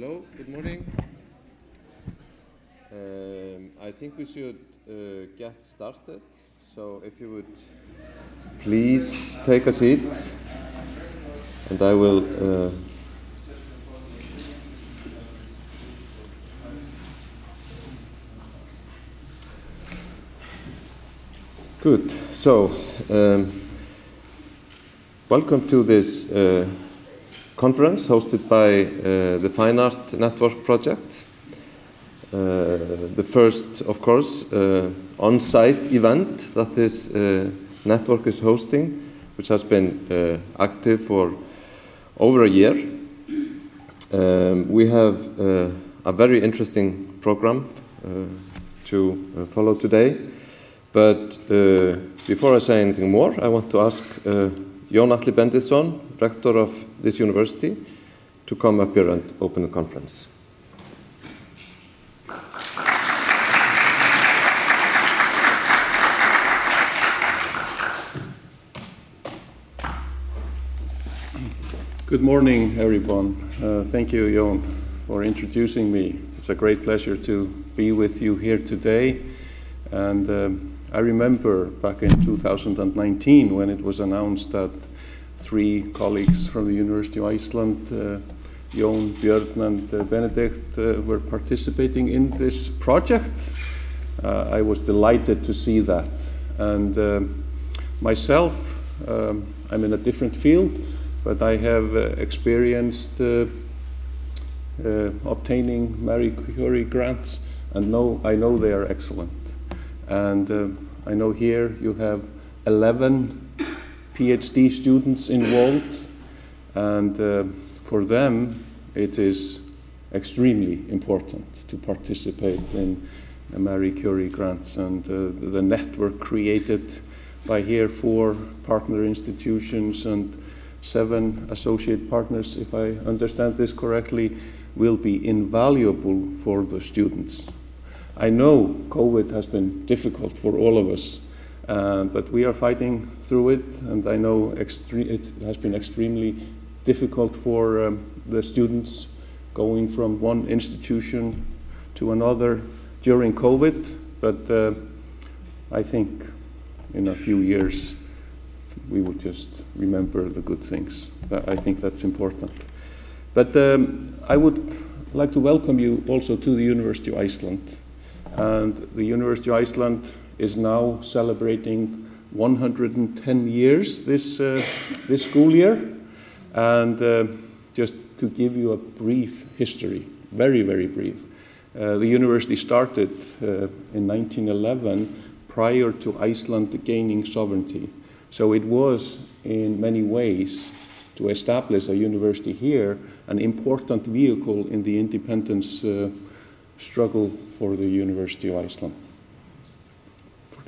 Hello, good morning. Um, I think we should uh, get started. So if you would please take a seat and I will uh, Good. So, um, welcome to this uh, conference hosted by uh, the FEINART Network Project. Uh, the first, of course, uh, on site event that this uh, network is hosting, which has been active for over a year. Um, we have a very interesting program to follow today. But uh, before I say anything more, I want to ask uh, Jón Atli Benediktsson, rector of this university, to come up here and open the conference. Good morning, everyone. Uh, thank you, Jon, for introducing me. It's a great pleasure to be with you here today. And um, I remember back in 2019 when it was announced that three colleagues from the University of Iceland, uh, Jon, Björn, and uh, Benedikt, uh, were participating in this project. Uh, I was delighted to see that. And uh, myself, um, I'm in a different field, but I have uh, experienced obtaining Marie Curie grants, and know, I know they are excellent. And I know here you have 11 PhD students involved, and uh, for them it is extremely important to participate in Marie Curie grants and uh, the network created by here four partner institutions and seven associate partners, if I understand this correctly, will be invaluable for the students. I know COVID has been difficult for all of us, uh, but we are fighting through it, and I know it has been extremely difficult for um, the students going from one institution to another during COVID, but uh, I think in a few years we will just remember the good things. I think that's important. But um, I would like to welcome you also to the University of Iceland. And the University of Iceland is now celebrating 110 years this, uh, this school year. And uh, just to give you a brief history, very, very brief, uh, the university started uh, in 1911 prior to Iceland gaining sovereignty. So it was, in many ways, to establish a university here, an important vehicle in the independence uh, struggle for the University of Iceland.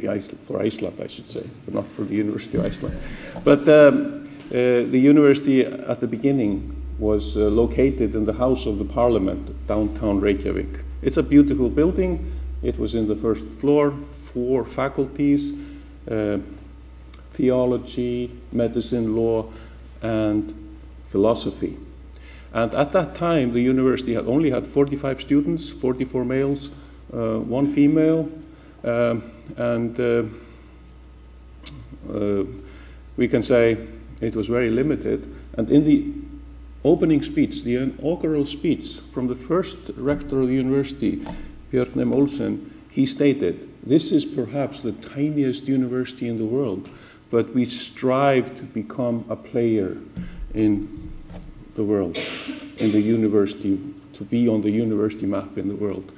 For, the Iceland, for Iceland, I should say, but not for the University of Iceland. But um, uh, the university at the beginning was uh, located in the House of the Parliament, downtown Reykjavik. It's a beautiful building. It was in the first floor, four faculties, uh, theology, medicine, law, and philosophy. And at that time, the university had only had 45 students, 44 males, uh, one female, and uh, uh, we can say it was very limited. And in the opening speech, the inaugural speech from the first rector of the university, Björn M. Olsen, he stated, This is perhaps the tiniest university in the world, but we strive to become a player in the world, in the university, to be on the university map in the world.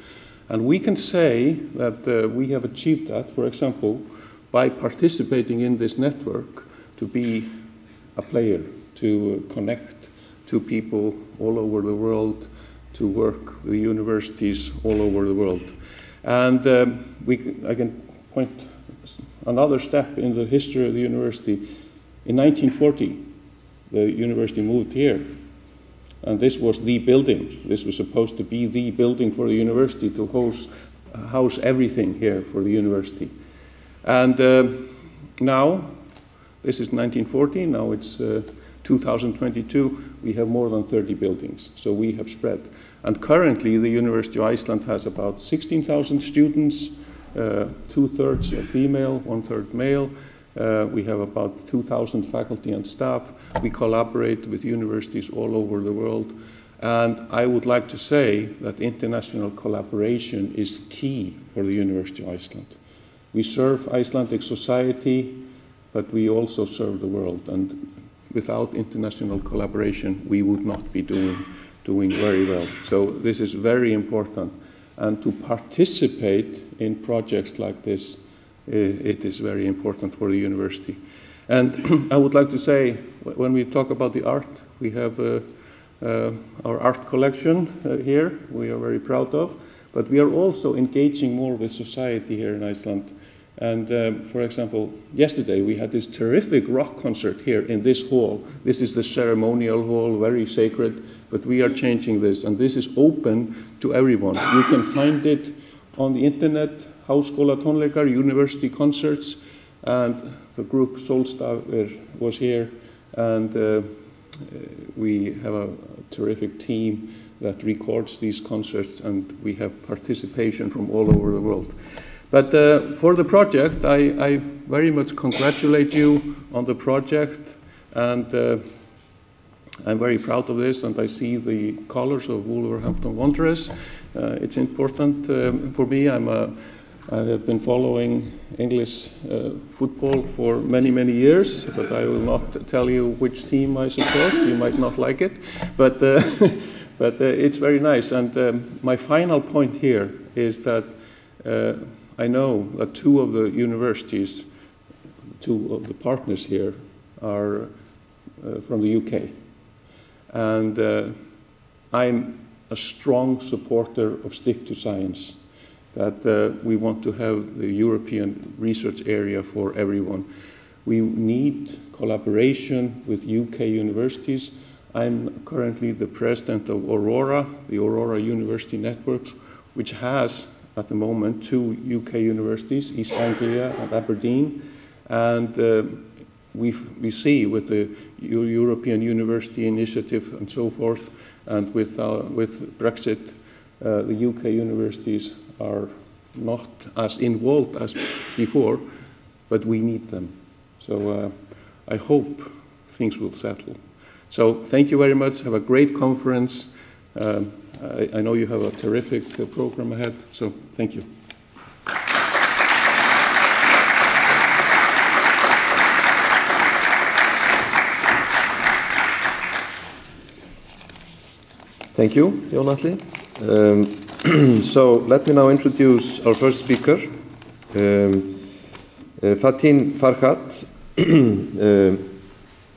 And we can say that uh, we have achieved that, for example, by participating in this network to be a player, to connect to people all over the world, to work with universities all over the world. And um, we, I can point another step in the history of the university. In 1940, the university moved here and this was the building. This was supposed to be the building for the university to house, house everything here for the university. And uh, now, this is 1940, now it's uh, 2022, we have more than 30 buildings. So we have spread. And currently, the University of Iceland has about 16,000 students, uh, two thirds female, one third male. Uh, we have about 2,000 faculty and staff. We collaborate with universities all over the world. And I would like to say that international collaboration is key for the University of Iceland. We serve Icelandic society, but we also serve the world. And without international collaboration, we would not be doing, doing very well. So this is very important. And to participate in projects like this, it is very important for the university. And I would like to say, when we talk about the art, we have uh, uh, our art collection uh, here, we are very proud of, but we are also engaging more with society here in Iceland. And um, for example, yesterday we had this terrific rock concert here in this hall. This is the ceremonial hall, very sacred, but we are changing this, and this is open to everyone. You can find it on the internet, Háskóla tónleikar, university concerts, and the group Sólstafir was here, and uh, we have a terrific team that records these concerts, and we have participation from all over the world. But uh, for the project, I, I, very much congratulate you on the project, and uh, I'm very proud of this, and I see the colors of Wolverhampton Wanderers. Uh, it's important um, for me. I'm a, I have been following English uh, football for many, many years, but I will not tell you which team I support. you might not like it, but, uh, but uh, it's very nice. And um, my final point here is that uh, I know that two of the universities, two of the partners here, are uh, from the UK. And uh, I'm a strong supporter of Stick to Science, that uh, we want to have the European research area for everyone. We need collaboration with UK universities. I'm currently the president of Aurora, the Aurora University Networks, which has at the moment two UK universities, East Anglia and Aberdeen, and uh, we we see with the European University Initiative and so forth, and with uh, with Brexit, uh, the UK universities are not as involved as before, but we need them. So uh, I hope things will settle. So thank you very much. Have a great conference. Um, I, I know you have a terrific uh, program ahead, so thank you. Thank you, Atli. Um, so let me now introduce our first speaker, um, uh, Fatin Farhat.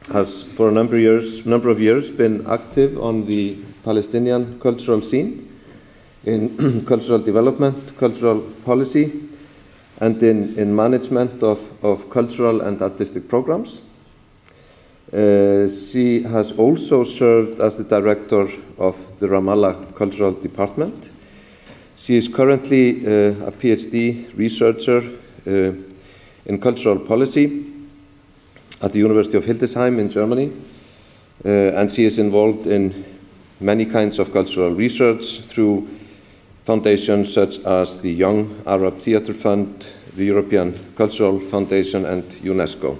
uh, has for a number of years, number of years been active on the Palestinian cultural scene, in cultural development, cultural policy, and in, in management of, of cultural and artistic programs. Uh, she has also served as the director of the Ramallah Cultural Department. She is currently uh, a PhD researcher uh, in cultural policy at the University of Hildesheim in Germany, uh, and she is involved in many kinds of cultural research through foundations such as the Young Arab Theatre Fund, the European Cultural Foundation, and UNESCO.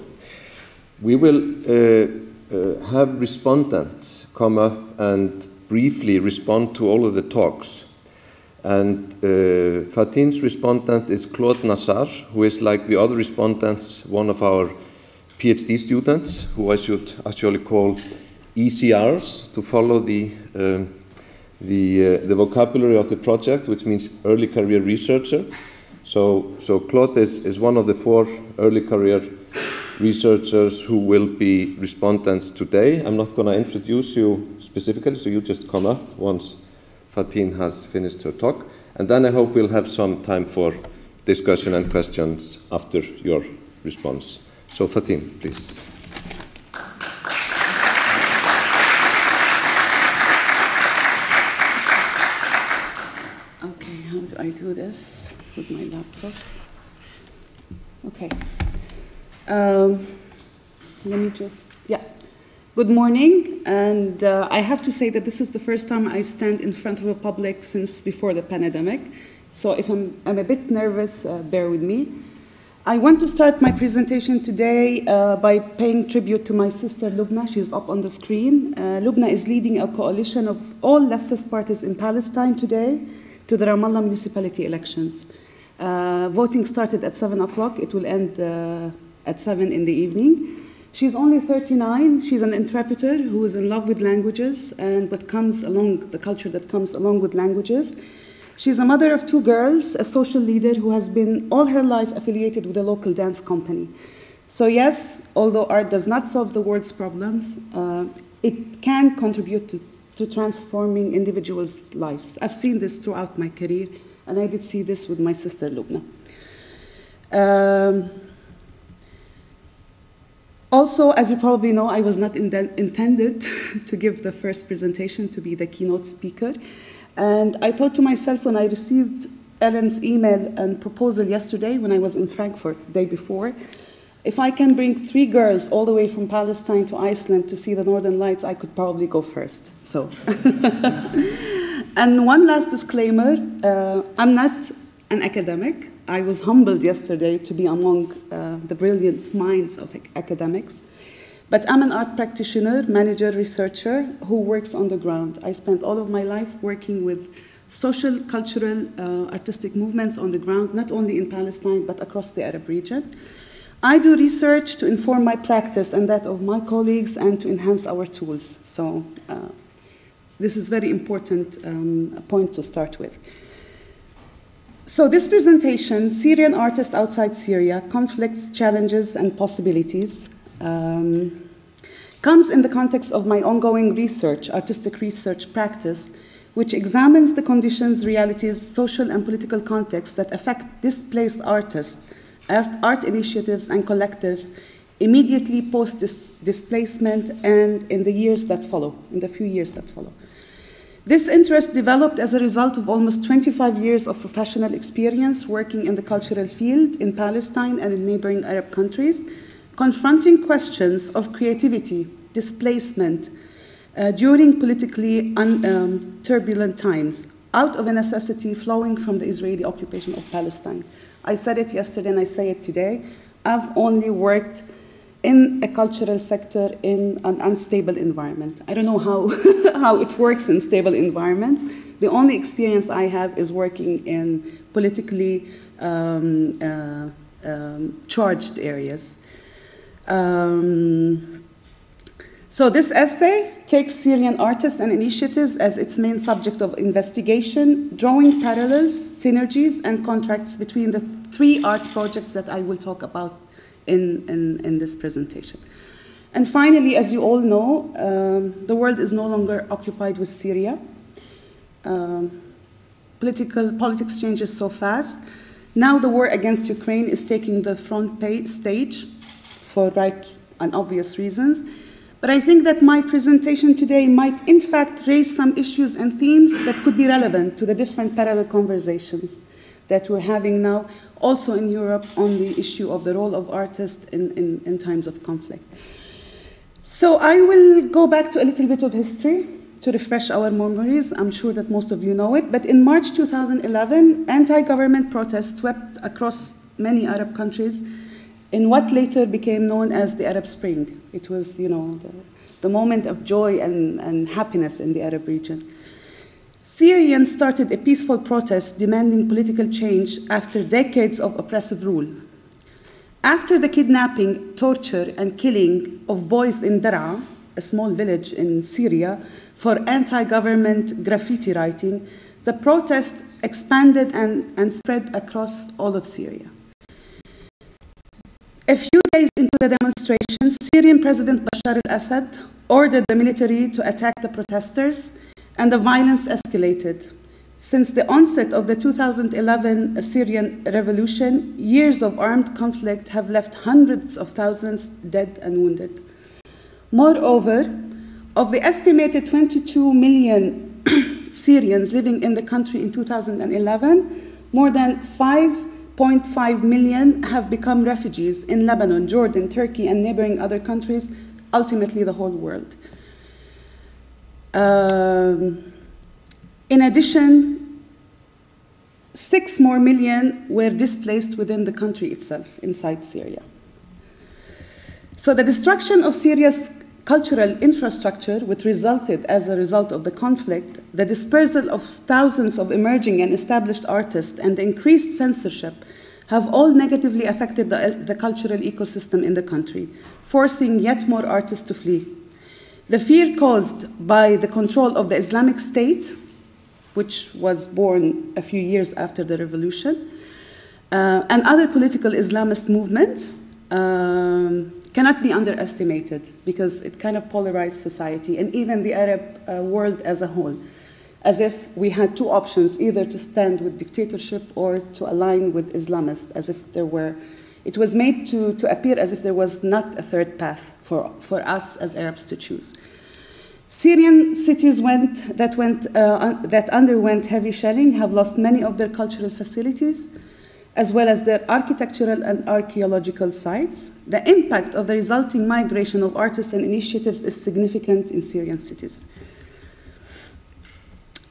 We will uh, uh, have respondents come up and briefly respond to all of the talks. And uh, Fatin's respondent is Claude Nassar, who is like the other respondents, one of our PhD students, who I should actually call ECRs to follow the, um, the, uh, the vocabulary of the project, which means early career researcher. So, so Claude is, is one of the four early career researchers who will be respondents today. I'm not going to introduce you specifically, so you just come up once Fatin has finished her talk. And then I hope we'll have some time for discussion and questions after your response. So Fatin, please. Okay, how do I do this with my laptop. Okay. Um, let me just, yeah. Good morning, and uh, I have to say that this is the first time I stand in front of a public since before the pandemic. So if I'm, I'm a bit nervous, uh, bear with me. I want to start my presentation today uh, by paying tribute to my sister Lubna. She's up on the screen. Uh, Lubna is leading a coalition of all leftist parties in Palestine today to the Ramallah municipality elections. Uh, voting started at 7 o'clock. It will end uh, at 7 in the evening. She's only 39. She's an interpreter who is in love with languages and what comes along, the culture that comes along with languages. She's a mother of two girls, a social leader who has been all her life affiliated with a local dance company. So, yes, although art does not solve the world's problems, uh, it can contribute to, to transforming individuals' lives. I've seen this throughout my career, and I did see this with my sister Lubna. Um, also, as you probably know, I was not in intended to give the first presentation to be the keynote speaker. And I thought to myself when I received Ellen's email and proposal yesterday when I was in Frankfurt the day before, if I can bring three girls all the way from Palestine to Iceland to see the Northern Lights, I could probably go first. So, and one last disclaimer: uh, I'm not an academic. I was humbled yesterday to be among uh, the brilliant minds of academics. But I'm an art practitioner, manager, researcher who works on the ground. I spent all of my life working with social, cultural, uh, artistic movements on the ground, not only in Palestine, but across the Arab region. I do research to inform my practice and that of my colleagues and to enhance our tools. So uh, this is very important um, point to start with. So this presentation, Syrian Artists Outside Syria, Conflicts, Challenges, and Possibilities, um, comes in the context of my ongoing research, artistic research practice, which examines the conditions, realities, social and political contexts that affect displaced artists, art, art initiatives, and collectives immediately post displacement and in the years that follow, in the few years that follow. This interest developed as a result of almost 25 years of professional experience working in the cultural field in Palestine and in neighboring Arab countries, confronting questions of creativity, displacement, uh, during politically un, um, turbulent times, out of a necessity flowing from the Israeli occupation of Palestine. I said it yesterday and I say it today. I've only worked in a cultural sector in an unstable environment. I don't know how, how it works in stable environments. The only experience I have is working in politically um, uh, um, charged areas. Um, so this essay takes Syrian artists and initiatives as its main subject of investigation, drawing parallels, synergies, and contracts between the three art projects that I will talk about in, in, in this presentation. And finally, as you all know, um, the world is no longer occupied with Syria. Um, political politics changes so fast. Now the war against Ukraine is taking the front page, stage for right and obvious reasons. But I think that my presentation today might in fact raise some issues and themes that could be relevant to the different parallel conversations that we're having now also in Europe on the issue of the role of artists in, in, in times of conflict. So I will go back to a little bit of history to refresh our memories. I'm sure that most of you know it. But in March 2011, anti government protests swept across many Arab countries in what later became known as the Arab Spring. It was, you know, the, the moment of joy and, and happiness in the Arab region. Syrians started a peaceful protest demanding political change after decades of oppressive rule. After the kidnapping, torture, and killing of boys in Daraa, a small village in Syria, for anti government graffiti writing, the protest expanded and, and spread across all of Syria. A few days into the demonstrations, Syrian President Bashar al Assad ordered the military to attack the protesters and the violence escalated. Since the onset of the 2011 Syrian revolution, years of armed conflict have left hundreds of thousands dead and wounded. Moreover, of the estimated 22 million Syrians living in the country in 2011, more than 5.5 million have become refugees in Lebanon, Jordan, Turkey, and neighboring other countries ultimately the whole world. Um, in addition, six more million were displaced within the country itself, inside Syria. So the destruction of Syria's cultural infrastructure, which resulted as a result of the conflict, the dispersal of thousands of emerging and established artists, and the increased censorship have all negatively affected the, the cultural ecosystem in the country, forcing yet more artists to flee. The fear caused by the control of the Islamic State, which was born a few years after the revolution, uh, and other political Islamist movements um, cannot be underestimated because it kind of polarized society and even the Arab uh, world as a whole, as if we had two options either to stand with dictatorship or to align with Islamists, as if there were. It was made to, to appear as if there was not a third path for, for us as Arabs to choose. Syrian cities went, that, went, uh, that underwent heavy shelling have lost many of their cultural facilities as well as their architectural and archaeological sites. The impact of the resulting migration of artists and initiatives is significant in Syrian cities.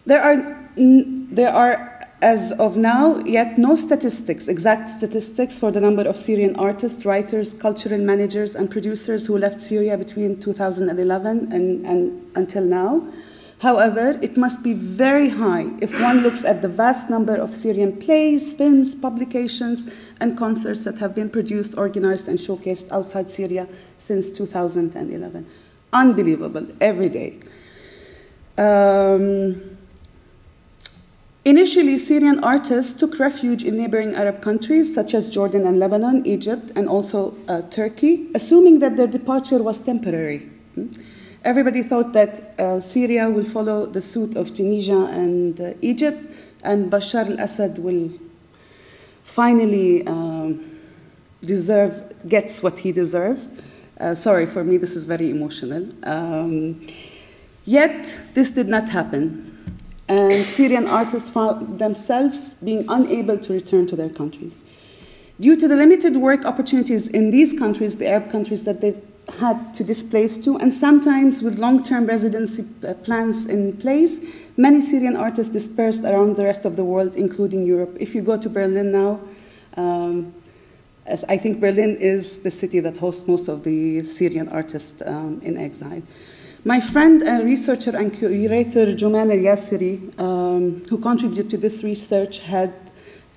There are, there are, as of now, yet no statistics, exact statistics for the number of Syrian artists, writers, cultural managers, and producers who left Syria between 2011 and, and until now. However, it must be very high if one looks at the vast number of Syrian plays, films, publications, and concerts that have been produced, organized, and showcased outside Syria since 2011. Unbelievable, every day. Um, initially, Syrian artists took refuge in neighboring Arab countries such as Jordan and Lebanon, Egypt, and also uh, Turkey, assuming that their departure was temporary. Hmm? Everybody thought that uh, Syria will follow the suit of Tunisia and uh, Egypt, and Bashar al Assad will finally um, deserve, gets what he deserves. Uh, sorry, for me, this is very emotional. Um, yet, this did not happen. And Syrian artists found themselves being unable to return to their countries. Due to the limited work opportunities in these countries, the Arab countries that they had to displace to, and sometimes with long-term residency uh, plans in place, many Syrian artists dispersed around the rest of the world, including Europe. If you go to Berlin now, um, as I think Berlin is the city that hosts most of the Syrian artists um, in exile. My friend and researcher and curator Juman El Yassiri, um, who contributed to this research, had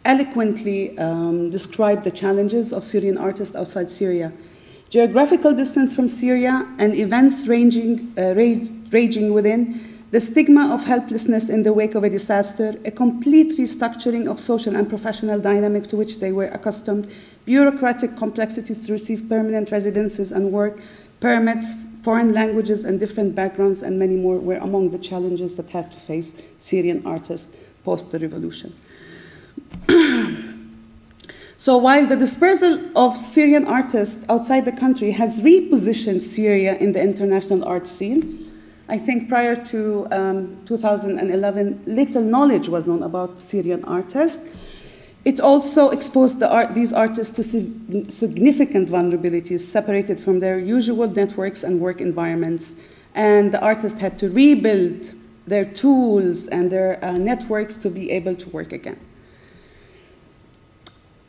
eloquently um, described the challenges of Syrian artists outside Syria. Geographical distance from Syria, and events ranging, uh, raging within, the stigma of helplessness in the wake of a disaster, a complete restructuring of social and professional dynamic to which they were accustomed, bureaucratic complexities to receive permanent residences and work, permits, foreign languages and different backgrounds, and many more were among the challenges that had to face Syrian artists post the revolution. So while the dispersal of Syrian artists outside the country has repositioned Syria in the international art scene, I think prior to um, 2011, little knowledge was known about Syrian artists. It also exposed the art, these artists to significant vulnerabilities separated from their usual networks and work environments. And the artists had to rebuild their tools and their uh, networks to be able to work again.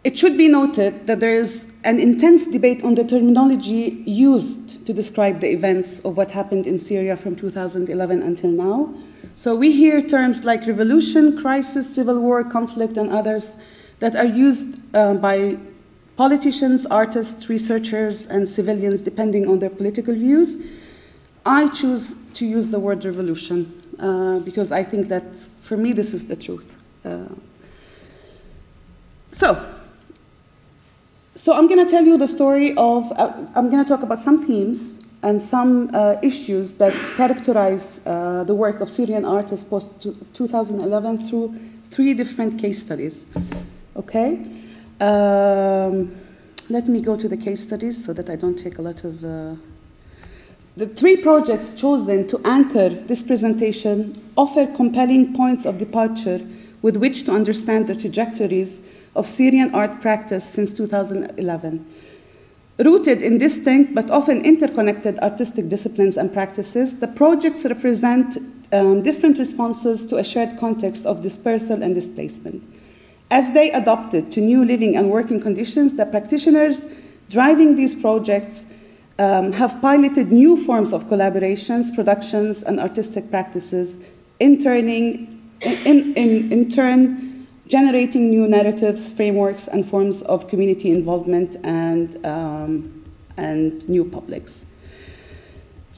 It should be noted that there is an intense debate on the terminology used to describe the events of what happened in Syria from 2011 until now. So we hear terms like revolution, crisis, civil war, conflict, and others that are used uh, by politicians, artists, researchers, and civilians depending on their political views. I choose to use the word revolution uh, because I think that for me this is the truth. Uh, so, so I'm going to tell you the story of, uh, I'm going to talk about some themes and some uh, issues that characterize uh, the work of Syrian artists post 2011 through three different case studies. Okay? Um, let me go to the case studies so that I don't take a lot of. Uh, the three projects chosen to anchor this presentation offer compelling points of departure with which to understand the trajectories of Syrian art practice since 2011. Rooted in distinct but often interconnected artistic disciplines and practices, the projects represent um, different responses to a shared context of dispersal and displacement. As they adopted to new living and working conditions, the practitioners driving these projects um, have piloted new forms of collaborations, productions, and artistic practices, in, turning, in, in, in turn generating new narratives, frameworks, and forms of community involvement and, um, and new publics.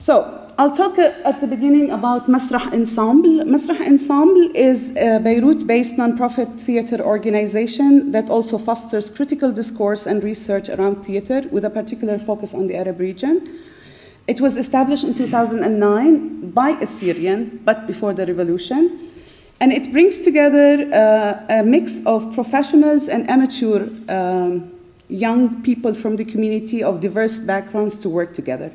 So, I'll talk uh, at the beginning about Masrah Ensemble. Masrah Ensemble is a Beirut based nonprofit theater organization that also fosters critical discourse and research around theater with a particular focus on the Arab region. It was established in 2009 by a Syrian, but before the revolution. And it brings together uh, a mix of professionals and amateur um, young people from the community of diverse backgrounds to work together.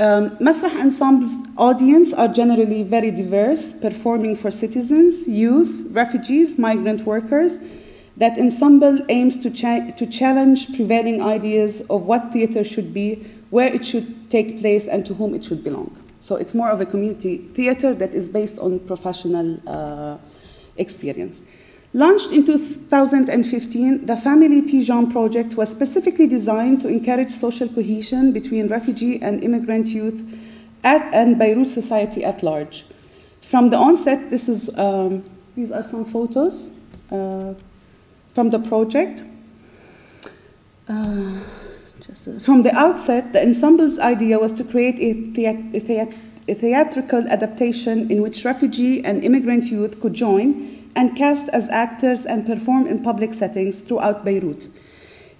Um, Masrah Ensemble's audience are generally very diverse, performing for citizens, youth, refugees, migrant workers. That ensemble aims to, cha to challenge prevailing ideas of what theater should be, where it should take place, and to whom it should belong. So it's more of a community theater that is based on professional uh, experience. Launched in 2015, the Family Tijan project was specifically designed to encourage social cohesion between refugee and immigrant youth at, and Beirut society at large. From the onset, this is, um, these are some photos uh, from the project. Uh, just, from the outset, the ensemble's idea was to create a, a, a theatrical adaptation in which refugee and immigrant youth could join and cast as actors and perform in public settings throughout Beirut.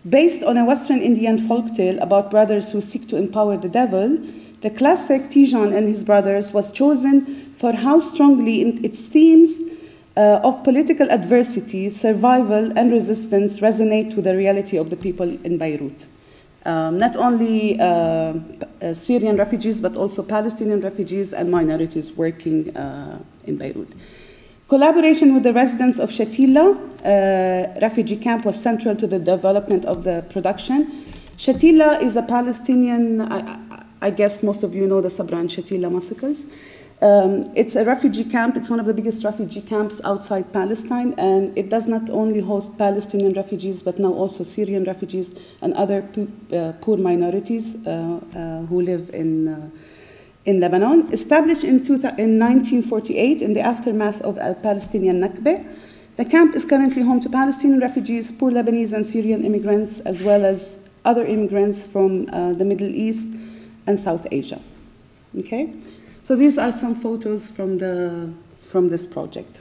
Based on a Western Indian folktale about brothers who seek to empower the devil, the classic Tijan and his brothers was chosen for how strongly its themes uh, of political adversity, survival, and resistance resonate with the reality of the people in Beirut. Um, not only uh, uh, Syrian refugees, but also Palestinian refugees and minorities working uh, in Beirut. Collaboration with the residents of Shatila uh, refugee camp was central to the development of the production. Shatila is a Palestinian, I, I guess most of you know the Sabra and Shatila massacres. Um, it's a refugee camp. It's one of the biggest refugee camps outside Palestine, and it does not only host Palestinian refugees, but now also Syrian refugees and other uh, poor minorities uh, uh, who live in uh, in Lebanon, established in, in 1948 in the aftermath of the Palestinian Nakba. The camp is currently home to Palestinian refugees, poor Lebanese and Syrian immigrants, as well as other immigrants from uh, the Middle East and South Asia. Okay? So these are some photos from, the, from this project.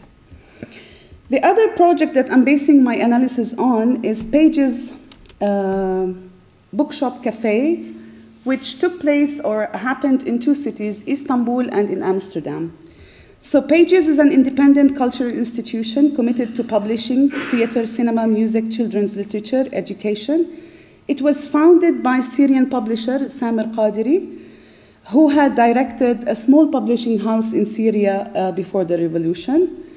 The other project that I'm basing my analysis on is Pages uh, Bookshop Cafe, which took place or happened in two cities, Istanbul and in Amsterdam. So Pages is an independent cultural institution committed to publishing theater, cinema, music, children's literature, education. It was founded by Syrian publisher Samer Qadiri, who had directed a small publishing house in Syria uh, before the revolution.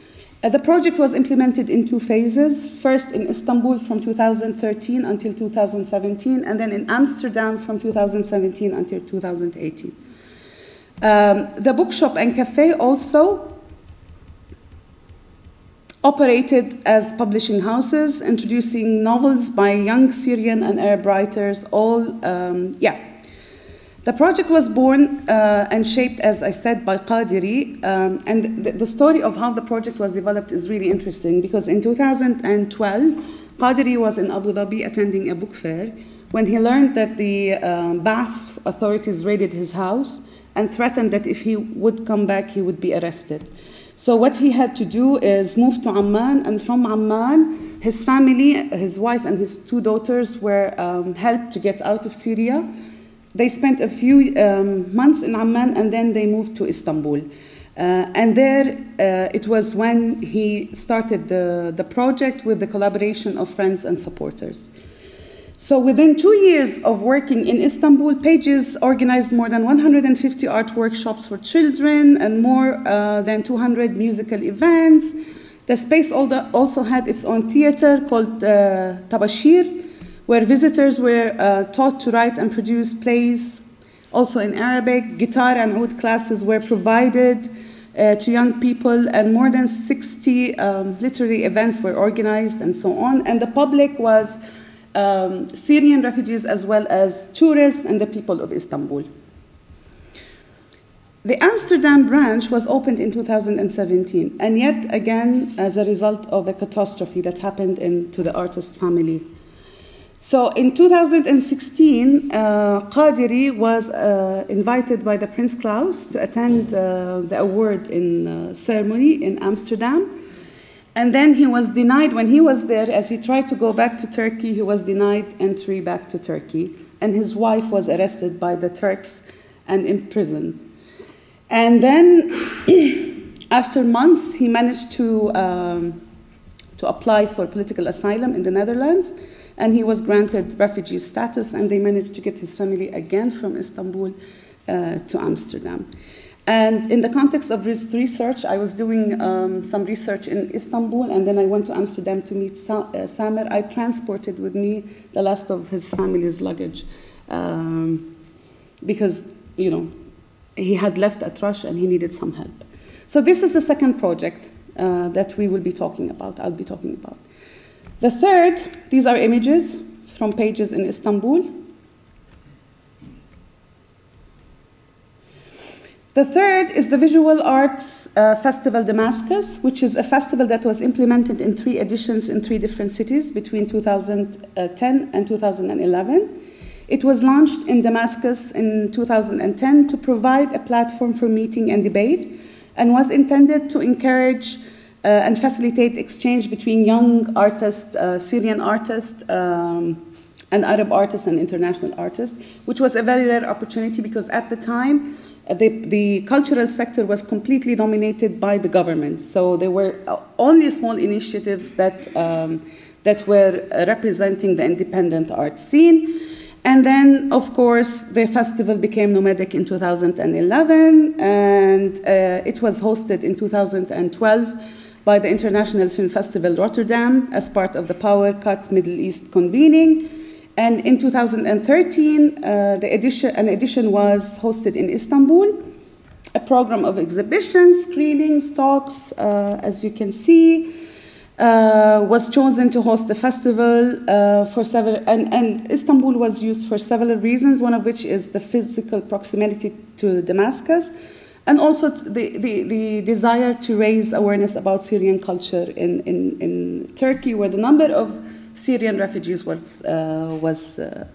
Uh, the project was implemented in two phases first in Istanbul from 2013 until 2017, and then in Amsterdam from 2017 until 2018. Um, the bookshop and cafe also operated as publishing houses, introducing novels by young Syrian and Arab writers, all, um, yeah, the project was born uh, and shaped, as I said, by Qadiri. Um, and the, the, story of how the project was developed is really interesting because in 2012, Qadiri was in Abu Dhabi attending a book fair when he learned that the um, Ba'ath authorities raided his house and threatened that if he would come back, he would be arrested. So what he had to do is move to Amman, and from Amman, his family, his wife and his two daughters were um, helped to get out of Syria they spent a few um, months in Amman and then they moved to Istanbul. Uh, and there uh, it was when he started the, the project with the collaboration of friends and supporters. So within two years of working in Istanbul, Pages organized more than 150 art workshops for children and more uh, than 200 musical events. The space also had its own theater called uh, Tabashir, where visitors were uh, taught to write and produce plays, also in Arabic. Guitar and oud classes were provided uh, to young people, and more than 60 um, literary events were organized, and so on. And the public was um, Syrian refugees as well as tourists and the people of Istanbul. The Amsterdam branch was opened in 2017, and yet again as a result of a catastrophe that happened in, to the artist family. So in 2016, uh, Qadiri was uh, invited by the Prince Claus to attend uh, the award in uh, ceremony in Amsterdam. And then he was denied, when he was there, as he tried to go back to Turkey, he was denied entry back to Turkey. And his wife was arrested by the Turks and imprisoned. And then, after months, he managed to, um, to apply for political asylum in the Netherlands, and he was granted refugee status, and they managed to get his family again from Istanbul uh, to Amsterdam. And in the context of this research, I was doing um, some research in Istanbul, and then I went to Amsterdam to meet Sa- uh, Samer. I transported with me the last of his family's luggage um, because, you know, he had left at Rush and he needed some help. So this is the second project uh, that we will be talking about, I'll be talking about. The third, these are images from pages in Istanbul. The third is the Visual Arts uh, Festival Damascus, which is a festival that was implemented in three editions in three different cities between 2010 and 2011. It was launched in Damascus in 2010 to provide a platform for meeting and debate and was intended to encourage and facilitate exchange between young artists, uh, Syrian artists, um, and Arab artists and international artists, which was a very rare opportunity because at the time, uh, the, the cultural sector was completely dominated by the government. So there were uh, only small initiatives that, um, that were representing the independent art scene. And then, of course, the festival became nomadic in 2011, and uh, it was hosted in 2012 by the International Film Festival Rotterdam as part of the Power Cut Middle East convening. And in 2013, uh, the edition, an edition was hosted in Istanbul, a program of exhibitions, screenings, talks, uh, as you can see uh, was chosen to host the festival uh, for several, and, and, Istanbul was used for several reasons, one of which is the physical proximity to Damascus, and also the, the, the desire to raise awareness about Syrian culture in, in, in Turkey, where the number of Syrian refugees was, uh, was uh,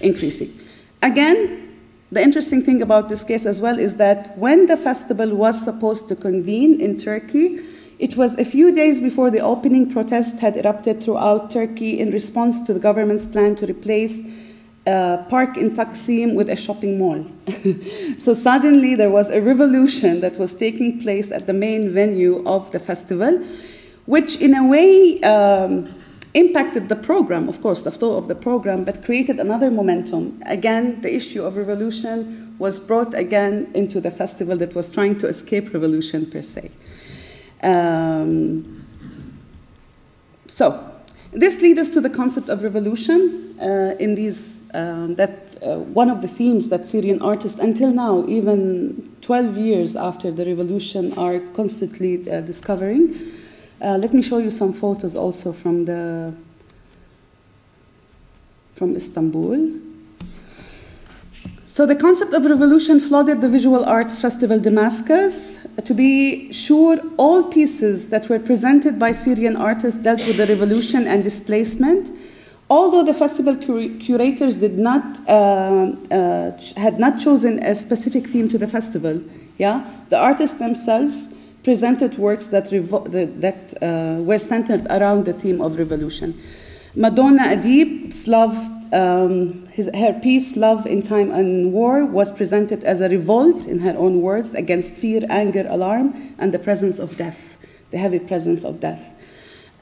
increasing. Again, the interesting thing about this case as well is that when the festival was supposed to convene in Turkey, it was a few days before the opening protest had erupted throughout Turkey in response to the government's plan to replace park in Taksim with a shopping mall. so suddenly there was a revolution that was taking place at the main venue of the festival, which in a way um, impacted the program, of course, the flow of the program, but created another momentum. Again, the issue of revolution was brought again into the festival that was trying to escape revolution per se. Um, so, this leads us to the concept of revolution uh, in these, um, that uh, one of the themes that Syrian artists until now, even 12 years after the revolution, are constantly uh, discovering. Uh, let me show you some photos also from the from Istanbul. So the concept of revolution flooded the Visual Arts Festival Damascus. To be sure, all pieces that were presented by Syrian artists dealt with the revolution and displacement. Although the festival cur curators did not uh, uh, had not chosen a specific theme to the festival, yeah, the artists themselves presented works that that uh, were centered around the theme of revolution. Madonna Adib, Slav um, his, her piece, Love in Time and War, was presented as a revolt, in her own words, against fear, anger, alarm, and the presence of death, the heavy presence of death.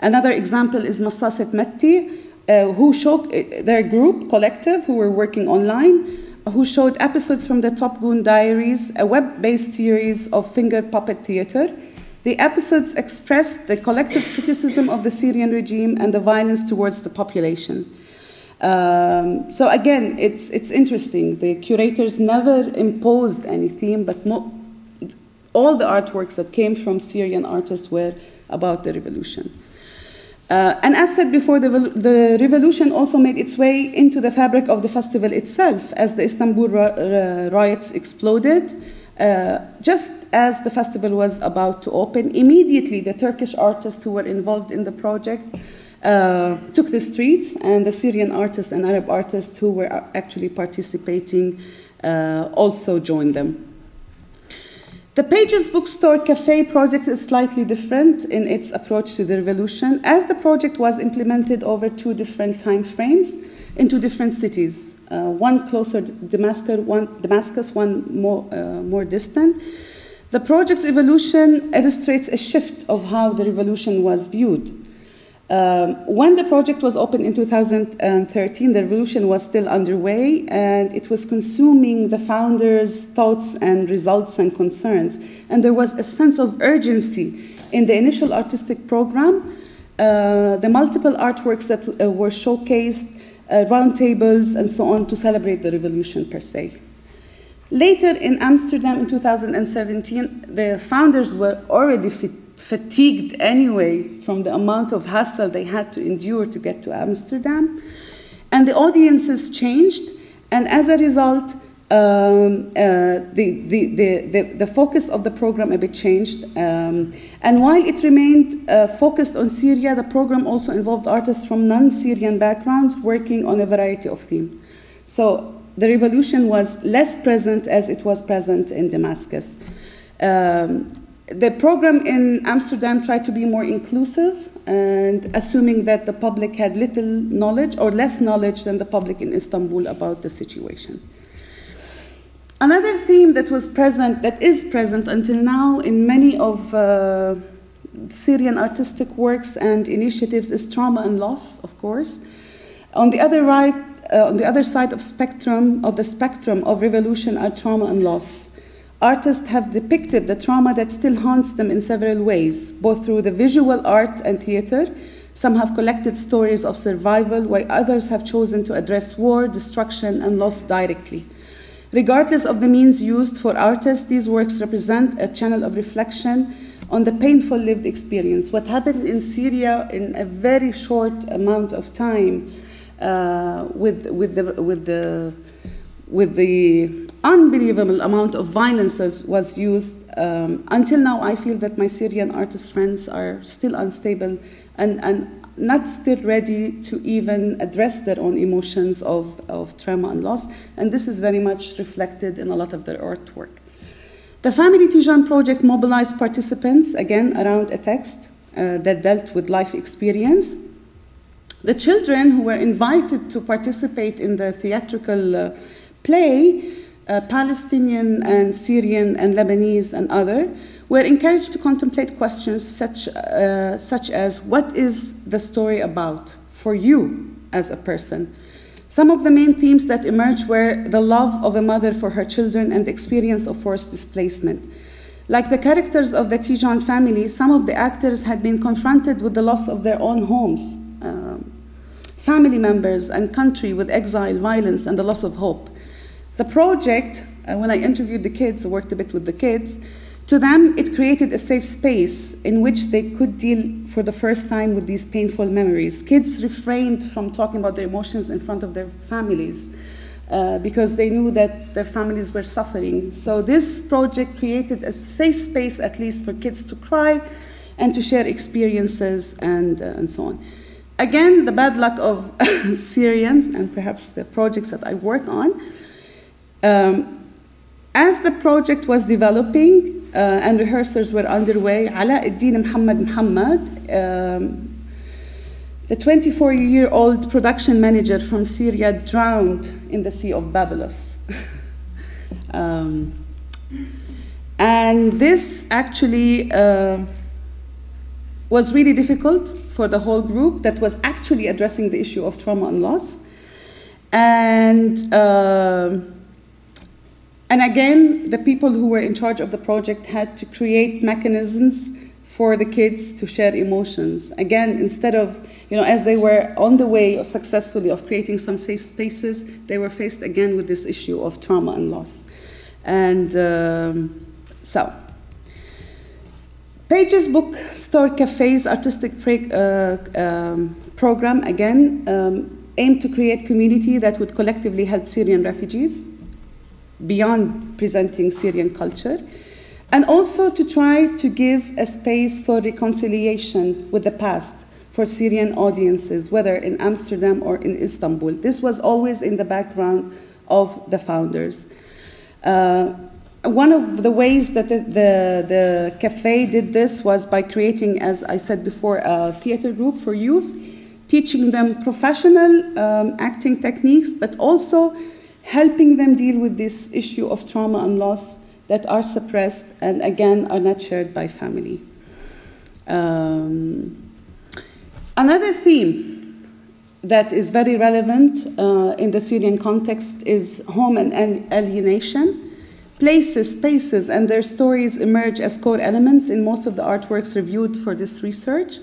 Another example is Masasit Mati, uh, who showed uh, their group, collective, who were working online, who showed episodes from the Top Goon Diaries, a web based series of finger puppet theater. The episodes expressed the collective criticism of the Syrian regime and the violence towards the population. Um, so again, it's, it's interesting. The curators never imposed any theme, but mo- all the artworks that came from Syrian artists were about the revolution. Uh, and as said before, the, the, revolution also made its way into the fabric of the festival itself as the Istanbul riots exploded. Uh, just as the festival was about to open, immediately the Turkish artists who were involved in the project uh, took the streets, and the Syrian artists and Arab artists who were actually participating uh, also joined them. The Pages Bookstore Cafe project is slightly different in its approach to the revolution, as the project was implemented over two different time frames in two different cities, uh, one closer to Damascus, one, Damascus, one more, uh, more distant. The project's evolution illustrates a shift of how the revolution was viewed. Um, when the project was opened in 2013, the revolution was still underway and it was consuming the founders' thoughts and results and concerns. And there was a sense of urgency in the initial artistic program. Uh, the multiple artworks that uh, were showcased, uh, roundtables, and so on to celebrate the revolution per se. Later in Amsterdam in 2017, the founders were already fit fatigued anyway from the amount of hassle they had to endure to get to Amsterdam. And the audiences changed, and as a result, um, uh, the, the, the, the, focus of the program a bit changed. Um, and while it remained uh, focused on Syria, the program also involved artists from non Syrian backgrounds working on a variety of themes. So the revolution was less present as it was present in Damascus. Um, the program in Amsterdam tried to be more inclusive and assuming that the public had little knowledge or less knowledge than the public in Istanbul about the situation. Another theme that was present, that is present until now in many of uh, Syrian artistic works and initiatives is trauma and loss, of course. On the other right, uh, on the other side of spectrum of the spectrum of revolution are trauma and loss. Artists have depicted the trauma that still haunts them in several ways, both through the visual art and theater. Some have collected stories of survival, while others have chosen to address war, destruction, and loss directly. Regardless of the means used for artists, these works represent a channel of reflection on the painful lived experience. What happened in Syria in a very short amount of time uh, with, with, the, with, the, with the unbelievable amount of violence was used. Um, until now, I feel that my Syrian artist friends are still unstable and, and not still ready to even address their own emotions of, of trauma and loss. And this is very much reflected in a lot of their artwork. The Family Tijan project mobilized participants, again, around a text uh, that dealt with life experience. The children who were invited to participate in the theatrical uh, play uh, Palestinian and Syrian and Lebanese and other, were encouraged to contemplate questions such, uh, such as what is the story about for you as a person? Some of the main themes that emerged were the love of a mother for her children and the experience of forced displacement. Like the characters of the Tijan family, some of the actors had been confronted with the loss of their own homes, um, family members, and country with exile, violence, and the loss of hope. The project, uh, when I interviewed the kids, worked a bit with the kids, to them it created a safe space in which they could deal for the first time with these painful memories. Kids refrained from talking about their emotions in front of their families. Uh, because they knew that their families were suffering. So, this project created a safe space, at least, for kids to cry and to share experiences and, uh, and so on. Again, the bad luck of Syrians and perhaps the projects that I work on um, as the project was developing uh, and rehearsals were underway, Alauddin Muhammad Muhammad, um, the 24 year old production manager from Syria, drowned in the Sea of Byblos. um, and this actually uh, was really difficult for the whole group that was actually addressing the issue of trauma and loss. And uh, and again, the people who were in charge of the project had to create mechanisms for the kids to share emotions. Again, instead of, you know, as they were on the way successfully of creating some safe spaces, they were faced again with this issue of trauma and loss. And um, so, Pages Bookstore Cafe's artistic uh, um, program, again, um, aimed to create community that would collectively help Syrian refugees beyond presenting Syrian culture, and also to try to give a space for reconciliation with the past for Syrian audiences, whether in Amsterdam or in Istanbul. This was always in the background of the founders. Uh, one of the ways that the, the, the, cafe did this was by creating, as I said before, a theater group for youth, teaching them professional um, acting techniques, but also helping them deal with this issue of trauma and loss that are suppressed and again are not shared by family. Um, another theme that is very relevant uh, in the Syrian context is home and alienation. Places, spaces, and their stories emerge as core elements in most of the artworks reviewed for this research.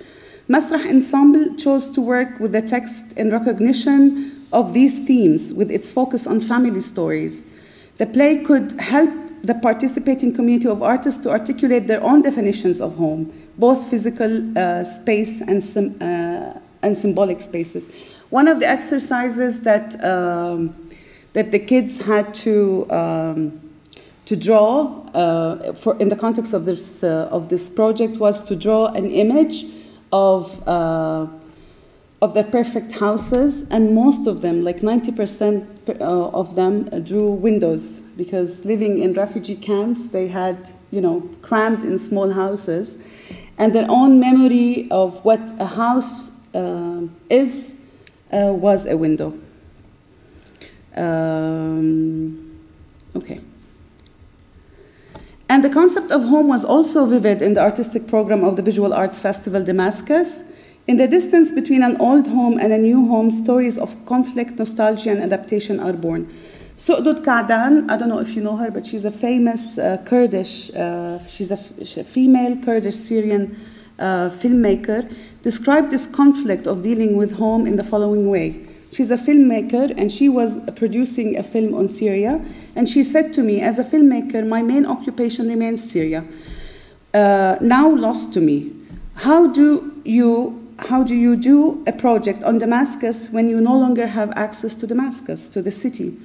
Masrah Ensemble chose to work with the text in recognition of these themes with its focus on family stories. The play could help the participating community of artists to articulate their own definitions of home, both physical uh, space and, uh, and symbolic spaces. One of the exercises that, um, that the kids had to um, to draw, uh, for, in the context of this, uh, of this project, was to draw an image of, uh, of their perfect houses, and most of them, like 90% uh, of them, uh, drew windows, because living in refugee camps, they had, you know, crammed in small houses, and their own memory of what a house uh, is was a window. Um, okay. And the concept of home was also vivid in the artistic program of the Visual Arts Festival Damascus. In the distance between an old home and a new home, stories of conflict, nostalgia, and adaptation are born. Soudade Kaadan, I don't know if you know her, but she's a famous uh, Kurdish, uh, she's a, female Kurdish Syrian uh, filmmaker, described this conflict of dealing with home in the following way. She's a filmmaker and she was producing a film on Syria. And she said to me, as a filmmaker, my main occupation remains Syria, uh, now lost to me. How do you how do you do a project on Damascus when you no longer have access to Damascus, to the city?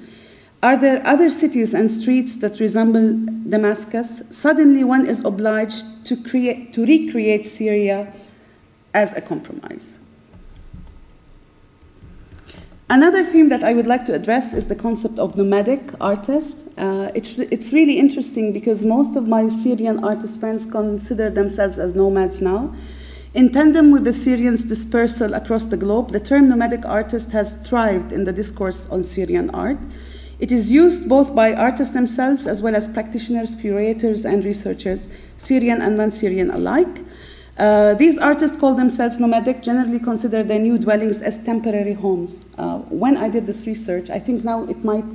Are there other cities and streets that resemble Damascus? Suddenly, one is obliged to, create, to recreate Syria as a compromise. Another theme that I would like to address is the concept of nomadic artist. Uh, it's, it's really interesting because most of my Syrian artist friends consider themselves as nomads now. In tandem with the Syrians' dispersal across the globe, the term nomadic artist has thrived in the discourse on Syrian art. It is used both by artists themselves as well as practitioners, curators, and researchers, Syrian and non Syrian alike. Uh, these artists call themselves nomadic, generally consider their new dwellings as temporary homes. Uh, when I did this research, I think now it might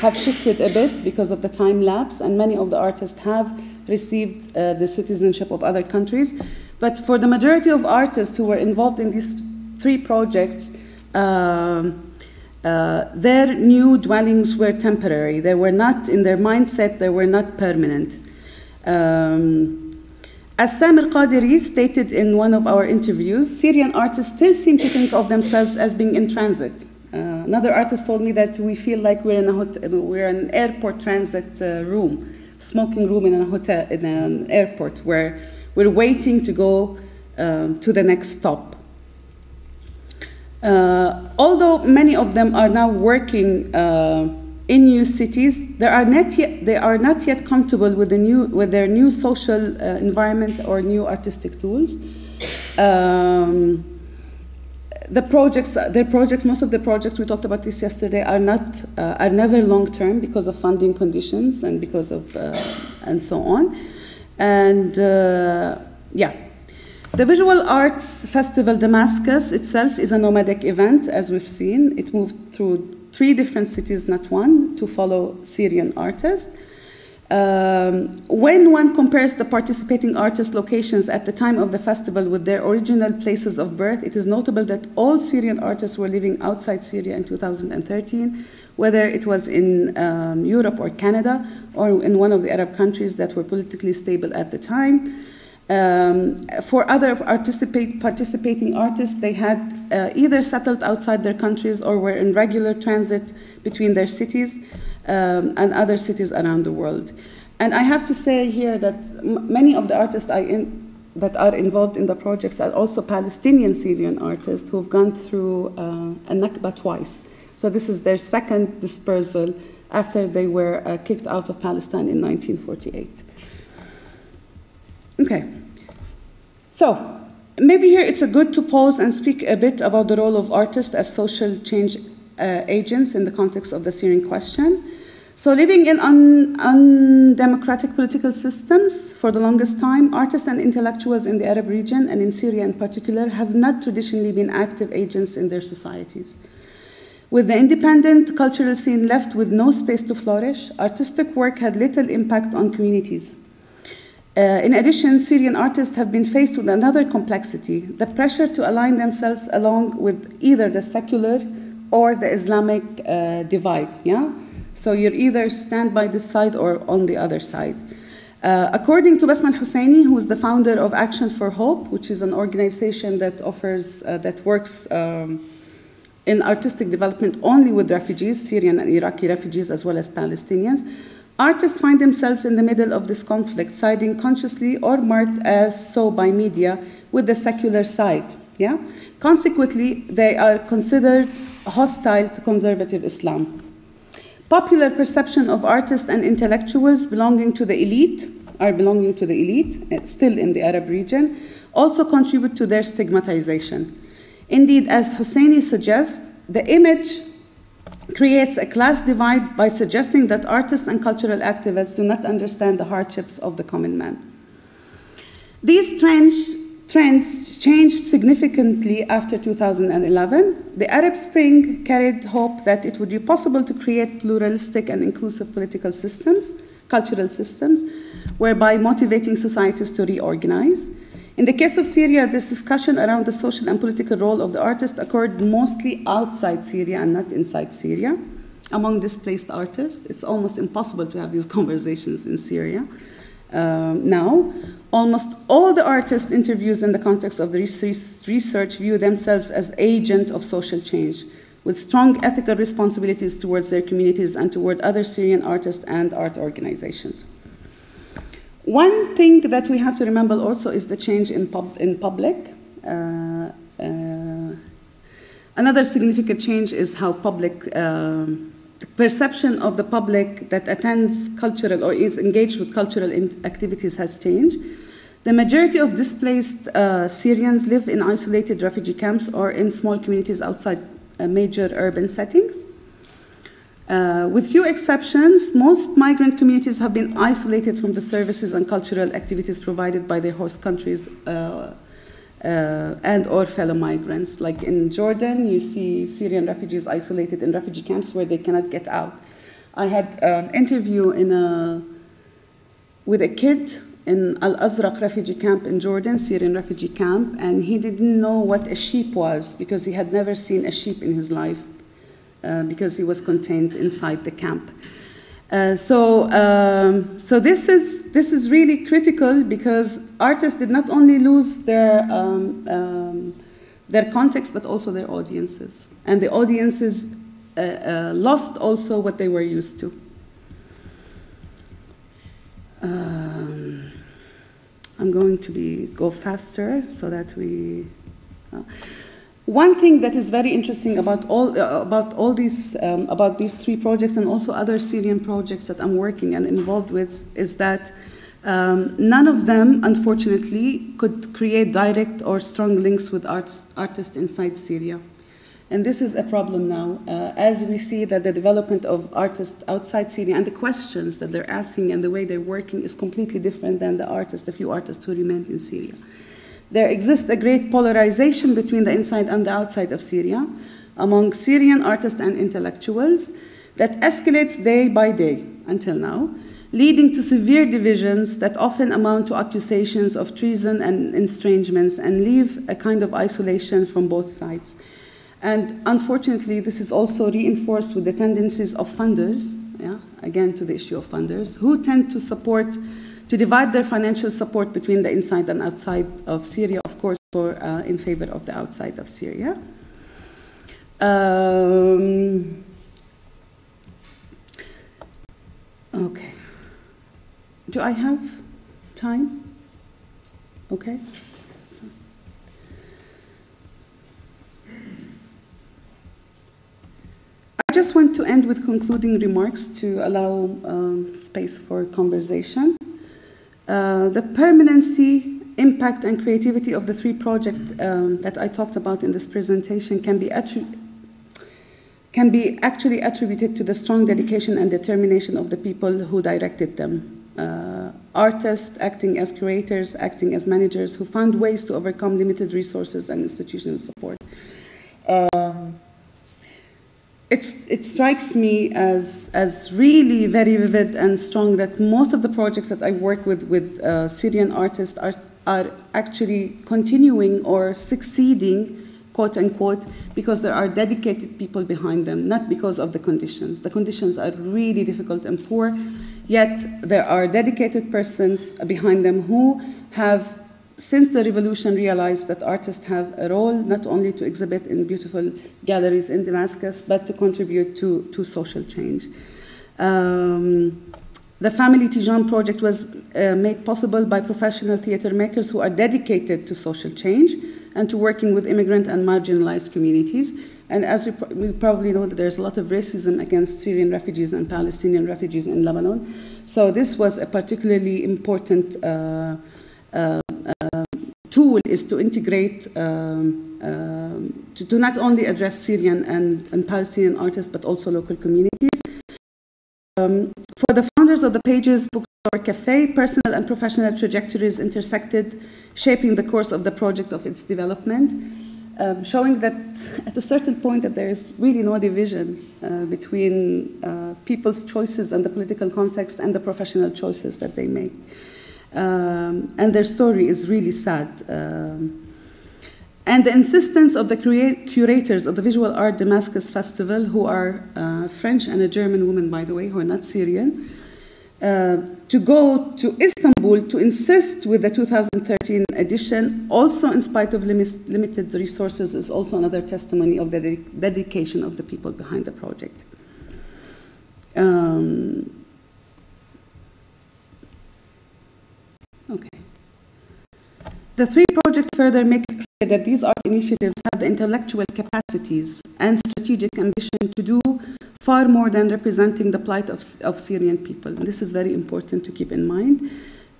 have shifted a bit because of the time lapse, and many of the artists have received uh, the citizenship of other countries. But for the majority of artists who were involved in these three projects, um, uh, their new dwellings were temporary. They were not, in their mindset, they were not permanent. Um, as Samer Qadiri stated in one of our interviews, Syrian artists still seem to think of themselves as being in transit. Uh, another artist told me that we feel like we're in a hotel, we're an airport transit uh, room, smoking room in a hotel in an airport where we're waiting to go um, to the next stop. Uh, although many of them are now working uh, in new cities, they are not yet, they are not yet comfortable with, the new, with their new social uh, environment or new artistic tools. Um, the projects, their projects, most of the projects we talked about this yesterday are not, uh, are never long term because of funding conditions and because of, uh, and so on. And uh, yeah, the Visual Arts Festival Damascus itself is a nomadic event, as we've seen. It moved through three different cities, not one, to follow Syrian artists. Um, when one compares the participating artists' locations at the time of the festival with their original places of birth, it is notable that all Syrian artists were living outside Syria in 2013, whether it was in um, Europe or Canada or in one of the Arab countries that were politically stable at the time. Um, for other participate, participating artists, they had uh, either settled outside their countries or were in regular transit between their cities um, and other cities around the world. And I have to say here that many of the artists in, that are involved in the projects are also Palestinian Syrian artists who've gone through uh, a Nakba twice. So this is their second dispersal after they were uh, kicked out of Palestine in 1948. Okay, so maybe here it's a good to pause and speak a bit about the role of artists as social change uh, agents in the context of the Syrian question. So, living in un- undemocratic political systems for the longest time, artists and intellectuals in the Arab region and in Syria in particular have not traditionally been active agents in their societies. With the independent cultural scene left with no space to flourish, artistic work had little impact on communities. Uh, in addition, Syrian artists have been faced with another complexity the pressure to align themselves along with either the secular or the Islamic uh, divide. Yeah? So you're either stand by this side or on the other side. Uh, according to Basma Husseini, who is the founder of Action for Hope, which is an organization that offers, uh, that works um, in artistic development only with refugees, Syrian and Iraqi refugees, as well as Palestinians, artists find themselves in the middle of this conflict, siding consciously or marked as so by media with the secular side. Yeah? Consequently, they are considered hostile to conservative Islam. Popular perception of artists and intellectuals belonging to the elite are belonging to the elite, eh, still in the Arab region, also contribute to their stigmatization. Indeed, as Husseini suggests, the image creates a class divide by suggesting that artists and cultural activists do not understand the hardships of the common man. These trends Trends changed significantly after 2011. The Arab Spring carried hope that it would be possible to create pluralistic and inclusive political systems, cultural systems, whereby motivating societies to reorganize. In the case of Syria, this discussion around the social and political role of the artist occurred mostly outside Syria and not inside Syria. Among displaced artists, it's almost impossible to have these conversations in Syria um, now. Almost all the artist interviews in the context of the research view themselves as agent of social change, with strong ethical responsibilities towards their communities and toward other Syrian artists and art organizations. One thing that we have to remember also is the change in, pub, in public. Uh, uh, another significant change is how public um, perception of the public that attends cultural or is engaged with cultural activities has changed. The majority of displaced uh, Syrians live in isolated refugee camps or in small communities outside uh, major urban settings. Uh, with few exceptions, most migrant communities have been isolated from the services and cultural activities provided by their host countries uh, and or fellow migrants. Like in Jordan, you see Syrian refugees isolated in refugee camps where they cannot get out. I had an interview in a, with a kid in Al Azraq refugee camp in Jordan, Syrian refugee camp, and he didn't know what a sheep was because he had never seen a sheep in his life uh, because he was contained inside the camp. Uh, so, um, so this is this is really critical because artists did not only lose their um, um, their context but also their audiences, and the audiences uh, uh, lost also what they were used to. Um, I'm going to be go faster so that we. One thing that is very interesting about all, uh, about all these, um, about these three projects and also other Syrian projects that I'm working and involved with is that um, none of them, unfortunately, could create direct or strong links with arts, artists inside Syria. And this is a problem now, uh, as we see that the development of artists outside Syria and the questions that they're asking and the way they're working is completely different than the artists, the few artists who remained in Syria. There exists a great polarization between the inside and the outside of Syria among Syrian artists and intellectuals that escalates day by day until now. leading to severe divisions that often amount to accusations of treason and estrangements and leave a kind of isolation from both sides. And unfortunately, this is also reinforced with the tendencies of funders, yeah, again to the issue of funders, who tend to support, to divide their financial support between the inside and outside of Syria, of course, or uh, in favor of the outside of Syria. Um, okay. Do I have time? Okay. I just want to end with concluding remarks to allow um, space for conversation. Uh, the permanency, impact, and creativity of the three projects um, that I talked about in this presentation can be, can be actually attributed to the strong dedication and determination of the people who directed them. Uh, artists acting as curators, acting as managers who found ways to overcome limited resources and institutional support. Um, it strikes me as, as really very vivid and strong that most of the projects that I work with with uh, Syrian artists are, are actually continuing or succeeding, quote unquote, because there are dedicated people behind them, not because of the conditions. The conditions are really difficult and poor, yet there are dedicated persons behind them who have since the revolution realized that artists have a role not only to exhibit in beautiful galleries in Damascus, but to contribute to, to social change. Um, the Family Tijan project was uh, made possible by professional theater makers who are dedicated to social change and to working with immigrant and marginalized communities. And as we, pro probably know that there's a lot of racism against Syrian refugees and Palestinian refugees in Lebanon. So this was a particularly important uh, uh, tool is to integrate, um, um, to, to, not only address Syrian and, and Palestinian artists, but also local communities. Um, for the founders of the Pages Bookstore Cafe, personal and professional trajectories intersected, shaping the course of the project of its development, um, showing that at a certain point that there is really no division uh, between uh, people's choices and the political context and the professional choices that they make. Um, and their story is really sad. Um, and the insistence of the curators of the Visual Art Damascus Festival, who are uh, French and a German woman, by the way, who are not Syrian, uh, to go to Istanbul to insist with the 2013 edition, also in spite of lim limited resources, is also another testimony of the de dedication of the people behind the project. Um, Okay. The three projects further make it clear that these art initiatives have the intellectual capacities and strategic ambition to do far more than representing the plight of, of Syrian people. And this is very important to keep in mind.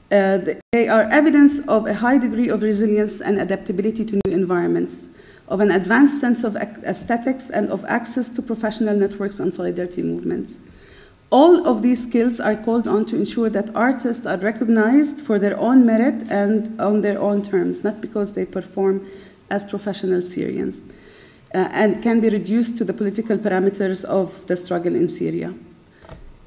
Uh, they are evidence of a high degree of resilience and adaptability to new environments, of an advanced sense of aesthetics, and of access to professional networks and solidarity movements. All of these skills are called on to ensure that artists are recognized for their own merit and on their own terms, not because they perform as professional Syrians, uh, and can be reduced to the political parameters of the struggle in Syria.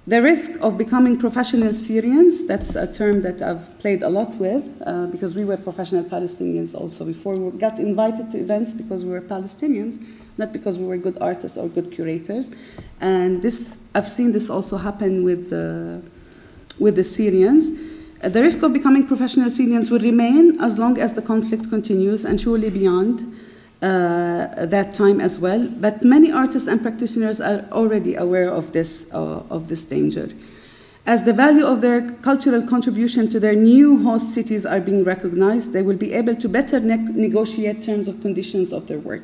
The risk of becoming professional Syrians, that's a term that I've played a lot with uh, because we were professional Palestinians also before. We got invited to events because we were Palestinians, not because we were good artists or good curators. And this, I've seen this also happen with, uh, with the Syrians. Uh, the risk of becoming professional Syrians will remain as long as the conflict continues and surely beyond. Uh, that time as well. But many artists and practitioners are already aware of this, uh, of this danger. As the value of their cultural contribution to their new host cities are being recognized, they will be able to better ne negotiate terms of conditions of their work.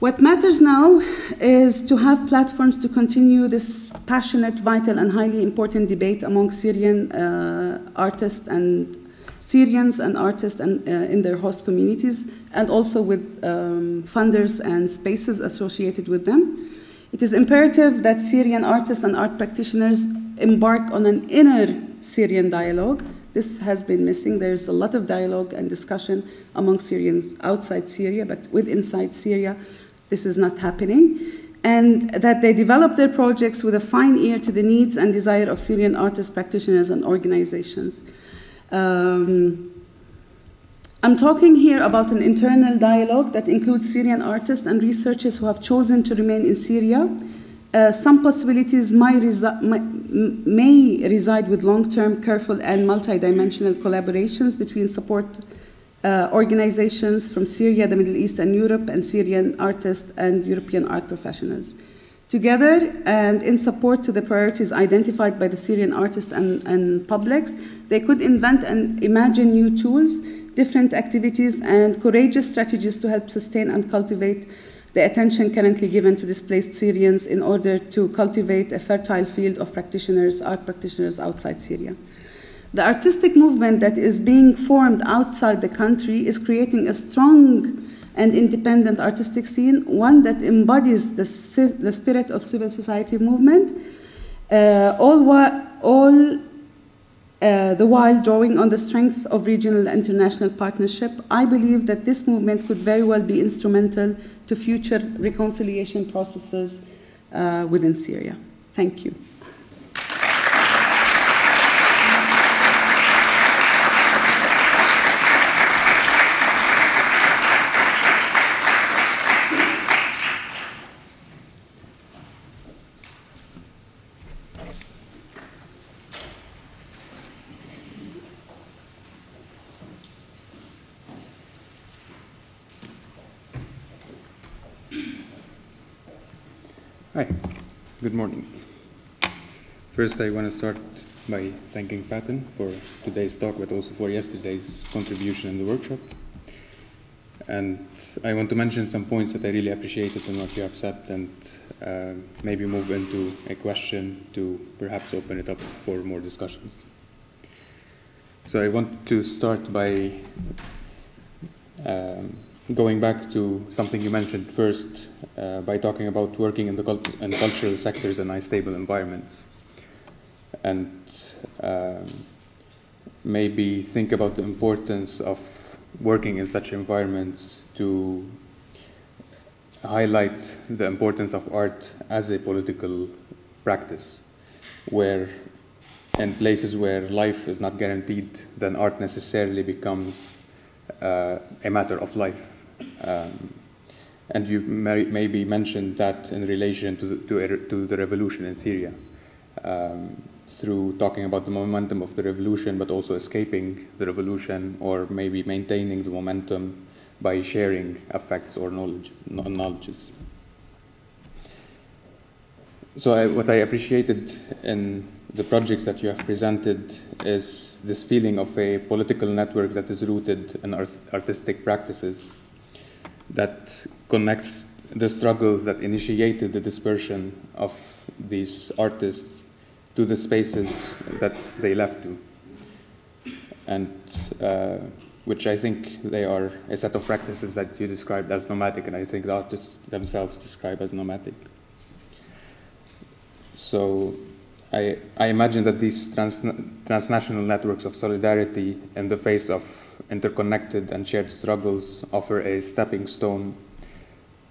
What matters now is to have platforms to continue this passionate, vital, and highly important debate among Syrian uh, artists and Syrians and artists and, uh, in their host communities, and also with um, funders and spaces associated with them. It is imperative that Syrian artists and art practitioners embark on an inner Syrian dialogue. This has been missing. There's a lot of dialogue and discussion among Syrians outside Syria, but with inside Syria, this is not happening. and that they develop their projects with a fine ear to the needs and desire of Syrian artists, practitioners, and organizations. Um, I'm talking here about an internal dialogue that includes Syrian artists and researchers who have chosen to remain in Syria. Uh, some possibilities may, resi- may, may reside with long term, careful, and multidimensional collaborations between support uh, organizations from Syria, the Middle East, and Europe, and Syrian artists and European art professionals. Together and in support to the priorities identified by the Syrian artists and, and publics, they could invent and imagine new tools, different activities, and courageous strategies to help sustain and cultivate the attention currently given to displaced Syrians in order to cultivate a fertile field of practitioners, art practitioners outside Syria. The artistic movement that is being formed outside the country is creating a strong and independent artistic scene, one that embodies the, the spirit of civil society movement, uh, all, all uh, the while drawing on the strength of regional and international partnership. I believe that this movement could very well be instrumental to future reconciliation processes uh, within Syria. Thank you. Hi, good morning. First, I want to start by thanking Fatin for today's talk, but also for yesterday's contribution in the workshop. And I want to mention some points that I really appreciated in what you have said and uh, maybe move into a question to perhaps open it up for more discussions. So I want to start by um, going back to something you mentioned first uh, by talking about working in the cult in cultural sectors in unstable environments. And um, maybe think about the importance of working in such environments to highlight the importance of art as a political practice, where in places where life is not guaranteed, then art necessarily becomes uh, a matter of life um, and you may, maybe mentioned that in relation to the, to, to the revolution in Syria, um, through talking about the momentum of the revolution, but also escaping the revolution, or maybe maintaining the momentum by sharing effects or knowledge, knowledges. So I, what I appreciated in the projects that you have presented is this feeling of a political network that is rooted in art artistic practices that connects the struggles that initiated the dispersion of these artists to the spaces that they left to. And uh, which I think they are a set of practices that you described as nomadic, and I think the artists themselves describe as nomadic. So I, I imagine that these trans, transnational networks of solidarity in the face of interconnected and shared struggles offer a stepping stone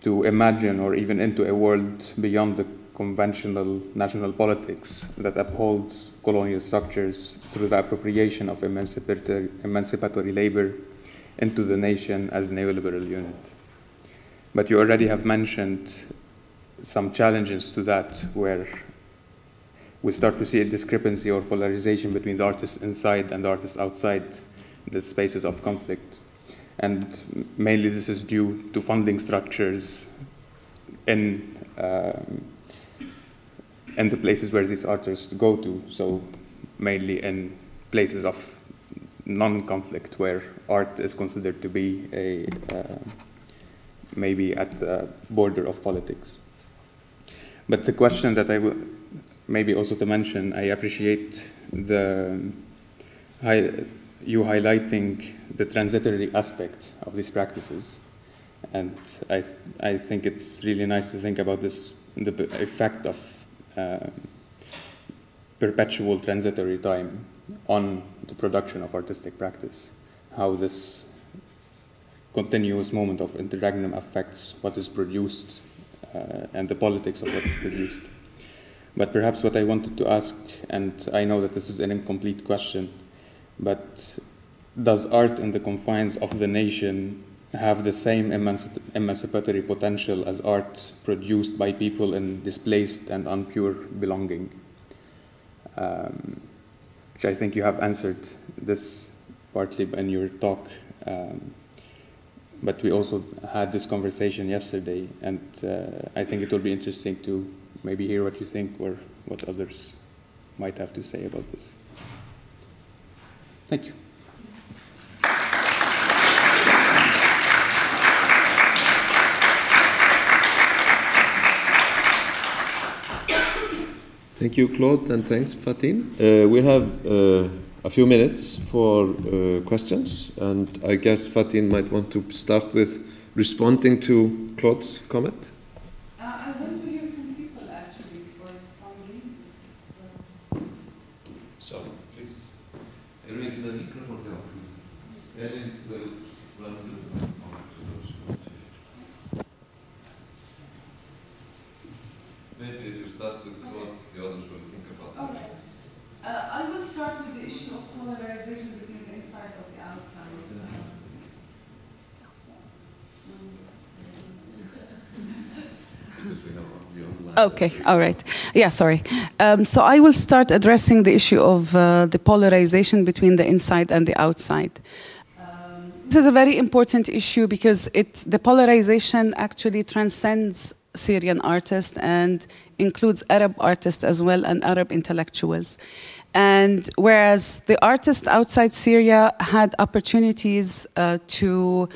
to imagine or even into a world beyond the conventional national politics that upholds colonial structures through the appropriation of emancipatory, emancipatory labor into the nation as neoliberal unit. But you already have mentioned some challenges to that where we start to see a discrepancy or polarization between the artists inside and the artists outside the spaces of conflict. And mainly this is due to funding structures in, um, in the places where these artists go to, so mainly in places of non-conflict where art is considered to be a uh, maybe at the border of politics. But the question that I would maybe also to mention, I appreciate the high, you highlighting the transitory aspect of these practices. And I, th I think it's really nice to think about this, the effect of uh, perpetual transitory time on the production of artistic practice, how this continuous moment of interregnum affects what is produced uh, and the politics of what is produced. But perhaps what I wanted to ask, and I know that this is an incomplete question, but does art in the confines of the nation have the same emanci- emancipatory potential as art produced by people in displaced and unpure belonging? Um, which I think you have answered this partly in your talk. Um, but we also had this conversation yesterday, and uh, I think it will be interesting to maybe hear what you think or what others might have to say about this. Thank you. Thank you, Claude, and thanks, Fatin. Uh, we have uh, a few minutes for uh, questions, and I guess Fatin might want to start with responding to Claude's comment. Uh, I want to hear from people actually before responding. So, please. Elin, the microphone down. Elin will run the Maybe if you start with what the others will about. All right. Uh, I will start with the issue of polarization between the inside and the outside. The. Okay, all right. Yeah, sorry. Um, so I will start addressing the issue of uh, the polarization between the inside and the outside. This is a very important issue because it, the polarization actually transcends Syrian artists and includes Arab artists as well and Arab intellectuals. And whereas the artists outside Syria had opportunities uh, to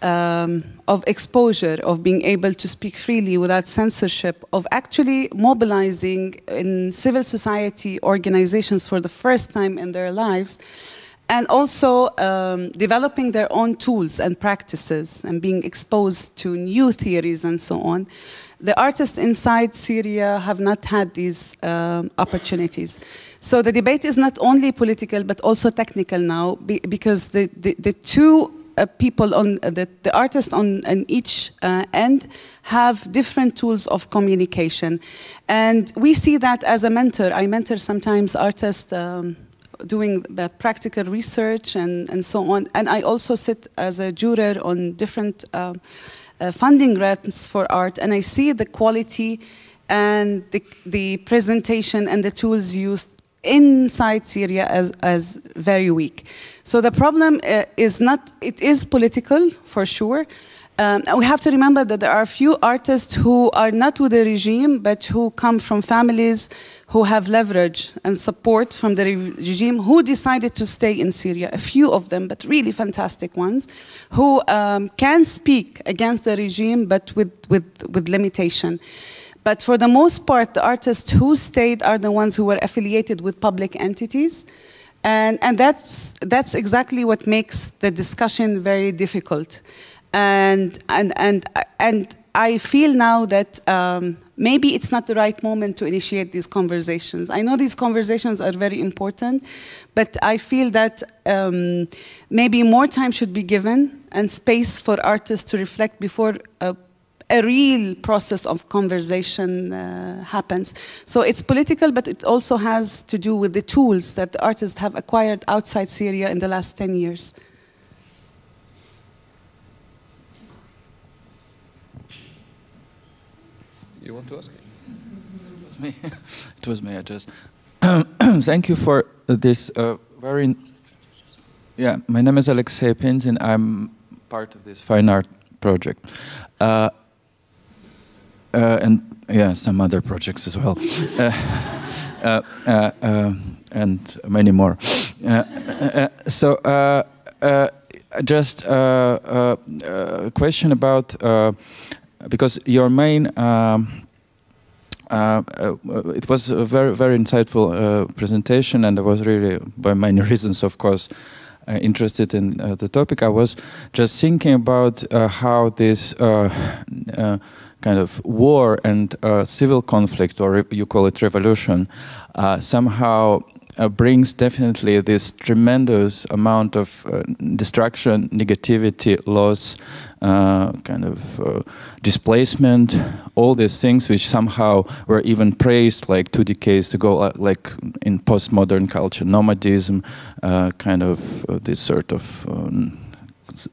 um, of exposure, of being able to speak freely without censorship, of actually mobilizing in civil society organizations for the first time in their lives, and also um, developing their own tools and practices and being exposed to new theories and so on. The artists inside Syria have not had these um, opportunities. So the debate is not only political but also technical now be, because the, the, the two uh, people on uh, the, the artists on, on each uh, end have different tools of communication and we see that as a mentor i mentor sometimes artists um, doing uh, practical research and, and so on and i also sit as a juror on different um, uh, funding grants for art and i see the quality and the, the presentation and the tools used inside Syria as, as very weak. So the problem uh, is not, it is political for sure. Um, we have to remember that there are few artists who are not with the regime, but who come from families who have leverage and support from the regime, who decided to stay in Syria. A few of them, but really fantastic ones, who um, can speak against the regime, but with, with, with limitation. But for the most part, the artists who stayed are the ones who were affiliated with public entities. And, and that's, that's exactly what makes the discussion very difficult. And, and, and, and I feel now that um, maybe it's not the right moment to initiate these conversations. I know these conversations are very important, but I feel that um, maybe more time should be given and space for artists to reflect before uh, a real process of conversation uh, happens. So it's political, but it also has to do with the tools that the artists have acquired outside Syria in the last 10 years. You want to ask? It was me. it was me. I just thank you for this uh, very. Yeah, my name is Alexei and I'm part of this FEINART project, uh, uh, and yeah, some other projects as well, uh, uh, uh, and many more. so, just a question about because your main um, uh, uh, it was a very very insightful uh, presentation, and I was really, by many reasons, of course, uh, interested in uh, the topic. I was just thinking about uh, how this kind of war and civil conflict, or you call it revolution, somehow brings definitely this tremendous amount of destruction, negativity, loss, uh, kind of uh, displacement, all these things which somehow were even praised like two decades ago, uh, like in postmodern culture, nomadism, uh, kind of this sort of. Um,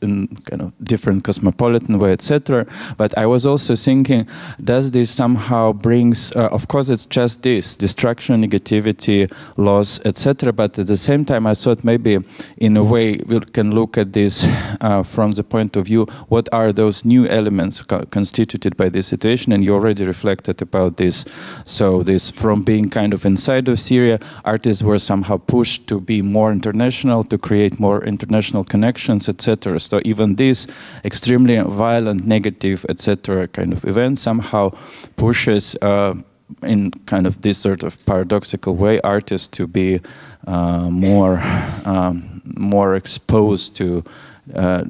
in kind of different cosmopolitan way, etc. But I was also thinking, does this somehow brings? Uh, of course, it's just this destruction, negativity, loss, etc. But at the same time, I thought maybe, in a way, we can look at this uh, from the point of view: what are those new elements co constituted by this situation? And you already reflected about this. So this, from being kind of inside of Syria, artists were somehow pushed to be more international, to create more international connections, etc so even this extremely violent, negative, etc. kind of event somehow pushes uh, in kind of this sort of paradoxical way artists to be uh, more um, more exposed to uh,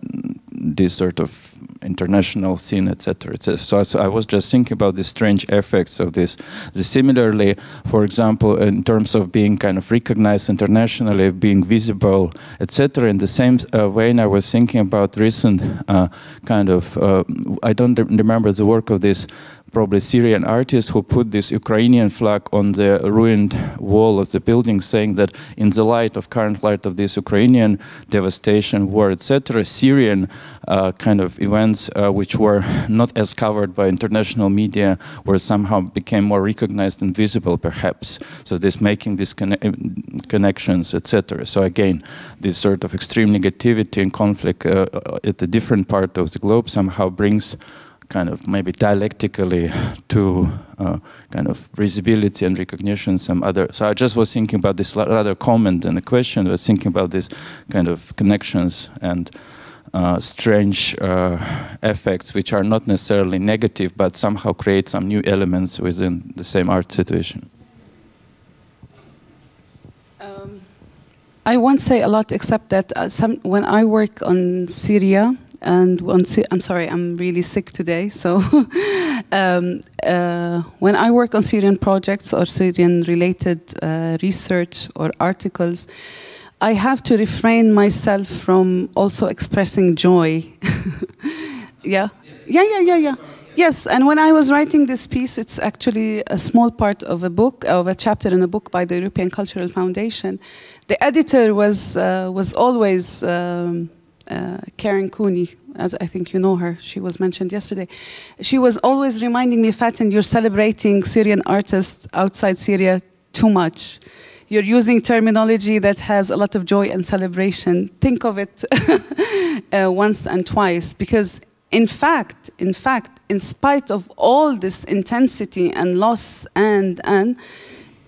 this sort of international scene, etc. etc. so, so, I was just thinking about the strange effects of this. The similarly, for example, in terms of being kind of recognized internationally, being visible, etc. In the same uh, vein, I was thinking about recent uh, kind of, uh, I don't remember the work of this probably Syrian artist who put this Ukrainian flag on the ruined wall of the building, saying that in the light of current light of this Ukrainian devastation, war, etc., Syrian uh, kind of events uh, which were not as covered by international media were somehow became more recognized and visible, perhaps. So this making these conne connections, etc. So again, this sort of extreme negativity and conflict uh, at a different part of the globe somehow brings kind of maybe dialectically to uh, kind of visibility and recognition some other so i just was thinking about this rather comment than a question I was thinking about this kind of connections and uh, strange uh, effects which are not necessarily negative but somehow create some new elements within the same art situation. Um, I won't say a lot except that uh, some, when I work on Syria, and once I'm sorry, I'm really sick today. So um, uh, when I work on Syrian projects or Syrian-related uh, research or articles, I have to refrain myself from also expressing joy. yeah, yeah, yeah, yeah, yeah. Yes, and when I was writing this piece, it's actually a small part of a book, of a chapter in a book by the European Cultural Foundation. The editor was uh, was always. Um, uh, Karen Cooney, as I think you know her, she was mentioned yesterday. She was always reminding me, Fatin, you're celebrating Syrian artists outside Syria too much. You're using terminology that has a lot of joy and celebration. Think of it uh, once and twice, because in fact, in fact, in spite of all this intensity and loss and and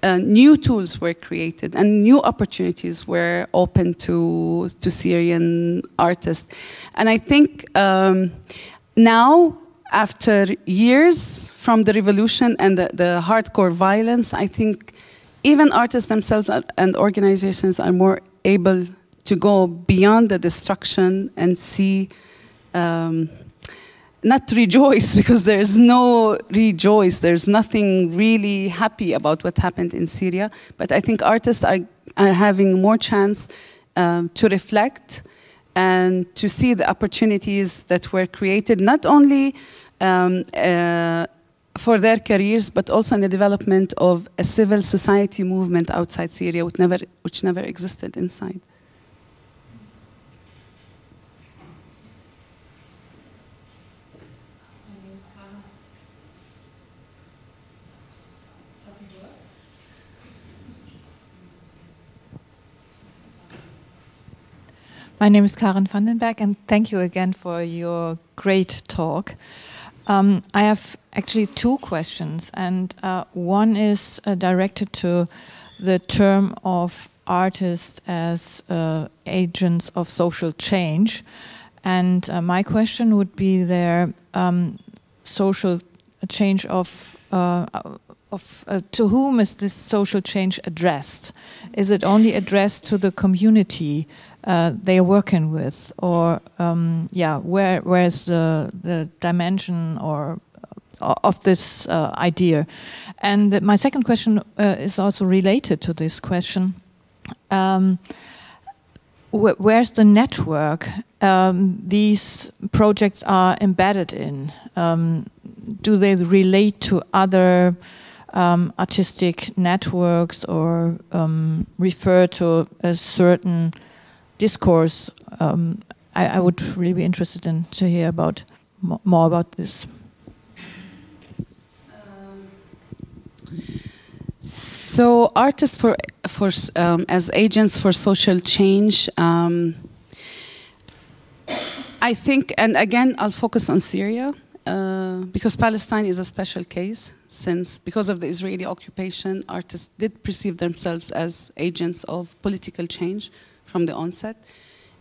uh, new tools were created and new opportunities were open to, to Syrian artists. And I think um, now, after years from the revolution and the, the, hardcore violence, I think even artists themselves and organizations are more able to go beyond the destruction and see um, not to rejoice because there's no rejoice. There's nothing really happy about what happened in syria. But i think artists are, are having more chance um, to reflect and to see the opportunities that were created not only um, uh, for their careers but also in the development of a civil society movement outside syria which never, which never existed inside My name is Karen Vandenberg, and thank you again for your great talk. Um, I have actually two questions, and uh, one is uh, directed to the term of artists as uh, agents of social change. And uh, my question would be there um, social change of uh, of uh, to whom is this social change addressed? Is it only addressed to the community uh, they are working with, or um, yeah, where where is the the dimension or uh, of this uh, idea? And my second question uh, is also related to this question. um, wh where's the network um, these projects are embedded in? Um, do they relate to other um, artistic networks or um, refer to a certain discourse? Um, I, I, would really be interested in to hear about more about this. So, artists for for um, as agents for social change. Um, I think, and again, I'll focus on Syria uh, because Palestine is a special case. Since because of the Israeli occupation, artists did perceive themselves as agents of political change from the onset.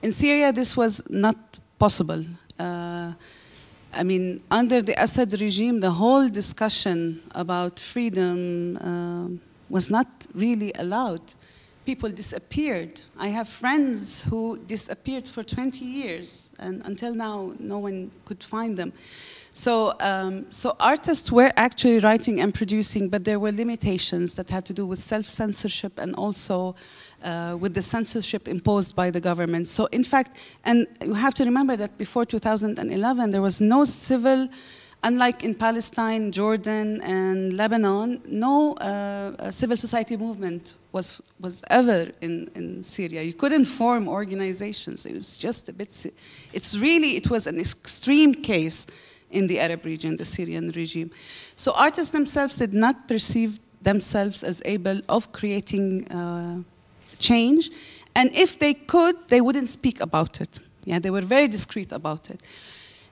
In Syria, this was not possible. Uh, I mean, under the Assad regime, the whole discussion about freedom uh, was not really allowed. People disappeared. I have friends who disappeared for 20 years, and until now, no one could find them. So, um, so artists were actually writing and producing, but there were limitations that had to do with self-censorship and also uh, with the censorship imposed by the government. So in fact, and you have to remember that before 2011, there was no civil, unlike in Palestine, Jordan, and Lebanon, no uh, civil society movement was, was ever in, in Syria. You couldn't form organizations. It was just a bit, it's really, it was an extreme case in the Arab region, the Syrian regime. So artists themselves did not perceive themselves as able of creating uh, change. And if they could, they wouldn't speak about it. Yeah, they were very discreet about it.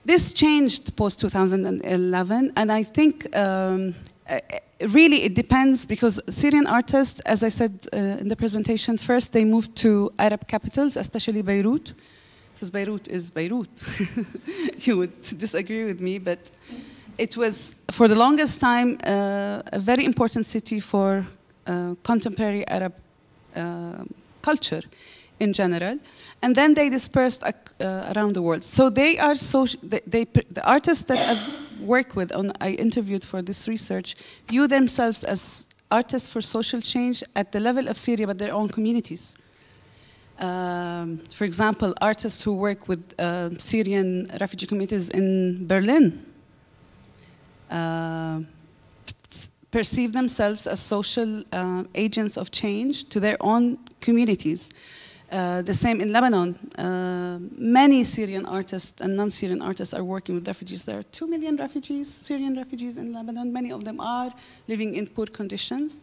This changed post 2011, and I think um, uh, really it depends because Syrian artists, as I said uh, in the presentation, first they moved to Arab capitals, especially Beirut, because Beirut is Beirut. you would disagree with me, but it was for the longest time uh, a very important city for uh, contemporary Arab culture in general. And then they dispersed uh, around the world. So they are so, they, they, the artists that I've worked with, on, I interviewed for this research, view themselves as artists for social change at the level of Syria, but their own communities. Um, for example, artists who work with uh, Syrian refugee communities in Berlin. Uh, perceive themselves as social uh, agents of change to their own communities. Uh, the same in Lebanon. Uh, many Syrian artists and non-Syrian artists are working with refugees. There are two million refugees, Syrian refugees in Lebanon. Many of them are living in poor conditions.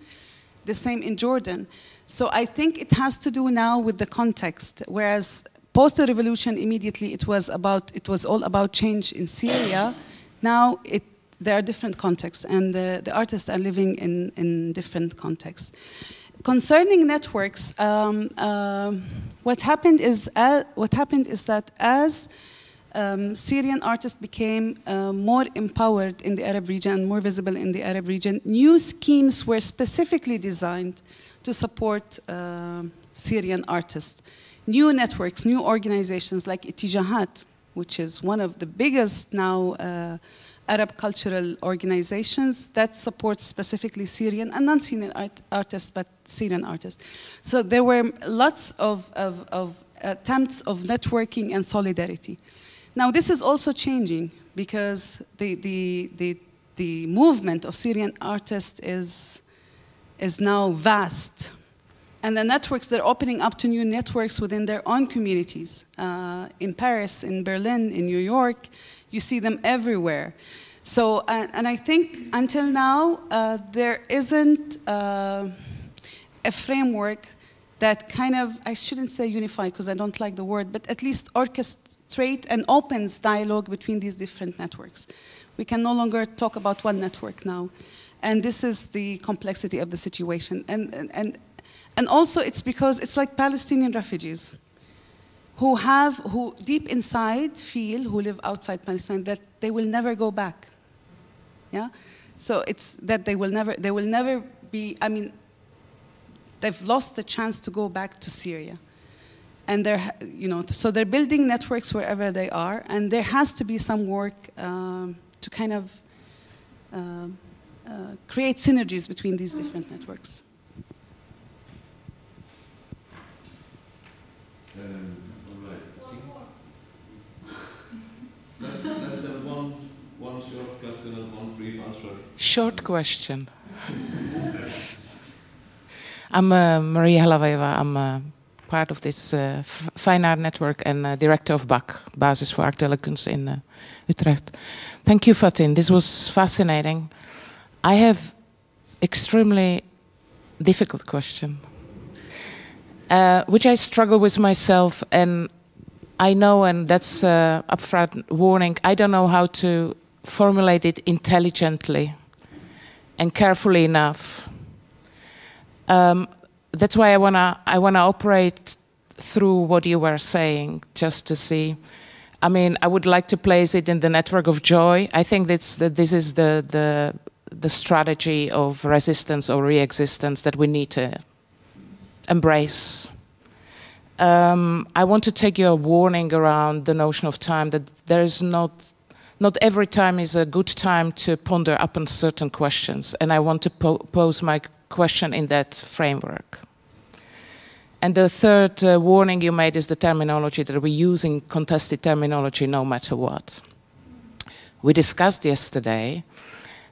The same in Jordan. So I think it has to do now with the context. Whereas post the revolution, immediately it was about it was all about change in Syria. Now it there are different contexts, and the, the artists are living in, in different contexts. Concerning networks, um, uh, what happened is uh, what happened is that as um, Syrian artists became uh, more empowered in the Arab region and more visible in the Arab region, new schemes were specifically designed to support uh, Syrian artists. New networks, new organizations like Ettijahat, which is one of the biggest now uh, Arab cultural organizations that support specifically Syrian and non-Syrian art artists, but Syrian artists. So there were lots of, of, of, attempts of networking and solidarity. Now this is also changing because the, the, the, the movement of Syrian artists is, is now vast. And the networks, they're opening up to new networks within their own communities. Uh, in Paris, in Berlin, in New York, you see them everywhere. So, and, and I think until now, uh, there isn't uh, a framework that kind of, I shouldn't say unified because I don't like the word, but at least orchestrate and opens dialogue between these different networks. We can no longer talk about one network now. And this is the complexity of the situation. And, and, and, and also it's because it's like Palestinian refugees who have, who deep inside feel, who live outside Palestine, that they will never go back. Yeah? So it's that they will never, they will never be, I mean, they've lost the chance to go back to Syria. And they're, you know, so they're building networks wherever they are, and there has to be some work um, to kind of uh, uh, create synergies between these different networks. That's, a one, one short question and one brief answer. Short question. I'm uh, Maria Hlavajova. I'm uh, part of this uh, FEINART Network and uh, director of BAK, Basis voor Actuele Kunst in uh, Utrecht. Thank you, Fatin. This was fascinating. I have extremely difficult question, uh, which I struggle with myself, and I know, and that's uh, upfront warning. I don't know how to formulate it intelligently and carefully enough. Um, that's why I wanna I wanna operate through what you were saying, just to see. I mean, I would like to place it in the network of joy. I think that's that this is the the the strategy of resistance or re-existence that we need to embrace. Um, I want to take your warning around the notion of time that there is not not every time is a good time to ponder upon certain questions, and I want to po pose my question in that framework. And the third uh, warning you made is the terminology that we're using contested terminology no matter what. We discussed yesterday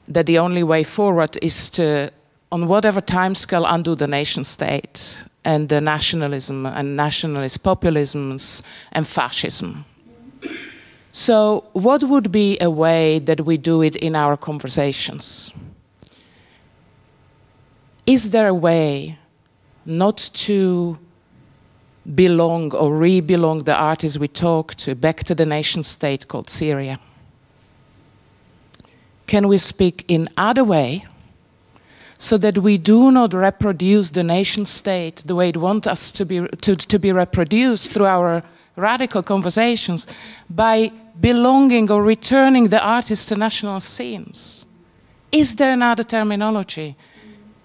that the only way forward is to, on whatever timescale, undo the nation state and the nationalism and nationalist populisms and fascism. So, what would be a way that we do it in our conversations? Is there a way not to belong or re belong the artists we talk to back to the nation state called Syria? Can we speak in other way so that we do not reproduce the nation state the way it wants us to be, to, to be reproduced through our radical conversations by belonging or returning the artist to national scenes? Is there another terminology?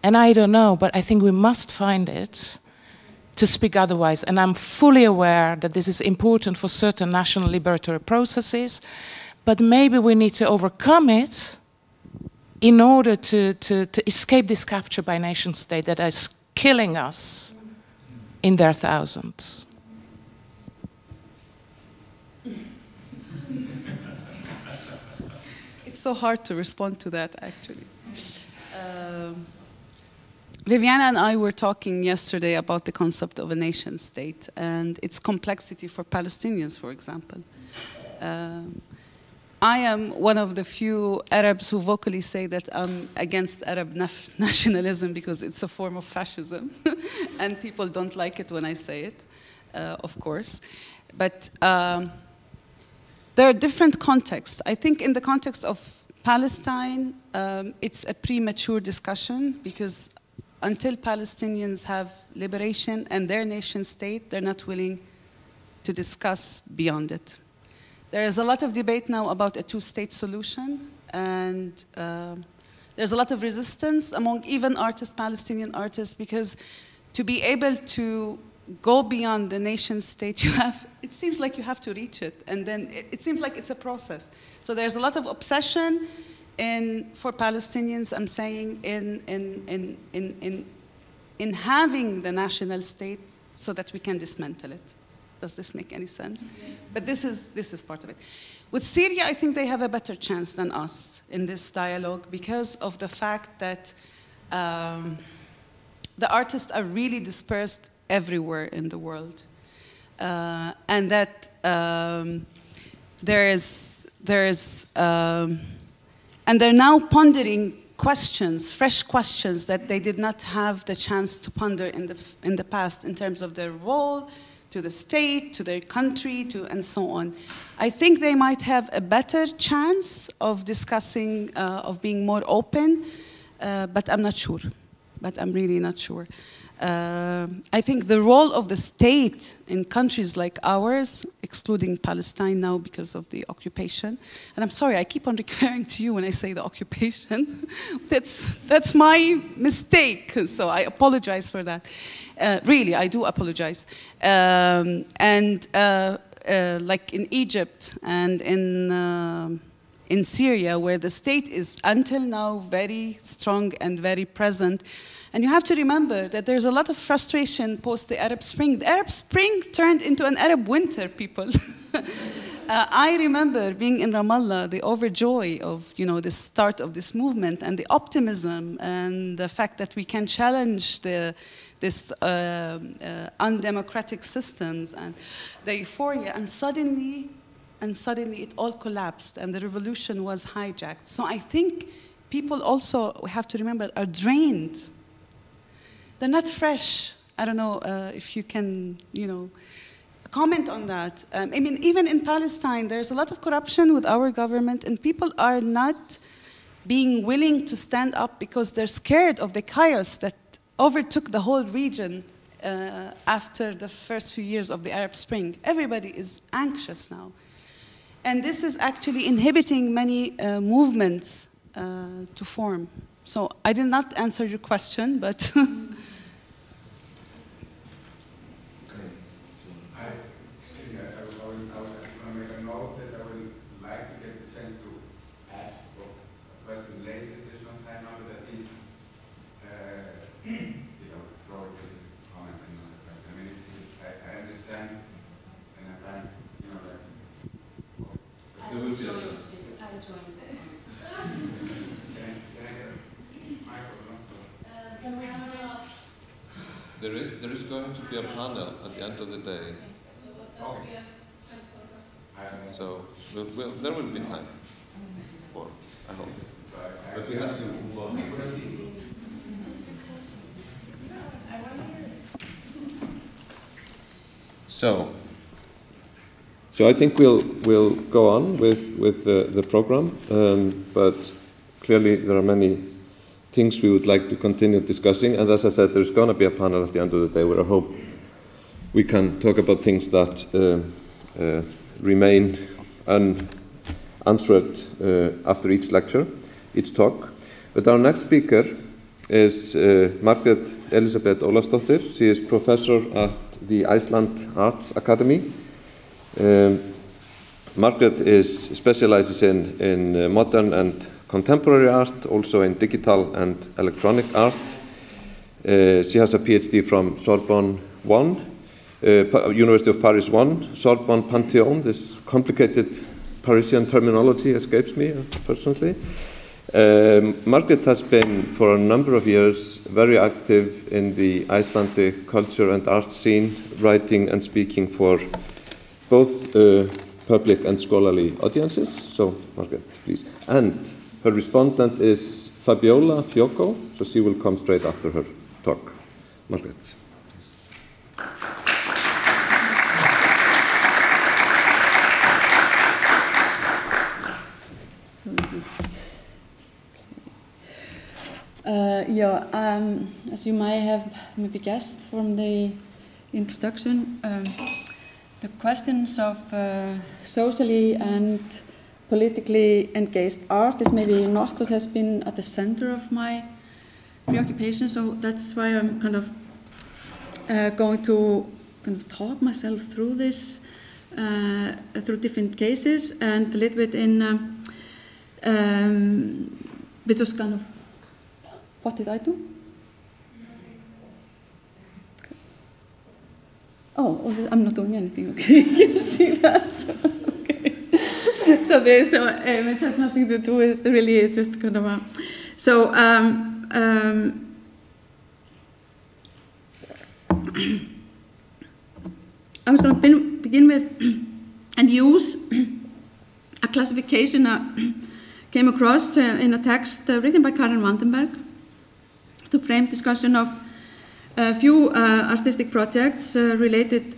And I don't know, but I think we must find it to speak otherwise. And I'm fully aware that this is important for certain national liberatory processes, but maybe we need to overcome it in order to, to, to escape this capture by nation state that is killing us in their thousands. It's so hard to respond to that, actually. Um, Viviana and I were talking yesterday about the concept of a nation state and its complexity for Palestinians, for example. Um, I am one of the few Arabs who vocally say that I'm against Arab nationalism because it's a form of fascism, and people don't like it when I say it, uh, of course. But um, there are different contexts. I think in the context of Palestine, um, it's a premature discussion because until Palestinians have liberation and their nation state, they're not willing to discuss beyond it. There is a lot of debate now about a two-state solution, and uh, there's a lot of resistance among even artists, Palestinian artists, because to be able to go beyond the nation state, you have, it seems like you have to reach it, and then it, it seems like it's a process. So there's a lot of obsession in, for Palestinians, I'm saying, in, in, in, in, in, in having the national state so that we can dismantle it. Does this make any sense? Yes. But this is, this is part of it. With Syria, I think they have a better chance than us in this dialogue because of the fact that um, the artists are really dispersed everywhere in the world. Uh, and that um, there is, there is um, and they're now pondering questions, fresh questions that they did not have the chance to ponder in the, in the past in terms of their role to the state, to their country, to, and so on. I think they might have a better chance of discussing, uh, of being more open, uh, but I'm not sure. But I'm really not sure. Uh, I think the role of the state in countries like ours, excluding Palestine now because of the occupation, and I'm sorry, I keep on referring to you when I say the occupation. that's, that's my mistake, so I apologize for that. Uh, really, I do apologize. Um, and uh, uh like in Egypt and in uh, in Syria, where the state is until now very strong and very present, and you have to remember that there's a lot of frustration post the Arab Spring. The Arab Spring turned into an Arab winter, people. Uh, I remember being in Ramallah, the overjoy of you know the start of this movement and the optimism and the fact that we can challenge the this uh, uh, undemocratic systems and the euphoria, and suddenly, and suddenly it all collapsed and the revolution was hijacked. So I think people also we have to remember are drained. They're not fresh. I don't know uh, if you can, you know comment on that. Um, I mean, even in Palestine, there's a lot of corruption with our government, and people are not being willing to stand up because they're scared of the chaos that overtook the whole region uh, after the first few years of the Arab Spring. Everybody is anxious now. And this is actually inhibiting many uh, movements uh, to form. So I did not answer your question, but. There is, there is going to be a panel at the end of the day. So we'll, we'll, there will be time for, I hope. But we have to move on. So, so I think we'll, we'll go on with, with the, the program, um, but clearly there are many things we would like to continue discussing. And as I said, there's going to be a panel at the end of the day where I hope we can talk about things that uh, uh, remain unanswered uh, after each lecture, each talk. But our next speaker is uh, Margrét Elísabet Ólafsdóttir. She is professor at the Iceland Arts Academy. Um, Margaret is, specializes in, in uh, modern and contemporary art, also in digital and electronic art. Uh, she has a PhD from Sorbonne 1, uh, University of Paris 1, Sorbonne Panthéon. This complicated Parisian terminology escapes me, unfortunately. Um, Margrét has been for a number of years very active in the Icelandic culture and art scene, writing and speaking for both uh, public and scholarly audiences. So, Margrét, please. And her respondent is Fabiola Fiocco, so she will come straight after her talk. Margrét. Uh, yeah, um, as you may have maybe guessed from the introduction, um, the questions of uh, socially and politically engaged art is maybe not what has been at the center of my preoccupation. So that's why I'm kind of uh, going to kind of talk myself through this, uh, through different cases, and a little bit in, um, um, which was kind of, what did I do? Oh, oh I'm not doing anything. Okay, you see that? so there's so um, it has nothing to do with really. It's just kind of a so. Um, um, I was going to begin with and use a classification I came across uh, in a text uh, written by Karen van den Berg to frame discussion of a few uh, artistic projects uh, related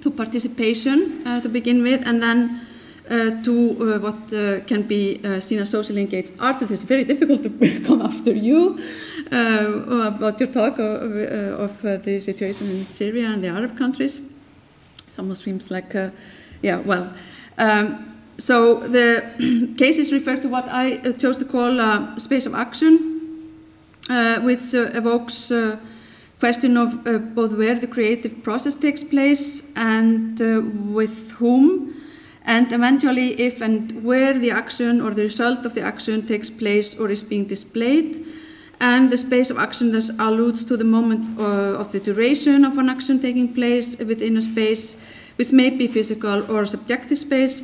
to participation uh, to begin with, and then uh, to uh, what uh, can be uh, seen as socially engaged art. It is very difficult to come after you uh, about your talk of, of the situation in Syria and the Arab countries. It almost seems like, yeah, well. Um, so the cases refer to what I chose to call space of action, which evokes question of uh, both where the creative process takes place and uh, with whom, and eventually if and where the action or the result of the action takes place or is being displayed, And the space of action thus alludes to the moment uh, of the duration of an action taking place within a space, which may be physical or subjective space,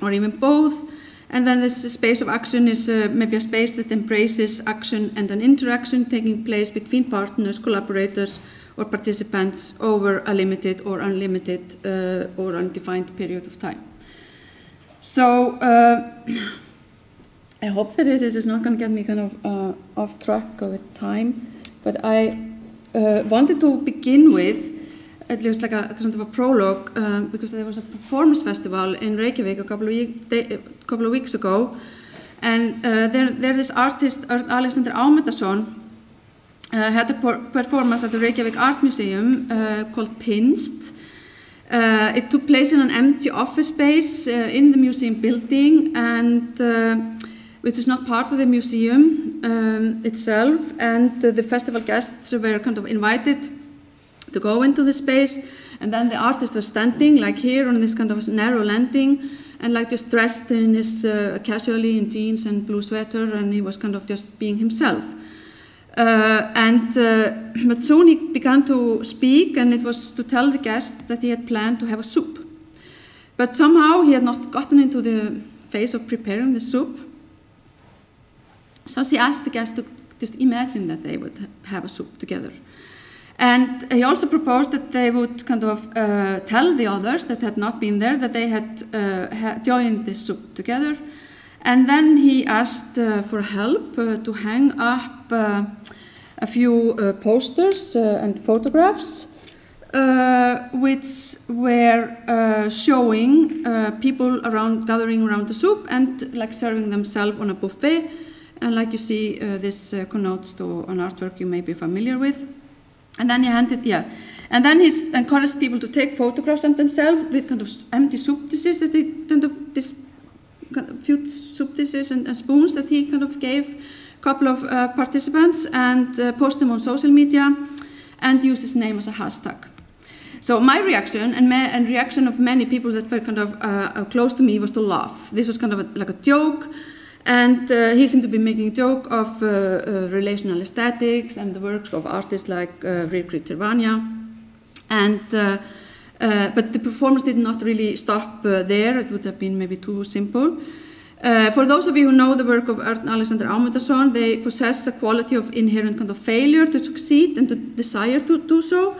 or even both. And then this space of action is uh, maybe a space that embraces action and an interaction taking place between partners, collaborators, or participants over a limited or unlimited uh, or undefined period of time. So uh, I hope that this is not going to get me kind of uh, off track with time, but I uh, wanted to begin with at least like a, kind of a prologue um, because there was a performance festival in Reykjavik a couple of, week, day, couple of weeks ago, and uh, there, there this artist Alexander Ámundason uh, had a performance at the Reykjavik Art Museum uh, called Pinched. Uh, it took place in an empty office space in the museum building and which is not part of the museum um, itself and the festival guests were kind of invited to go into the space and then the artist was standing like here on this kind of narrow landing and like just dressed in his uh, casually in jeans and blue sweater and he was kind of just being himself uh, and uh, but soon he began to speak, and it was to tell the guests that he had planned to have a soup. But somehow he had not gotten into the phase of preparing the soup. So he asked the guests to just imagine that they would have a soup together. And he also proposed that they would kind of uh, tell the others that had not been there that they had, uh, had joined this soup together. And then he asked uh, for help uh, to hang up uh, a few uh, posters and photographs which were showing people around gathering around the soup and like serving themselves on a buffet. And like you see, this connotes to an artwork you may be familiar with. And then he handed, yeah. And then he encouraged people to take photographs of themselves with kind of empty soup dishes that they kind of this kind of few soup dishes and, and, spoons that he kind of gave a couple of uh, participants and uh, post them on social media and use his name as a hashtag. So my reaction and, and reaction of many people that were kind of uh, uh close to me was to laugh. This was kind of a, like a joke. And uh, he seemed to be making a joke of uh, uh, relational aesthetics and the works of artists like uh, Rirkrit And uh, but the performance did not really stop uh, there. It would have been maybe too simple. Uh, for those of you who know the work of Ernst Alexander Ámundason, they possess a quality of inherent kind of failure to succeed and to desire to do so.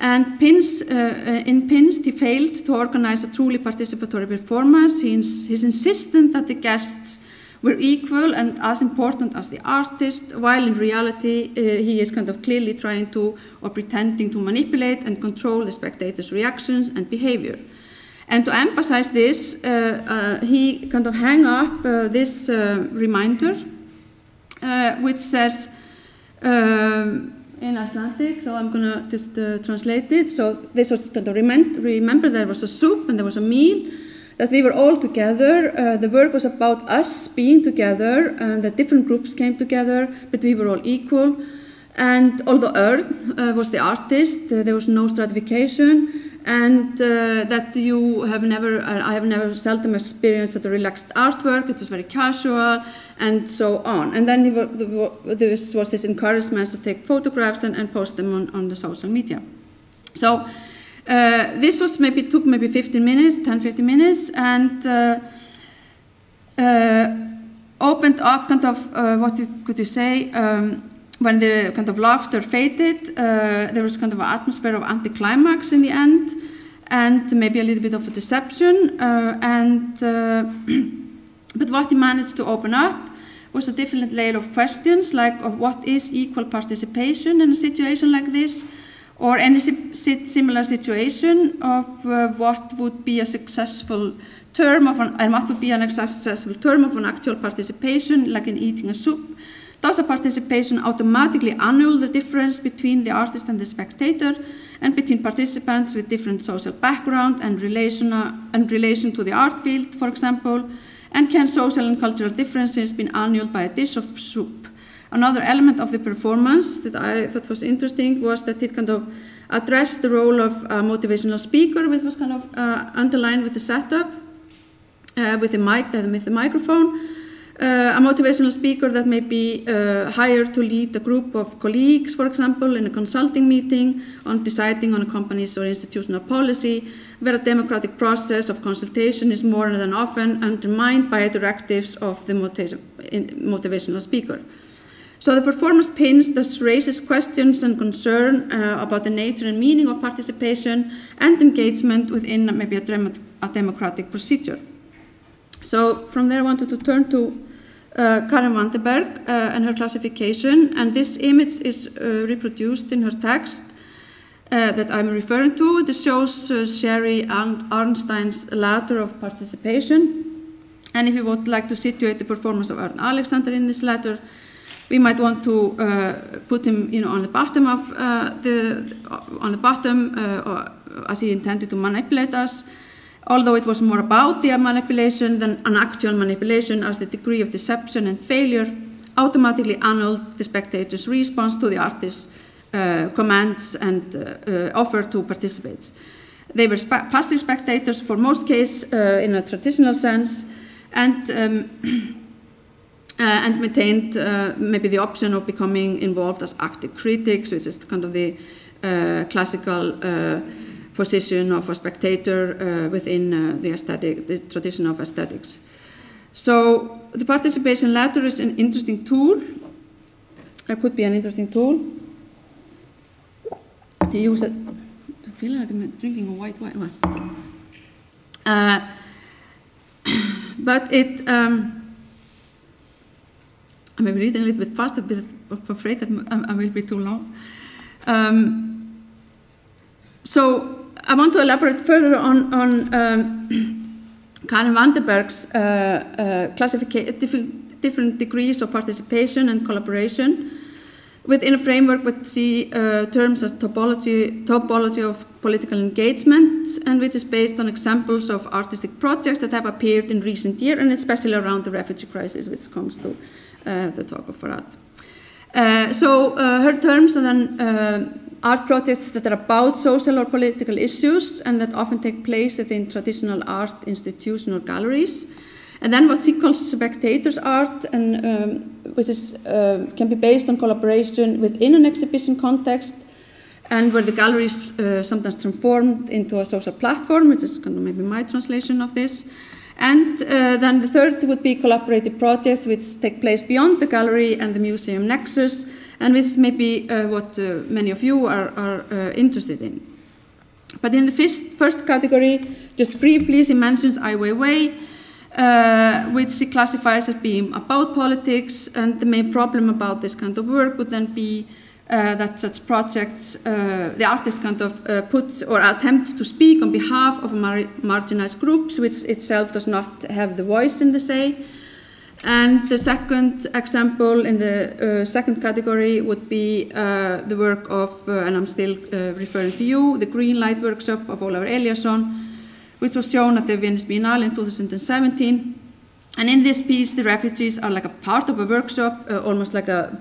And Pins, uh, uh, in Pins, he failed to organize a truly participatory performance. He's, he's insistent that the guests were equal and as important as the artist, while in reality uh, he is kind of clearly trying to or pretending to manipulate and control the spectator's reactions and behavior. And to emphasize this, uh, uh, he kind of hang up uh, this uh, reminder, uh, which says um, in Icelandic, so I'm gonna just translate it. So this was kind of remember there was a soup and there was a meal, that we were all together. Uh, the work was about us being together, and that different groups came together, but we were all equal. And although Earth uh, was the artist, uh, there was no stratification, and uh, that you have never, I have never seldom experienced a relaxed artwork. It was very casual, and so on. And then this was this encouragement to take photographs and, and post them on, on the social media. So uh, this was maybe took maybe 15 minutes, 10, 15 minutes, and uh, uh, opened up kind of uh, what you, could you say um, when the kind of laughter faded. Uh, there was kind of an atmosphere of anticlimax in the end, and maybe a little bit of a deception. Uh, and but what he managed to open up was a different layer of questions, like of what is equal participation in a situation like this or any similar situation of uh, what would be a successful term of an, and what would be an successful term of an actual participation, like in eating a soup. Does a participation automatically annul the difference between the artist and the spectator, and between participants with different social background and relation, uh, and relation to the art field, for example? And can social and cultural differences be annulled by a dish of soup? Another element of the performance that I thought was interesting was that it kind of addressed the role of a motivational speaker, which was kind of uh, underlined with the setup, uh, with, the mic, uh, with the microphone. uh, a motivational speaker that may be uh, hired to lead a group of colleagues, for example, in a consulting meeting on deciding on a company's or institutional policy, where a democratic process of consultation is more than often undermined by directives of the motiva motivational speaker. So the performance pins thus raises questions and concern uh, about the nature and meaning of participation and engagement within maybe a, a democratic procedure. So from there I wanted to turn to uh, Karen van den Berg uh, and her classification, and this image is uh, reproduced in her text uh, that I'm referring to. This shows uh, Sherry Arnstein's ladder of participation, and if you would like to situate the performance of Ernst Alexander in this ladder, we might want to uh, put him, you know, on the bottom of the on the bottom, as he intended to manipulate us although it was more about the manipulation than an actual manipulation as the degree of deception and failure automatically annulled the spectator's response to the artist's uh, commands and uh, uh, offer to participate. They were passive spectators for most cases uh, in a traditional sense and, um, uh, and maintained uh, maybe the option of becoming involved as active critics, which is kind of the classical position of a spectator uh, within uh, the, aesthetic, the tradition of aesthetics. So the participation ladder is an interesting tool. It could be an interesting tool to use it. I feel like I'm drinking a white wine. Uh, but it, um, I may reading a little bit faster, but I'm afraid that I will be too long. Um, so I want to elaborate further on, on um, Karen van den Berg's uh, uh, different, different degrees of participation and collaboration within a framework which see uh, terms as topology, topology of political engagement and which is based on examples of artistic projects that have appeared in recent years and especially around the refugee crisis which comes to the talk of Farhat. Uh, so uh, her terms are then art projects that are about social or political issues and that often take place within traditional art institutions or galleries. And then what she calls spectators art, and um, which is, uh, can be based on collaboration within an exhibition context, and where the gallery is uh, sometimes transformed into a social platform, which is kind of maybe my translation of this. And uh, then the third would be collaborative projects which take place beyond the gallery and the museum nexus, and this may be uh, what uh, many of you are, are uh, interested in. But in the first, first category, just briefly, she mentions Ai Weiwei, uh, which she classifies as being about politics, and the main problem about this kind of work would then be that such projects, uh, the artist kind of uh, puts or attempts to speak on behalf of mar marginalized groups, which itself does not have the voice in the say. And the second example in the uh, second category would be uh, the work of, uh, and I'm still uh, referring to you, the Green Light workshop of Ólafur Eliasson, which was shown at the Venice Biennale in 2017. And in this piece, the refugees are like a part of a workshop, uh, almost like a,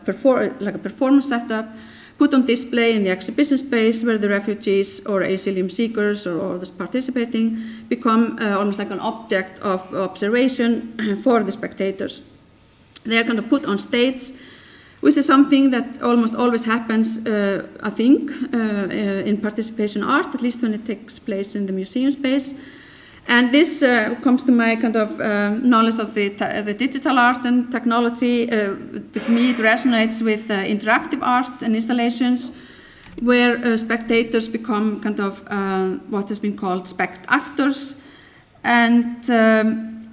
like a performance setup, put on display in the exhibition space where the refugees or asylum seekers or others participating become uh, almost like an object of observation for the spectators. They are kind of put on stage, which is something that almost always happens, uh, I think, uh, uh in participation art, at least when it takes place in the museum space. And this uh, comes to my kind of uh, knowledge of the, the, digital art and technology. Uh, with me, it resonates with uh, interactive art and installations, where uh, spectators become kind of uh, what has been called spect actors, and um,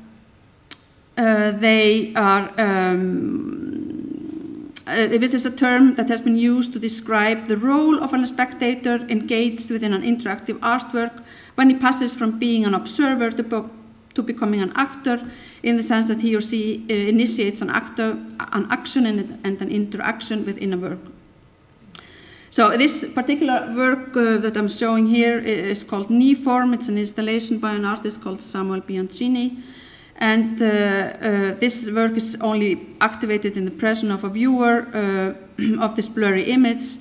they are. Um, this is a term that has been used to describe the role of a spectator engaged within an interactive artwork when he passes from being an observer to, to becoming an actor in the sense that he or she uh, initiates an, actor, an action and, and, an interaction within a work. So this particular work uh, that I'm showing here is called niform. It's an installation by an artist called Samuel Bianchini. And uh, uh, this work is only activated in the presence of a viewer uh, of this blurry image,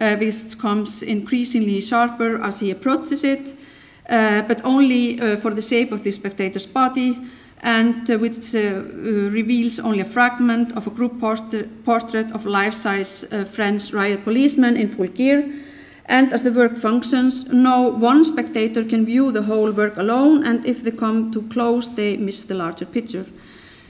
which comes increasingly sharper as he approaches it but only for the shape of the spectator's body and uh, which uh, uh, reveals only a fragment of a group portrait, of life-size French riot policemen in full gear. And as the work functions, no one spectator can view the whole work alone, and if they come too close, they miss the larger picture.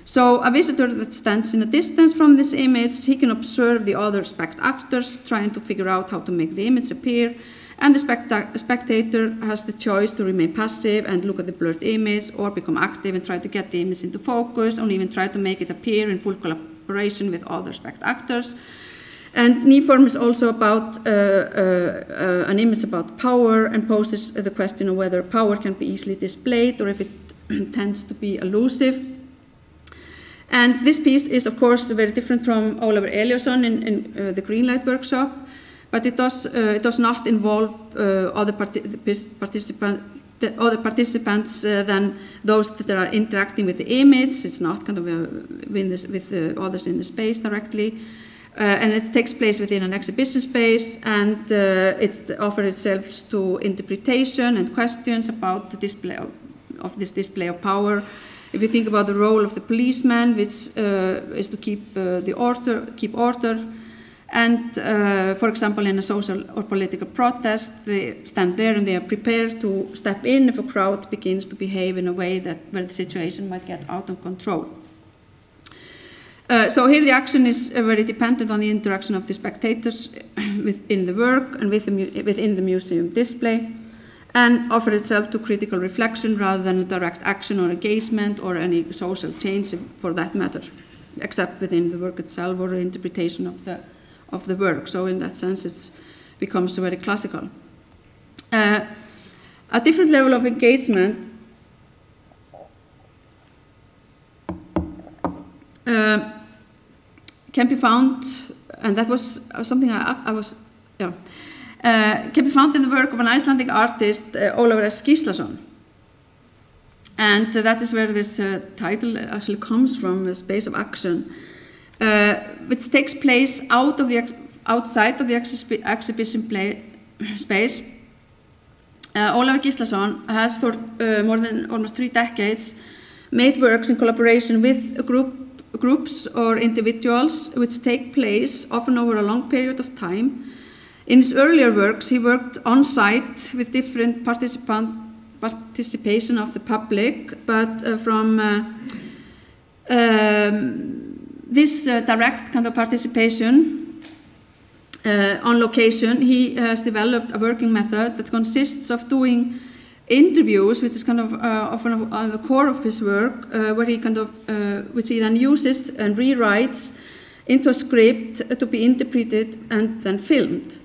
So a visitor that stands in a distance from this image, he can observe the other spect actors trying to figure out how to make the image appear, and the specta spectator has the choice to remain passive and look at the blurred image, or become active and try to get the image into focus, or even try to make it appear in full collaboration with other spect actors. And niform is also about uh, uh, uh, an image about power and poses the question of whether power can be easily displayed or if it tends to be elusive. And this piece is, of course, very different from Ólafur Eliasson in, in uh, the Greenlight workshop, but it does, uh, it does not involve uh, other parti participant, other participants than those that are interacting with the image. It's not kind of with, this, with others in the space directly. Uh, and it takes place within an exhibition space and uh, it offers itself to interpretation and questions about the display of, of, this display of power. If you think about the role of the policeman, which uh, is to keep uh, the order, keep order, and uh, for example, in a social or political protest, they stand there and they are prepared to step in if a crowd begins to behave in a way that where the situation might get out of control. Uh, so here the action is very dependent on the interaction of the spectators within the work and within the museum display and offer itself to critical reflection rather than a direct action or engagement or any social change for that matter, except within the work itself or interpretation of the, of the work. So in that sense it becomes very classical. Uh, a different level of engagement uh, can be found, and that was something I, I was, yeah, uh, can be found in the work of an Icelandic artist, uh, Ólafur S. Gíslason. And uh, that is where this uh, title actually comes from, the space of action, uh, which takes place out of the outside of the exhibition play, space. Uh, Ólafur Gíslason has for more than almost three decades made works in collaboration with a group groups or individuals which take place often over a long period of time. In his earlier works, he worked on site with different participant participation of the public, but uh, from uh, um, this uh, direct kind of participation uh, on location, he has developed a working method that consists of doing interviews, which is kind of uh, often on the core of his work, uh, where he kind of, uh, which he then uses and rewrites into a script to be interpreted and then filmed.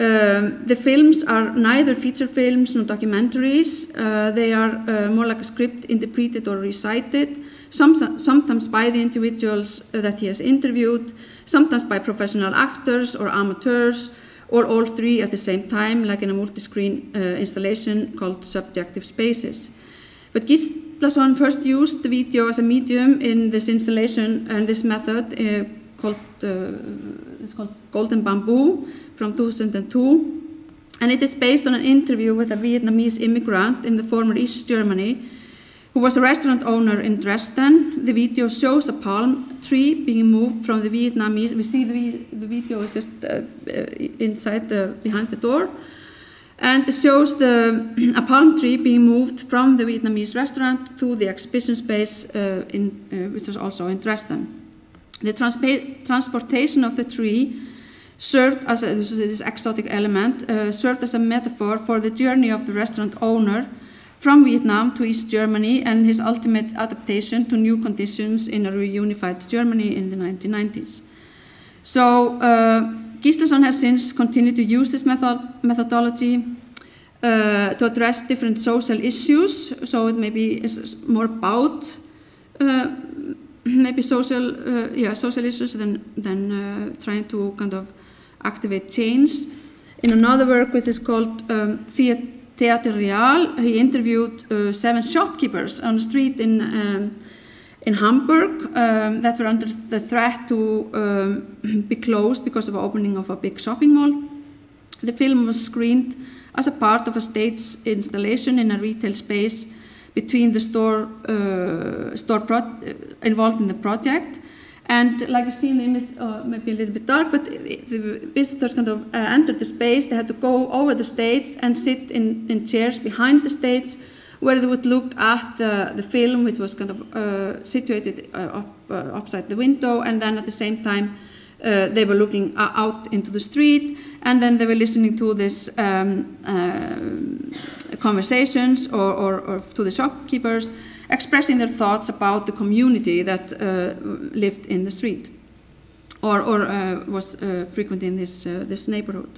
Um, the films are neither feature films nor documentaries. Uh, they are uh, more like a script interpreted or recited, some, sometimes by the individuals that he has interviewed, sometimes by professional actors or amateurs, or all three at the same time, like in a multi-screen uh, installation called Subjective Spaces. But Gíslason first used the video as a medium in this installation and this method uh, called, uh, it's called Golden Bamboo from 2002. And it is based on an interview with a Vietnamese immigrant in the former East Germany who was a restaurant owner in Dresden. The video shows a palm tree being moved from the Vietnamese. We see the, the video is just uh, uh, inside the behind the door, and it shows the a palm tree being moved from the Vietnamese restaurant to the exhibition space uh, in uh, which was also in Dresden. The transportation of the tree served as a, this, this exotic element uh, served as a metaphor for the journey of the restaurant owner from Vietnam to East Germany and his ultimate adaptation to new conditions in a reunified Germany in the 1990s. So uh, Gíslason has since continued to use this method methodology uh, to address different social issues. So it maybe is more about uh, maybe social, uh, yeah, social issues than than uh, trying to kind of activate change. In another work, which is called um, Fiat Theater Real, he interviewed uh, seven shopkeepers on the street in, um, in Hamburg um, that were under the threat to um, be closed because of opening of a big shopping mall. The film was screened as a part of a stage installation in a retail space between the store, uh, store involved in the project. And like you see in the image, uh, maybe a little bit dark, but the visitors kind of uh, entered the space. They had to go over the stage and sit in, in chairs behind the stage where they would look at the, the film, which was kind of uh, situated uh, up, uh, upside the window, and then at the same time they were looking out into the street, and then they were listening to these um, conversations or, or, or to the shopkeepers expressing their thoughts about the community that uh, lived in the street or, or uh, was uh, frequent in this, uh, this neighborhood.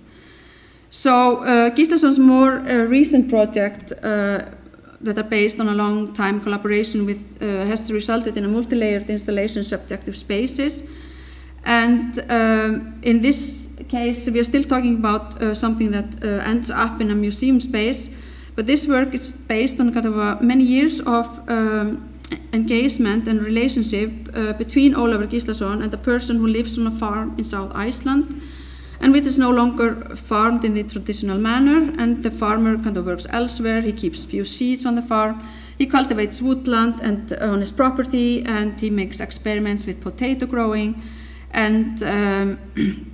So uh, more uh, recent project uh, that are based on a long time collaboration with has resulted in a multi-layered installation subjective spaces. And um, in this case, we are still talking about something that ends up in a museum space, but this work is based on kind of uh, many years of um, engagement and relationship uh, between Ólafur Gíslason and a person who lives on a farm in South Iceland and which is no longer farmed in the traditional manner and the farmer kind of works elsewhere, he keeps few seeds on the farm, he cultivates woodland and uh, on his property and he makes experiments with potato growing. And um,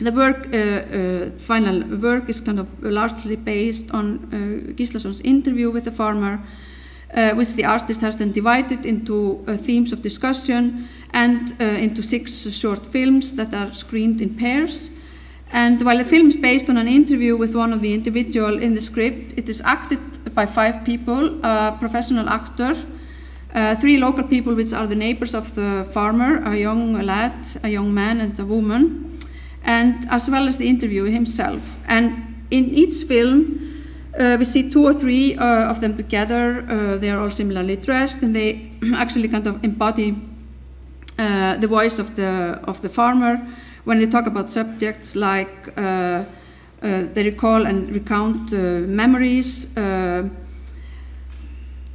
the work, uh, uh, final work is kind of largely based on uh, interview with the farmer, uh, which the artist has then divided into uh, themes of discussion and uh, into six short films that are screened in pairs. And while the film is based on an interview with one of the individual in the script, it is acted by five people, a professional actor, three local people which are the neighbors of the farmer, a young lad, a young man and a woman, and as well as the interviewer himself. And in each film, uh, we see two or three uh, of them together. Uh, they are all similarly dressed, and they actually kind of embody uh, the voice of the of the farmer when they talk about subjects like uh, uh, they recall and recount memories.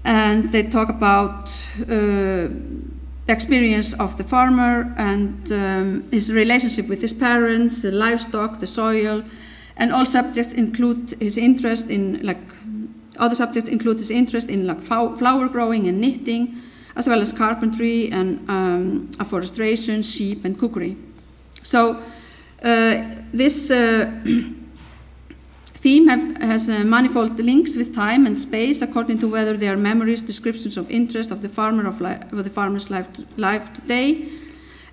and they talk about the experience of the farmer and um, his relationship with his parents, the livestock, the soil, and all subjects include his interest in like other subjects include his interest in like flower growing and knitting, as well as carpentry and um, afforestation, sheep, and cookery. So uh, this. Uh, theme have, has uh, manifold links with time and space according to whether they are memories, descriptions of interest of the farmer of, the farmer's life, life today.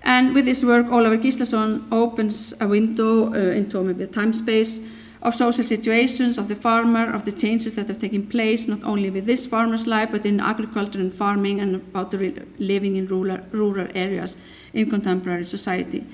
And with this work, Ólafur Gíslason opens a window uh, into maybe a time space of social situations of the farmer, of the changes that have taken place, not only with this farmer's life, but in agriculture and farming and about the living in rural, rural areas in contemporary society.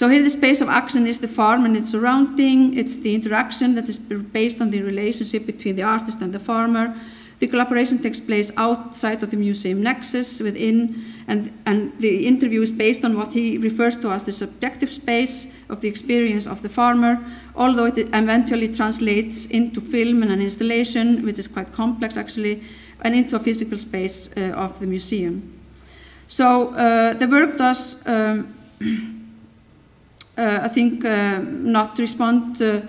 So here the space of action is the farm and its surrounding, it's the interaction that is based on the relationship between the artist and the farmer. The collaboration takes place outside of the museum nexus, within, and, and the interview is based on what he refers to as the subjective space of the experience of the farmer, although it eventually translates into film and an installation, which is quite complex actually, and into a physical space uh, of the museum. So uh, the work does um, I think uh, not respond uh,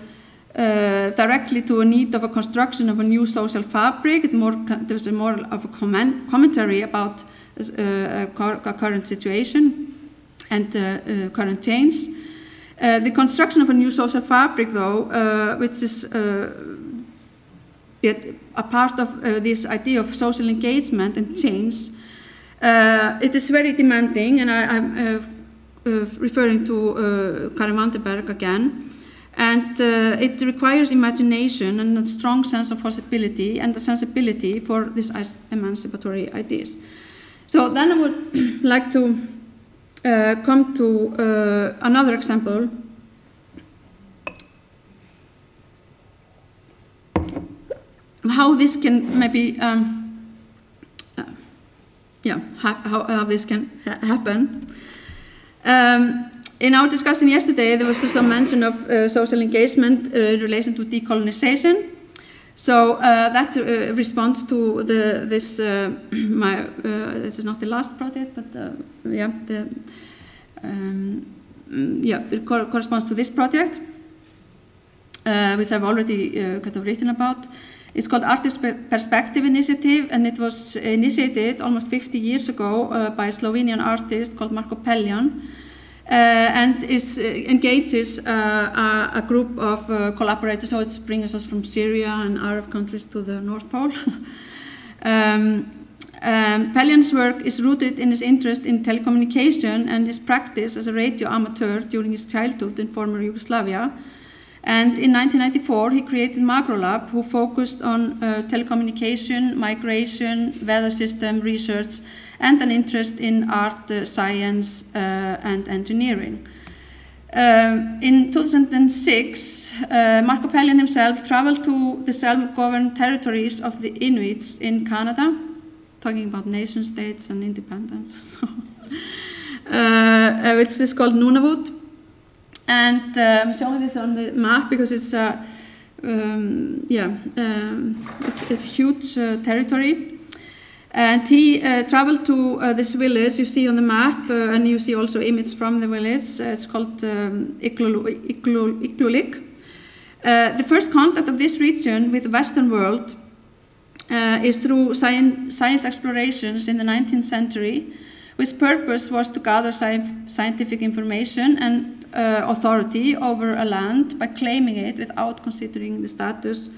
directly to a need of a construction of a new social fabric. It more, there's a more of a comment, commentary about a current situation and current change. the construction of a new social fabric, though, which is a part of uh, this idea of social engagement and change, uh, it is very demanding, and I, uh, uh, referring to uh, Karin again. And uh, it requires imagination and a strong sense of possibility and a sensibility for these emancipatory ideas. So then I would like to uh, come to uh, another example. How this can maybe, um, uh, yeah, how, how, this can ha happen. Um, in our discussion yesterday, there was some mention of uh, social engagement uh, in relation to decolonization. So uh, that uh, responds to the, this, uh, my, this is not the last project, but uh, yeah, the, um, yeah, it co corresponds to this project. uh, which I've already uh, kind of written about. It's called Arctic Perspective Initiative, and it was initiated almost 50 years ago uh, by a Slovenian artist called Marko Peljhan, uh, and is, uh, engages uh, a, a, group of collaborators. So it brings us from Syria and Arab countries to the North Pole. um, um, Peljhan's work is rooted in his interest in telecommunication and his practice as a radio amateur during his childhood in former Yugoslavia. And in 1994, he created Makrolab, who focused on uh, telecommunication, migration, weather system research, and an interest in art, uh, science, uh, and engineering. Uh, in 2006, uh, Marko Peljhan himself traveled to the self-governed territories of the Inuits in Canada, talking about nation states and independence. uh, which is called Nunavut. And uh, I'm showing this on the map because it's a, um, yeah, um, it's, it's huge uh, territory. And he uh, traveled to uh, this village you see on the map, uh, and you see also images from the village. it's called um, Igloolik. the first contact of this region with the Western world is through science, science explorations in the 19th century, whose purpose was to gather sci scientific information and uh, authority over a land by claiming it without considering the status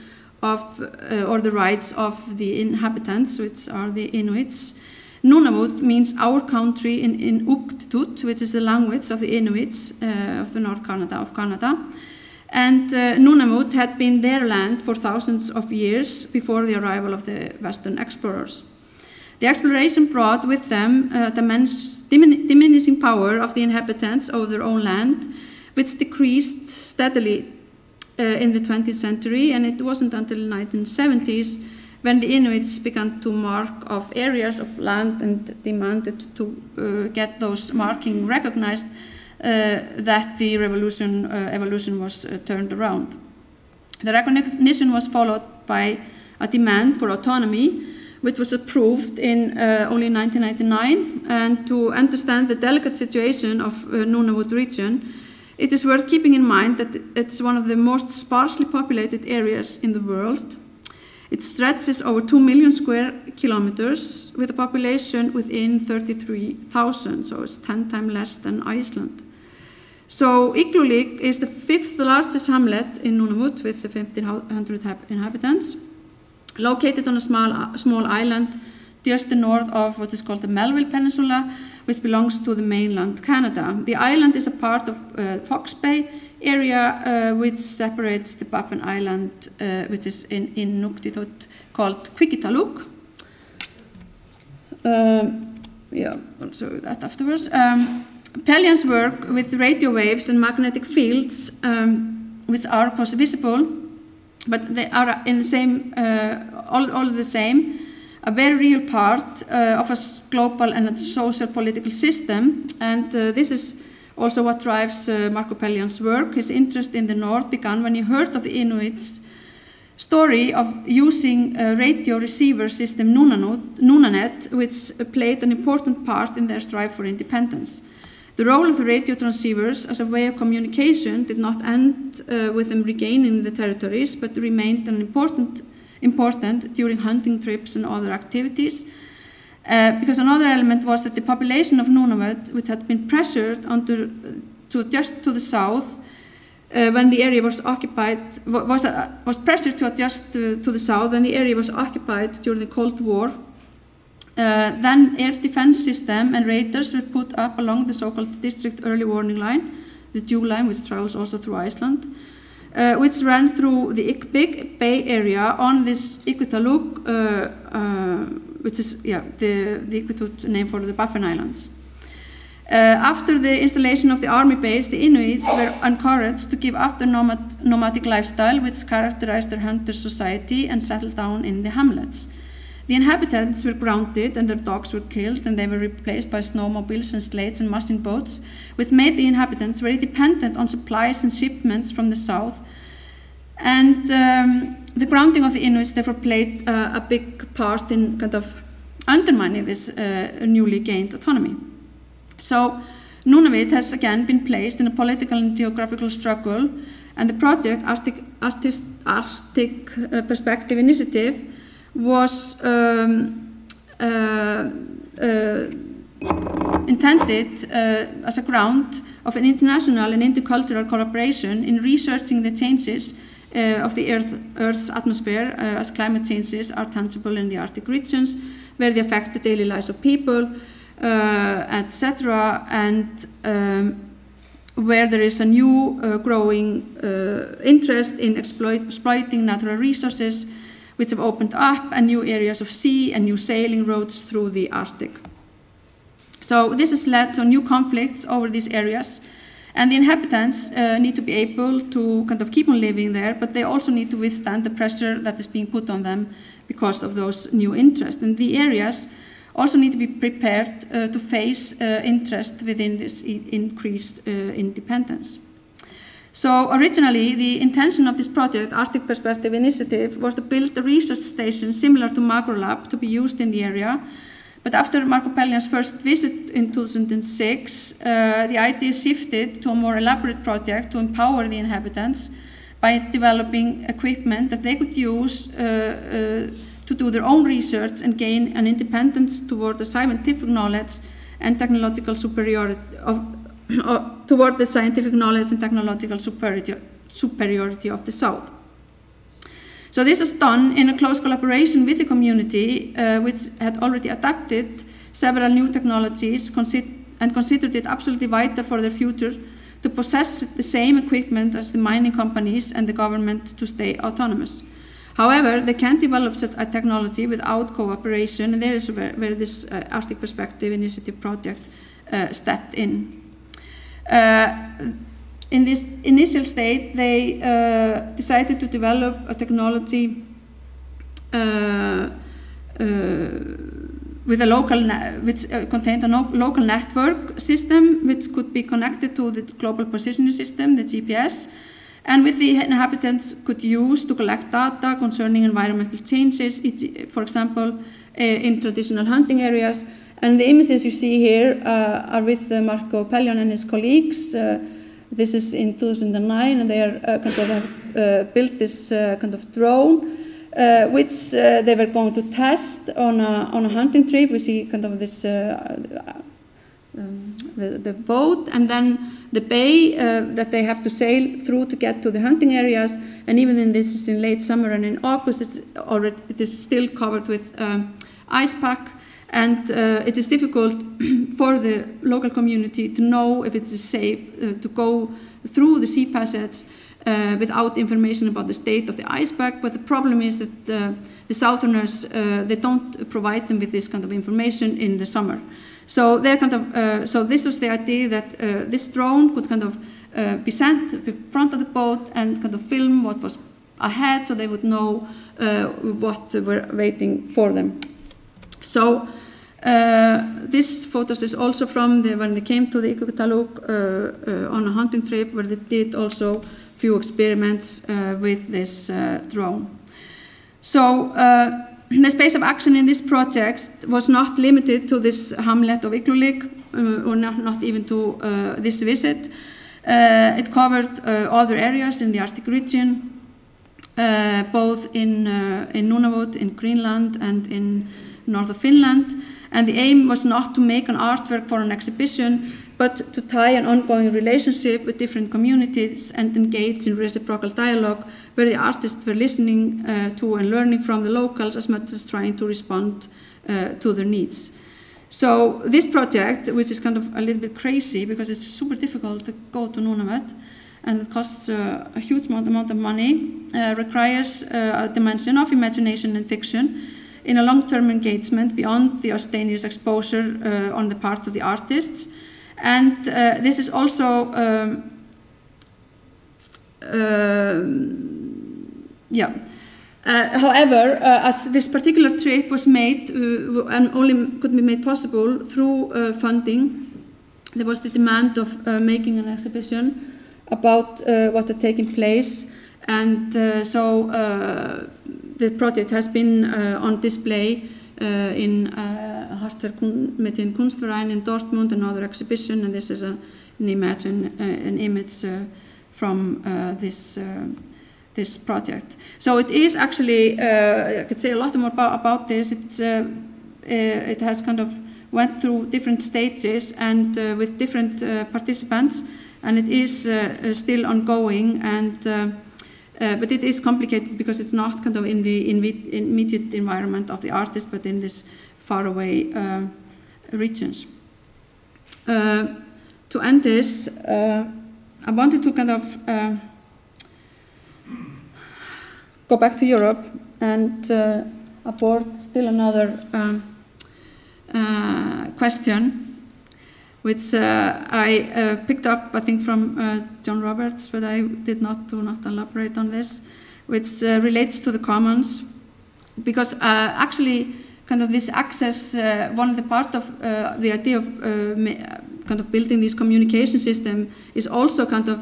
of uh, or the rights of the inhabitants, which are the Inuits. Nunavut means our country in, in Inuktut, which is the language of the Inuits uh, of the North Canada of Canada. And uh, Nunavut had been their land for thousands of years before the arrival of the Western explorers. The exploration brought with them uh, the diminishing power of the inhabitants over their own land, which decreased steadily uh, in the 20th century, and it wasn't until the 1970s when the Inuits began to mark off areas of land and demanded to uh, get those marking recognized uh, that the revolution uh, evolution was uh, turned around. The recognition was followed by a demand for autonomy which was approved in uh, only 1999. And to understand the delicate situation of uh, Nunavut region, it is worth keeping in mind that it's one of the most sparsely populated areas in the world. It stretches over 2 million square kilometers with a population within 33,000, so it's 10 times less than Iceland. So Igloolik is the fifth largest hamlet in Nunavut with 1,500 inhabitants located on a small, small island just the north of what is called the Melville Peninsula, which belongs to the mainland Canada. The island is a part of uh, Fox Bay area, uh, which separates the Baffin Island, uh, which is in, in Nuktitut, called Qikiqtaaluk. Um, yeah, I'll show you that afterwards. Um, work with radio waves and magnetic fields, um, which are, visible but they are in the same, uh, all, all the same, a very real part uh, of a global and a social political system. And uh, this is also what drives Marko Peljhan's work. His interest in the North began when he heard of the Inuits' story of using a radio receiver system Nunanet, which played an important part in their strive for independence. The role of the radio transceivers as a way of communication did not end uh, with them regaining the territories, but remained an important, important during hunting trips and other activities. Uh, because another element was that the population of Nunavut, which had been pressured onto, to just to the south, uh, when the area was occupied, was, uh, was pressured to adjust to, to the south when the area was occupied during the Cold War uh, then air defense system and radars were put up along the so-called distant early warning line, the DEW line, which travels also through Iceland, uh, which ran through the Big Bay area on this Qikiqtaaluk, uh, uh, which is yeah, the, the Iqaluit name for the Baffin Islands. Uh, after the installation of the army base, the Inuits were encouraged to give up the nomad, nomadic lifestyle which characterized their hunter society and settle down in the hamlets. The inhabitants were grounded and their dogs were killed and they were replaced by snowmobiles and sleds and mussing boats, which made the inhabitants very dependent on supplies and shipments from the south. And um, the grounding of the Inuits therefore played uh, a big part in kind of undermining this uh, newly gained autonomy. So Nunavut has again been placed in a political and geographical struggle And the project, Arctic, Artist, Arctic uh, Perspective Initiative, was um, uh, uh, intended uh, as a ground of an international and intercultural collaboration in researching the changes of the Earth, Earth's atmosphere as climate changes are tangible in the Arctic regions, where they affect the daily lives of people, uh, etc., and um, where there is a new uh, growing uh, interest in exploit, exploiting natural resources, which have opened up and new areas of sea and new sailing routes through the Arctic. So this has led to new conflicts over these areas, and the inhabitants uh, need to be able to kind of keep on living there, but they also need to withstand the pressure that is being put on them because of those new interests. And the areas also need to be prepared uh, to face uh, interest within this increased uh, independence. So originally, the intention of this project, Arctic Perspective Initiative, was to build a research station similar to MacroLab to be used in the area. But after Marco Pellian's first visit in 2006, uh, the idea shifted to a more elaborate project to empower the inhabitants by developing equipment that they could use uh, uh, to do their own research and gain an independence toward the scientific knowledge and technological superiority of, toward the scientific knowledge and technological superiority, superiority of the South. So this was done in a close collaboration with the community, uh, which had already adapted several new technologies and considered it absolutely vital for their future to possess the same equipment as the mining companies and the government to stay autonomous. However, they can't develop such a technology without cooperation, and there is where, where this uh, Arctic Perspective Initiative project uh, stepped in. Uh, in this initial state, they uh, decided to develop a technology uh, uh, with a local which contained a no local network system which could be connected to the global positioning system, the GPS, and with the inhabitants could use to collect data concerning environmental changes, for example, uh, in traditional hunting areas. And the images you see here uh, are with uh, Marko Peljhan and his colleagues. Uh, this is in 2009, and they are uh, kind of uh, built this kind of drone. which they were going to test on a, on a hunting trip. We see kind of this um, the, the boat, and then the bay uh, that they have to sail through to get to the hunting areas. And even in this is in late summer and in August, it's already, it is still covered with um, ice pack. And uh, it is difficult for the local community to know if it is safe uh, to go through the sea passage uh, without information about the state of the ice pack. But the problem is that uh, the southerners, uh, they don't provide them with this kind of information in the summer. So they're kind of uh, so this was the idea that this drone could kind of be sent in front of the boat and kind of film what was ahead, so they would know what were waiting for them. So. Uh, this photos is also from the, when they came to the Qikiqtaaluk uh, on a hunting trip where they did also few experiments with this drone. So the space of action in this project was not limited to this hamlet of Igloolik, uh, or not, not, even to uh, this visit. Uh, it covered uh, other areas in the Arctic region, uh, both in, uh, in Nunavut, in Greenland, and in north of Finland. And the aim was not to make an artwork for an exhibition, but to tie an ongoing relationship with different communities and engage in reciprocal dialogue where the artists were listening uh, to and learning from the locals as much as trying to respond uh, to their needs. So this project, which is kind of a little bit crazy because it's super difficult to go to Nunavut and it costs uh, a huge amount, amount of money, uh, requires uh, a dimension of imagination and fiction in a long-term engagement beyond the austere exposure uh, on the part of the artists and uh, this is also, um, uh, yeah. Uh, however, uh, as this particular trip was made uh, and only could be made possible through funding, there was the demand of making an exhibition about what had taken place. And so the project has been on display in Hartwerk met in Kunstverein in Dortmund, another exhibition, and this is a, an image, an, uh, an image uh, from uh, this uh, this project. So it is actually uh, I could say a lot more about, about this. It's uh, it has kind of went through different stages and with different participants, and it is still ongoing and. Uh, but it is complicated because it's not kind of in the immediate environment of the artist, but in this faraway uh, regions. Uh, to end this, uh, I wanted to kind of uh, go back to Europe and uh, abort still another um, question which uh, I uh, picked up, I think, from uh, John Roberts, but I did not do not elaborate on this, which uh, relates to the commons, because uh, actually, kind of this access, uh, one of the part of the idea of kind of building this communication system is also kind of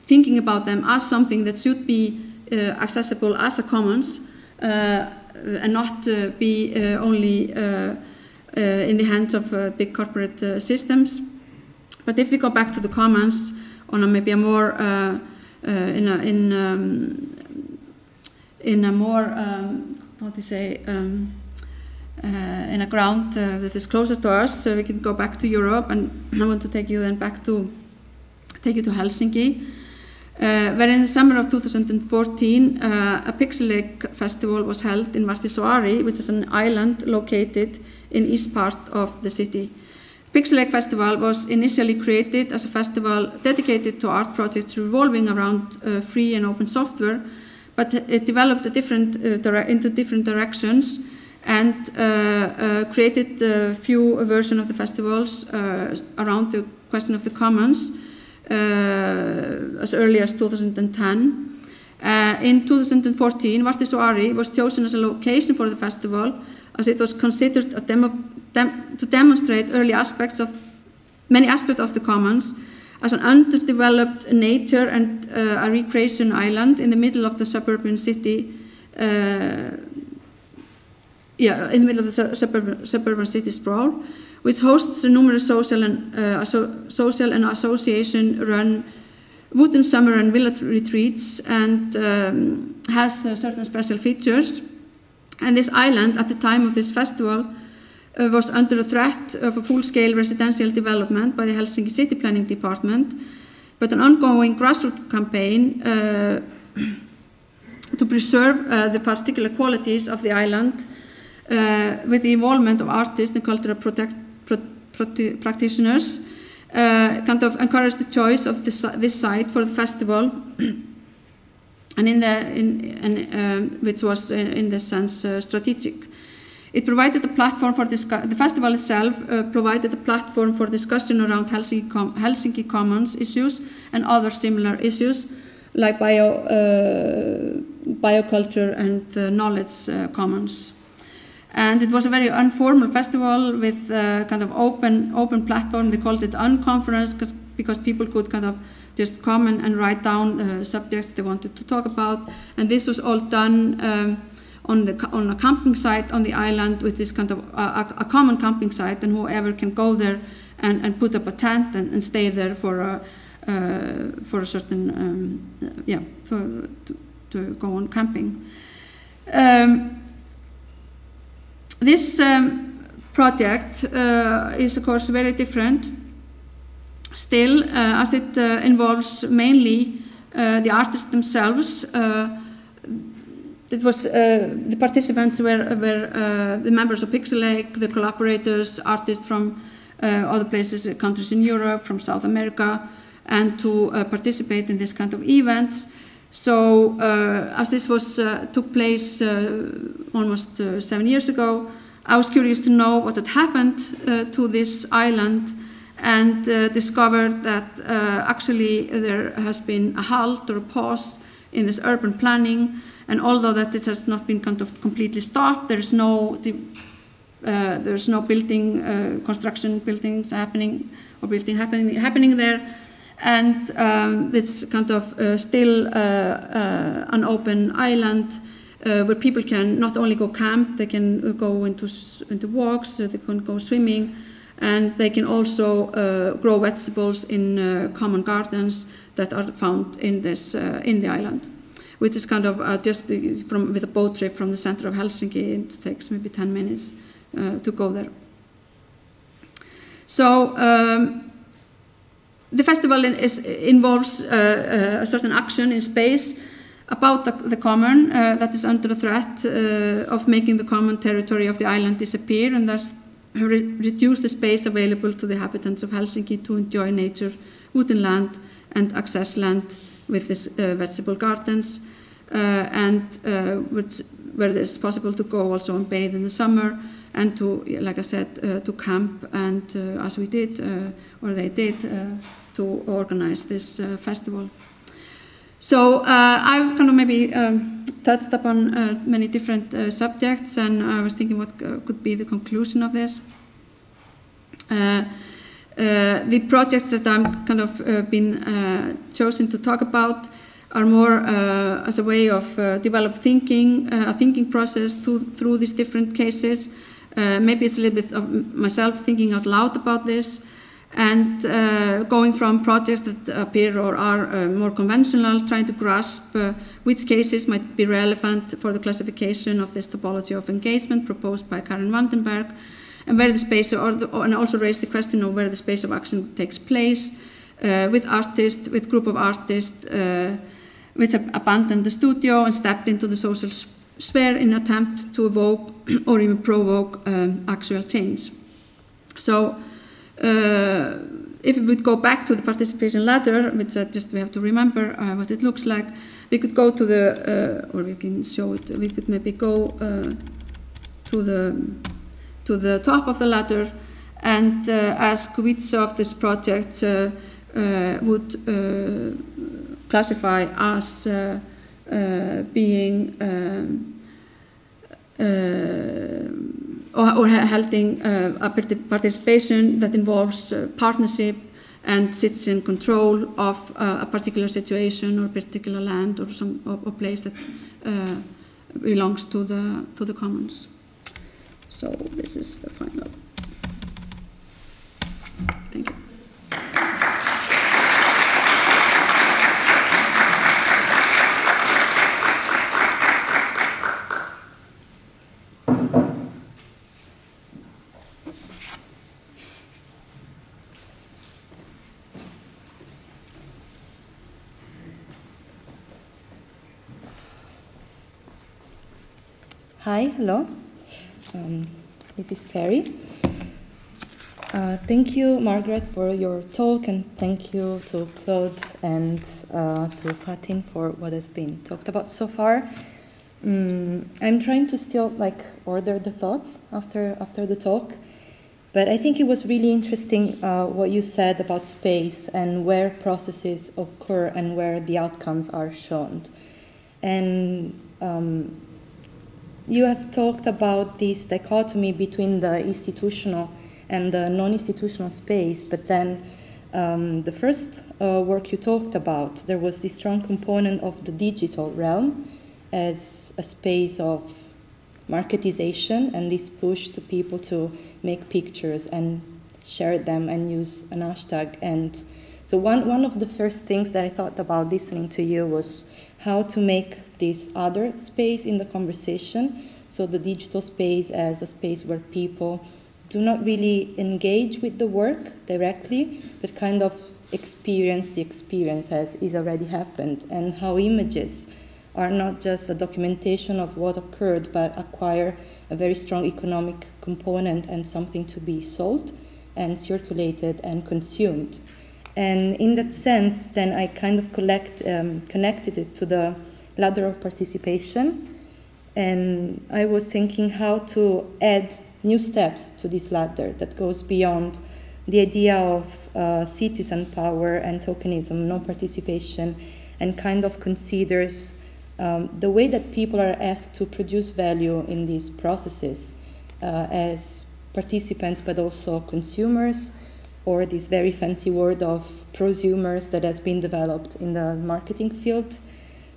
thinking about them as something that should be accessible as a commons and not be only uh, in the hands of uh, big corporate uh, systems. But if we go back to the commons on a, maybe a more in a in um, in a more um, how to say um, uh, in a ground uh, that is closer to us, so we can go back to Europe, and I want to take you then back to take you to Helsinki, uh, where in the summer of 2014 a Pixel festival was held in Vartiosaari, which is an island located in east part of the city. Pixelache Festival was initially created as a festival dedicated to art projects revolving around uh, free and open software, but it developed different, uh, into different directions and uh, uh created a few versions of the festivals uh, around the question of the commons uh, as early as 2010. in 2014, Vartiosaari was chosen as a location for the festival as it was considered demo, dem, to demonstrate early aspects of many aspects of the commons as an underdeveloped nature and uh, a recreation island in the middle of the suburban city. Uh, yeah, in the middle of the su suburban, suburban city sprawl, which hosts numerous social and uh, social and association-run wooden summer and village retreats, and um, has uh, certain special features. And this island, at the time of this festival, uh, was under a threat of a full-scale residential development by the Helsinki City Planning Department, but an ongoing grassroots campaign uh, to preserve uh, the particular qualities of the island uh, with the involvement of artists and cultural protect, pro, practitioners uh, kind of encouraged the choice of this, this site for the festival and in the in, in uh, which was in, in this sense uh, strategic. It provided a platform for. The festival itself uh, provided a platform for discussion around Helsinki, com Helsinki Commons issues and other similar issues like bio, uh, bioculture and knowledge uh, commons. And it was a very informal festival with uh, kind of open open platform. They called it unconference because people could kind of just come and, and write down uh, subjects they wanted to talk about. And this was all done um, on, the, on a camping site on the island, which is kind of a, a common camping site, and whoever can go there and, and put up a tent and, and stay there for a, uh, for a certain, um, yeah, for, to, to, go on camping. Um, this um, project uh, is, of course, very different Still, uh, as it uh, involves mainly uh, the artists themselves, it was the participants were, were the members of Pixelache, the collaborators, artists from other places, countries in Europe, from South America, and to participate in this kind of events. So, uh, as this was uh, took place uh, almost seven years ago, I was curious to know what had happened to this island and uh, discovered that uh, actually there has been a halt or a pause in this urban planning. And although that it has not been kind of completely stopped, there's no uh, there's no building uh, construction buildings happening or building happening happening there, and um, it's kind of uh, still uh, an open island. where people can not only go camp, they can go into into walks, they can go swimming, and they can also uh, grow vegetables in uh, common gardens that are found in this uh, in the island, which is kind of uh, just the, from with a boat trip from the center of Helsinki. It takes maybe 10 minutes uh, to go there. So. Um, the festival is, involves uh, a certain action in space about the, the common that is under threat of making the common territory of the island disappear and thus re reduce the space available to the inhabitants of Helsinki to enjoy nature, woodland land, and access land with these uh, vegetable gardens, uh, and uh, which, where it is possible to go also and bathe in the summer, and to, like I said, uh, to camp, and as we did, or they did, to organize this festival. So uh, I've kind of maybe um, touched upon uh, many different uh, subjects, and I was thinking what uh, could be the conclusion of this. Uh, uh, the projects that I'm kind of been chosen to talk about are more as a way of develop thinking, a thinking process through, through these different cases. maybe it's a little bit of myself thinking out loud about this and uh, going from projects that appear or are uh, more conventional, trying to grasp uh, which cases might be relevant for the classification of this topology of engagement proposed by Karen van den Berg, and where the space, or the, and also raise the question of where the space of action takes place uh, with artists, with group of artists, uh, which abandoned the studio and stepped into the social sphere in attempt to evoke or even provoke um, actual change. So if we would go back to the participation ladder, which uh, just we have to remember uh, what it looks like, we could go to the, or we can show it, we could maybe go to the to the top of the ladder and uh, ask which of this project uh, uh, would classify as being um, or, or holding uh, a participation that involves uh, partnership and citizen control of uh, a particular situation or particular land or some or, or place that belongs to the to the commons. So this is the final. Thank you. Hi, hello. Um, this is Carrie. Uh, thank you, Margaret, for your talk, and thank you to Claude and uh, to Fatin for what has been talked about so far. Um, I'm trying to still like order the thoughts after after the talk, but I think it was really interesting uh, what you said about space and where processes occur and where the outcomes are shown, and um, you have talked about this dichotomy between the institutional and the non-institutional space, but then um, the first uh, work you talked about, there was this strong component of the digital realm as a space of marketization and this push to people to make pictures and share them and use an hashtag. And so one, one of the first things that I thought about listening to you was how to make this other space in the conversation. So the digital space as a space where people do not really engage with the work directly, but kind of experience the experience as is already happened, and how images are not just a documentation of what occurred, but acquire a very strong economic component and something to be sold and circulated and consumed. And in that sense, then I kind of collect, um, connected it to the ladder of participation. And I was thinking how to add new steps to this ladder that goes beyond the idea of uh, citizen power and tokenism, no participation, and kind of considers um, the way that people are asked to produce value in these processes uh, as participants but also consumers, or this very fancy word of prosumers that has been developed in the marketing field.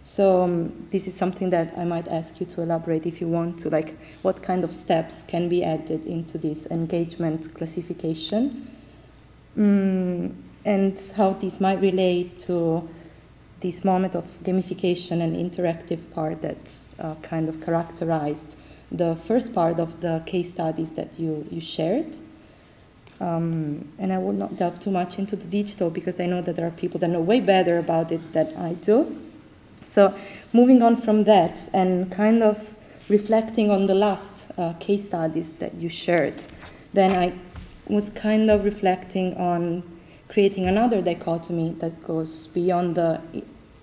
So um, this is something that I might ask you to elaborate if you want to, like what kind of steps can be added into this engagement classification, mm, and how this might relate to this moment of gamification and interactive part that uh, kind of characterized the first part of the case studies that you, you shared. Um, and I will not delve too much into the digital because I know that there are people that know way better about it than I do. So, moving on from that and kind of reflecting on the last uh, case studies that you shared, then I was kind of reflecting on creating another dichotomy that goes beyond the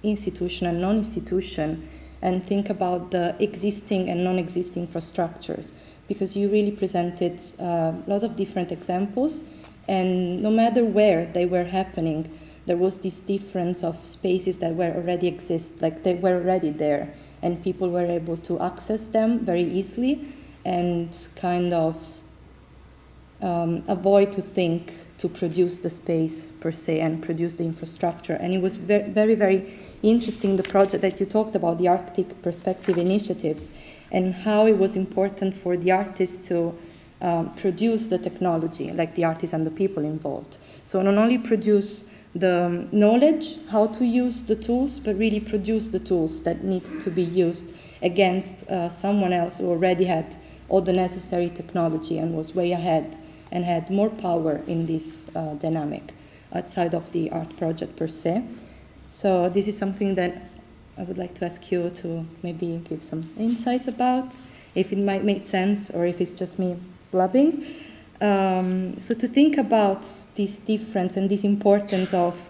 institution and non institution and think about the existing and non existing infrastructures because you really presented uh, lots of different examples, and no matter where they were happening, there was this difference of spaces that were already exist, like they were already there, and people were able to access them very easily, and kind of um, avoid to think to produce the space per se and produce the infrastructure. And it was very, very, very interesting the project that you talked about, the Arctic Perspective Initiatives, and how it was important for the artists to um, produce the technology, like the artists and the people involved. So not only produce the knowledge how to use the tools, but really produce the tools that need to be used against uh, someone else who already had all the necessary technology and was way ahead and had more power in this uh, dynamic outside of the art project per se. So this is something that I would like to ask you to maybe give some insights about, if it might make sense or if it's just me blabbing. Um, so to think about this difference and this importance of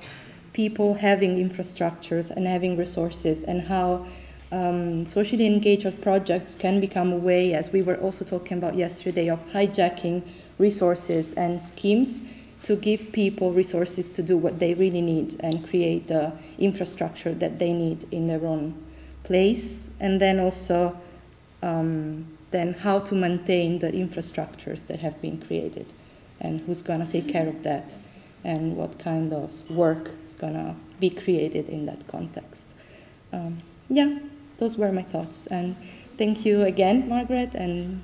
people having infrastructures and having resources and how um, socially engaged projects can become a way, as we were also talking about yesterday, of hijacking resources and schemes to give people resources to do what they really need and create the infrastructure that they need in their own place. And then also, um, then how to maintain the infrastructures that have been created and who's going to take care of that and what kind of work is going to be created in that context. Um, yeah, those were my thoughts. And thank you again, Margaret, and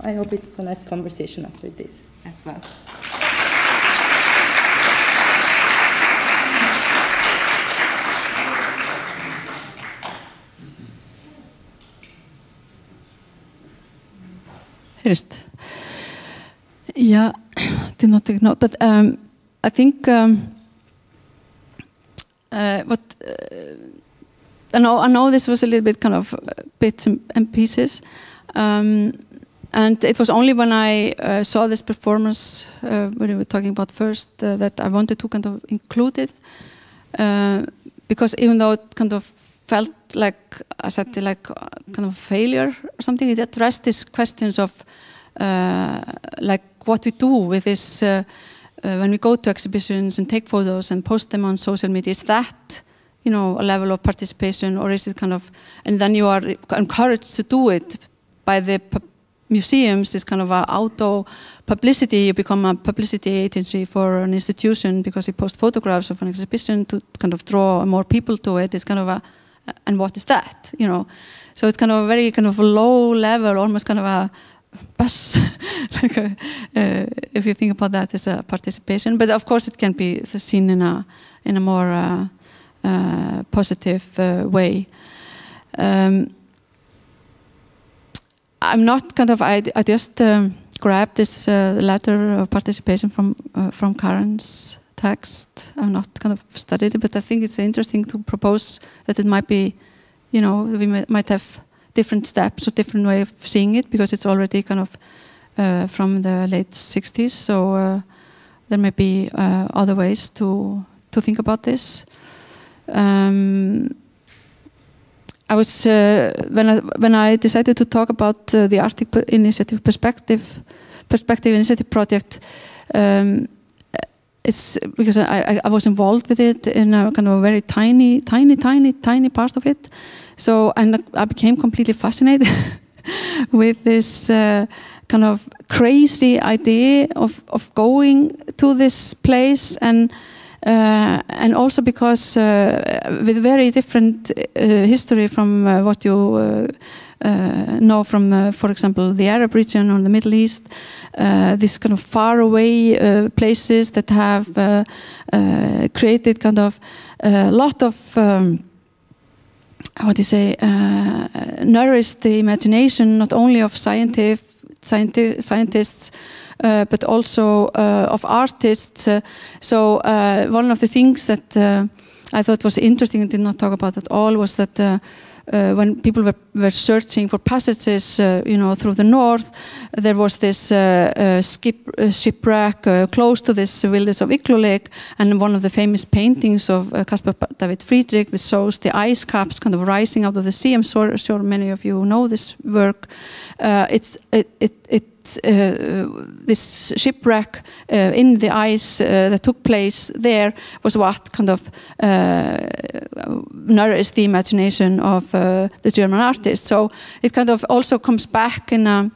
I hope it's a nice conversation after this as well. Hirst. Yeah, did not take note, but um, I think um, uh, what uh, I know. I know this was a little bit kind of bits and, pieces, um, and it was only when I uh, saw this performance uh, we were talking about first uh, that I wanted to kind of include it, uh, because even though it kind of felt like I said like kind of failure or something. It addressed these questions of uh, like what we do with this uh, uh, when we go to exhibitions and take photos and post them on social media. Is that you know a level of participation, or is it kind of and then you are encouraged to do it by the museums? This kind of auto publicity. You become a publicity agency for an institution because you post photographs of an exhibition to kind of draw more people to it. It's kind of a and what is that you know? So it's kind of a very kind of low level almost kind of a bus like a, uh, if you think about that as a participation. But of course it can be seen in a in a more uh, uh, positive uh, way. Um, I'm not kind of I, I just um, grabbed this uh, letter of participation from uh, from Karen's text. I've not kind of studied it, but I think it's interesting to propose that it might be, you know, we might have different steps or different way of seeing it because it's already kind of uh, from the late 60s. So uh, there may be uh, other ways to to think about this. Um, I was uh, when I when I decided to talk about uh, the Arctic Initiative Perspective Perspective Initiative project. Um, it's because I, I, was involved with it in a kind of a very tiny, tiny, tiny, tiny part of it. So and I became completely fascinated with this uh, kind of crazy idea of, of going to this place and uh, and also because uh, with very different history from what you know from, for example, the Arab region or the Middle East, these kind of faraway places that have created kind of a lot of um, what do you say, uh, nourished the imagination not only of scientific, scienti scientists, uh, but also uh, of artists. Uh, so uh, one of the things that uh, I thought was interesting and did not talk about at all was that uh, when people were, were searching for passages, uh, you know, through the north, there was this uh, uh skip, uh, shipwreck uh, close to this village of Lake, and one of the famous paintings of Caspar David Friedrich, which shows the ice caps kind of rising out of the sea. I'm sure, sure many of you know this work. it's it, it, it this shipwreck uh, in the ice uh, that took place there was what kind of nourished the imagination of the German artist. So it kind of also comes back in a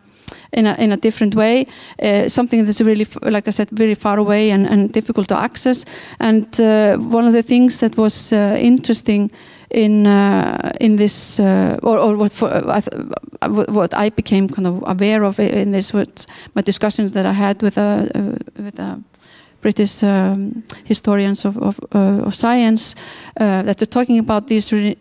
in a, in a different way, uh, something that's really, like I said, very far away and, and difficult to access. And uh, one of the things that was uh, interesting in uh, in this uh, or, or what, for, uh, what I became kind of aware of in this was my discussions that I had with a with a British um, historians of, of, uh, of science uh, that are talking about these re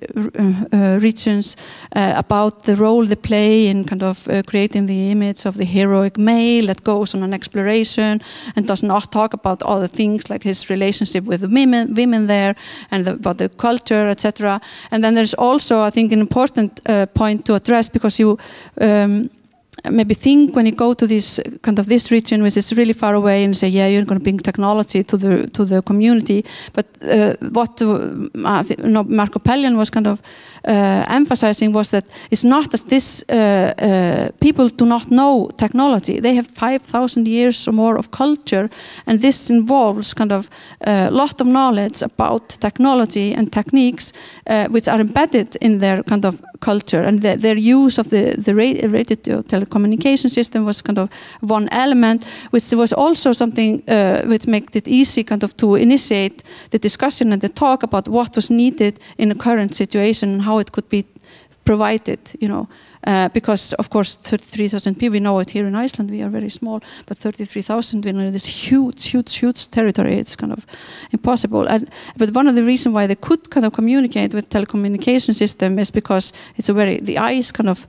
uh, regions, about the role they play in kind of creating the image of the heroic male that goes on an exploration and does not talk about other things like his relationship with the women, women there and the, about the culture, etc. And then there's also, I think, an important point to address because you um, maybe think when you go to this kind of this region which is really far away and say yeah you're going to bring technology to the to the community. But uh, what uh, Marko Peljhan was kind of uh, emphasizing was that it's not that this uh, uh, people do not know technology. They have 5000 years or more of culture and this involves kind of a lot of knowledge about technology and techniques uh, which are embedded in their kind of culture and the, their use of the the radio telecommunication system was kind of one element which was also something which made it easy kind of to initiate the discussion and the talk about what was needed in the current situation and how it could be provided, you know, uh, because of course 33,000 people, we know it here in Iceland, we are very small, but 33,000 we know this huge, huge, huge territory, it's kind of impossible. And, but one of the reasons why they could kind of communicate with telecommunication system is because it's a very, the ice kind of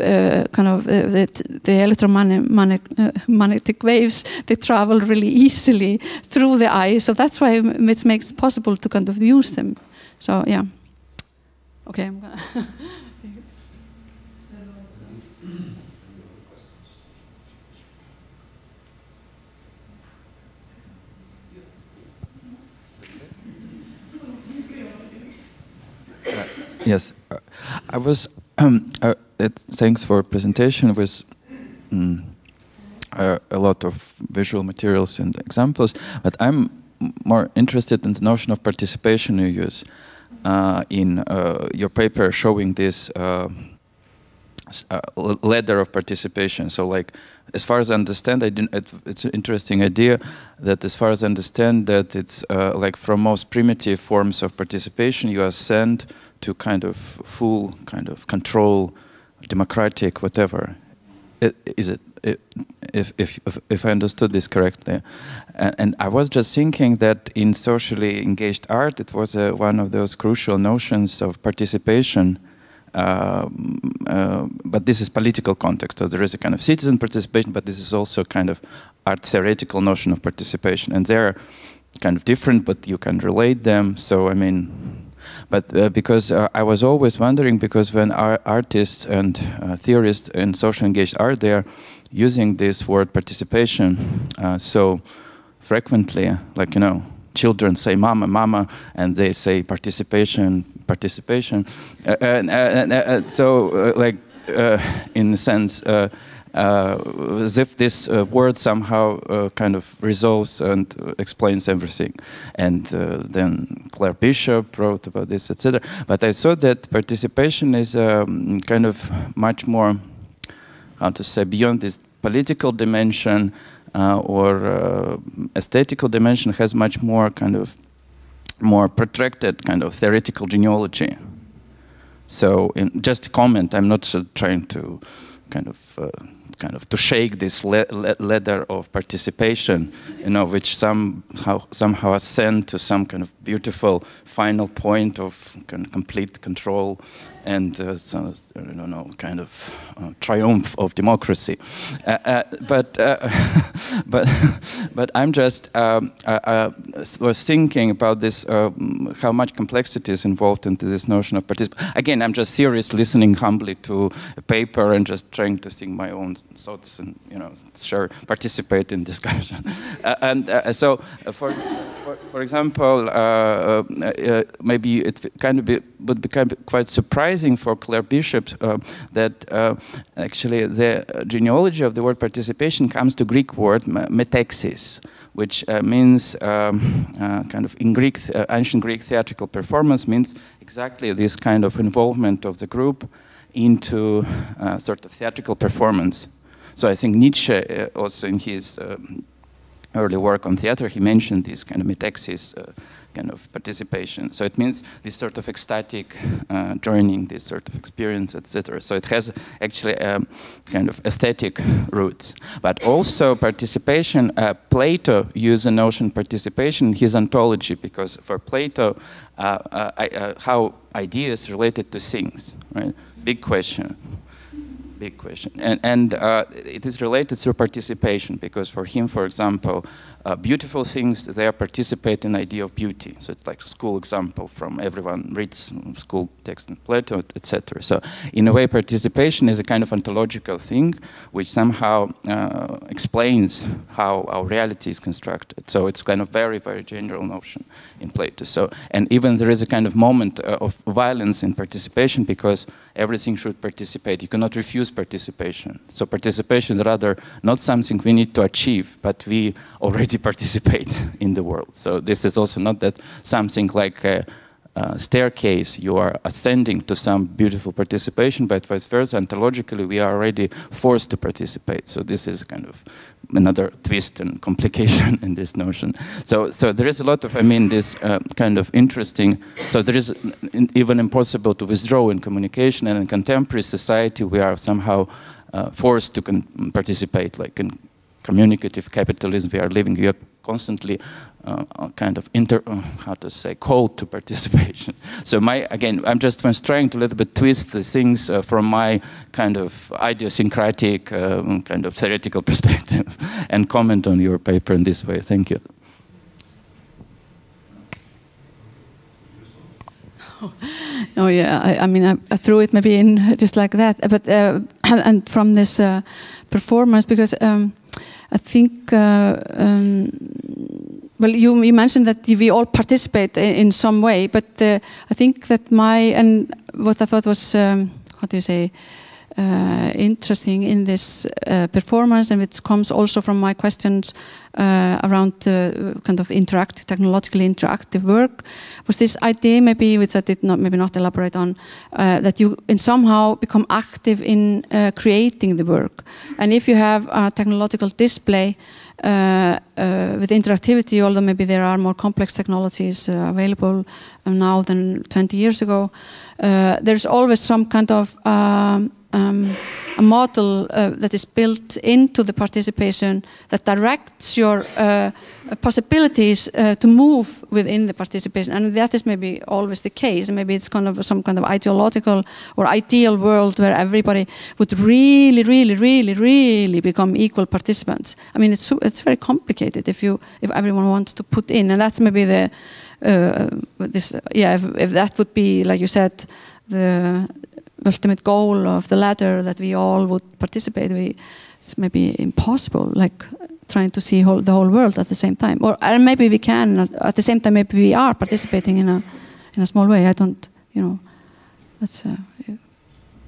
uh, kind of uh, the, the electromagnetic waves they travel really easily through the eye. So that's why it makes it possible to kind of use them. So yeah. Okay I'm gonna Uh, yes, uh, I was um, uh, it, thanks for presentation with mm, uh, a lot of visual materials and examples, but I'm more interested in the notion of participation you use uh, in uh, your paper showing this uh, uh, ladder of participation. So like, as far as I understand, I it, it's an interesting idea that as far as I understand that it's like from most primitive forms of participation, you ascend to kind of full kind of control democratic, whatever. Is it, if, if, if I understood this correctly? And, I was just thinking that in socially engaged art, it was one of those crucial notions of participation. Uh, uh, but this is political context, so there is a kind of citizen participation, but this is also kind of art theoretical notion of participation. And they're kind of different, but you can relate them. So, I mean, but uh, because uh, I was always wondering, because when our artists and uh, theorists and social engaged are there using this word participation uh, so frequently, like, you know, children say mama, mama, and they say participation, participation. Uh, and, so, like, in a sense, uh, as if this uh, word somehow uh, kind of resolves and explains everything. And then Claire Bishop wrote about this, etc. But I saw that participation is um, kind of much more, how to say, beyond this political dimension uh, or uh, aesthetical dimension has much more kind of more protracted kind of theoretical genealogy. So, in, just a comment. I'm not uh, trying to kind of uh, kind of to shake this ladder of participation, you know, which somehow somehow ascend to some kind of beautiful final point of complete control and uh, so, I don't know, kind of uh, triumph of democracy. Uh, uh but uh, but but I'm just um, I, was thinking about this um, how much complexity is involved into this notion of participation. Again, I'm just serious, listening humbly to a paper and just trying to think my own thoughts and you know sure participate in discussion. Uh, and so for, for, for example, maybe it kind of be, would be become quite surprising surprising for Claire Bishop uh, that uh, actually the genealogy of the word participation comes to Greek word methexis, which uh, means um, kind of in Greek, ancient Greek theatrical performance means exactly this kind of involvement of the group into sort of theatrical performance. So I think Nietzsche also in his early work on theater, he mentioned this kind of methexis uh, kind of participation. So it means this sort of ecstatic uh, joining, this sort of experience, etc. So it has actually a kind of aesthetic roots. But also participation, uh, Plato used the notion participation in his ontology because for Plato, uh, uh, uh, how ideas related to things, right? Big question big question. And, and uh, it is related to participation because for him, for example, uh, beautiful things, they participate in idea of beauty. So it's like school example from everyone reads school text in Plato, etc. So in a way, participation is a kind of ontological thing which somehow uh, explains how our reality is constructed. So it's kind of very, very general notion in Plato. So, and even there is a kind of moment uh, of violence in participation because everything should participate. You cannot refuse participation. So participation is rather not something we need to achieve, but we already participate in the world. So this is also not that something like a, a staircase, you are ascending to some beautiful participation, but vice versa, ontologically we are already forced to participate. So this is kind of another twist and complication in this notion. So, so there is a lot of, I mean, this uh, kind of interesting, so there is even impossible to withdraw in communication and in contemporary society we are somehow uh, forced to participate, like in communicative capitalism we are living, we are constantly uh, kind of inter, uh, how to say, called to participation. So my, again, I'm just trying to a little bit twist the things uh, from my kind of idiosyncratic, um, kind of theoretical perspective and comment on your paper in this way. Thank you. Oh yeah, I, I mean, I, I, threw it maybe in just like that, but uh, and from this uh, performance because um, I think uh, um, well, you, you, mentioned that we all participate in, some way, but uh, I think that my and what I thought was um, what do you say interesting in this uh, performance, and it comes also from my questions uh, around kind of interactive, technologically interactive work, was this idea maybe which I did not maybe not elaborate on uh, that you in somehow become active in uh, creating the work, and if you have a technological display. Uh, uh, with interactivity, although maybe there are more complex technologies uh, available now than 20 years ago, there's always some kind of um, um, a model uh, that is built into the participation that directs your uh, possibilities uh, to move within the participation. And that is maybe always the case. Maybe it's kind of some kind of ideological or ideal world where everybody would really, really, really, really become equal participants. I mean, it's it's very complicated if you if everyone wants to put in, and that's maybe the uh, this yeah. If, if that would be like you said, the ultimate goal of the ladder that we all would participate, we, it's maybe impossible, like trying to see whole, the whole world at the same time. Or maybe we can, at the same time, maybe we are participating in a, in a small way. I don't, you know, that's, uh, yeah,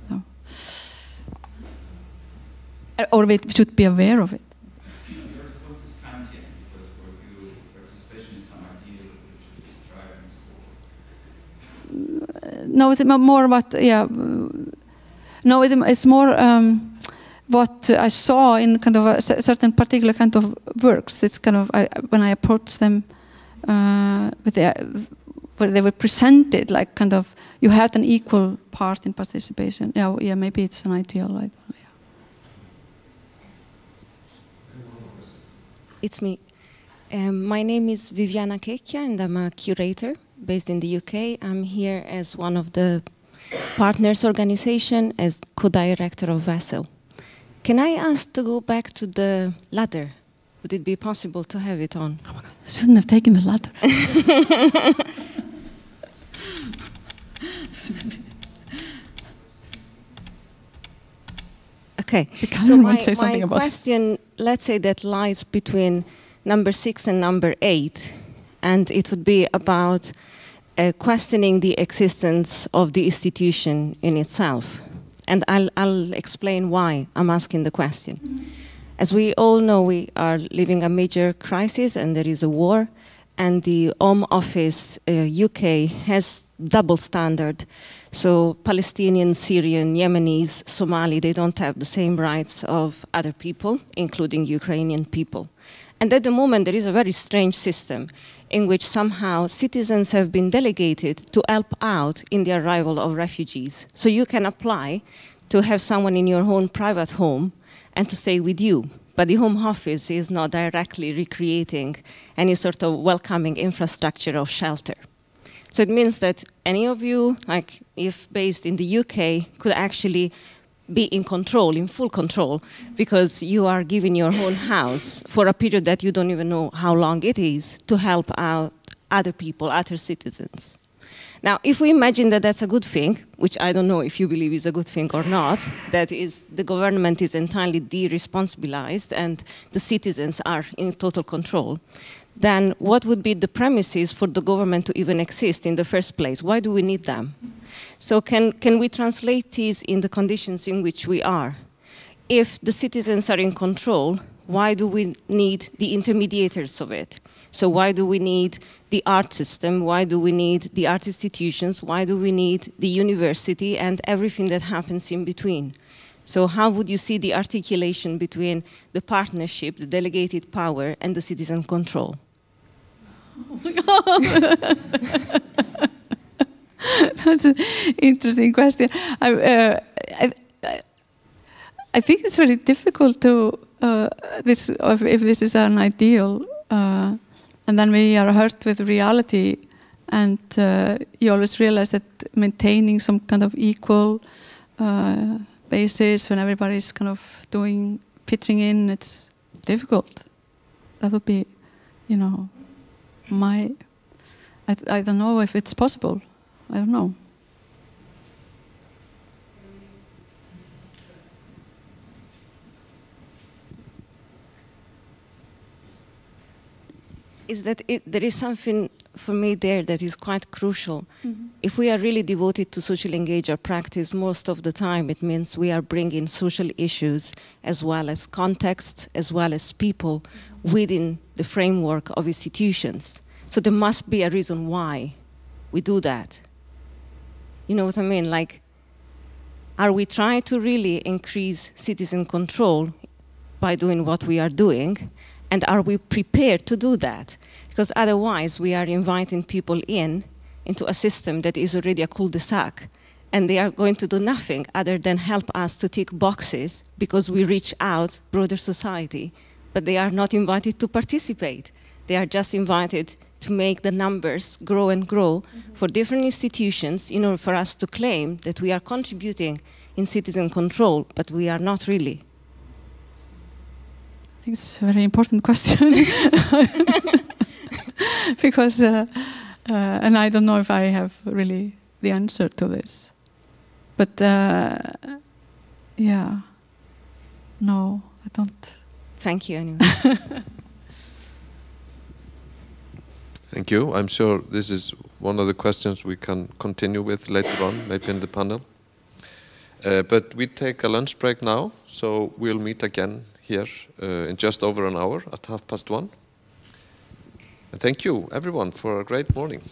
no. Or we should be aware of it. No, it's more what, yeah. No, it's more um, what I saw in kind of a certain particular kind of works. It's kind of I, when I approach them uh, with the, where they were presented like kind of you had an equal part in participation. Yeah, yeah, maybe it's an ideal. I don't know, yeah. It's me. Um, my name is Viviana Checchia, and I'm a curator based in the UK. I'm here as one of the partners organization as co-director of Vessel. Can I ask to go back to the ladder? Would it be possible to have it on? Oh Shouldn't have taken the ladder. okay. Because so my, say something my about it. question, let's say that lies between number six and number eight, and it would be about uh, questioning the existence of the institution in itself. And I'll, I'll explain why I'm asking the question. As we all know, we are living a major crisis and there is a war, and the Home Office uh, UK has double standard. So Palestinian, Syrian, Yemenis, Somali, they don't have the same rights of other people, including Ukrainian people. And at the moment, there is a very strange system in which somehow citizens have been delegated to help out in the arrival of refugees. So you can apply to have someone in your own private home and to stay with you. But the Home Office is not directly recreating any sort of welcoming infrastructure of shelter. So it means that any of you, like if based in the UK, could actually be in control, in full control, because you are giving your own house for a period that you don't even know how long it is to help out other people, other citizens. Now, if we imagine that that's a good thing, which I don't know if you believe is a good thing or not, that is the government is entirely de-responsibilized and the citizens are in total control, then what would be the premises for the government to even exist in the first place? Why do we need them? So can, can we translate these in the conditions in which we are? If the citizens are in control, why do we need the intermediators of it? So why do we need the art system? Why do we need the art institutions? Why do we need the university and everything that happens in between? So how would you see the articulation between the partnership, the delegated power, and the citizen control? That's an interesting question. I, uh, I, I think it's very difficult to uh, this if, if this is an ideal, uh, and then we are hurt with reality, and uh, you always realize that maintaining some kind of equal uh, basis when everybody's kind of doing pitching in, it's difficult. That would be, you know, my. I, I don't know if it's possible. I don't know. Is that it, there is something for me there that is quite crucial. Mm-hmm. If we are really devoted to social engager practice, most of the time it means we are bringing social issues as well as context, as well as people mm-hmm. within the framework of institutions. So there must be a reason why we do that. You know what I mean? Like, are we trying to really increase citizen control by doing what we are doing? And are we prepared to do that? Because otherwise, we are inviting people in into a system that is already a cul-de-sac, and they are going to do nothing other than help us to tick boxes because we reach out broader society, but they are not invited to participate. They are just invited to make the numbers grow and grow mm-hmm. for different institutions in order for us to claim that we are contributing in citizen control, but we are not really. I think it's a very important question because, uh, uh, and I don't know if I have really the answer to this, but uh, yeah, no, I don't. Thank you anyway. Thank you. I'm sure this is one of the questions we can continue with later on, maybe in the panel. Uh, but we take a lunch break now, so we'll meet again here uh, in just over an hour at half past one. Thank you, everyone, for a great morning.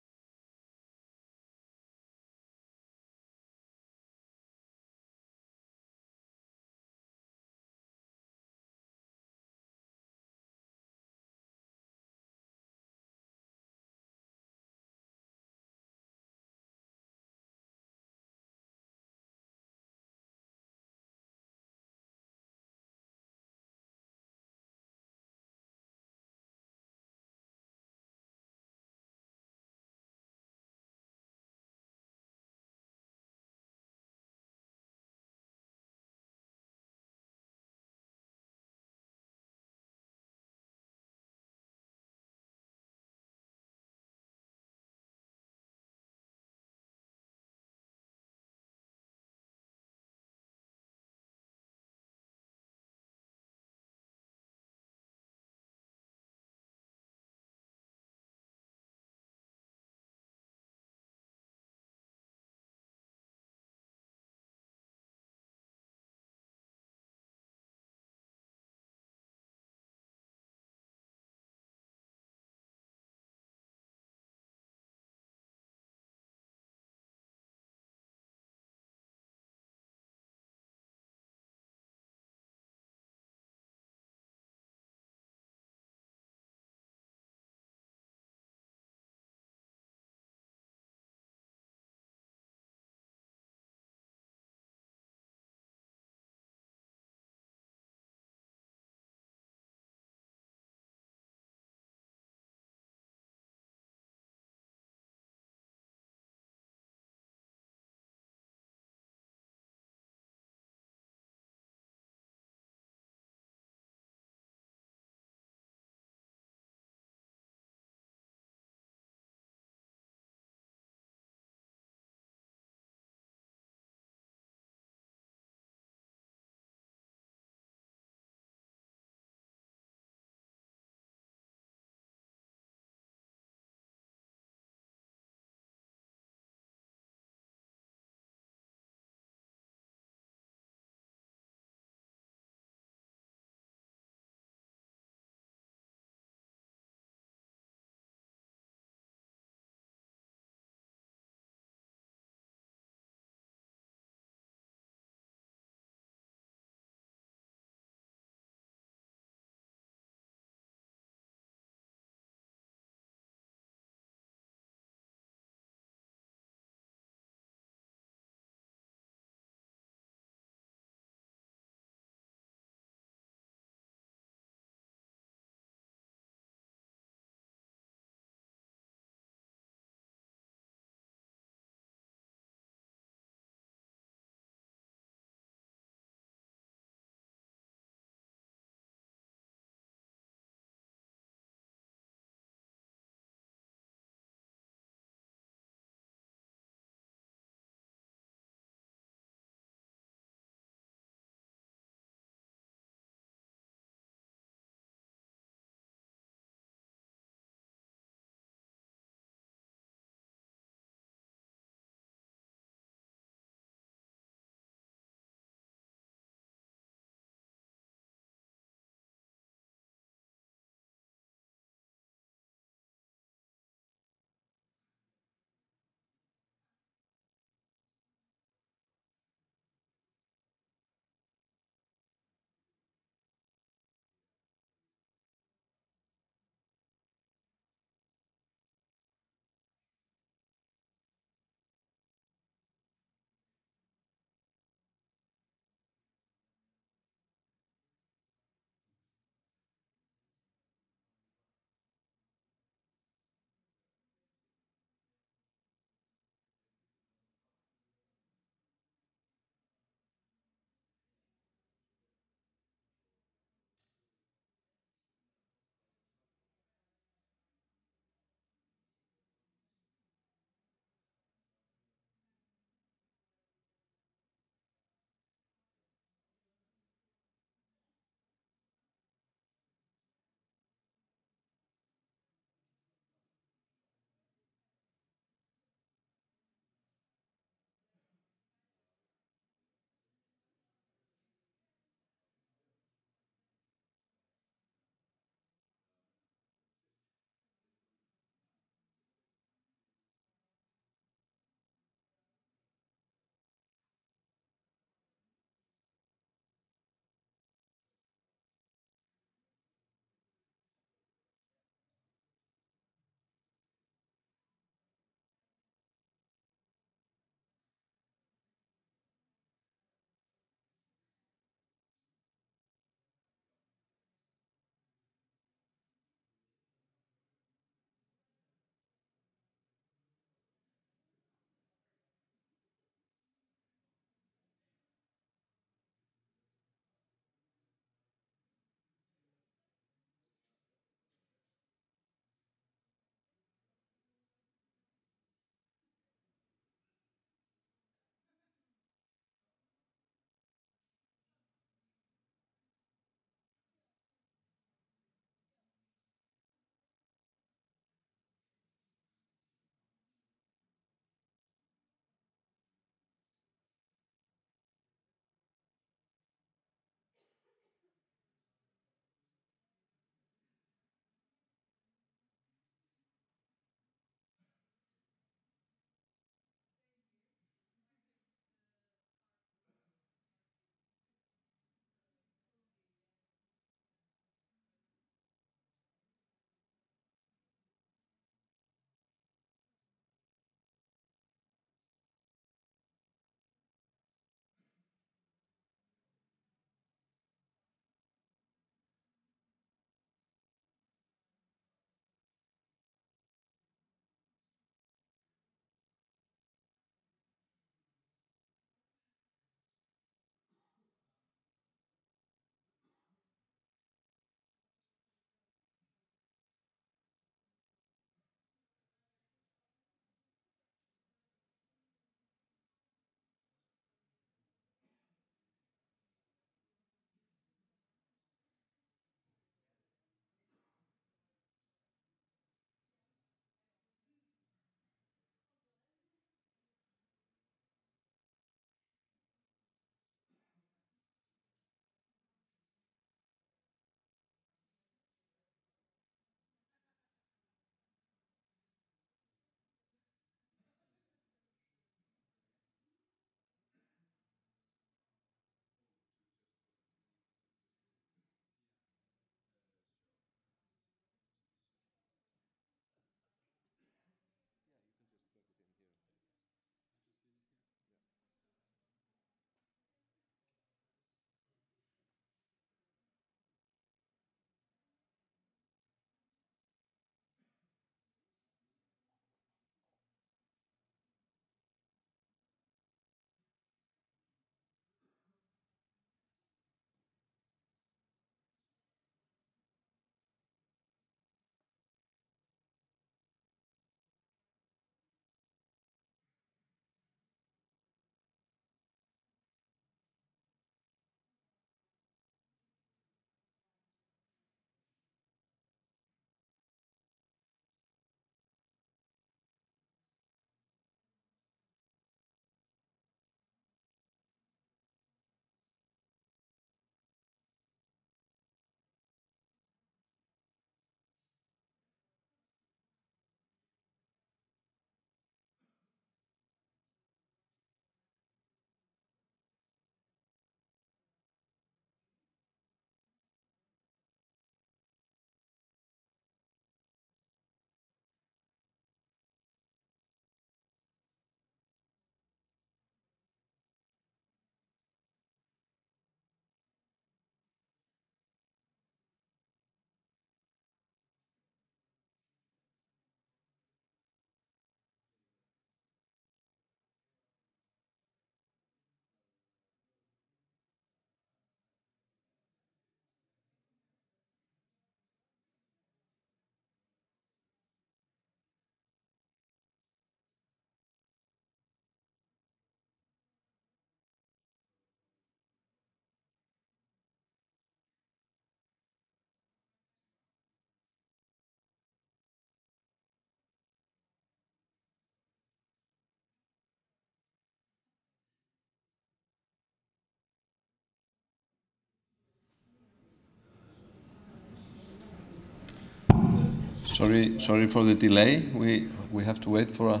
Sorry, sorry for the delay. We we have to wait for a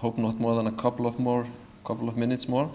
hope not more than a couple of more couple of minutes more.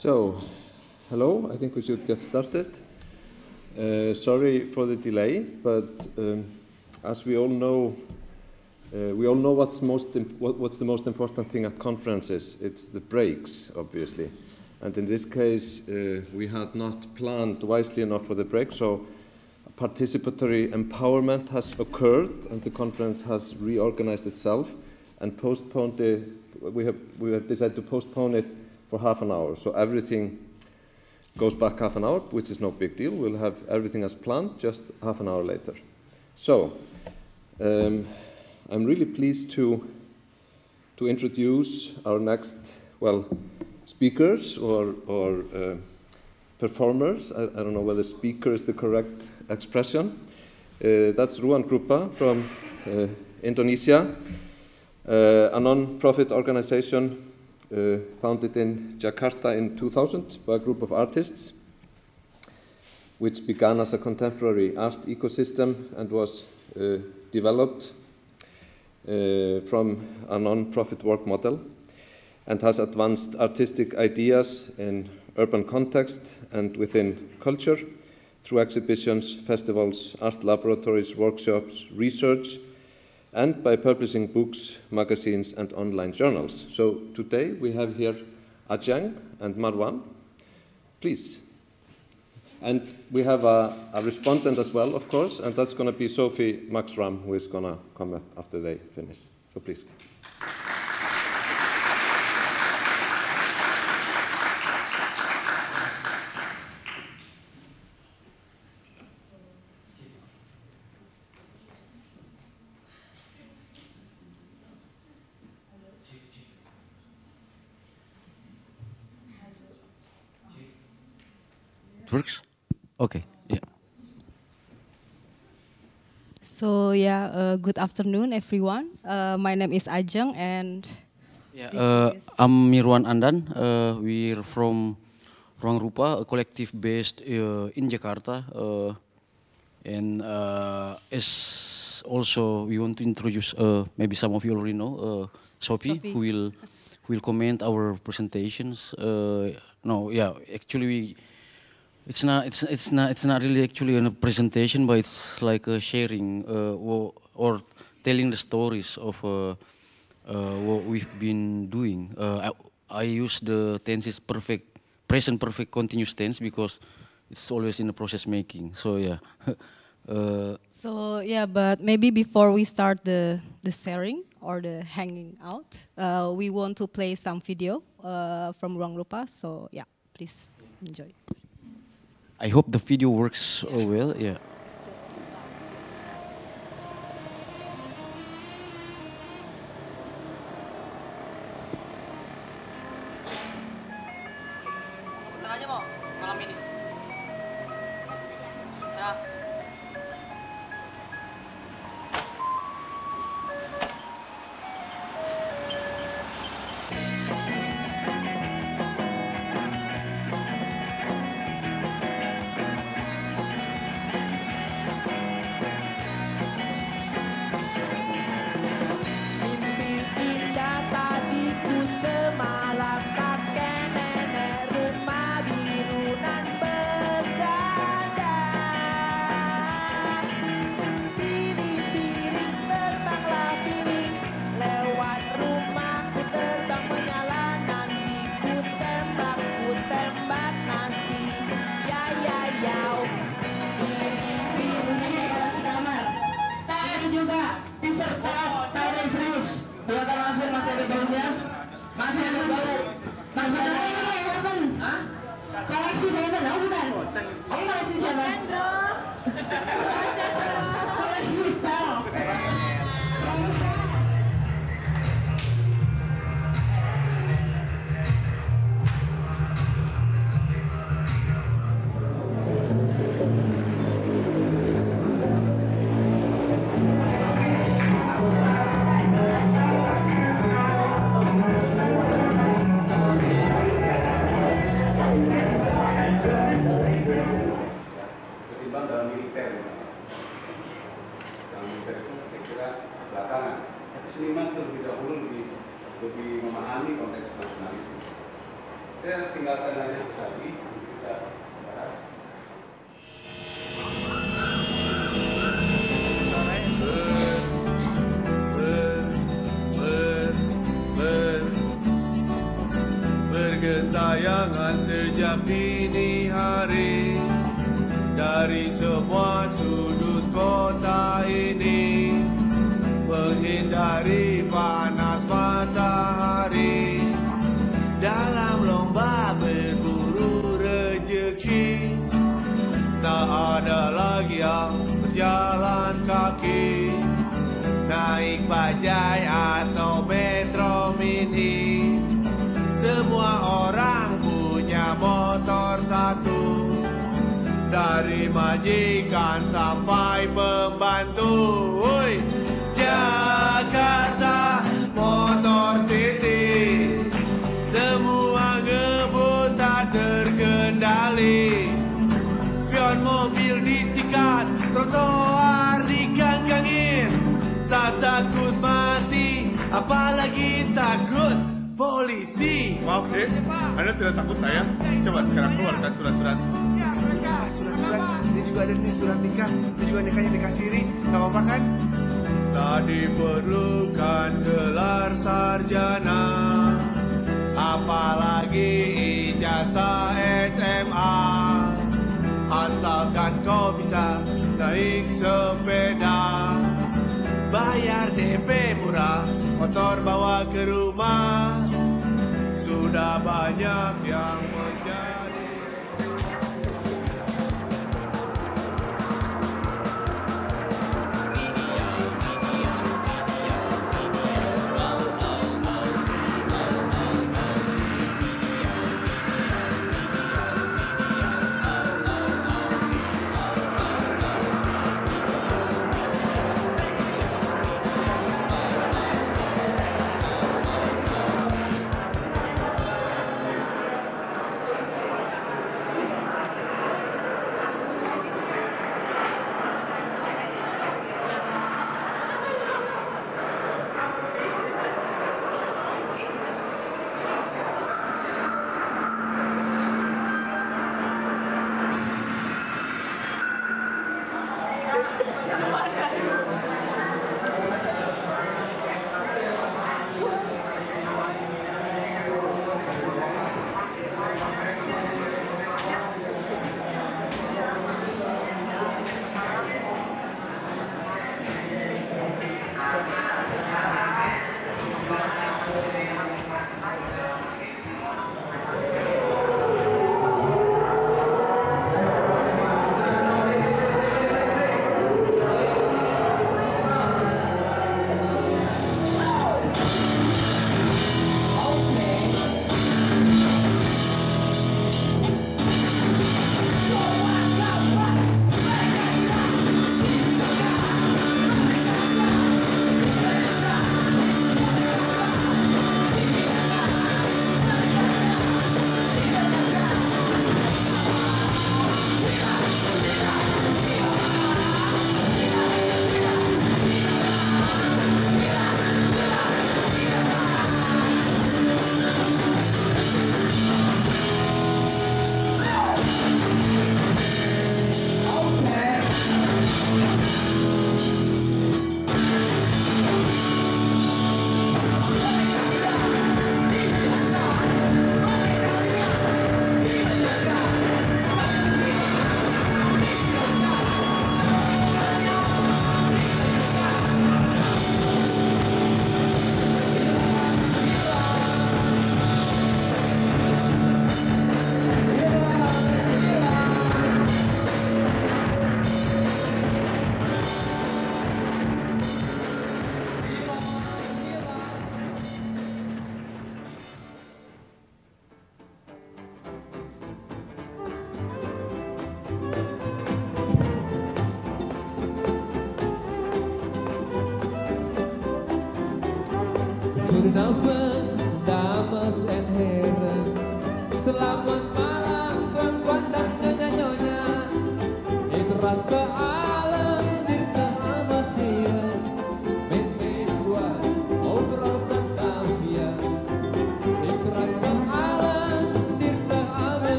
So, hello, I think we should get started. Uh, sorry for the delay, but um, as we all know, uh, we all know what's, most what, what's the most important thing at conferences. It's the breaks, obviously. And in this case, uh, we had not planned wisely enough for the break, so participatory empowerment has occurred, and the conference has reorganized itself and postponed the. We have, we have decided to postpone it for half an hour. So everything goes back half an hour, which is no big deal. We'll have everything as planned, just half an hour later. So, um, I'm really pleased to, to introduce our next, well, speakers or, or uh, performers. I, I, don't know whether speaker is the correct expression. Uh, that's Ruang Rupa from uh, Indonesia, uh, a non-profit organization uh, founded in Jakarta in 2000 by a group of artists, which began as a contemporary art ecosystem and was uh, developed uh, from a non-profit work model and has advanced artistic ideas in urban context and within culture through exhibitions, festivals, art laboratories, workshops, research, and by publishing books, magazines, and online journals. So today we have here Ajeng and Mirwan. Please. And we have a, a respondent as well, of course, and that's going to be Sophie Maxram, who is going to come up after they finish. So please. Works? Okay, yeah. So yeah, uh, good afternoon everyone. Uh, my name is Ajeng and yeah, uh, I'm Mirwan Andan. Uh, we're from Ruang Rupa, a collective based uh, in Jakarta. Uh, and as also we want to introduce, maybe some of you already know, Sophie, Sophie, who will who will comment our presentations. no, yeah, actually we it's not. It's it's not. It's not really actually a presentation, but it's like a sharing uh, or, or, telling the stories of uh, uh, what we've been doing. Uh, I, I, use the tenses perfect, present perfect continuous tense because it's always in the process making. So yeah. Uh, so yeah, but maybe before we start the the sharing or the hanging out, we want to play some video from Ruang Rupa. So yeah, please enjoy. I hope the video works uh, well. Yeah.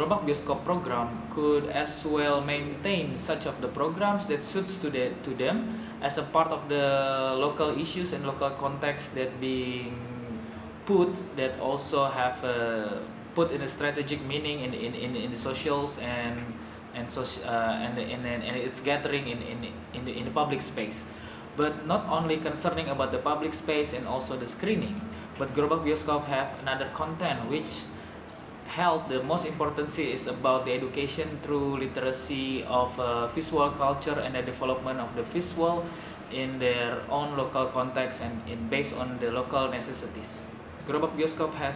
Gerobak Bioskop program could as well maintain such of the programs that suits to, the, to them as a part of the local issues and local context that being put that also have uh, put in a strategic meaning in, in, in, in the socials and and, soci- uh, and, and, and, and its gathering in, in, in, the, in the public space. But not only concerning about the public space and also the screening but Gerobak Bioskop have another content which held the most important thing is about the education through literacy of uh, visual culture and the development of the visual in their own local context and in, based on the local necessities. Gerobak Bioskop has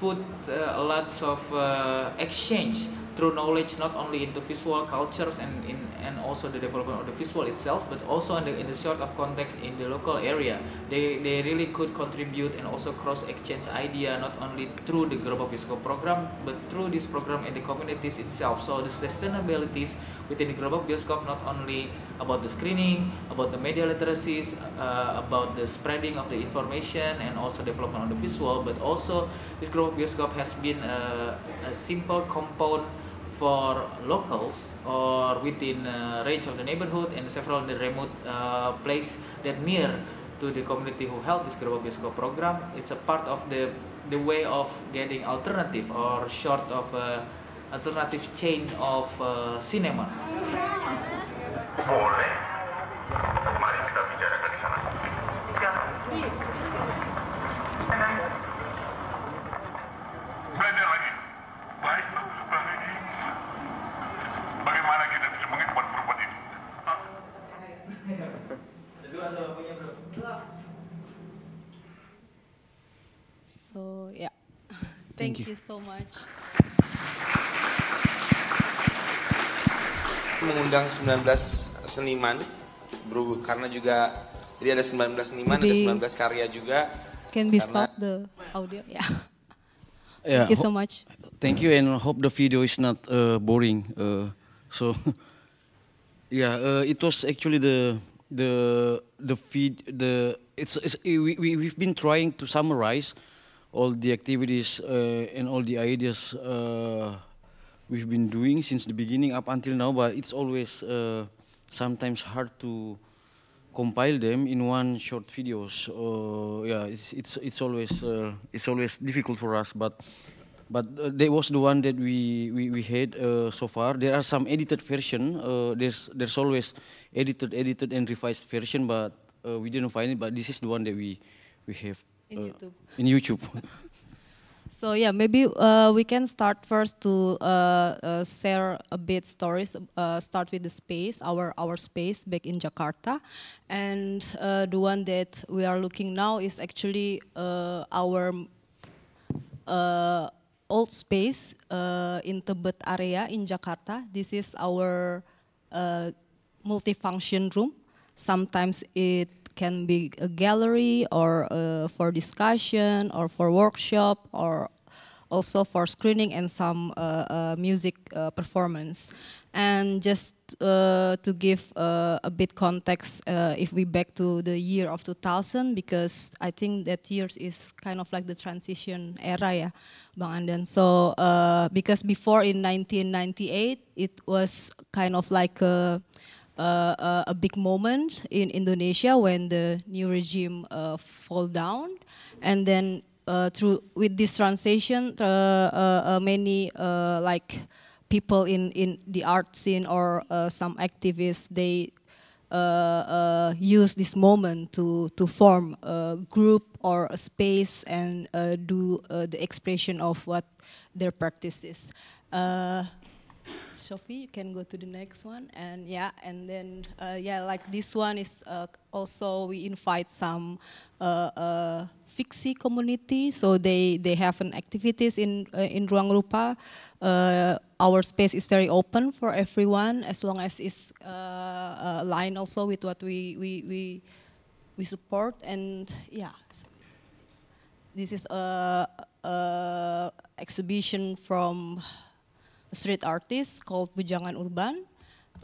put uh, lots of uh, exchange through knowledge not only into visual cultures and in and also the development of the visual itself but also in the, in the sort of context in the local area. They, they really could contribute and also cross exchange idea not only through the Gerobak Bioskop program but through this program in the communities itself. So the sustainabilities within the Gerobak Bioskop not only about the screening about the media literacies uh, about the spreading of the information and also development of the visual but also this Gerobak Bioskop has been a, a simple compound for locals or within uh, range of the neighborhood and several in the remote uh, place that near to the community who held this Gerobak Bioskop program. It's a part of the the way of getting alternative or short of uh, alternative chain of uh, cinema. Boleh. Mari kita bicarakan di sana. Belajar lagi. Baik, So yeah, thank, you. you. so much. mengundang 19 seniman bro, karena juga jadi ada 19 seniman, Maybe- ada 19 karya juga. Can we Karena- stop the audio? Yeah. Yeah, Thank you so much. Thank you, and hope the video is not uh, boring. Uh, so, yeah, uh, it was actually the the the feed the it's, it's we, we we've been trying to summarize all the activities uh, and all the ideas uh, we've been doing since the beginning up until now, but it's always uh, sometimes hard to compile them in one short videos. Uh, yeah, it's it's it's always uh, it's always difficult for us, but but uh, that was the one that we we, we had uh, so far. There are some edited version. There's there's always edited edited and revised version, but we didn't find it. But this is the one that we we have In uh, YouTube. In YouTube. So yeah, maybe uh, we can start first to uh, uh, share a bit stories. Uh, start with the space, our our space back in Jakarta, and uh, the one that we are looking now is actually uh, our uh, old space uh, in Tebet area in Jakarta. This is our uh, multifunction room. Sometimes it can be a gallery or uh, for discussion or for workshop or also for screening and some uh, uh, music uh, performance. And just uh, to give a bit context, if we back to the year of 2000, because I think that year is kind of like the transition era, yeah, Bang Andan. So because before in 1998, it was kind of like a uh, a big moment in Indonesia when the new regime uh, fall down, and then uh, through with this transition, uh, uh, uh, many like people in in the art scene or some activists they use this moment to to form a group or a space and do the expression of what their practice is. Sophie, you can go to the next one, and yeah, and then uh, yeah, like this one is uh, also we invite some uh, uh, community, so they they have an activities in uh, in Ruang Rupa. Uh, our space is very open for everyone as long as it's aligned also with what we we we we support, and yeah. This is a, a exhibition from street artist called Bujangan Urban.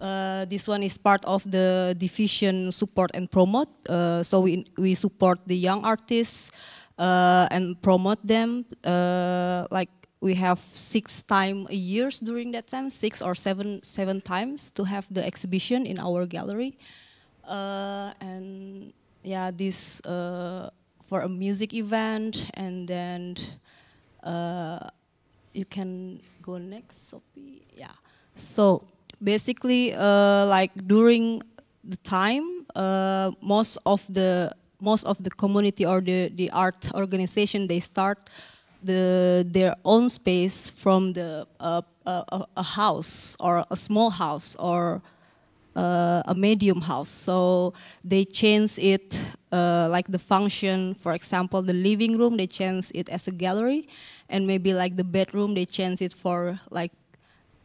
Uh, this one is part of the division support and promote. Uh, so we, we support the young artists uh, and promote them. Uh, like we have six time a years during that time, six or seven seven times to have the exhibition in our gallery. Uh, and yeah, this uh, for a music event, and then you can go next, Sophie. Yeah. So basically, uh, like during the time, uh, most of the most of the community or the, the art organization they start the their own space from the uh, a, a house or a small house or uh, a medium house. So they change it uh, like the function, for example, the living room, they change it as a gallery, and maybe like the bedroom, they change it for like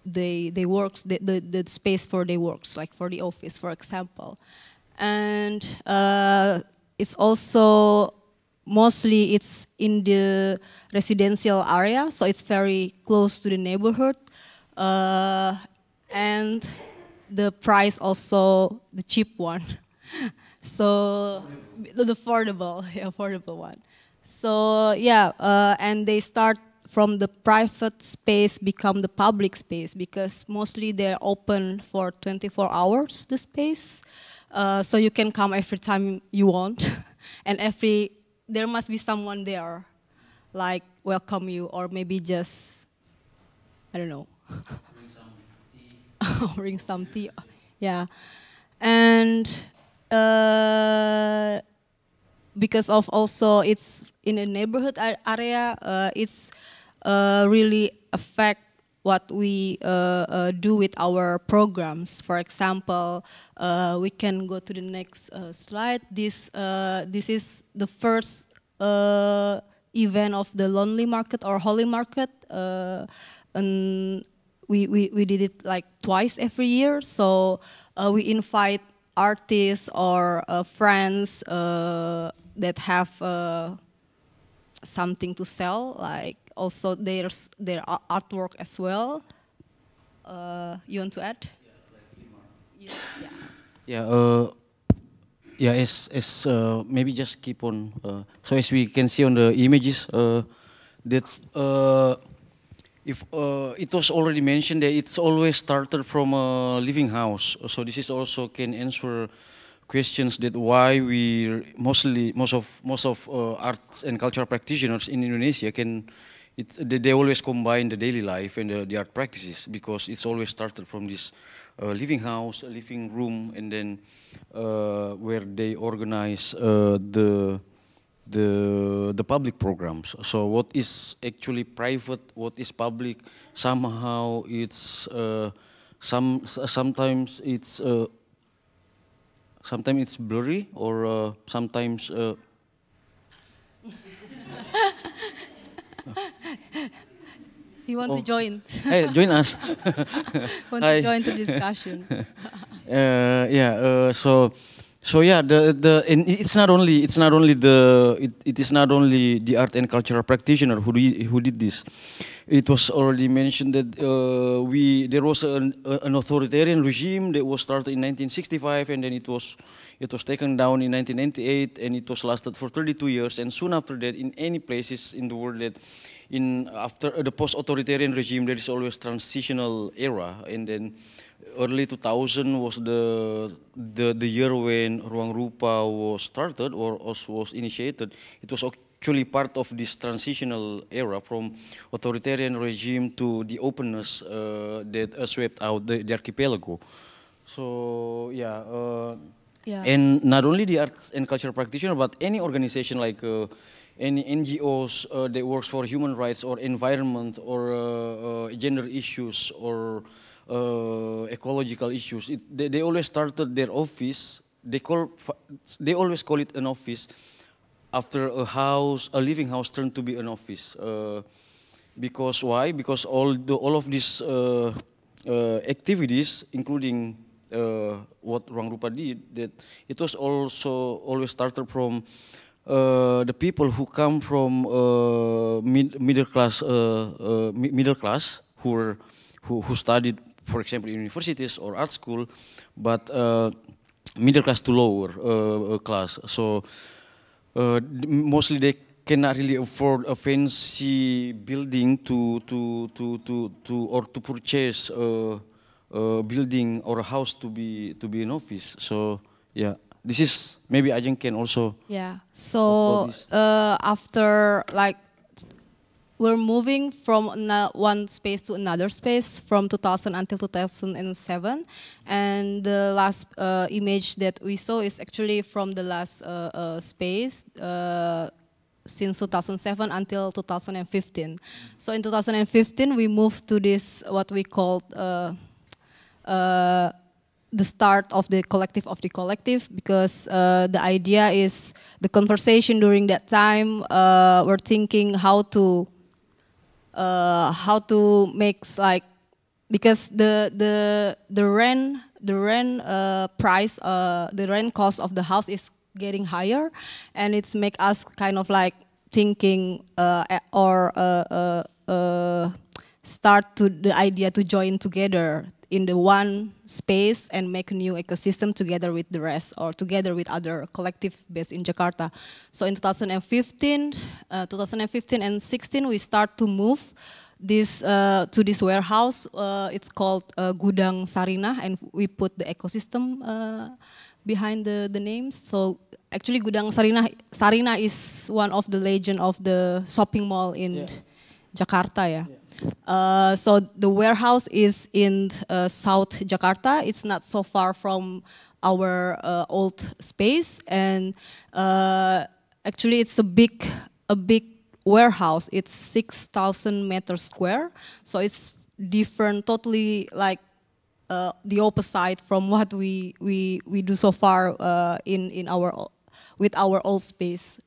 they they works the, the, the space for their works, like for the office, for example. And uh, it's also mostly it's in the residential area, so it's very close to the neighborhood. Uh, and the price also the cheap one. so the affordable, the affordable one. So yeah, uh, and they start from the private space become the public space because mostly they're open for 24 hours the space. Uh, so you can come every time you want. And every there must be someone there like welcome you or maybe just i don't know. Bring some tea yeah. And uh, because of also it's in a neighborhood area uh, it's uh, really affect what we uh, uh, do with our programs. For example, uh, we can go to the next uh, slide. This this is the first event of the Lonely Market or Holy Market, and we, we, we did it like twice every year. So we invite artists or uh, friends uh, that have uh, something to sell, like also their, their artwork as well. Uh, you want to add? Yeah. yeah. Yeah, uh, yeah, as, as uh, maybe just keep on. Uh, so as we can see on the images, uh, that's uh, if uh, it was already mentioned that it's always started from a living house. So this is also can answer questions that why we mostly most of most of uh, arts and cultural practitioners in Indonesia can it, they, always combine the daily life and the, the art practices because it's always started from this uh, living house, living room, and then uh, where they organize uh, the the the public programs. So what is actually private, what is public, somehow it's uh, some sometimes it's uh, sometimes it's blurry or uh, sometimes. Uh, You want Oh. to join? Hey, join us. Want Hi. to join the discussion? uh, yeah. Uh, so, so yeah. The the it's not only it's not only the it, it is not only the art and cultural practitioner who did, who did this. It was already mentioned that uh, we there was an, an authoritarian regime that was started in 1965 and then it was it was taken down in 1998 and it was lasted for 32 years and soon after that in any places in the world that in after the post-authoritarian regime there is always transitional era and then early 2000 was the the, the year when Ruang Rupa was started or was, was initiated it was actually part of this transitional era from authoritarian regime to the openness uh, that uh, swept out the, the archipelago so yeah uh, Yeah. and not only the arts and cultural practitioner, but any organization like uh, any NGOs uh, that works for human rights or environment or uh, uh, gender issues or uh, ecological issues, it, they, they always started their office. They call they always call it an office after a house, a living house turned to be an office. Uh, because why? Because all the all of these uh, uh, activities, including uh, what Ruang Rupa did, that it was also always started from uh, the people who come from uh, mid, middle class, middle class, who were who, who studied, for example, universities or art school, but uh, middle class to lower uh, uh, class. So uh, mostly they cannot really afford a fancy building to to to to, to or to purchase a, a building or a house to be to be an office. So yeah, this is maybe Ajeng can also Yeah. So uh, after like we're moving from one space to another space from 2000 until 2007, and the last uh, image that we saw is actually from the last uh, uh, space. Uh, since 2007 until 2015. So in 2015, we moved to this what we called uh, uh, the start of the collective of the collective because uh, the idea is the conversation during that time uh, we're thinking how to uh, how to make like because the the the rent the rent uh, price uh, the rent cost of the house is getting higher and it's make us kind of like thinking uh, or uh, uh, start to the idea to join together in the one space and make a new ecosystem together with the rest or together with other collective based in Jakarta. So in 2015, uh, 2015 and 16, we start to move this uh, to this warehouse. Uh, it's called uh, Gudang Sarinah, and we put the ecosystem uh, behind the, the names. So actually, Gudang Sarinah Sarinah is one of the legend of the shopping mall in Jakarta. Yeah. Uh, so the warehouse is in uh, South Jakarta. It's not so far from our uh, old space, and uh, actually, it's a big, a big warehouse. It's six thousand meters square, so it's different, totally like uh, the opposite from what we we we do so far in in our with our old space.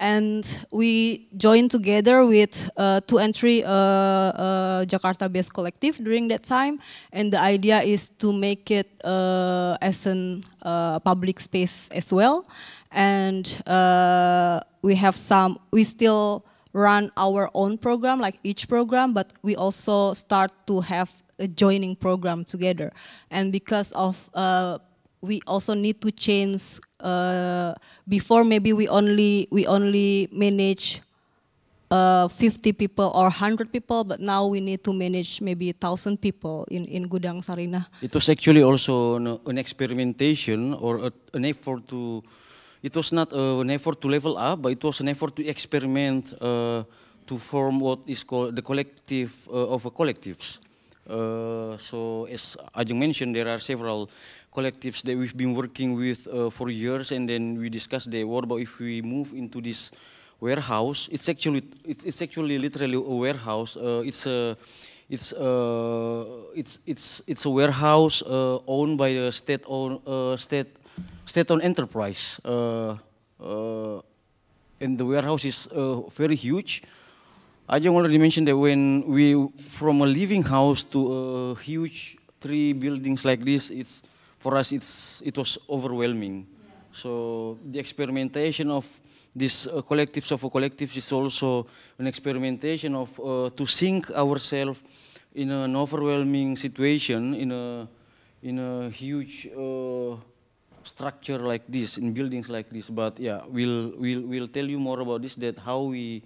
And we joined together with uh, two and three uh, uh, Jakarta-based collective during that time, and the idea is to make it uh, as a uh, public space as well, and uh, we have some. We still run our own program, like each program, but we also start to have a joining program together, and because of we also need to change uh, before maybe we only we only manage uh, 50 people or 100 people but now we need to manage maybe 1000 people in in Gudang Sarinah it was actually also an, an experimentation or a, an effort to it was not uh, an effort to level up but it was an effort to experiment uh, to form what is called the collective uh, of a collectives uh, so as Ajeng mentioned there are several collectives that we've been working with uh, for years, and then we discussed the what about if we move into this warehouse? It's actually it's, it's actually literally a warehouse. Uh, it's a it's uh, it's it's it's a warehouse uh, owned by a state-owned uh, state state-owned enterprise, uh, and the warehouse is very huge. I just already mentioned that when we from a living house to a huge three buildings like this, it's for us it's it was overwhelming. So the experimentation of these uh, collectives of collectives is also an experimentation of uh, to sink ourselves in an overwhelming situation in a in a huge uh, structure like this in buildings like this. But yeah, we'll we'll we'll tell you more about this that how we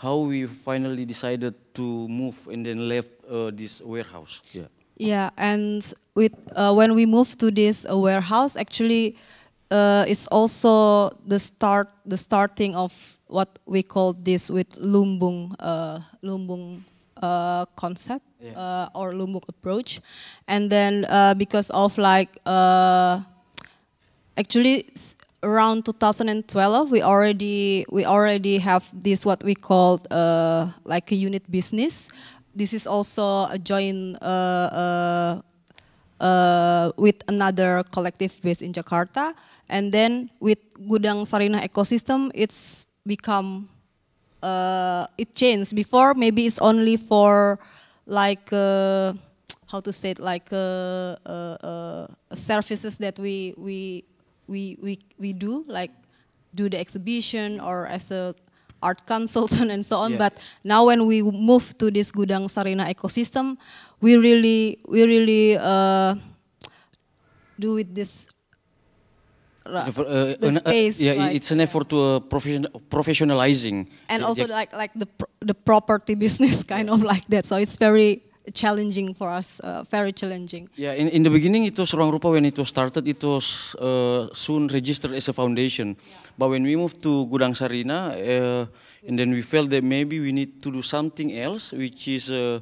how we finally decided to move and then left uh, this warehouse. Yeah. Yeah, and with uh, when we moved to this uh, warehouse, actually, uh, it's also the start, the starting of what we call this with lumbung, uh, lumbung uh, concept yeah. Uh, or lumbung approach, and then because of like actually around 2012 we already we already have this what we called like a unit business this is also a joint uh, uh, uh, with another collective based in Jakarta. And then with Gudang Sarinah ecosystem, it's become, uh, it changed. Before, maybe it's only for like, uh, how to say it, like uh, services that we, we, we, we, we do, like do the exhibition or as a art consultant and so on. Yeah. But now when we move to this Gudang Sarinah ecosystem, we really we really uh, do with this. Uh, the space, uh, yeah, like, it's an effort to uh, profession professionalizing, and also like like the pr the property business kind of like that. So it's very challenging for us, uh, very challenging. Yeah, in, in the beginning it was Ruang Rupa when it was started, it was uh, soon registered as a foundation. Yeah. But when we moved to Gudang Sarinah, uh, and then we felt that maybe we need to do something else, which is uh,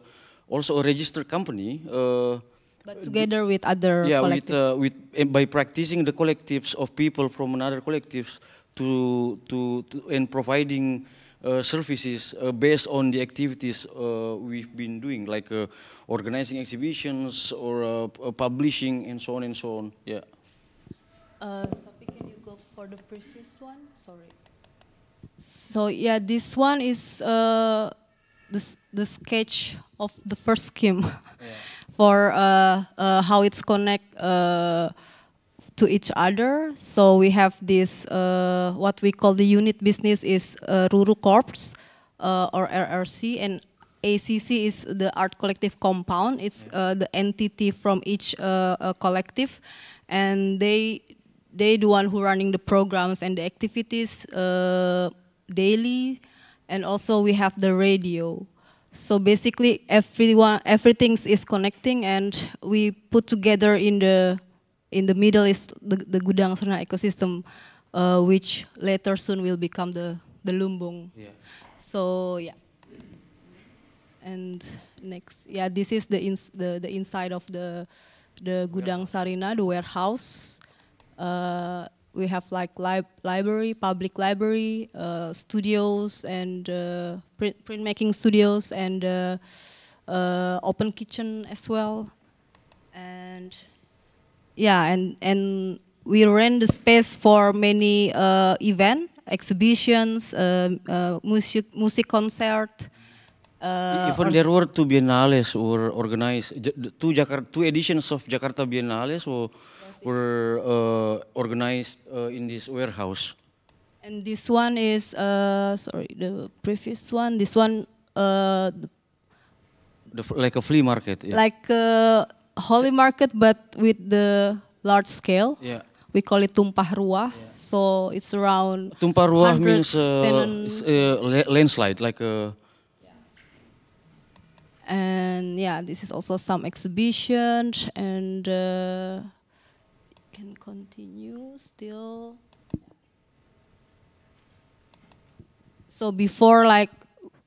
also a registered company. Uh, but together with other yeah, with, uh, with by practicing the collectives of people from another collectives to to, to and providing services uh, based on the activities uh, we've been doing, like uh, organizing exhibitions or uh, publishing and so on and so on. Yeah. Sophie, can you go for the previous one? Sorry. So yeah, this one is the the sketch of the first scheme yeah. for how it's connect to each other. So we have this, uh, what we call the unit business is uh, Ruru Corps uh, or RRC and ACC is the art collective compound. It's uh, the entity from each uh, uh, collective and they they the one who running the programs and the activities uh, daily and also we have the radio. So basically everyone, everything is connecting and we put together in the in the middle is the, the Gudang Sarinah ecosystem, uh, which later soon will become the, the Lumbung. Yeah. So yeah. And next, yeah, this is the ins the, the inside of the the Gudang Sarinah, the warehouse. Uh, we have like li library, public library, uh, studios, and uh, print printmaking studios, and uh, uh, open kitchen as well. And yeah, and and we rent the space for many uh, event exhibitions, uh, uh, music, music concert. Uh, Even there were two biennales were organized, two Jakarta, two editions of Jakarta Biennales were, were uh, organized uh, in this warehouse. And this one is, uh, sorry, the previous one. This one, uh, The, like a flea market. Yeah. like a holy market, but with the large scale. Yeah. We call it tumpah ruah. So it's around. Tumpah ruah means uh, uh, landslide, like a and yeah, this is also some exhibitions and uh, can continue still. So before like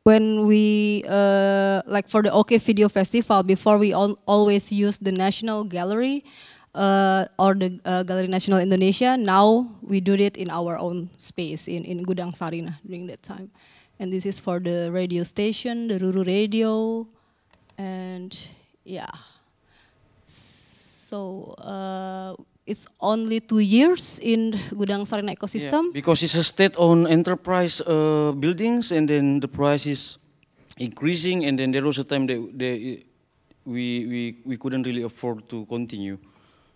when we uh, like for the OK Video Festival, before we al- always use the National Gallery uh, or the uh, Gallery National Indonesia. Now we do it in our own space in in Gudang Sarinah during that time. And this is for the radio station, the Ruru Radio, and yeah. So uh, it's only two years in Gudang Sarinah ecosystem. Yeah, because it's a state-owned enterprise uh, buildings, and then the price is increasing, and then there was a time that they, we, we, we couldn't really afford to continue.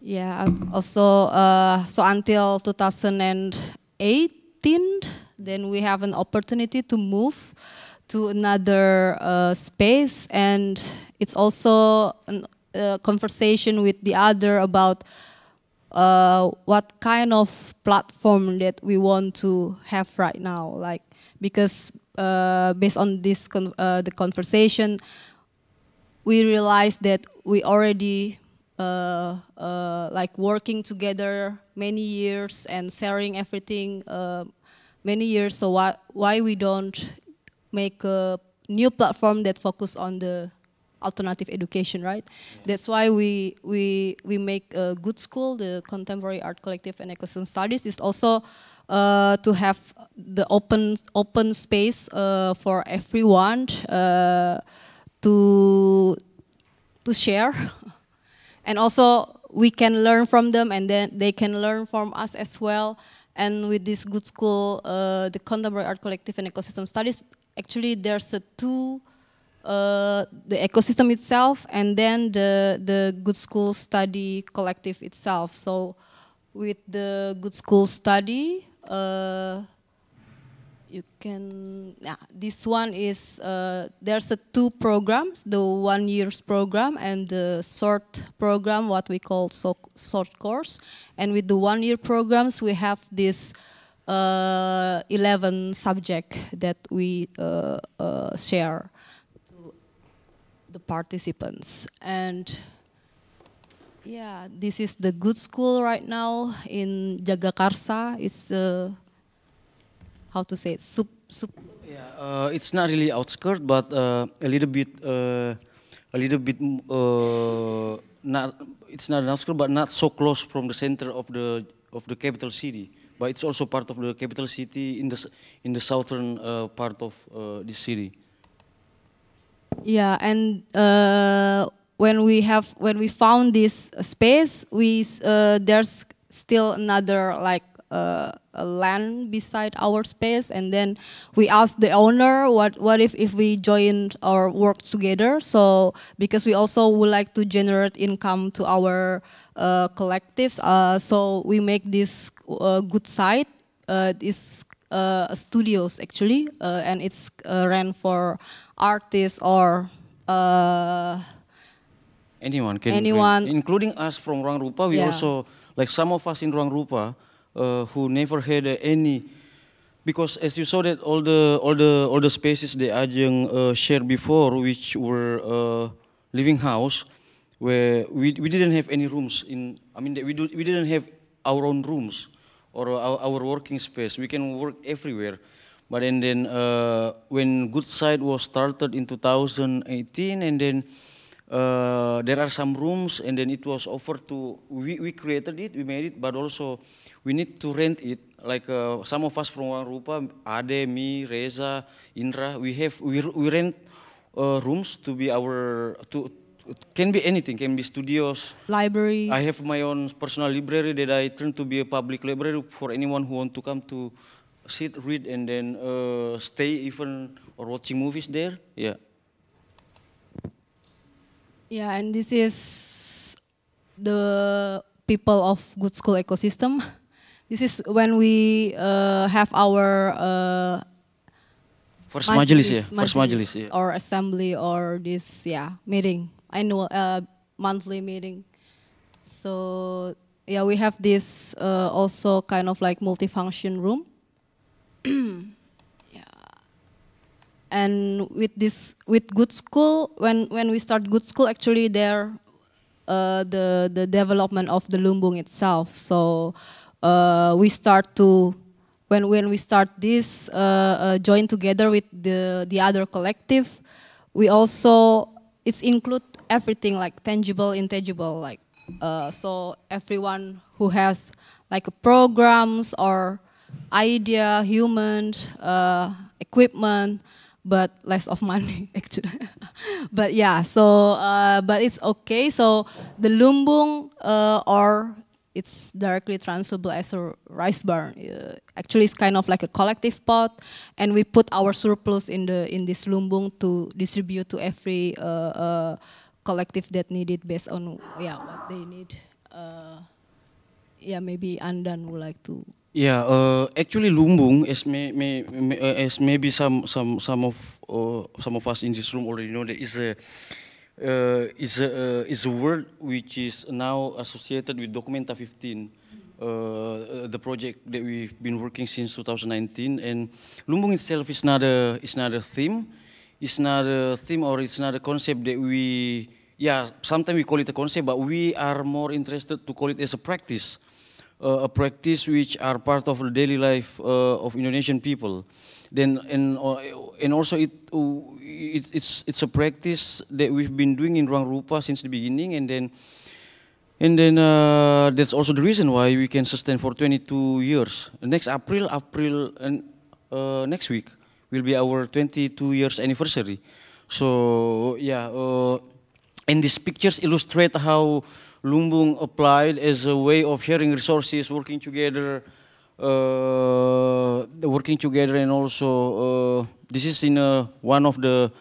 Yeah. Also, uh, so until 2018, then we have an opportunity to move to another uh, space, and it's also a conversation with the other about uh, what kind of platform that we want to have right now. Like because uh, based on this con- uh, the conversation, we realized that we already uh, uh, like working together many years and sharing everything uh, many years. So why why we don't make a new platform that focus on the alternative education, right? That's why we we we make a Gudskul, the Contemporary Art Collective and Ecosystem Studies. is also uh, to have the open open space uh, for everyone uh, to to share, and also we can learn from them, and then they can learn from us as well. And with this Gudskul, uh, the Contemporary Art Collective and Ecosystem Studies, actually there's a two uh, the ecosystem itself and then the the Gudskul study collective itself. So with the Gudskul study, uh, you can yeah, this one is uh, there's a two programs, the one years program and the short program, what we call so short course. And with the one year programs, we have this uh, 11 subject that we uh, uh, share the participants. And yeah, this is the Gudskul right now in Jagakarsa. It's uh, how to say it, sup, sup, Uh, it's not really outskirt, but uh, a little bit, uh, a little bit, uh, not. It's not an outskirt, but not so close from the center of the of the capital city. But it's also part of the capital city in the in the southern uh, part of uh, the city. Yeah, and uh, when we have when we found this space, we uh, there's still another like uh, a land beside our space, and then we asked the owner what what if if we join or work together. So because we also would like to generate income to our uh, collectives, uh, so we make this uh, good site. Uh, this studios actually, and it's rent for artists or uh, Anyone can, Anyone. including us from Ruang Rupa. We Yeah. also like some of us in Ruang Rupa uh, who never had uh, any, because as you saw that all the all the all the spaces that Ajeng uh, shared before, which were uh, living house, where we we didn't have any rooms in. I mean, we do, we didn't have our own rooms or our, our working space. We can work everywhere. But and then uh, when Good Side was started in 2018, and then uh, there are some rooms, and then it was offered to we, we created it, we made it, but also we need to rent it. Like uh, some of us from Rupa, Ade, me, Reza, Indra, we have we, we rent uh, rooms to be our to it can be anything, can be studios, library. I have my own personal library that I turn to be a public library for anyone who want to come to sit, read, and then uh, stay even or watching movies there. Yeah. Yeah, and this is the people of Gudskul ecosystem. This is when we uh, have our uh, First majelis, yeah. First majelis, yeah. or assembly or this yeah meeting annual uh, monthly meeting. So yeah, we have this uh, also kind of like multifunction room. yeah, and with this with Gudskul when when we start Gudskul actually there uh, the the development of the lumbung itself. So uh, we start to when when we start this uh, uh, join together with the the other collective, we also it's include everything like tangible, intangible, like uh, so everyone who has like programs or idea, human, uh, equipment, but less of money actually. but yeah, so uh, but it's okay. So the lumbung uh, or it's directly transferable as a rice barn. Uh, actually, it's kind of like a collective pot, and we put our surplus in the in this lumbung to distribute to every uh, uh, collective that need it based on yeah what they need. Uh, yeah, maybe Andan would like to. Yeah, uh, actually Lumbung, as may, may, may uh, as maybe some some some of uh, some of us in this room already know, there is a uh, is a uh, is a word which is now associated with Documenta 15, uh, the project that we've been working since 2019. And Lumbung itself is not a is not a theme, it's not a theme or it's not a concept that we yeah sometimes we call it a concept, but we are more interested to call it as a practice. Uh, a practice which are part of the daily life uh, of Indonesian people. Then and uh, and also it, it, it's it's a practice that we've been doing in Ruang Rupa since the beginning, and then and then uh, that's also the reason why we can sustain for 22 years. Next April, April and uh, next week will be our 22 years anniversary. So yeah, and these pictures illustrate how Lumbung applied as a way of sharing resources, working together, uh, working together, and also uh, this is in a, one of the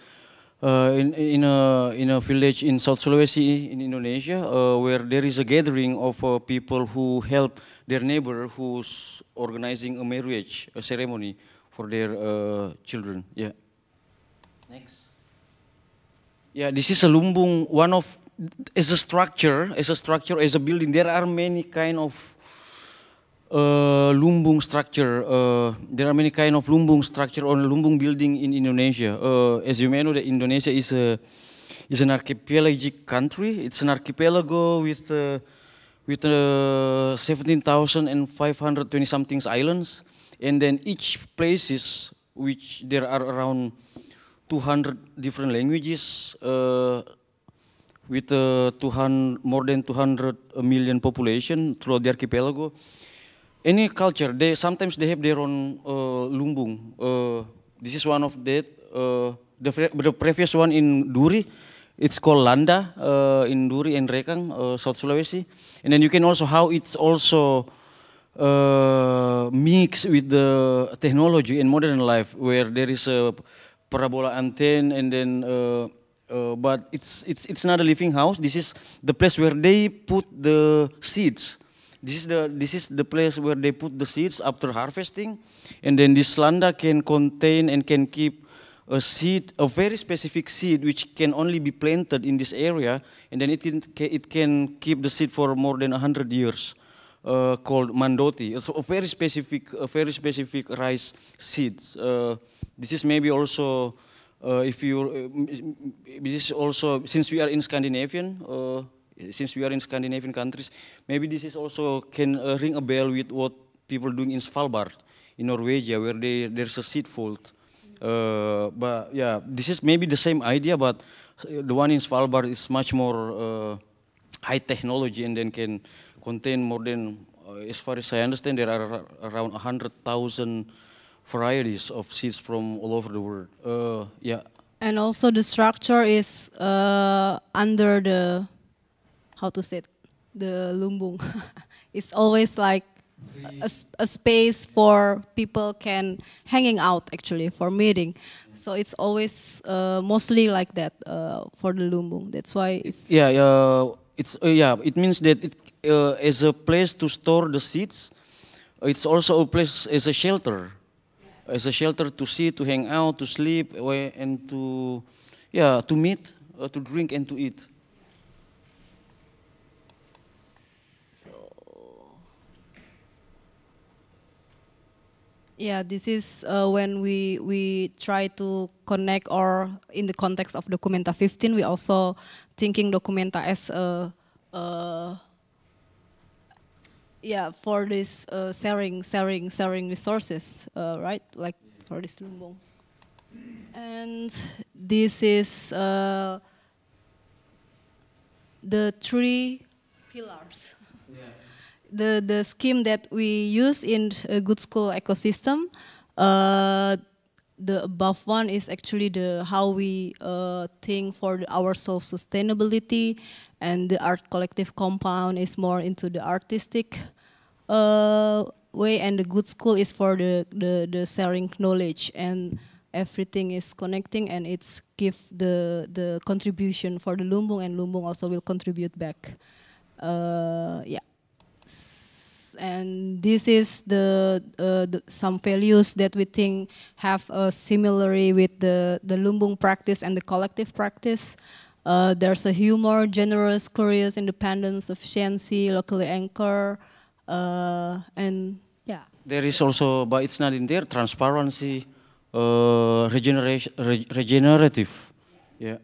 uh, in in a in a village in South Sulawesi in Indonesia uh, where there is a gathering of uh, people who help their neighbor who's organizing a marriage a ceremony for their uh, children. Yeah. Next. Yeah, this is a lumbung, one of as a structure, as a structure, as a building, there are many kind of uh, lumbung structure. Uh, there are many kind of lumbung structure or lumbung building in Indonesia. Uh, as you may know, that Indonesia is a is an archipelagic country. It's an archipelago with uh, with uh, 17,520 something islands, and then each places which there are around 200 different languages. Uh, with uh, 200, more than 200 million population throughout the archipelago. Any culture, they sometimes they have their own uh, lumbung. Uh, this is one of that. Uh, the, the previous one in Duri, it's called Landa uh, in Duri Enrekang, uh, South Sulawesi. And then you can also how it's also mixed with the technology and modern life, where there is a parabola antenna and then uh, but it's, it's, it's not a living house. This is the place where they put the seeds. This is the, this is the place where they put the seeds after harvesting. And then this landa can contain and can keep a seed, a very specific seed, which can only be planted in this area. And then it can, it can keep the seed for more than 100 years. Uh, called mandoti. It's a very specific, a very specific rice seeds. Uh, this is maybe also uh, if you, uh, this also, since we are in Scandinavian, uh, since we are in Scandinavian countries, maybe this is also can ring a bell with what people doing in Svalbard, in Norwegia, where they, there's a seed vault. Uh, but yeah, this is maybe the same idea, but the one in Svalbard is much more uh, high technology and then can contain more than, uh, as far as I understand, there are around 100,000 varieties of seeds from all over the world. Uh, yeah. And also the structure is uh, under the, how to say it, the lumbung. it's always like a space for people can hanging out actually for meeting. So it's always uh, mostly like that uh, for the Lumbung. That's why it's Yeah, uh, it's uh, yeah. It means that it uh, as a place to store the seeds. It's also a place as a shelter, as a shelter to sit, to hang out, to sleep, and to yeah to meet, uh, to drink and to eat. So, yeah, this is uh, when we we try to connect or in the context of Documenta 15, we also thinking Documenta as a, uh, yeah for this uh, sharing sharing sharing resources, uh, right? Like for this Lumbung. And this is uh, the three pillars Yeah. the the scheme that we use in a Gudskul ecosystem. Uh, the above one is actually the how we uh, think for our self sustainability, and the art collective compound is more into the artistic uh, way, and the Gudskul is for the, the the sharing knowledge and everything is connecting and it's give the the contribution for the Lumbung and Lumbung also will contribute back. Uh, yeah and this is the, uh, the, some values that we think have a similarity with the the Lumbung practice and the collective practice. Uh, there's a humor, generous, curious, independence, efficiency, locally anchor, uh, and yeah. There is also, but it's not in there. Transparency, uh, regeneration, re- regenerative. Yeah.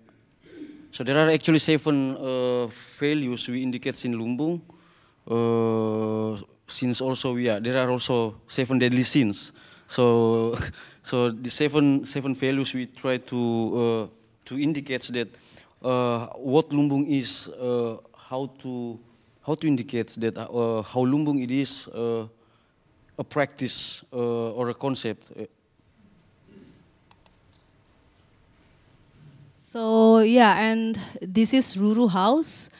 So there are actually seven uh, values we indicate in Lumbung. Uh, since also yeah, there are also seven deadly sins. So, so the seven seven values we try to uh, to indicate that uh, what Lumbung is, uh, how to how to indicate that uh, how Lumbung it is uh, a practice uh, or a concept. Uh, So yeah, and this is Ruru House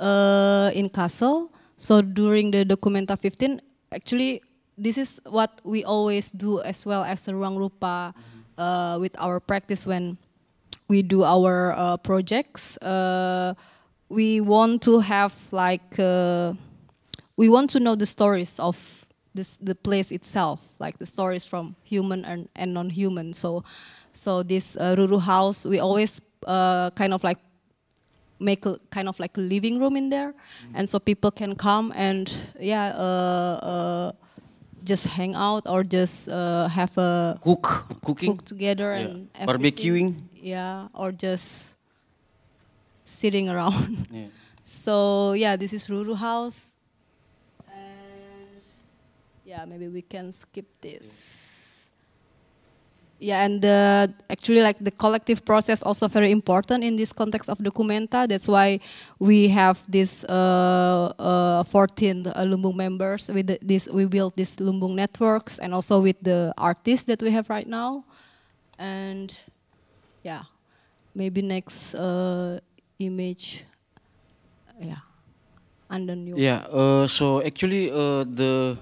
uh, in Kassel. So during the Documenta 15, actually this is what we always do as well as the Ruang Rupa uh, with our practice when we do our projects. We want to have like uh, we want to know the stories of this the place itself, like the stories from human and, and non-human. So, so this uh, Ruru house, we always uh, kind of like make a kind of like a living room in there, and so people can come and yeah, uh, uh, just hang out or just uh, have a cook, cooking cook together Yeah. and Barbecuing. Yeah, or just sitting around. Yeah. So yeah, this is Ruru house. And yeah, maybe we can skip this. Yeah, and the, actually like the collective process also very important in this context of Documenta. That's why we have this uh, uh, 14 uh, Lumbung members. With the, this, we built these Lumbung networks and also with the artists that we have right now. And yeah, maybe next uh, image. Yeah, and then you. Yeah. Uh, so actually, uh, the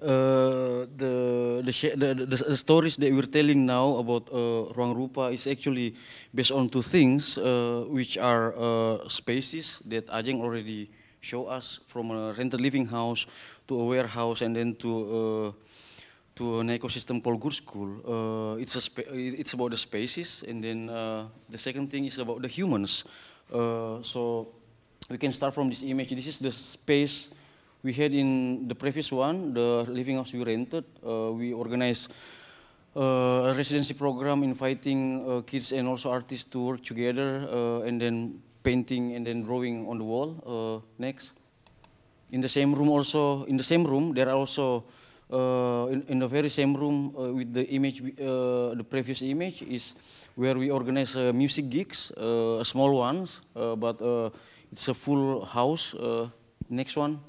uh, the the, the, the stories that we're telling now about uh, Ruang Rupa is actually based on two things, uh, which are uh, spaces that Ajeng already show us from a rented living house to a warehouse and then to uh, to an ecosystem called Gudskul. Uh, it's a it's about the spaces, and then uh, the second thing is about the humans. Uh, so we can start from this image. This is the space we had in the previous one, the living house we rented. Uh, we organized uh, a residency program inviting uh, kids and also artists to work together uh, and then painting and then drawing on the wall. Next. In the same room also, in the same room, there are also, uh, in, in the very same room uh, with the image, uh, the previous image is where we organize uh, music gigs, uh, small ones, uh, but it's a full house. Next one.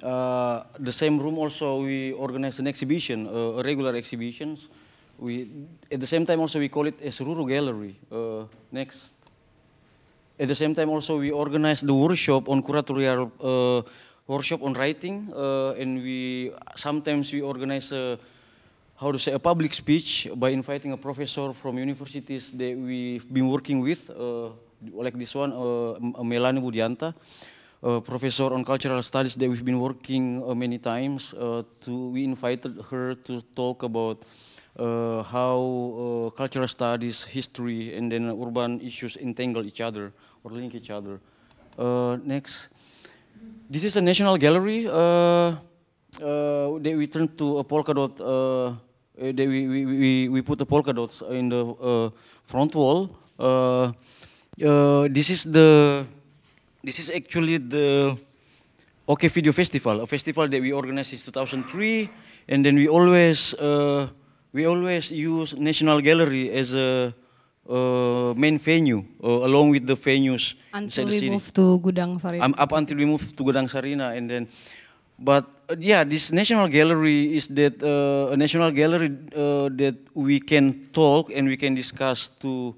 The same room also we organize an exhibition, regular exhibitions. We at the same time also we call it as Ruru Gallery. Next. At the same time also we organize the workshop on curatorial workshop on writing, uh, and we sometimes we organize a how to say a public speech by inviting a professor from universities that we've been working with, uh, like this one, uh, Melani Budianta, professor on cultural studies that we've been working uh, many times. Uh, to we invited her to talk about how cultural studies, history, and then urban issues entangle each other or link each other. next, this is a national gallery. that we turn to a polka dot uh, we, we, we, we put the polka dots in the uh, front wall. Uh, this is the this is actually the OK Video Festival, a festival that we organized in 2003, and then we always we always use National Gallery as a uh, main venue uh, along with the venues until we move to Gudang Sarinah. Um, up until we move to Gudang Sarinah, and then but uh, yeah, this national gallery is that uh, a national gallery uh, that we can talk and we can discuss to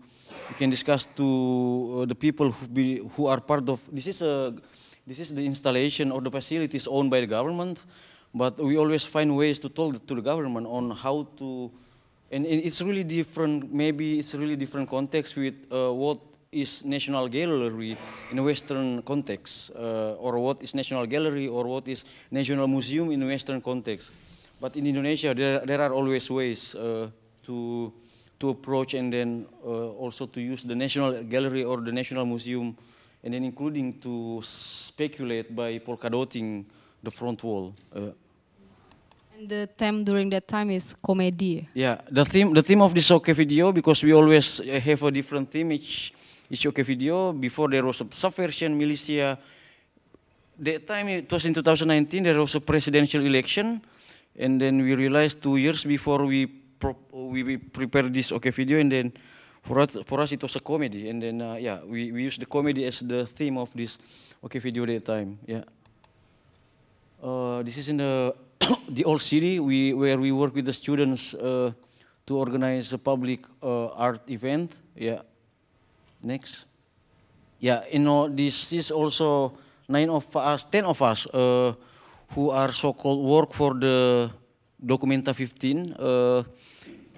we can discuss to uh, the people who be who are part of this is a this is the installation or the facilities owned by the government, but we always find ways to talk to the government on how to and it's really different. Maybe it's really different context with uh, what is National Gallery in Western context, uh, or what is National Gallery, or what is National Museum in Western context. But in Indonesia, there, there are always ways uh, to, to approach and then uh, also to use the National Gallery or the National Museum, and then including to speculate by polka dotting the front wall. Uh. And the theme during that time is comedy. Yeah, the theme the theme of this OK video because we always have a different theme each OK video. Before there was a subversion militia. That time it was in 2019. There was a presidential election, and then we realized two years before we we, prepared this OK video, and then for us for us it was a comedy, and then uh, yeah we we used the comedy as the theme of this OK video that time. Yeah. Uh, this is in the the old city we where we work with the students uh, to organize a public uh, art event. Yeah. Next. Yeah, you know, this is also nine of us, ten of us uh, who are so-called work for the Documenta 15. Uh,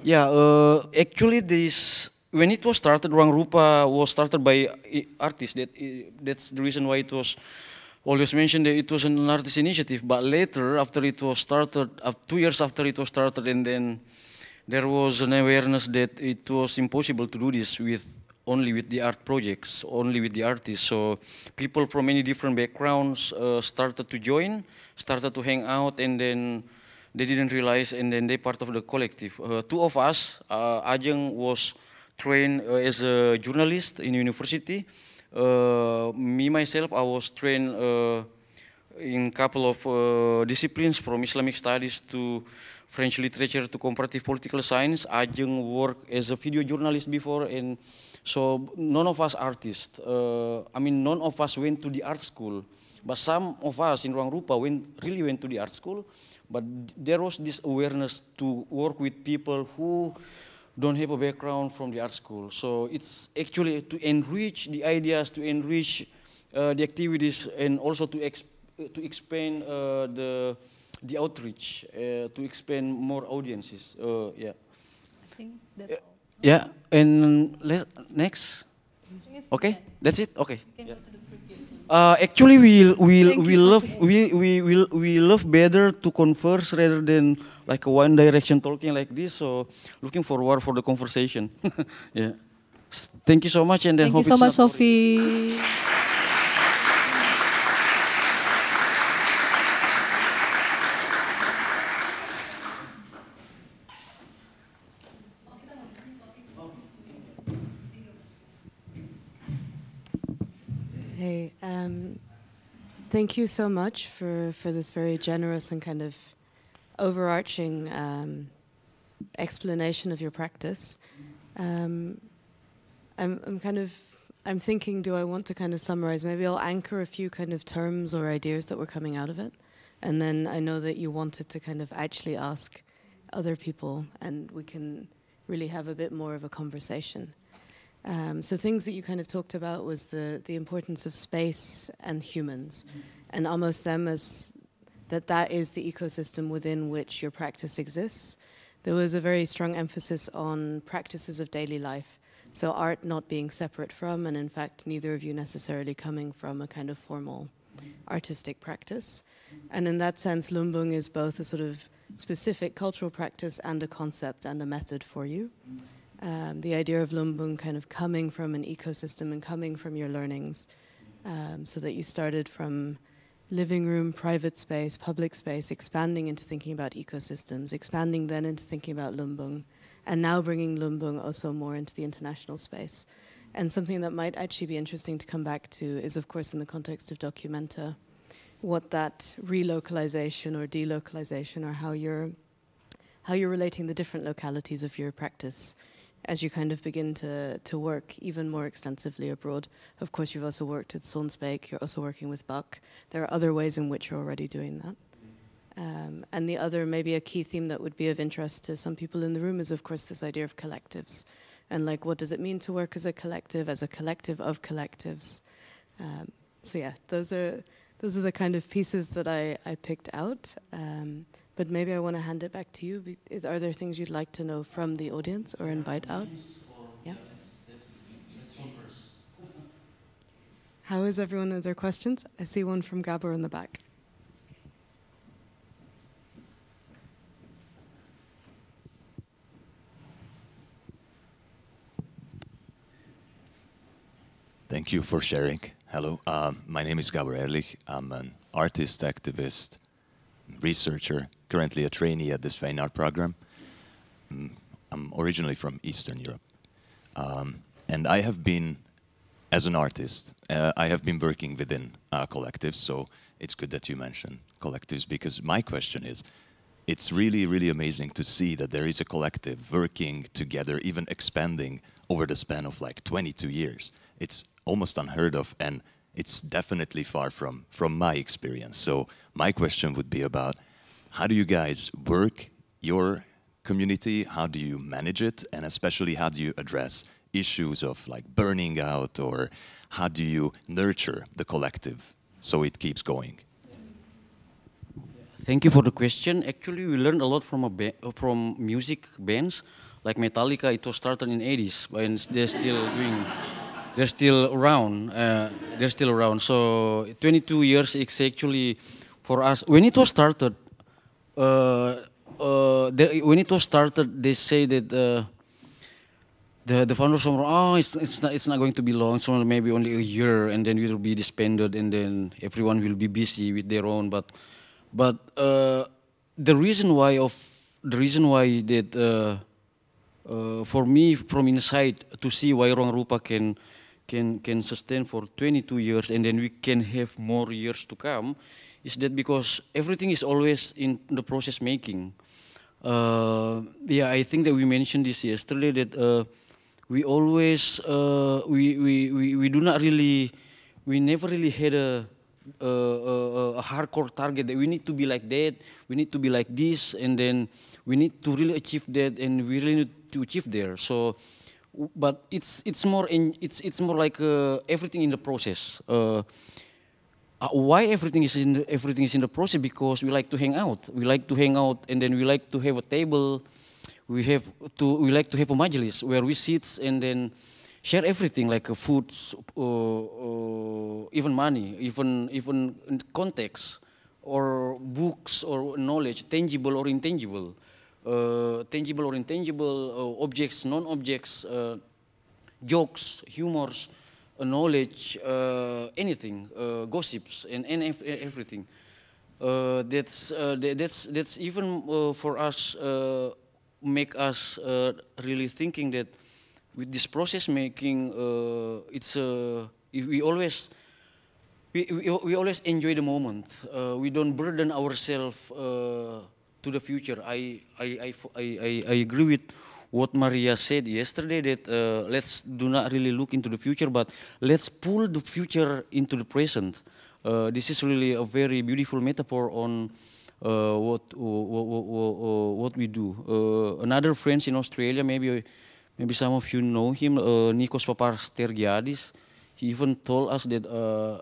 yeah, uh, actually this, when it was started, Ruang Rupa was started by artists. That, that's the reason why it was always mentioned that it was an artist initiative. But later, after it was started, two years after it was started, and then there was an awareness that it was impossible to do this with only with the art projects, only with the artists. So people from many different backgrounds uh, started to join, started to hang out, and then they didn't realize, and then they part of the collective. Uh, two of us, uh, Ajeng was trained uh, as a journalist in university. Uh, me myself, I was trained uh, in a couple of uh, disciplines from Islamic studies to French literature to comparative political science. I Ajeng worked as a video journalist before and so none of us artists, uh, I mean, none of us went to the art school, but some of us in Ruang Rupa went, really went to the art school, but there was this awareness to work with people who don't have a background from the art school. So it's actually to enrich the ideas, to enrich uh, the activities, and also to, exp to expand uh, the, the outreach, uh, to expand more audiences. Uh, yeah. I think that's all. Yeah, and let's next. Okay, that's it. Okay. Uh, actually, we we we love we we we we love better to converse rather than like a one direction talking like this. So looking forward for the conversation. yeah. Thank you so much, and then thank you so much, Sophie. Hey, um, thank you so much for, for this very generous and kind of overarching um, explanation of your practice. Um, I'm, I'm kind of I'm thinking, do I want to kind of summarize? Maybe I'll anchor a few kind of terms or ideas that were coming out of it, and then I know that you wanted to kind of actually ask other people, and we can really have a bit more of a conversation. Um, so things that you kind of talked about was the, the importance of space and humans. Mm-hmm. and almost them as that that is the ecosystem within which your practice exists. There was a very strong emphasis on practices of daily life. So art not being separate from, and in fact, neither of you necessarily coming from a kind of formal mm-hmm. artistic practice. And in that sense, Lumbung is both a sort of specific cultural practice and a concept and a method for you. Mm-hmm. Um, the idea of Lumbung kind of coming from an ecosystem and coming from your learnings, um, so that you started from living room, private space, public space, expanding into thinking about ecosystems, expanding then into thinking about Lumbung, and now bringing Lumbung also more into the international space. And something that might actually be interesting to come back to is, of course, in the context of Documenta, what that relocalization or delocalization, or how you're how you're relating the different localities of your practice as you kind of begin to, to work even more extensively abroad. Of course, you've also worked at Sonsbeek, you're also working with BAK. There are other ways in which you're already doing that. Um, and the other, maybe a key theme that would be of interest to some people in the room is, of course, this idea of collectives. And like, what does it mean to work as a collective, as a collective of collectives? Um, so yeah, those are those are the kind of pieces that I, I picked out. Um, but maybe I want to hand it back to you. Are there things you'd like to know from the audience or invite out? Yeah. How is everyone? Are there questions? I see one from Gabor in the back. Thank you for sharing. Hello, um, my name is Gabor Ehrlich. I'm an artist, activist, researcher, currently a trainee at this FEINART program. Mm, I'm originally from Eastern Europe. Um, and I have been, as an artist, uh, I have been working within uh, collectives, so it's good that you mentioned collectives because my question is, it's really, really amazing to see that there is a collective working together, even expanding over the span of like 22 years. It's almost unheard of and it's definitely far from, from my experience. So my question would be about how do you guys work your community? How do you manage it? And especially how do you address issues of like burning out or how do you nurture the collective so it keeps going? Thank you for the question. Actually, we learned a lot from a from music bands like Metallica. It was started in 80s, and they're still doing they're still around. Uh, they're still around. So 22 years is actually for us. When it was started, uh, uh, the, when it was started, they say that uh, the the founders were, oh, it's it's not it's not going to be long. Only maybe only a year, and then it will be disbanded, and then everyone will be busy with their own. But but uh, the reason why of the reason why that. Uh, uh, for me, from inside, to see why Ruang Rupa can can can sustain for 22 years and then we can have more years to come is that because everything is always in the process making uh, yeah i think that we mentioned this yesterday that uh, we always uh, we, we, we we do not really we never really had a a, a, a hardcore target that we need to be like that we need to be like this and then we need to really achieve that and we really need to achieve there so but it's it's more in it's it's more like uh, everything in the process. Uh, uh, why everything is in the, everything is in the process? Because we like to hang out. We like to hang out, and then we like to have a table. We have to we like to have a majlis where we sit and then share everything like uh, foods, uh, uh, even money, even even context or books or knowledge, tangible or intangible uh, tangible or intangible uh, objects, non-objects, uh, jokes, humors, knowledge, uh, anything, uh, gossips, and, and everything. Uh, that's uh, that's that's even uh, for us make us really thinking that with this process making, it's we always we, we, we always enjoy the moment. we don't burden ourselves to the future. I, I, I, I, I agree with what Maria said yesterday that uh, let's do not really look into the future, but let's pull the future into the present. Uh, this is really a very beautiful metaphor on uh, what, what, what, what, we do. Uh, another friend in Australia, maybe maybe some of you know him, uh, Nikos Papastergiadis. He even told us that uh,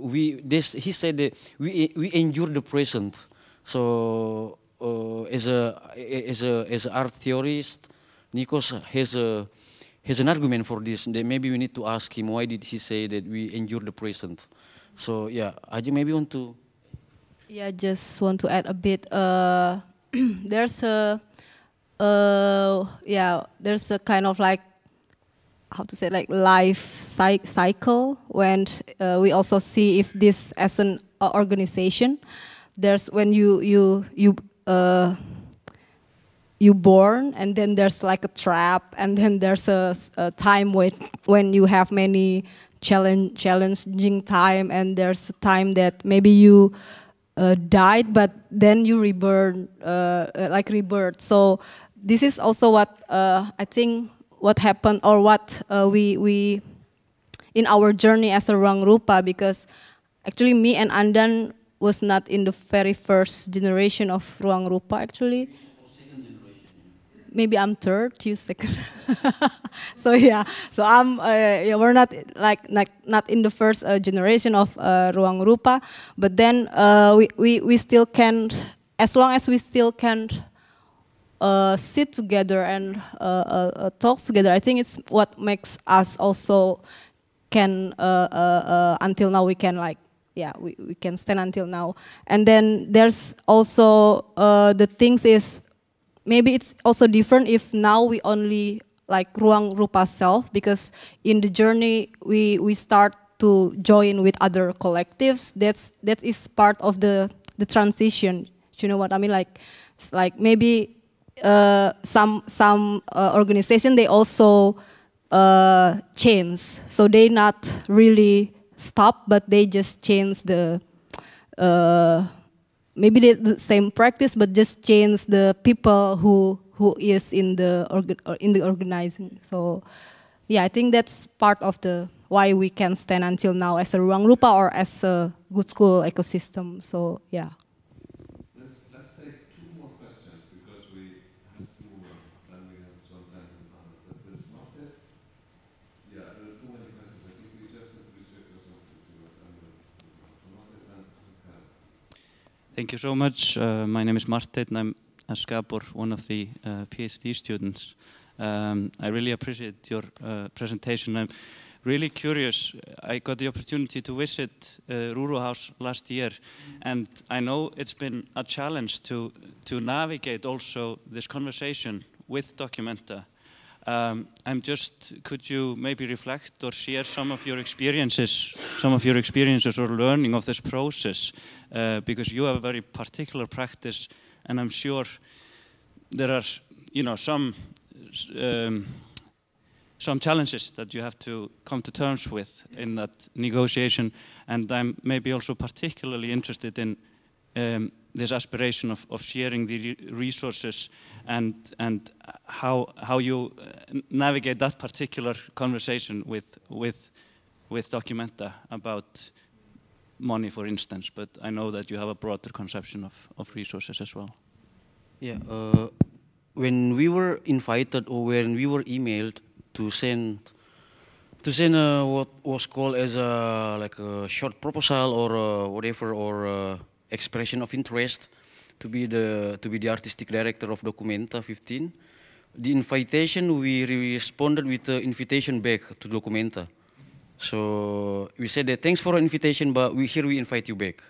we this he said that we we endure the present. So uh, as a as a as an art theorist, Nikos has a has an argument for this. That maybe we need to ask him why did he say that we endure the present. So yeah, Aji maybe want to. Yeah, just want to add a bit. Uh, there's a, uh, yeah, there's a kind of like, how to say, like life cy- cycle when uh, we also see if this as an uh, organization, there's when you you you uh, you born and then there's like a trap and then there's a, a time when when you have many challenge challenging time and there's a time that maybe you uh, died but then you reborn uh, uh, like rebirth. So this is also what uh, i think what happened or what uh, we we in our journey as a ruang rupa because actually me and andan was not in the very first generation of ruang rupa actually maybe I'm third, you second. so yeah, so I'm uh, yeah, we're not like not not in the first uh, generation of uh, ruang rupa, but then uh, we, we we still can, as long as we still can uh, sit together and uh, talk together. I think it's what makes us also can until now we can like yeah we, we can stand until now. And then there's also the things is maybe it's also different if now we only like ruang rupa self because in the journey we we start to join with other collectives. That's that is part of the the transition. You know what i mean? Like it's like maybe uh, some some uh, organization they also uh, change. So they not really stop but they just change the uh, maybe the same practice, but just change the people who who is in the in the organizing. So, yeah, I think that's part of the why we can stand until now as a Ruang Rupa or as a Gudskul ecosystem. So, yeah. Thank you so much. Uh, my name is Martin. I'm a Skapor, one of the uh, PhD students. Um, I really appreciate your uh, presentation. I'm really curious. I got the opportunity to visit uh, Ruru House last year, and I know it's been a challenge to, to navigate also this conversation with Documenta. Um, I'm just, could you maybe reflect or share some of your experiences, some of your experiences or learning of this process? Uh, because you have a very particular practice, and I'm sure there are, you know, some um, some challenges that you have to come to terms with in that negotiation. And I'm maybe also particularly interested in um, this aspiration of, of sharing the resources and and how how you uh, navigate that particular conversation with with with Documenta about money, for instance. But I know that you have a broader conception of, of resources as well. Yeah. Uh, when we were invited or when we were emailed to send to send uh, what was called as a like a short proposal or uh, whatever or expression of interest to be the to be the artistic director of Documenta 15. The invitation we responded with the invitation back to Documenta. So we said that thanks for the invitation, but we here we invite you back.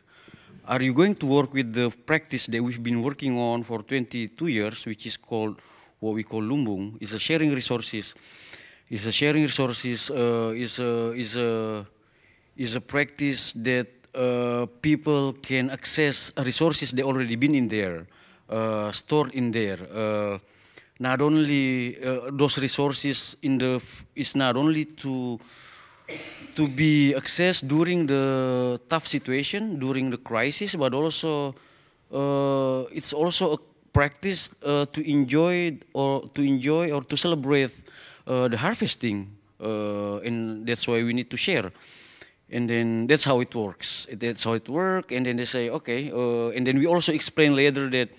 Are you going to work with the practice that we've been working on for 22 years, which is called what we call lumbung? It's a sharing resources. It's a sharing resources. Uh, is a is a is a practice that uh, people can access resources they already been in there, uh, stored in there. Uh, not only uh, those resources in the is not only to to be accessed during the tough situation, during the crisis, but also uh, it's also a practice to enjoy or to enjoy or to celebrate the harvesting, and that's why we need to share. And then that's how it works. That's how it works. And then they say, okay. Uh, and then we also explain later that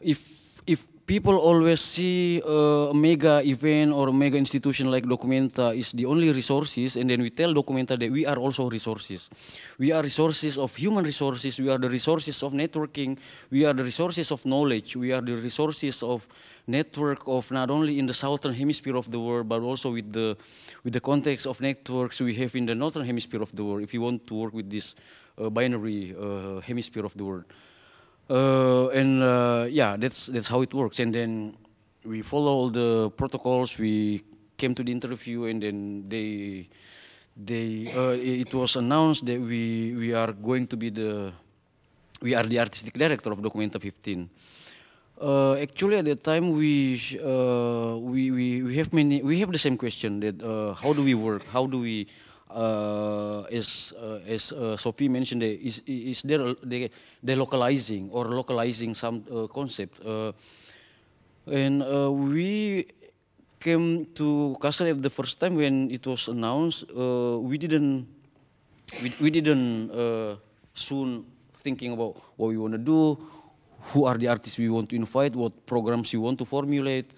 if if people always see uh, a mega event or a mega institution like Documenta is the only resources, and then we tell Documenta that we are also resources. We are resources of human resources. We are the resources of networking. We are the resources of knowledge. We are the resources of network of not only in the southern hemisphere of the world, but also with the with the context of networks we have in the northern hemisphere of the world. If you want to work with this uh, binary uh, hemisphere of the world. Uh, and uh, yeah, that's that's how it works. And then we follow all the protocols. We came to the interview, and then they they uh, it was announced that we we are going to be the we are the artistic director of Documenta 15. Uh, actually, at that time, we, uh, we we we have many we have the same question that uh, how do we work? How do we uh, as uh, as uh, Sophie mentioned, uh, is is there they they localizing or localizing some uh, concept, uh, and uh, we came to Kassel the first time when it was announced. Uh, we didn't we, we didn't uh, soon thinking about what we want to do, who are the artists we want to invite, what programs we want to formulate,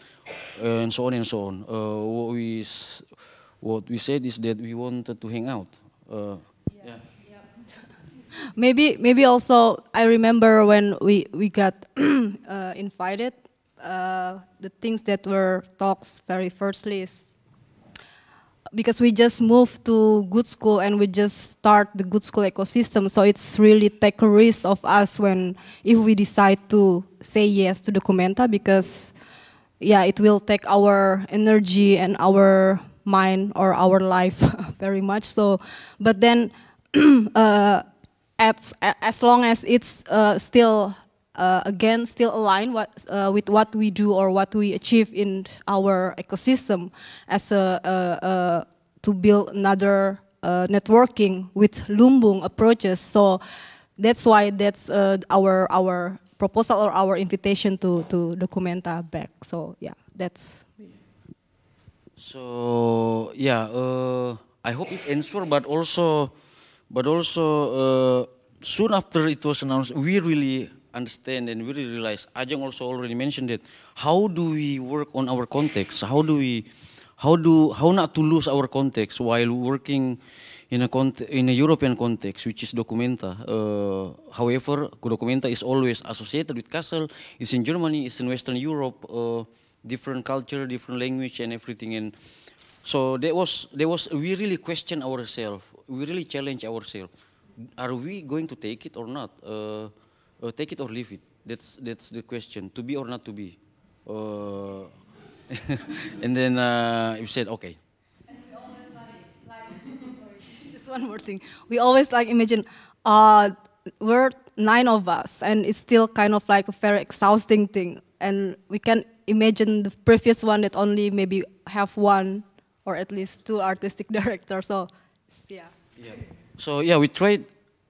and so on and so on. Uh, what we s- what we said is that we wanted to hang out. Uh, yeah. maybe maybe also I remember when we we got uh, invited. Uh, the things that were talks very firstly is because we just moved to Gudskul and we just start the Gudskul ecosystem. So it's really take a risk of us when if we decide to say yes to documenta because yeah it will take our energy and our mind or our life very much. So but then uh, as, as long as it's uh, still uh, again still align what, uh, with what we do or what we achieve in our ecosystem as a, a, a to build another uh, networking with Lumbung approaches. So that's why that's uh, our our proposal or our invitation to to Documenta back. So yeah, that's. So yeah, uh, I hope it answer, but also, but also uh, soon after it was announced, we really understand and really realize. Ajeng also already mentioned it. How do we work on our context? How do we, how do how not to lose our context while working in a in a European context, which is Documenta. Uh, however, Documenta is always associated with Kassel. It's in Germany. It's in Western Europe. Uh, different culture, different language, and everything. And so there was there was we really question ourselves. We really challenge ourselves. Are we going to take it or not? Uh, uh, take it or leave it. That's that's the question. To be or not to be. Uh, and then uh, we said okay. We always like, Just one more thing. We always like imagine, uh, we're nine of us, and it's still kind of like a very exhausting thing. And we can imagine the previous one that only maybe have one or at least two artistic directors. So, yeah. Yeah. So yeah, we tried,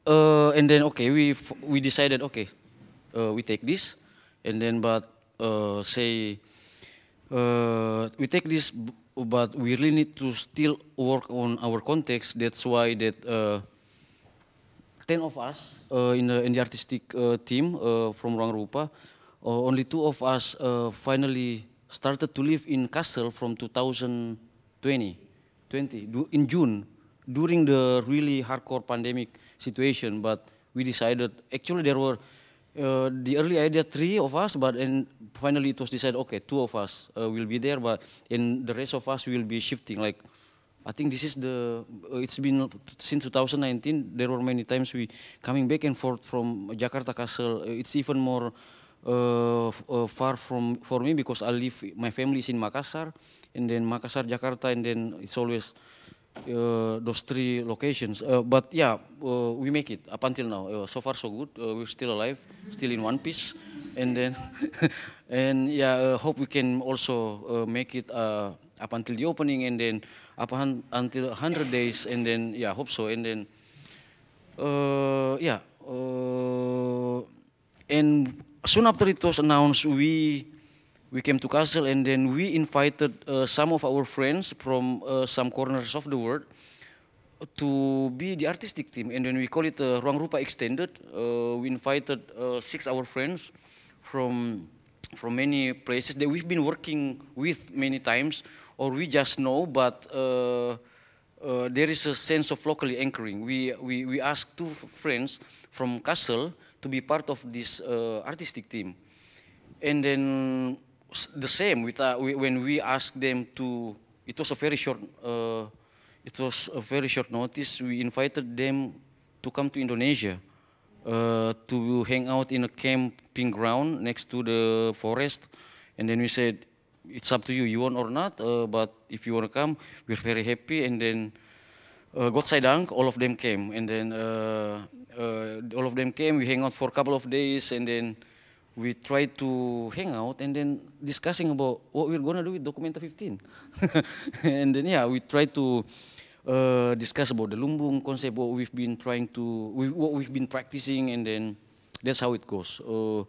uh, and then okay, we we decided okay, uh, we take this, and then but uh, say uh, we take this, but we really need to still work on our context. That's why that uh, ten of us uh, in the in the artistic team from Ruang Rupa, only two of us finally started to live in Kassel from 2020, 20 in June during the really hardcore pandemic situation. But we decided actually there were uh, the early idea three of us, but and finally it was decided okay two of us uh, will be there, but and the rest of us will be shifting like. I think this is the. Uh, it's been since 2019. There were many times we coming back and forth from Jakarta Kassel. Uh, It's even more uh, uh, far from for me because I live. My family is in Makassar, and then Makassar, Jakarta, and then it's always uh, those three locations. Uh, but yeah, uh, we make it up until now. Uh, so far, so good. Uh, we're still alive, still in one piece, and then and yeah, uh, hope we can also make it up until the opening, and then up un- until 100 days, and then yeah, hope so, and then yeah, and soon after it was announced, we we came to Kassel, and then we invited uh, some of our friends from uh, some corners of the world to be the artistic team, and then we call it uh, Ruang Rupa Extended. Uh, we invited uh, six our friends from from many places that we've been working with many times, or we just know, but uh, uh, there is a sense of locally anchoring. We, we, we asked two friends from Kassel to be part of this artistic team. And then the same, with, uh, we, when we asked them to, it was a very short, uh, it was a very short notice, we invited them to come to Indonesia uh, to hang out in a camping ground next to the forest. And then we said, it's up to you, you want or not, uh, but if you want to come, we're very happy. And then, uh, Dank, all of them came. And then uh, uh, all of them came, we hang out for a couple of days, and then we tried to hang out and then discussing about what we're going to do with Documenta 15. and then, yeah, we tried to uh, discuss about the Lumbung concept, what we've been trying to, we, what we've been practicing, and then that's how it goes. Uh,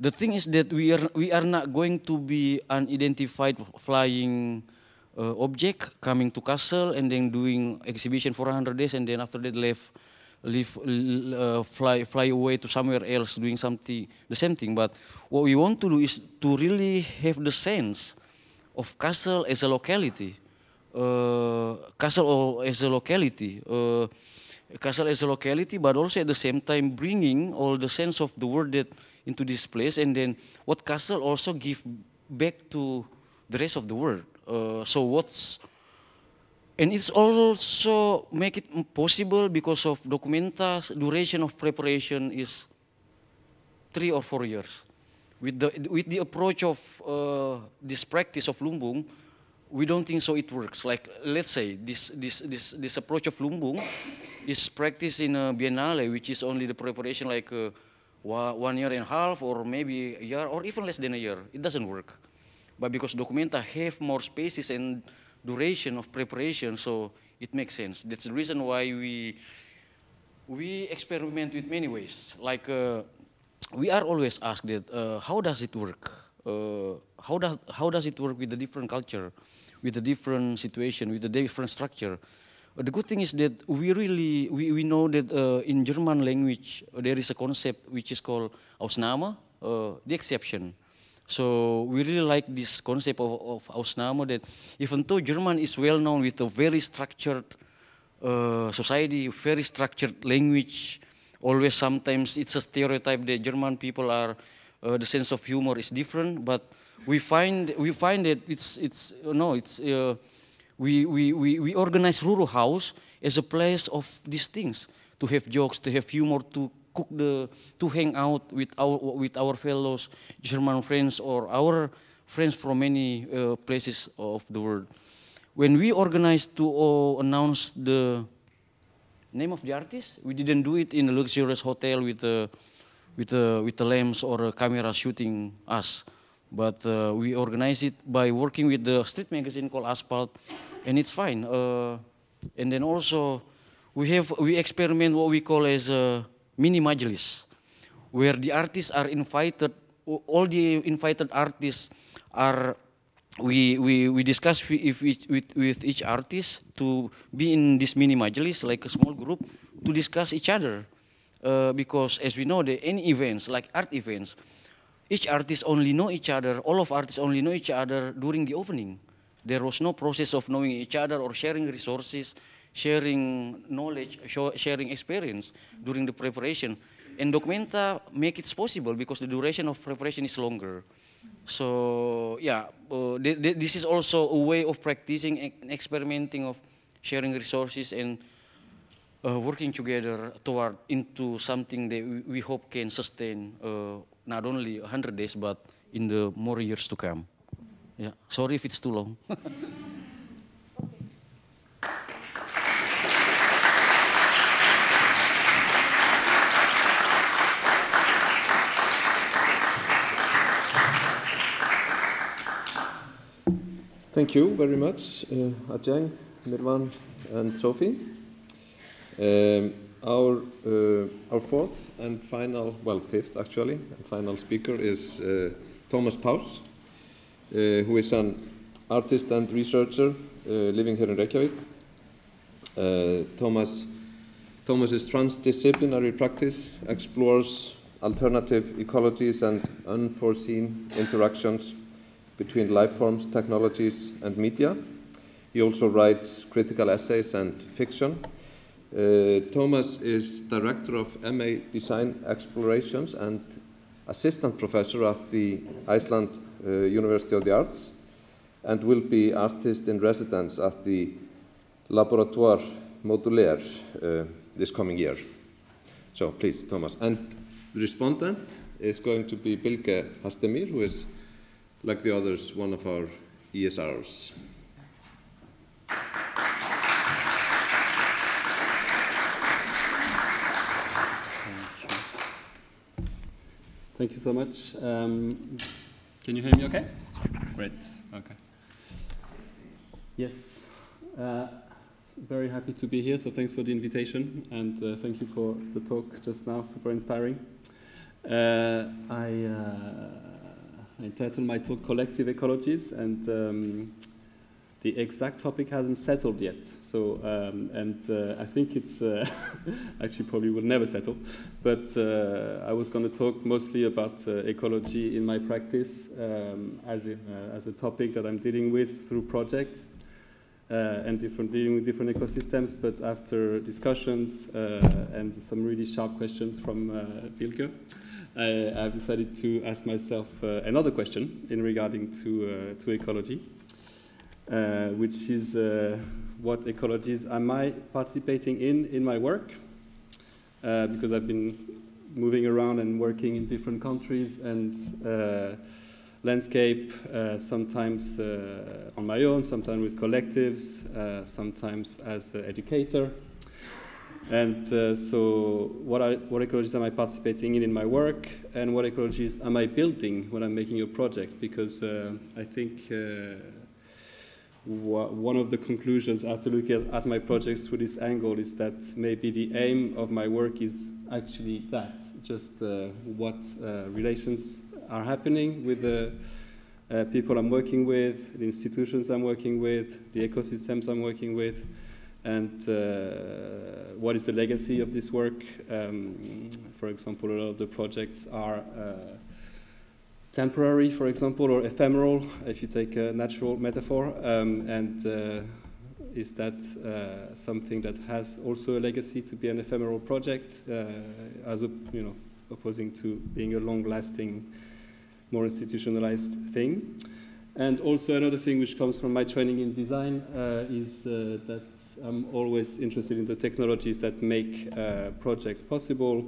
the thing is that we are we are not going to be unidentified flying uh, object coming to Kassel and then doing exhibition for 100 days and then after that left leave uh, fly fly away to somewhere else doing something the same thing. But what we want to do is to really have the sense of Kassel as a locality. Uh, as a locality. Uh, as a locality but also at the same time bringing all the sense of the world that into this place. And then what Kassel also give back to the rest of the world. Uh, so what's and it's also make it possible because of Documenta's duration of preparation is three or four years. With the with the approach of uh, this practice of Lumbung, we don't think so it works. Like let's say this this this this approach of Lumbung is practiced in a biennale, which is only the preparation like. Uh, one year and a half or maybe a year or even less than a year. It doesn't work. But because Documenta have more spaces and duration of preparation, so it makes sense. That's the reason why we we experiment with many ways. Like uh, we are always asked that uh, how does it work? Uh, how does how does it work with the different culture, with the different situation, with the different structure? the good thing is that we really we, we know that uh, in German language uh, there is a concept which is called Ausnahme, uh, the exception. So we really like this concept of, of Ausnahme that even though German is well known with a very structured uh, society, very structured language, always sometimes it's a stereotype that German people are uh, the sense of humor is different, but we find we find that it's it's no it's uh, we, we, we, we organize Ruru House as a place of these things, to have jokes, to have humor, to cook the, to hang out with our, with our fellows, German friends or our friends from many uh, places of the world. When we organized to uh, announce the name of the artist, we didn't do it in a luxurious hotel with, a with, uh, with the lamps or a camera shooting us. But uh, we organized it by working with the street magazine called Asphalt and it's fine. Uh, and then also, we have we experiment what we call as a mini majlis, where the artists are invited. All the invited artists are we we we discuss with, with with each artist to be in this mini majlis like a small group to discuss each other, uh, because as we know, the any events like art events, each artist only know each other. All of artists only know each other during the opening. There was no process of knowing each other or sharing resources, sharing knowledge, sharing experience during the preparation. And Documenta make it possible because the duration of preparation is longer. So yeah, uh, th th this is also a way of practicing and experimenting of sharing resources and uh, working together toward into something that we, we hope can sustain uh, not only 100 days but in the more years to come. Yeah, sorry if it's too long. Thank you very much, uh, Ajeng, Mirwan, and Sophie. Um, our, uh, our fourth and final, well, fifth actually, and final speaker is uh, Thomas Pausz. Uh, who is an artist and researcher uh, living here in Reykjavik. Uh, Thomas, Thomas's transdisciplinary practice explores alternative ecologies and unforeseen interactions between life forms, technologies, and media. He also writes critical essays and fiction. Uh, Thomas is director of MA Design Explorations and assistant professor at the Iceland uh, University of the Arts and will be artist in residence at the Laboratoire Modulaire uh, this coming year. So please, Thomas. And the respondent is going to be Bilge Hastemir, who is, like the others, one of our ESRs. Thank you so much. Um, can you hear me okay? Great, okay. Yes, uh, very happy to be here, so thanks for the invitation and uh, thank you for the talk just now, super inspiring. Uh, uh, I entitled my talk Collective Ecologies and um, the exact topic hasn't settled yet. So, um, and uh, I think it's uh, actually probably will never settle. But uh, I was going to talk mostly about uh, ecology in my practice um, as, a, uh, as a topic that I'm dealing with through projects. Uh, and different, dealing with different ecosystems, but after discussions and some really sharp questions from uh, Bilge, I, I've decided to ask myself uh, another question in regarding to, uh, to ecology uh, which is uh, what ecologies am I participating in in my work? Uh, because I've been moving around and working in different countries and uh, landscape, sometimes on my own, sometimes with collectives, sometimes as an educator. And uh, so, what, are, what ecologies am I participating in in my work, and what ecologies am I building when I'm making a project? Because uh, I think uh, one of the conclusions after looking at, at my projects through this angle is that maybe the aim of my work is actually that just uh, what uh, relations are happening with the uh, people I'm working with, the institutions I'm working with, the ecosystems I'm working with, and uh, what is the legacy of this work. Um, for example, a lot of the projects are uh, temporary, for example, or ephemeral, if you take a natural metaphor. Um, and uh, is that uh, something that has also a legacy to be an ephemeral project, uh, as a, you know, opposing to being a long-lasting, more institutionalized thing? And also another thing which comes from my training in design uh, is uh, that I'm always interested in the technologies that make uh, projects possible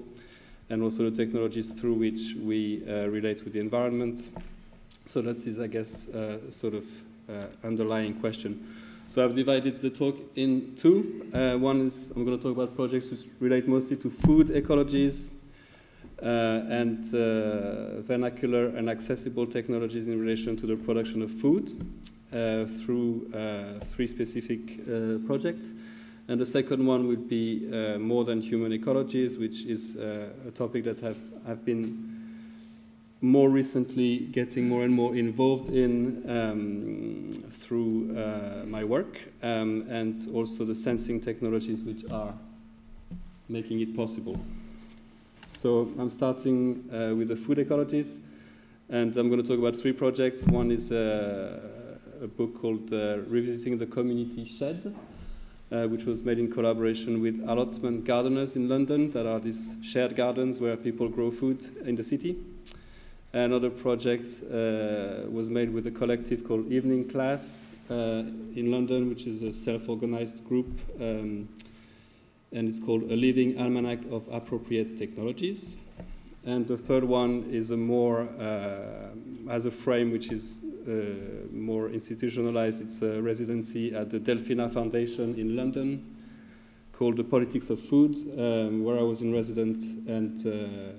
and also the technologies through which we uh, relate with the environment. So that is, I guess, uh, sort of uh, underlying question. So I've divided the talk in two. One is I'm going to talk about projects which relate mostly to food ecologies and uh, vernacular and accessible technologies in relation to the production of food uh, through uh, three specific uh, projects. And the second one would be uh, more than human ecologies, which is uh, a topic that have, have been more recently getting more and more involved in um, through uh, my work, um, and also the sensing technologies which are making it possible. So I'm starting uh, with the food ecologies, and I'm going to talk about three projects. One is uh, a book called uh, Revisiting the Community Shed, uh, which was made in collaboration with allotment gardeners in London, that are these shared gardens where people grow food in the city. Another project uh, was made with a collective called Evening Class uh, in London, which is a self-organized group, um, and it's called A Living Almanac of Appropriate Technologies. And the third one is a more, uh, has a frame which is uh, more institutionalized. It's a residency at the Delfina Foundation in London called The Politics of Food, um, where I was in residence and uh,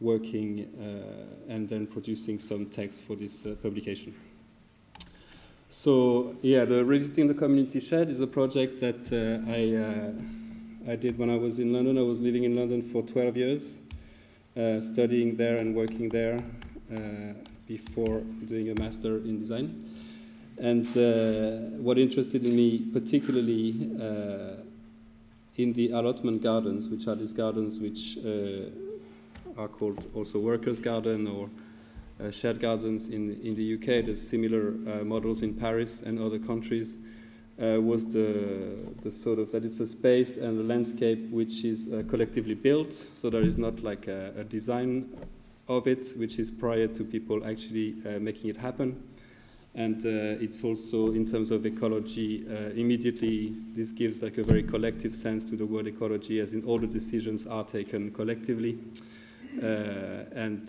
working uh, and then producing some text for this uh, publication. So yeah, the Revisiting the Community Shed is a project that uh, I, I did when I was in London. I was living in London for 12 years, uh, studying there and working there uh, before doing a master in design. And uh, what interested me particularly uh, in the allotment gardens, which are these gardens which uh, are called also workers' garden or uh, shared gardens in, in the UK. There's similar models in Paris and other countries. Uh, was the, the sort of that it's a space and a landscape which is uh, collectively built, so there is not like a, a, design of it, which is prior to people actually uh, making it happen. And uh, it's also, in terms of ecology, immediately this gives like a very collective sense to the word ecology, as in all the decisions are taken collectively. and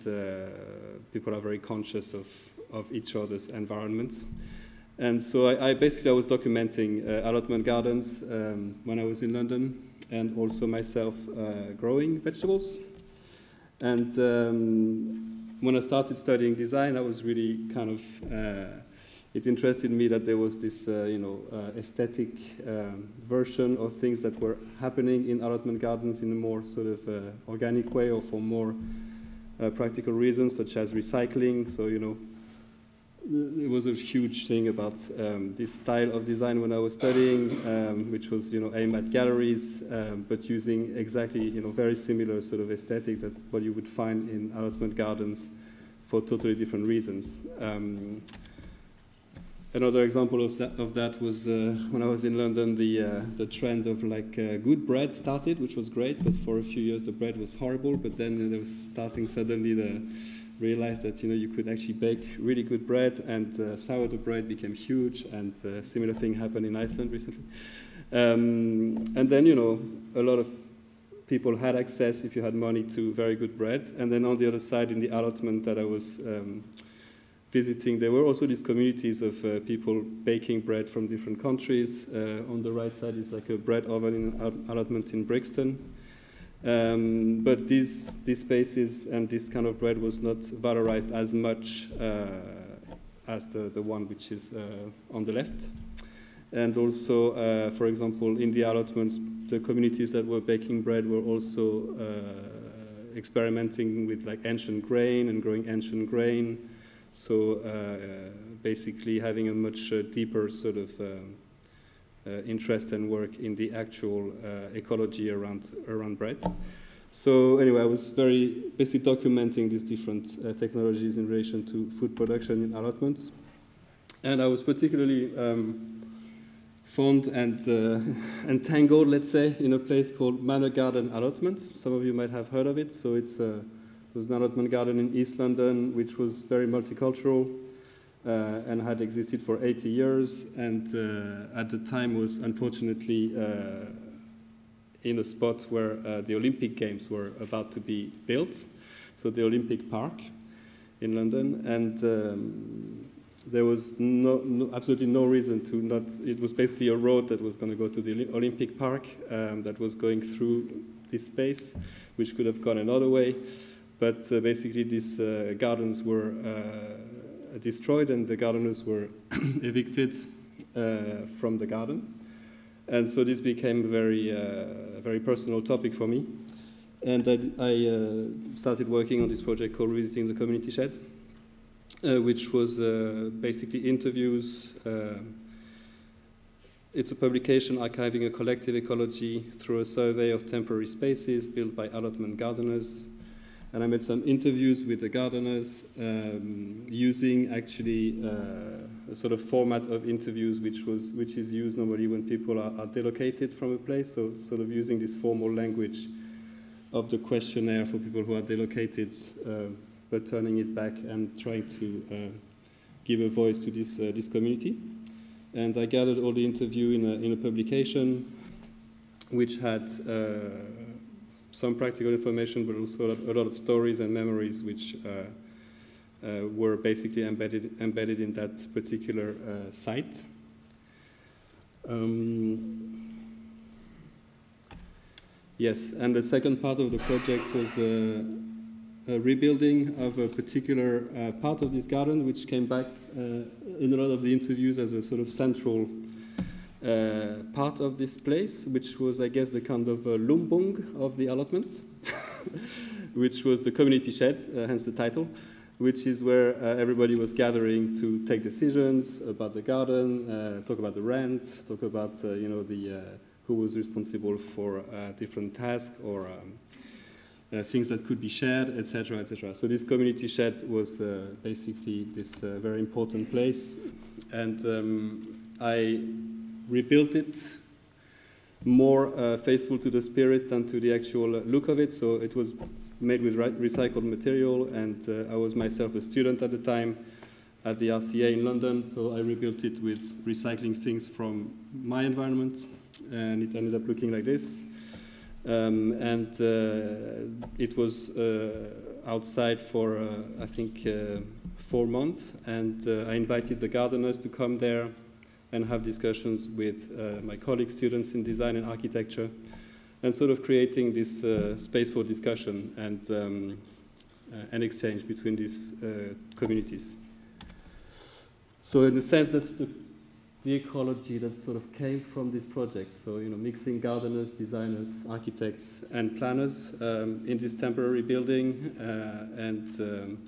people are very conscious of, of each other's environments. And so I, I, basically I was documenting uh, allotment gardens um, when I was in London, and also myself uh, growing vegetables. And um, when I started studying design, I was really kind of uh, it interested me that there was this uh, you know uh, aesthetic um, version of things that were happening in allotment gardens in a more sort of uh, organic way or for more practical reasons, such as recycling. So you know it was a huge thing about um, this style of design when I was studying, um, which was you know aimed at galleries, um, but using exactly you know very similar sort of aesthetic that what you would find in allotment gardens for totally different reasons. Um, another example of that, of that was uh, when I was in London, the uh, the trend of like uh, good bread started, which was great because for a few years the bread was horrible, but then there was starting suddenly the realized that you know you could actually bake really good bread, and uh, sourdough bread became huge. And uh, similar thing happened in Iceland recently. Um, and then you know a lot of people had access, if you had money, to very good bread. And then on the other side, in the allotment that I was um, visiting, there were also these communities of uh, people baking bread from different countries. Uh, on the right side is like a bread oven in an allotment in Brixton. Um, but these, these spaces and this kind of bread was not valorized as much uh, as the, the one which is uh, on the left. And also, uh, for example, in the allotments, the communities that were baking bread were also uh, experimenting with like ancient grain and growing ancient grain. So uh, basically having a much uh, deeper sort of um, interest and work in the actual uh, ecology around, around bread. So anyway, I was very basically documenting these different uh, technologies in relation to food production in allotments. And I was particularly um, fond and uh, entangled, let's say, in a place called Manor Garden Allotments. Some of you might have heard of it. So it's uh, it was an allotment garden in East London, which was very multicultural uh, and had existed for 80 years, and uh, at the time was unfortunately uh, in a spot where the Olympic Games were about to be built, so the Olympic Park in London, and um, there was no, no, absolutely no reason to not. It was basically a road that was going to go to the Olympic Park um, that was going through this space, which could have gone another way. But uh, basically, these uh, gardens were uh, destroyed and the gardeners were evicted uh, from the garden. And so this became a very, uh, very personal topic for me. And I, I uh, started working on this project called Revisiting the Community Shed, which was basically interviews it's a publication archiving a collective ecology through a survey of temporary spaces built by allotment gardeners and I made some interviews with the gardeners um, using actually uh, a sort of format of interviews which was which is used normally when people are, are delocated from a place. So sort of using this formal language of the questionnaire for people who are delocated, uh, but turning it back and trying to uh, give a voice to this uh, this community. And I gathered all the interview in a, in a publication which had uh, some practical information, but also a lot of stories and memories which uh, uh, were basically embedded, embedded in that particular uh, site. Um, yes, and the second part of the project was a rebuilding of a particular uh, part of this garden, which came back uh, in a lot of the interviews as a sort of central uh, part of this place, which was, I guess, the kind of uh, lumbung of the allotment, which was the community shed, uh, hence the title, which is where uh, everybody was gathering to take decisions about the garden, uh, talk about the rent, talk about, you know, the, who was responsible for different tasks or um, things that could be shared, etc., etc. So this community shed was basically this very important place, and um, I rebuilt it more uh, faithful to the spirit than to the actual look of it. So it was made with re recycled material, and uh, I was myself a student at the time at the RCA in London, so I rebuilt it with recycling things from my environment, and it ended up looking like this. Um, and uh, it was uh, outside for, uh, I think, uh, four months, and I invited the gardeners to come there and have discussions with uh, my colleague students in design and architecture, and sort of creating this space for discussion and, um, and exchange between these communities. So in a sense, that's the, the ecology that sort of came from this project. So, you know, mixing gardeners, designers, architects, and planners um, in this temporary building. Uh, and um,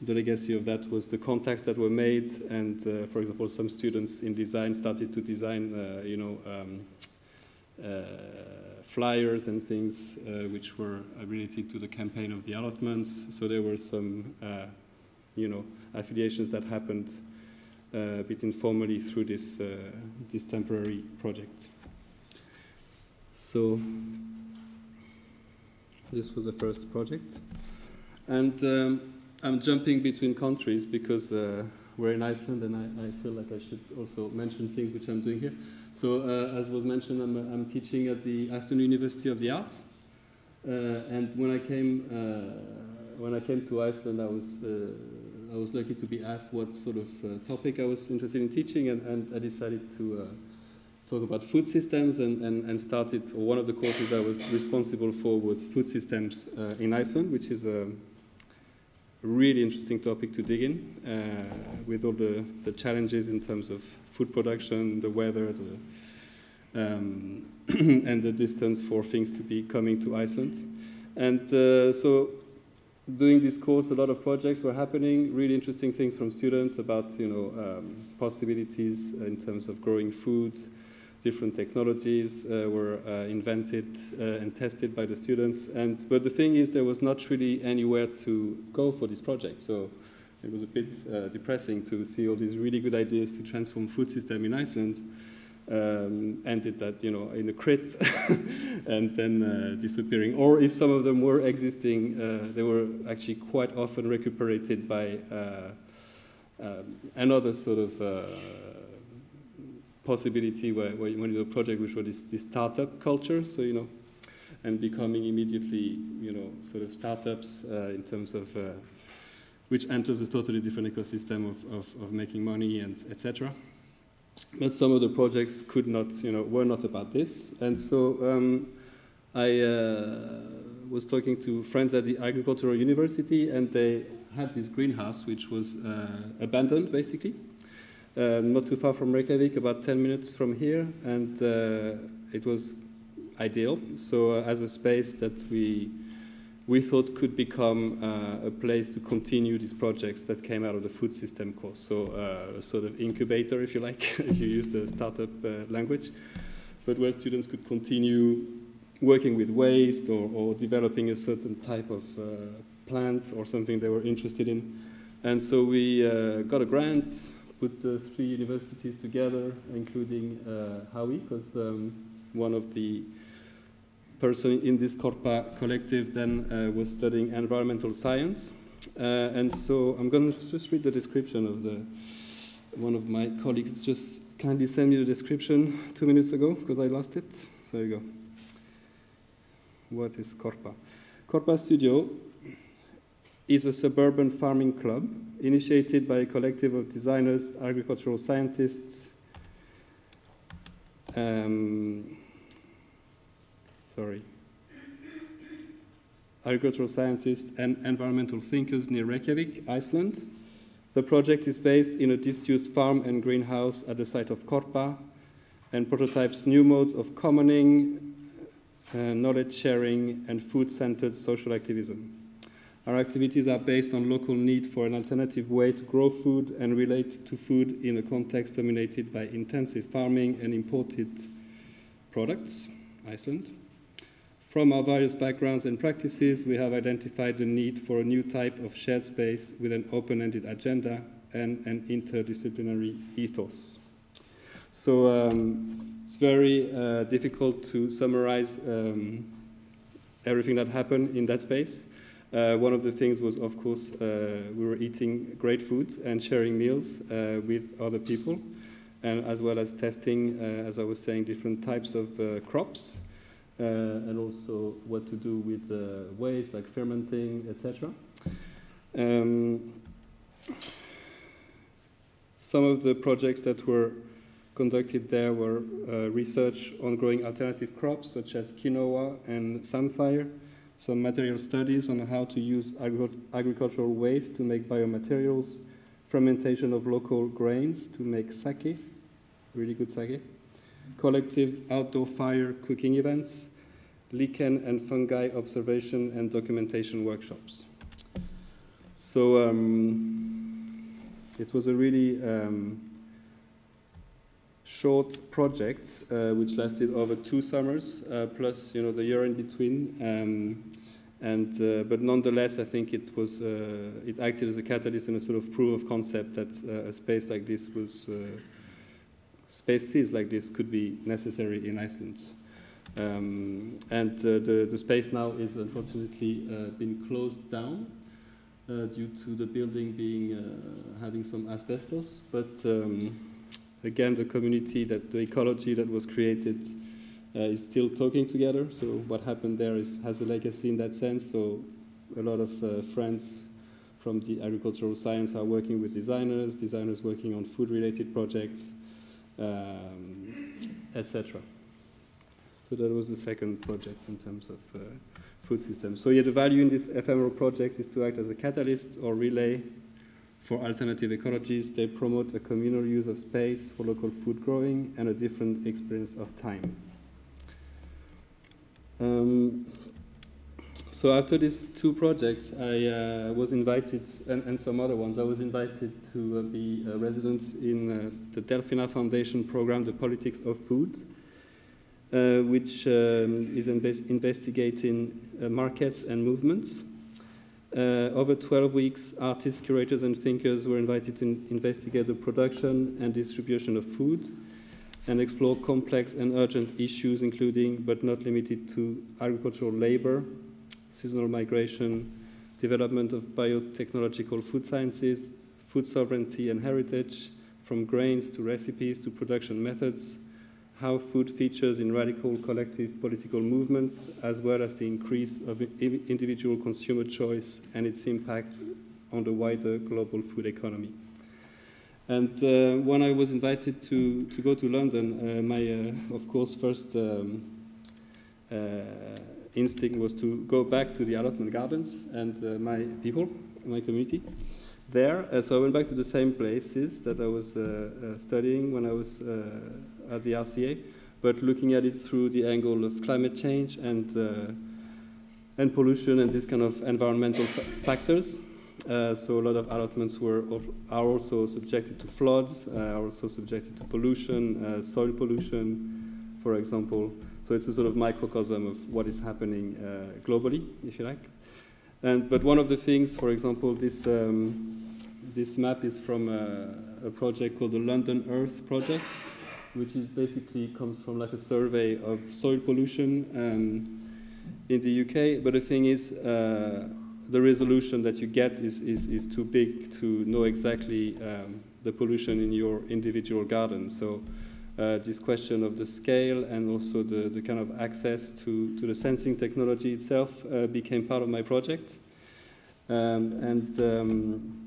the legacy of that was the contacts that were made. And, uh, for example, some students in design started to design, uh, you know, um, uh, flyers and things uh, which were related to the campaign of the allotments. So there were some, uh, you know, affiliations that happened uh, a bit informally through this, this temporary project. So this was the first project. And um, I'm jumping between countries because uh, we're in Iceland and I, I, feel like I should also mention things which I'm doing here. So uh, as was mentioned, I'm, I'm, teaching at the Iceland University of the Arts. Uh, and when I came, uh, when I came to Iceland, I was I was lucky to be asked what sort of uh, topic I was interested in teaching, and, and I decided to uh, talk about food systems and, and, and started, one of the courses I was responsible for was food systems uh, in Iceland, which is a really interesting topic to dig in uh, with all the, the challenges in terms of food production, the weather, the, um, and the distance for things to be coming to Iceland. And uh, so doing this course, a lot of projects were happening, really interesting things from students about you know, um, possibilities in terms of growing food, different technologies uh, were uh, invented uh, and tested by the students. And, but the thing is, there was not really anywhere to go for this project. So it was a bit uh, depressing to see all these really good ideas to transform food system in Iceland um, ended at you know in a crit and then uh, disappearing. Or if some of them were existing, uh, they were actually quite often recuperated by um, another sort of possibility where, where when you do a project which was this, this startup culture, so you know, and becoming immediately you know sort of startups uh, in terms of uh, which enters a totally different ecosystem of, of, of making money and etc but some of the projects could not, you know, were not about this. And so um, I uh, was talking to friends at the agricultural university, and they had this greenhouse which was uh, abandoned, basically, uh, not too far from Reykjavik, about 10 minutes from here, and uh, it was ideal. So uh, as a space that we we thought could become uh, a place to continue these projects that came out of the food system course. So uh, a sort of incubator, if you like, if you use the startup uh, language, but where students could continue working with waste or, or developing a certain type of plant or something they were interested in. And so we got a grant, put the three universities together, including uh, Howie, because um, one of the person in this Korpa collective then uh, was studying environmental science. Uh, and so I'm going to just read the description of the, one of my colleagues just kindly sent me the description two minutes ago because I lost it. So there you go. What is Korpa? Korpa Studio is a suburban farming club initiated by a collective of designers, agricultural scientists, um, sorry, agricultural scientists and environmental thinkers near Reykjavik, Iceland. The project is based in a disused farm and greenhouse at the site of Korpa and prototypes new modes of commoning, uh, knowledge sharing, and food-centered social activism. Our activities are based on local need for an alternative way to grow food and relate to food in a context dominated by intensive farming and imported products, Iceland. From our various backgrounds and practices, we have identified the need for a new type of shared space with an open-ended agenda and an interdisciplinary ethos. So um, it's very uh, difficult to summarize um, everything that happened in that space. Uh, one of the things was, of course, uh, we were eating great food and sharing meals uh, with other people, and as well as testing, uh, as I was saying, different types of uh, crops, uh, and also what to do with the waste, like fermenting, etc. Um, some of the projects that were conducted there were research on growing alternative crops, such as quinoa and samphire, some material studies on how to use agri agricultural waste to make biomaterials, fermentation of local grains to make sake, really good sake, collective outdoor fire cooking events, lichen and fungi observation and documentation workshops. So um, it was a really um, short project uh, which lasted over two summers uh, plus you know the year in between. Um, and uh, but nonetheless I think it was uh, it acted as a catalyst and a sort of proof of concept that uh, a space like this was uh, spaces like this could be necessary in Iceland. Um, and the, the space now is unfortunately been closed down due to the building being having some asbestos but um, again, the community, that the ecology that was created uh, is still talking together. So what happened there is, has a legacy in that sense. So a lot of uh, friends from the agricultural science are working with designers, designers working on food-related projects, um, etc. So that was the second project in terms of uh, food systems. So yeah, the value in these ephemeral projects is to act as a catalyst or relay for alternative ecologies, they promote a communal use of space for local food growing and a different experience of time. Um, so after these two projects, I uh, was invited, and, and, some other ones, I was invited to uh, be a resident in uh, the Delfina Foundation program, The Politics of Food, uh, which um, is invest investigating uh, markets and movements. Uh, over 12 weeks, artists, curators, and thinkers were invited to investigate the production and distribution of food and explore complex and urgent issues, including but not limited to agricultural labor, seasonal migration, development of biotechnological food sciences, food sovereignty and heritage, from grains to recipes to production methods, how food features in radical collective political movements, as well as the increase of individual consumer choice and its impact on the wider global food economy. And uh, when I was invited to, to go to London, uh, my, uh, of course, first um, uh, instinct was to go back to the allotment gardens and uh, my people, my community there. Uh, so I went back to the same places that I was studying when I was at the RCA, but looking at it through the angle of climate change and, uh, and pollution and these kind of environmental fa factors. Uh, so a lot of allotments were are also subjected to floods, uh, are also subjected to pollution, uh, soil pollution, for example. So it's a sort of microcosm of what is happening uh, globally, if you like. And, but one of the things, for example, this, um, this map is from a, a project called the London Earth Project, which is basically comes from like a survey of soil pollution um, in the UK. But the thing is, uh, the resolution that you get is, is, is too big to know exactly um, the pollution in your individual garden. So uh, this question of the scale and also the, the kind of access to, to the sensing technology itself uh, became part of my project. Um, and um,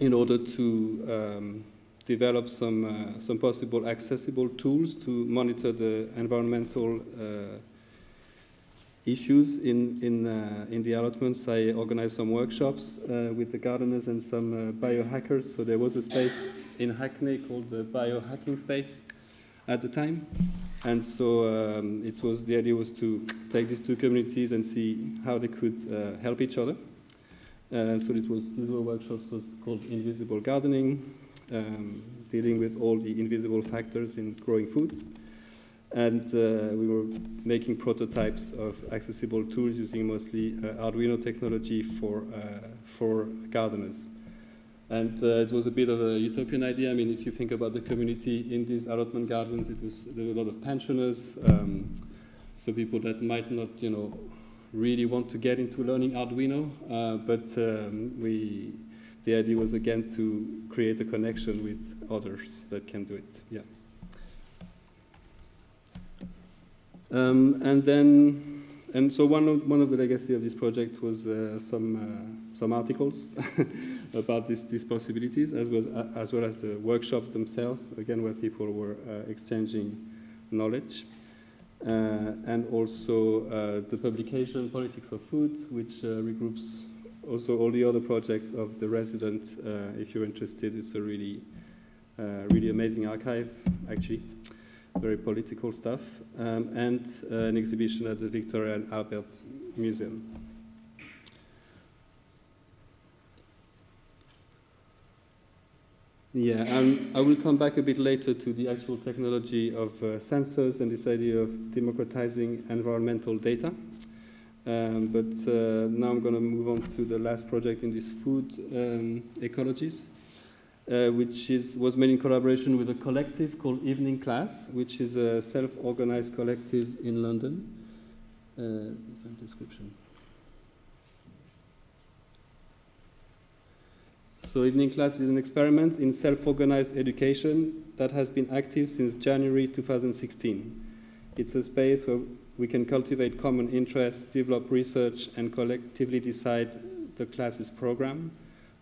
in order to um, develop some, uh, some possible accessible tools to monitor the environmental uh, issues in, in, uh, in the allotments. I organized some workshops uh, with the gardeners and some uh, biohackers. So there was a space in Hackney called the biohacking space at the time. And so um, it was, the idea was to take these two communities and see how they could uh, help each other. so it was, these were workshops was called Invisible Gardening, um, dealing with all the invisible factors in growing food. And uh, we were making prototypes of accessible tools using mostly uh, Arduino technology for, uh, for gardeners. And uh, it was a bit of a utopian idea. I mean, if you think about the community in these allotment gardens, it was there were a lot of pensioners, um, so people that might not, you know, really want to get into learning Arduino. Uh, but um, we, the idea was again to create a connection with others that can do it. Yeah. Um, and then, and so one of, one of the legacy of this project was uh, some, uh, some articles about this, these possibilities, as well, as, as well as the workshops themselves, again, where people were uh, exchanging knowledge. Uh, and also uh, the publication Politics of Food, which regroups also all the other projects of the resident. if you're interested, it's a really, really amazing archive, actually very political stuff, um, and uh, an exhibition at the Victoria and Albert Museum. Yeah, um, I will come back a bit later to the actual technology of uh, sensors and this idea of democratizing environmental data. Um, but uh, now I'm going to move on to the last project in this food um, ecologies uh, which is, was made in collaboration with a collective called Evening Class, which is a self-organized collective in London. Uh, description. So Evening Class is an experiment in self-organized education that has been active since January 2016. It's a space where we can cultivate common interests, develop research, and collectively decide the class's program.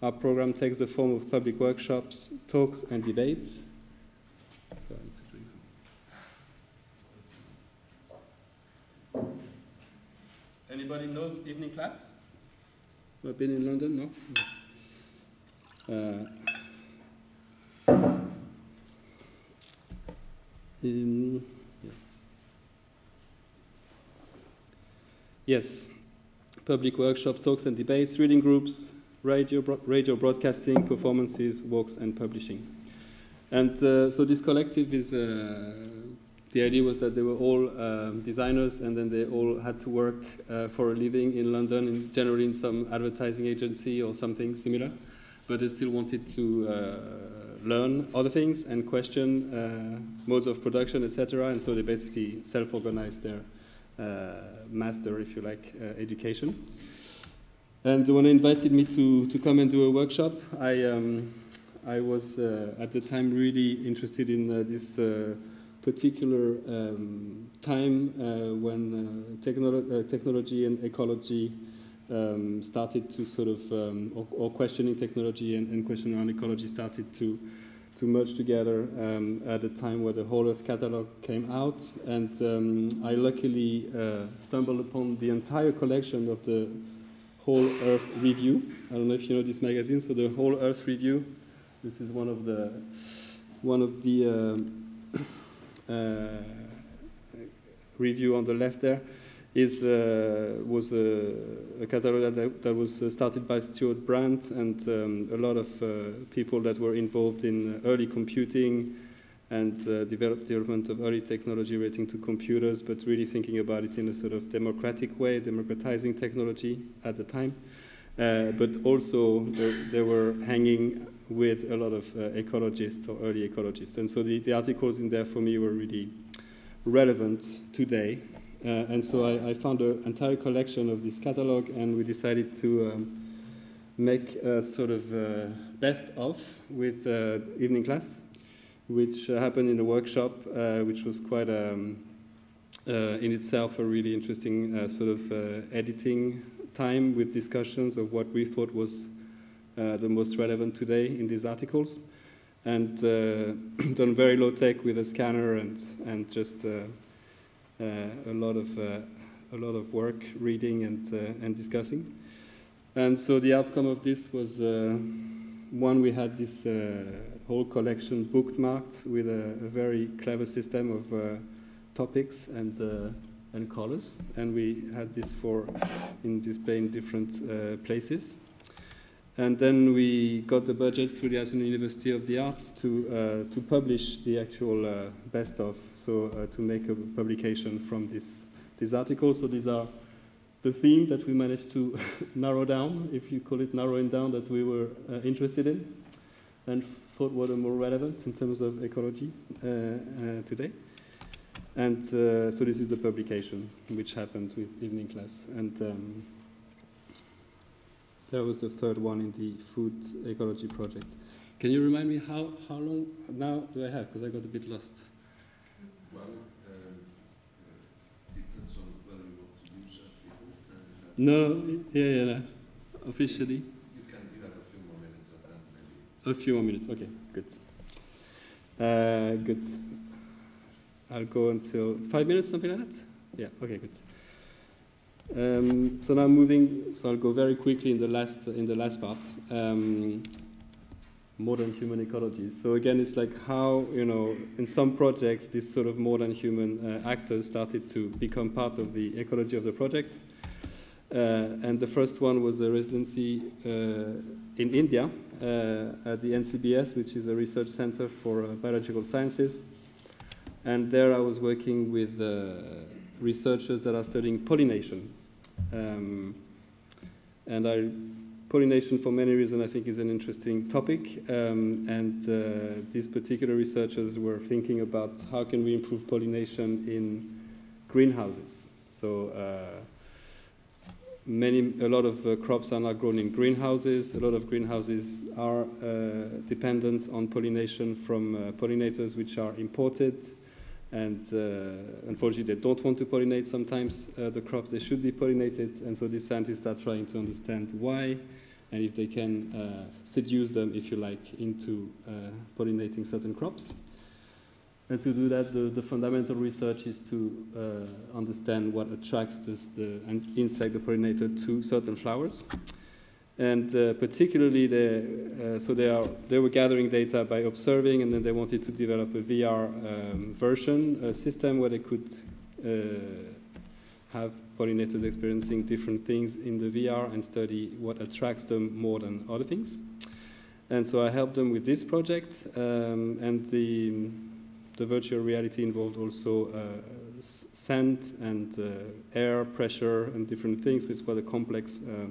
Our program takes the form of public workshops, talks, and debates. Anybody knows evening class? I've been in London, no? Uh, in, yeah. Yes, public workshop, talks and debates, reading groups, radio, radio broadcasting, performances, walks, and publishing. And uh, so this collective is, uh, the idea was that they were all um, designers and then they all had to work uh, for a living in London, in, generally in some advertising agency or something similar, but they still wanted to uh, learn other things and question uh, modes of production, etc. And so they basically self-organized their master, if you like, education. And when they invited me to, to come and do a workshop, I, um, I was uh, at the time really interested in uh, this uh, particular um, time uh, when uh, technolo uh, technology and ecology um, started to sort of, um, or, or, questioning technology and, and questioning on ecology started to, to merge together um, at the time where the Whole Earth catalog came out. And um, I luckily stumbled upon the entire collection of the Whole Earth Review. I don't know if you know this magazine. So the Whole Earth Review. This is one of the one of the uh, uh, review on the left there is uh, was a, a catalog that, that was started by Stewart Brand and um, a lot of uh, people that were involved in early computing and uh, develop, development of early technology relating to computers, but really thinking about it in a sort of democratic way, democratizing technology at the time. Uh, but also they were hanging with a lot of uh, ecologists or early ecologists. And so the, the, articles in there for me were really relevant today. Uh, and so I, I, found an entire collection of this catalog and we decided to um, make a sort of uh, best of with uh, evening class which uh, happened in a workshop, uh, which was quite um, uh, in itself a really interesting sort of editing time with discussions of what we thought was the most relevant today in these articles. And uh, done very low tech with a scanner and and just uh, uh, a lot of a lot of work reading and and discussing. And so the outcome of this was one we had this whole collection bookmarked with a, a very clever system of uh, topics and uh, and colors, and we had this for in display in different uh, places. And then we got the budget through the Arsenal University of the Arts to, uh, to publish the actual uh, best of, so uh, to make a publication from this, this article. So these are the theme that we managed to narrow down, if you call it narrowing down, that we were uh, interested in and thought were more relevant in terms of ecology uh, uh, today. And so this is the publication which happened with evening class. And um, that was the third one in the food ecology project. Can you remind me how, how long now do I have? Because I got a bit lost. Well, um, uh, depends on whether you want to use that people. No, yeah, yeah, no. officially. You can, you have a few more minutes and then maybe. A few more minutes, okay, good. Uh, good. I'll go until five minutes, something like that? Yeah, okay, good. Um, so now moving, so I'll go very quickly in the last, in the last part. Um, modern human ecology. So again, it's like how, you know, in some projects, this sort of modern human uh, actors started to become part of the ecology of the project. Uh, and the first one was a residency uh, in India uh, at the NCBS, which is a research center for uh, biological sciences. And there I was working with uh, researchers that are studying pollination. Um, and I, pollination, for many reasons, I think is an interesting topic. Um, and uh, these particular researchers were thinking about how can we improve pollination in greenhouses. So uh, many, a lot of uh, crops are now grown in greenhouses. A lot of greenhouses are uh, dependent on pollination from uh, pollinators which are imported. And uh, unfortunately, they don't want to pollinate sometimes uh, the crops. They should be pollinated. And so these scientists are trying to understand why and if they can uh, seduce them, if you like, into pollinating certain crops. And to do that, the, the fundamental research is to uh, understand what attracts this, the insect, the pollinator, to certain flowers. And uh, particularly, uh, so they, are, they were gathering data by observing, and then they wanted to develop a VR um, version, a system where they could have pollinators experiencing different things in the VR and study what attracts them more than other things. And so I helped them with this project, um, and the the virtual reality involved also uh, sand and uh, air pressure and different things. It's quite a complex uh,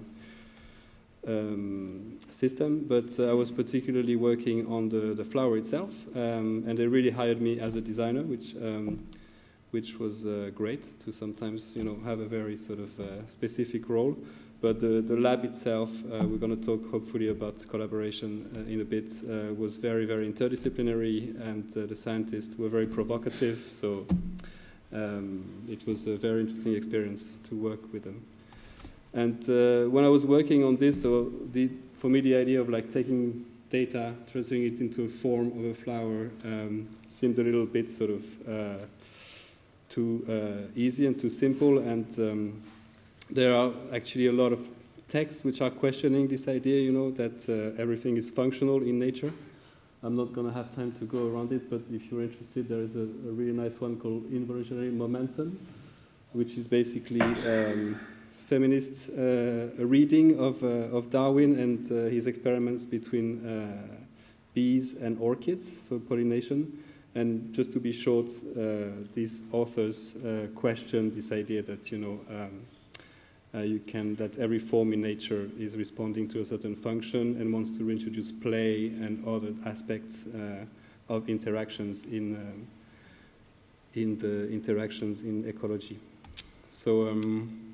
um, system. But I was particularly working on the, the flower itself, um, and they really hired me as a designer, which um, which was uh, great to sometimes you know have a very sort of uh, specific role. But the, the lab itself, uh, we're going to talk hopefully about collaboration uh, in a bit, uh, was very, very interdisciplinary, and uh, the scientists were very provocative. So um, it was a very interesting experience to work with them. And uh, when I was working on this, so the, for me the idea of like taking data, transferring it into a form of a flower, um, seemed a little bit sort of uh, too easy and too simple, and um, there are actually a lot of texts which are questioning this idea, you know, that uh, everything is functional in nature. I'm not going to have time to go around it, but if you're interested, there is a, a really nice one called Involutionary Momentum, which is basically um, feminist uh, reading of, uh, of Darwin and uh, his experiments between bees and orchids, so pollination. And just to be short, these authors question this idea that, you know, um, uh, you can that every form in nature is responding to a certain function and wants to reintroduce play and other aspects uh, of interactions in um, in the interactions in ecology. So um,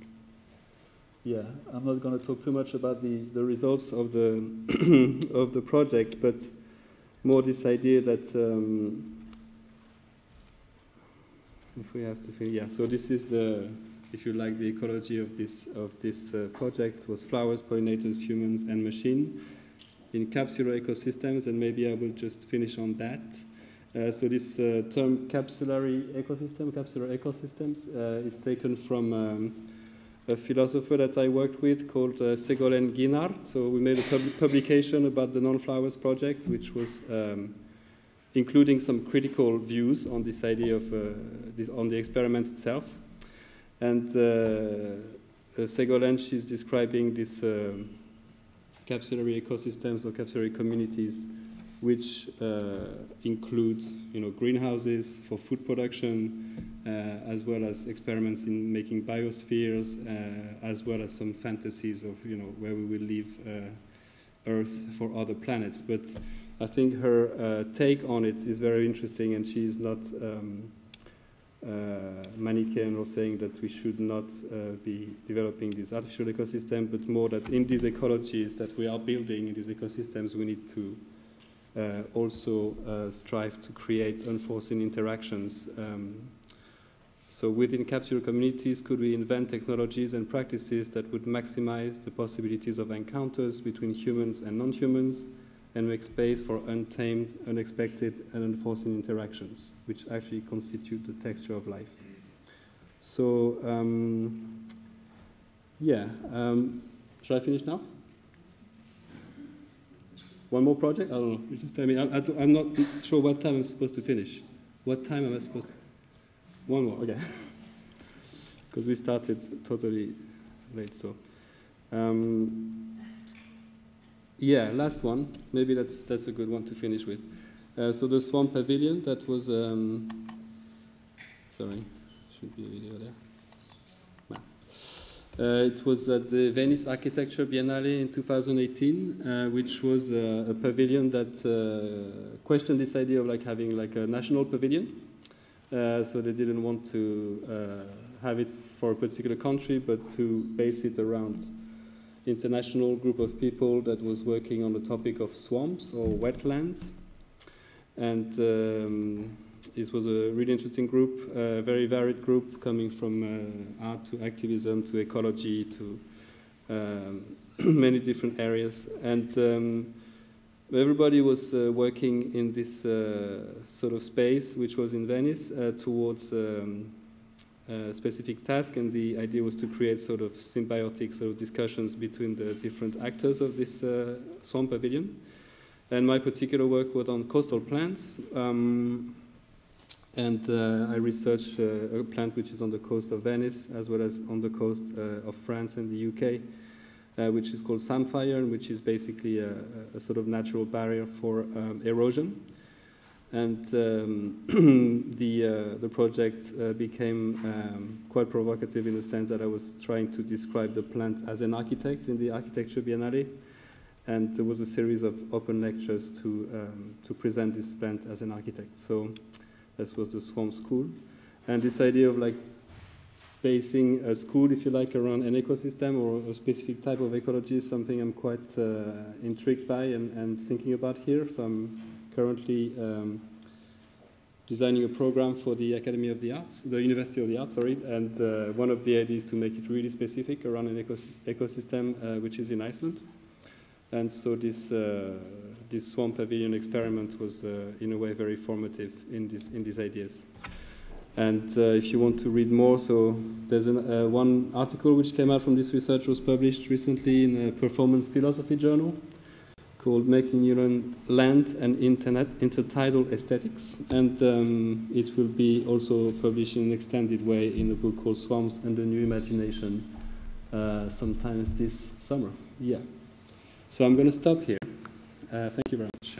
yeah, I'm not going to talk too much about the, the results of the of the project, but more this idea that um, if we have to feel yeah. So this is the if you like, the ecology of this, of this uh, project was flowers, pollinators, humans, and machine in capsular ecosystems, and maybe I will just finish on that. Uh, so this uh, term capsulary ecosystem, capsular ecosystems, uh, is taken from um, a philosopher that I worked with called uh, Ségolène Guinard. So we made a pub publication about the Non-Flowers project, which was um, including some critical views on this idea of uh, this, on the experiment itself. And uh, uh, Ségolène, she's describing this um, capillary ecosystems or capillary communities which uh, include you know, greenhouses for food production, uh, as well as experiments in making biospheres, uh, as well as some fantasies of you know, where we will leave uh, Earth for other planets. But I think her uh, take on it is very interesting, and she is not um, uh, or saying that we should not be developing this artificial ecosystem, but more that in these ecologies that we are building, in these ecosystems, we need to uh, also uh, strive to create unforeseen interactions. Um, so within capsule communities, could we invent technologies and practices that would maximize the possibilities of encounters between humans and non-humans and make space for untamed, unexpected, and unforeseen interactions, which actually constitute the texture of life. So, um, yeah, um, shall I finish now? One more project? I don't know. You just tell me. I, am not sure what time I'm supposed to finish. What time am I supposed to? One more, okay. Because we started totally late, so. Um, yeah, last one. Maybe that's, that's a good one to finish with. Uh, so the Swamp Pavilion, that was, um, sorry, should be a video there. Uh, it was at the Venice Architecture Biennale in 2018, uh, which was uh, a pavilion that uh, questioned this idea of like having like a national pavilion. Uh, so they didn't want to uh, have it for a particular country, but to base it around international group of people that was working on the topic of swamps or wetlands. And um, it was a really interesting group, a very varied group coming from uh, art to activism to ecology to um, many different areas. And um, everybody was uh, working in this uh, sort of space, which was in Venice, uh, towards um, a specific task. And the idea was to create sort of symbiotic sort of discussions between the different actors of this uh, swamp pavilion. And my particular work was on coastal plants. Um, and uh, I researched uh, a plant which is on the coast of Venice as well as on the coast uh, of France and the UK, uh, which is called samphire, and which is basically a, a sort of natural barrier for um, erosion. And um, the, uh, the project uh, became um, quite provocative in the sense that I was trying to describe the plant as an architect in the Architecture Biennale. And there was a series of open lectures to, um, to present this plant as an architect. So that was the Swamp School. And this idea of like basing a school, if you like, around an ecosystem or a specific type of ecology is something I'm quite uh, intrigued by and, and thinking about here. So I'm currently um, designing a program for the Academy of the Arts, the University of the Arts, sorry, and uh, one of the ideas is to make it really specific around an ecos ecosystem uh, which is in Iceland. And so this uh, this swamp pavilion experiment was, uh, in a way, very formative in, this, in these ideas. And uh, if you want to read more, so there's an, uh, one article which came out from this research was published recently in a performance philosophy journal called Making Human Land and Internet Intertidal Aesthetics. And um, it will be also published in an extended way in a book called Swamps and the New Imagination uh, sometimes this summer. Yeah. So I'm going to stop here. Uh, thank you very much.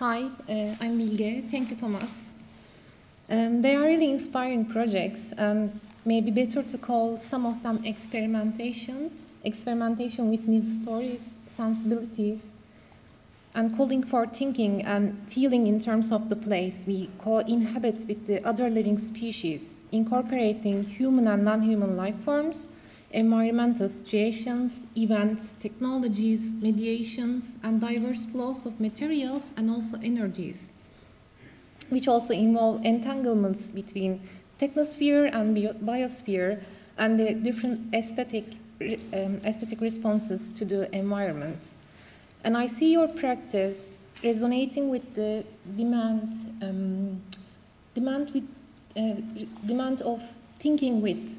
Hi, uh, I'm Bilge. Thank you, Thomas. Um, they are really inspiring projects, and maybe better to call some of them experimentation, experimentation with new stories, sensibilities, and calling for thinking and feeling in terms of the place we co-inhabit with the other living species, incorporating human and non-human life forms, environmental situations, events, technologies, mediations, and diverse flows of materials and also energies, which also involve entanglements between technosphere and biosphere and the different aesthetic, um, aesthetic responses to the environment. And I see your practice resonating with the demand, um, demand, with, uh, demand of thinking with,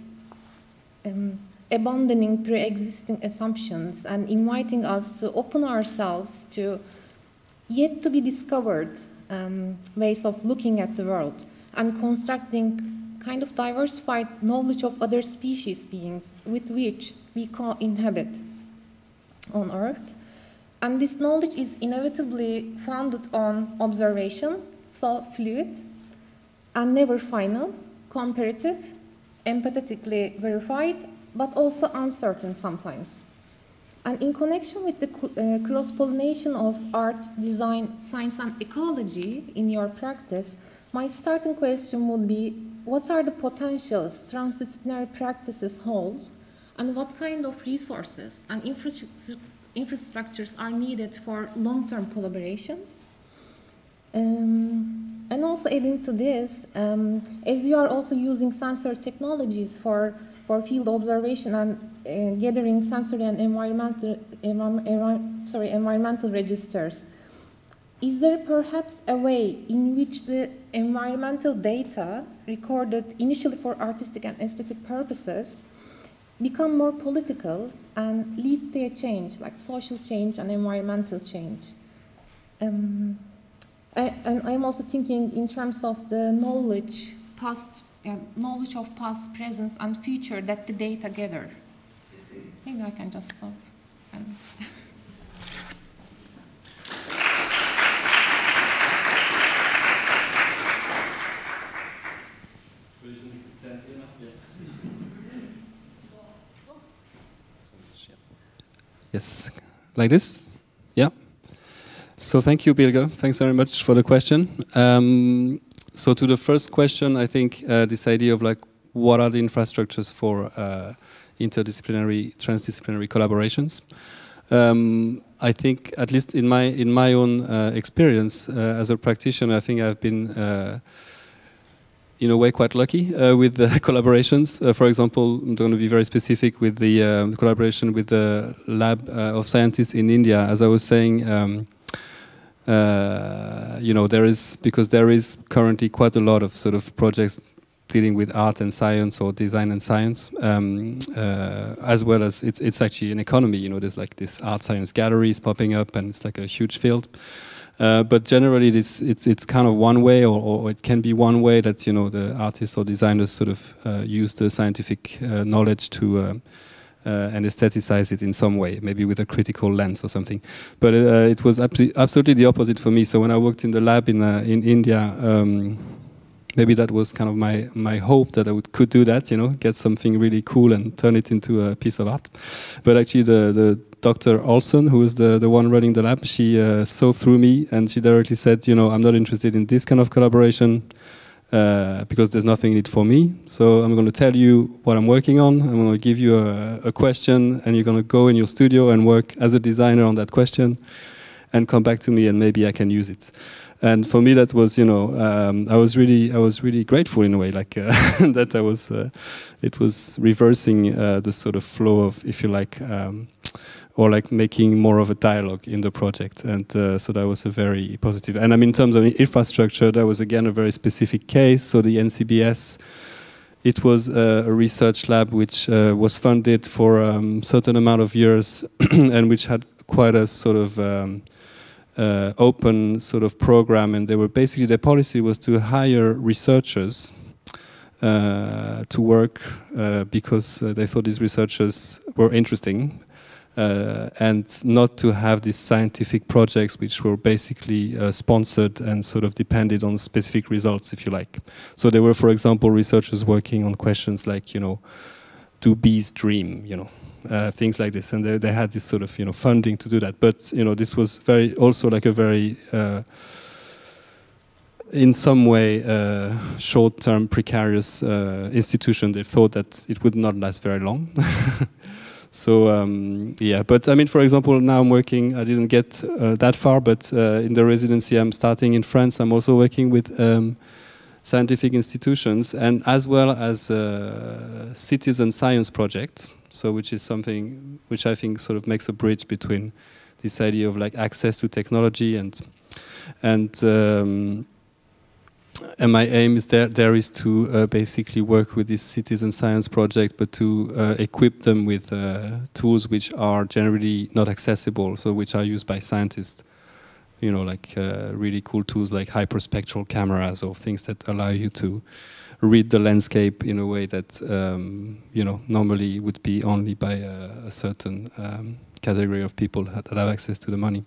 um, abandoning pre-existing assumptions and inviting us to open ourselves to yet to be discovered um, ways of looking at the world and constructing kind of diversified knowledge of other species beings with which we co-inhabit on Earth. And this knowledge is inevitably founded on observation, so fluid, and never final, comparative, empathetically verified, but also uncertain sometimes. And in connection with the uh, cross-pollination of art, design, science, and ecology in your practice, my starting question would be, what are the potentials transdisciplinary practices hold, and what kind of resources and infrastructures are needed for long-term collaborations? Um, and also adding to this, um, as you are also using sensor technologies for, for field observation and uh, gathering sensory and environmental, envi sorry, environmental registers, is there perhaps a way in which the environmental data recorded initially for artistic and aesthetic purposes become more political and lead to a change, like social change and environmental change? Um, I, and I'm also thinking in terms of the knowledge, past uh, knowledge of past, present, and future that the data gather. Maybe I can just stop. Yes, like this? Yeah. So thank you, Bilge. Thanks very much for the question. Um, so to the first question, I think uh, this idea of like what are the infrastructures for uh, interdisciplinary, transdisciplinary collaborations. Um, I think, at least in my in my own uh, experience uh, as a practitioner, I think I've been uh, in a way quite lucky uh, with the collaborations. Uh, for example, I'm going to be very specific with the, uh, collaboration with the lab of scientists in India. As I was saying, um, you know, there is because there is currently quite a lot of sort of projects dealing with art and science or design and science, um, uh, as well as it's it's actually an economy. You know, there's like this art science galleries popping up, and it's like a huge field. Uh, but generally, it's it's it's kind of one way, or, or, it can be one way that you know the artists or designers sort of uh, use the scientific uh, knowledge to uh, and aestheticize it in some way, maybe with a critical lens or something. But uh, it was absolutely the opposite for me. So when I worked in the lab in in India, um, maybe that was kind of my my hope that I would, could do that, you know, get something really cool and turn it into a piece of art. But actually, the the Dr. Olsson, who is the, the one running the lab, she uh, saw through me and she directly said, you know, I'm not interested in this kind of collaboration uh, because there's nothing in it for me. So I'm going to tell you what I'm working on. I'm going to give you a, a question, and you're going to go in your studio and work as a designer on that question, and come back to me, and maybe I can use it. And for me, that was, you know, um, I was really, I was really grateful in a way, like uh, that. I was, uh, it was reversing uh, the sort of flow of, if you like. Um, or like making more of a dialogue in the project. And uh, so that was a very positive. And I mean, in terms of infrastructure, that was again a very specific case. So the NCBS, it was a research lab which uh, was funded for a um, certain amount of years and which had quite a sort of um, uh, open sort of program. And they were basically, their policy was to hire researchers uh, to work uh, because they thought these researchers were interesting uh, and not to have these scientific projects which were basically uh, sponsored and sort of depended on specific results, if you like. So there were, for example, researchers working on questions like, you know, do bees dream, you know, uh, things like this, and they, they, had this sort of, you know, funding to do that. But you know, this was very also like a very uh, in some way uh, short-term precarious uh, institution. They thought that it would not last very long. So um, yeah, but I mean, for example, now I'm working. I didn't get uh, that far, but uh, in the residency I'm starting in France, I'm also working with um, scientific institutions and as well as citizen science projects. So which is something which I think sort of makes a bridge between this idea of like access to technology and and um, and my aim is there there is to uh, basically work with this citizen science project, but to uh, equip them with uh, tools which are generally not accessible, so which are used by scientists. you know, like uh, really cool tools like hyperspectral cameras or things that allow you to read the landscape in a way that um, you know normally would be only by a, a certain um, category of people that have access to the money.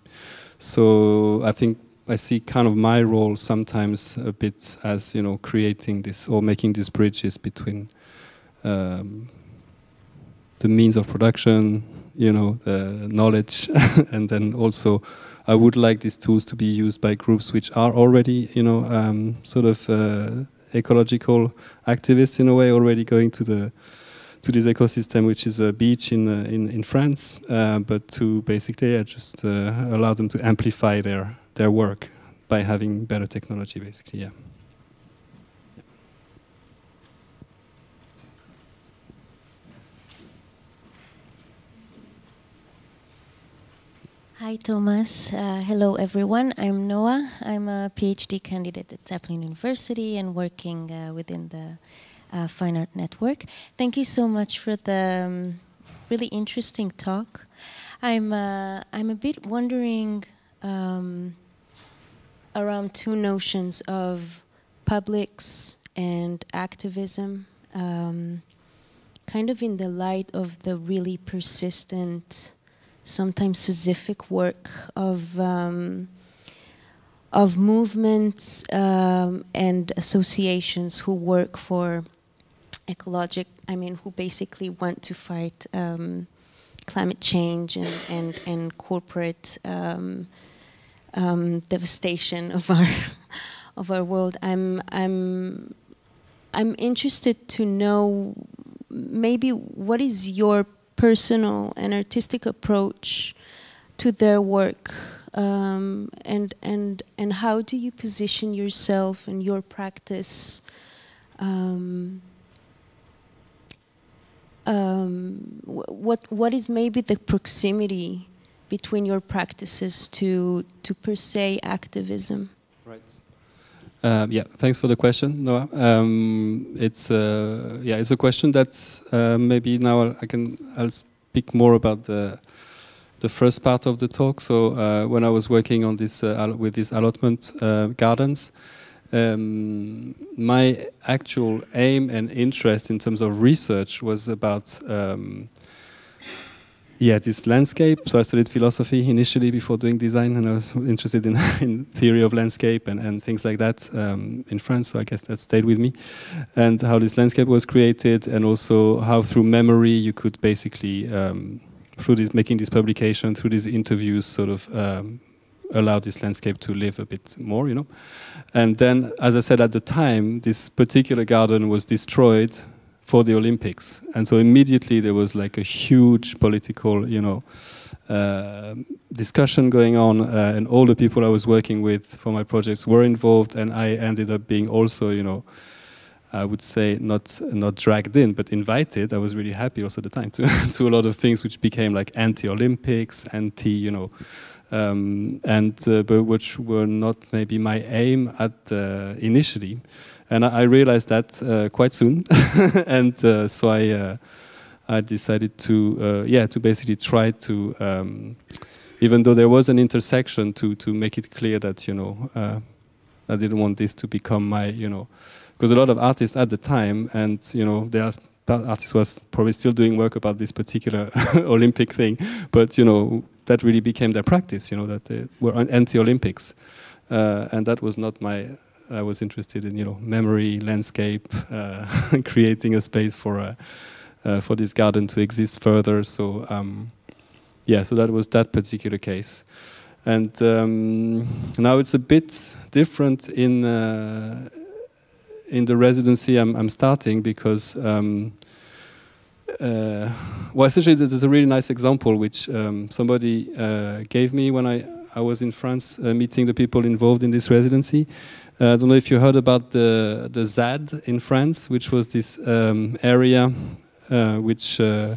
So I think I see kind of my role sometimes a bit as you know creating this or making these bridges between um, the means of production, you know, the knowledge, and then also I would like these tools to be used by groups which are already, you know, um, sort of uh, ecological activists in a way, already going to the to this ecosystem, which is a beach in uh, in, in France, uh, but to basically uh, just allow them to amplify their their work by having better technology, basically, yeah. Hi, Thomas. Uh, hello, everyone. I'm Noah. I'm a PhD candidate at Zeppelin University and working uh, within the uh, FEINART Network. Thank you so much for the um, really interesting talk. I'm uh, I'm a bit wondering um, around two notions of publics and activism, um, kind of in the light of the really persistent sometimes Sisyphic work of um, of movements um, and associations who work for ecologic. I mean, who basically want to fight um, climate change and and, and corporate um, devastation of our of our world. I'm I'm I'm interested to know maybe what is your personal and artistic approach to their work um, and and and how do you position yourself and your practice um, um, what what is maybe the proximity between your practices to to per se activism right um, yeah, thanks for the question, Noah. Um, it's uh, yeah, it's a question that uh, maybe now I can I'll speak more about the the first part of the talk. So uh, when I was working on this uh, with these allotment uh, gardens, um, my actual aim and interest in terms of research was about um, yeah, this landscape. So I studied philosophy initially before doing design, and I was interested in, in theory of landscape and, and things like that um, in France. So I guess that stayed with me, and how this landscape was created, and also how through memory you could basically um, through this, making this publication, through these interviews, sort of. Um, allow this landscape to live a bit more, you know. And then, as I said at the time, this particular garden was destroyed for the Olympics. And so immediately there was like a huge political, you know, uh, discussion going on, uh, and all the people I was working with for my projects were involved, and I ended up being also, you know, I would say not not dragged in, but invited. I was really happy also at the time to to a lot of things which became like anti-Olympics, anti, you know, um, and uh, but which were not maybe my aim at initially. And I, I realized that uh, quite soon, and uh, so I uh, I decided to uh, yeah to basically try to um, even though there was an intersection to to make it clear that you know uh, I didn't want this to become my you know because a lot of artists at the time and you know there are artists was probably still doing work about this particular Olympic thing, but you know that really became their practice. You know that they were anti-Olympics, uh, and that was not my I was interested in you know memory, landscape, uh, creating a space for a, uh, for this garden to exist further. So um, yeah, so that was that particular case, and um, now it's a bit different in uh, in the residency I'm, I'm starting because. Um, uh, well, essentially, this is a really nice example which um, somebody uh, gave me when I, I was in France uh, meeting the people involved in this residency. Uh, I don't know if you heard about the the ZAD in France, which was this um, area uh, which uh,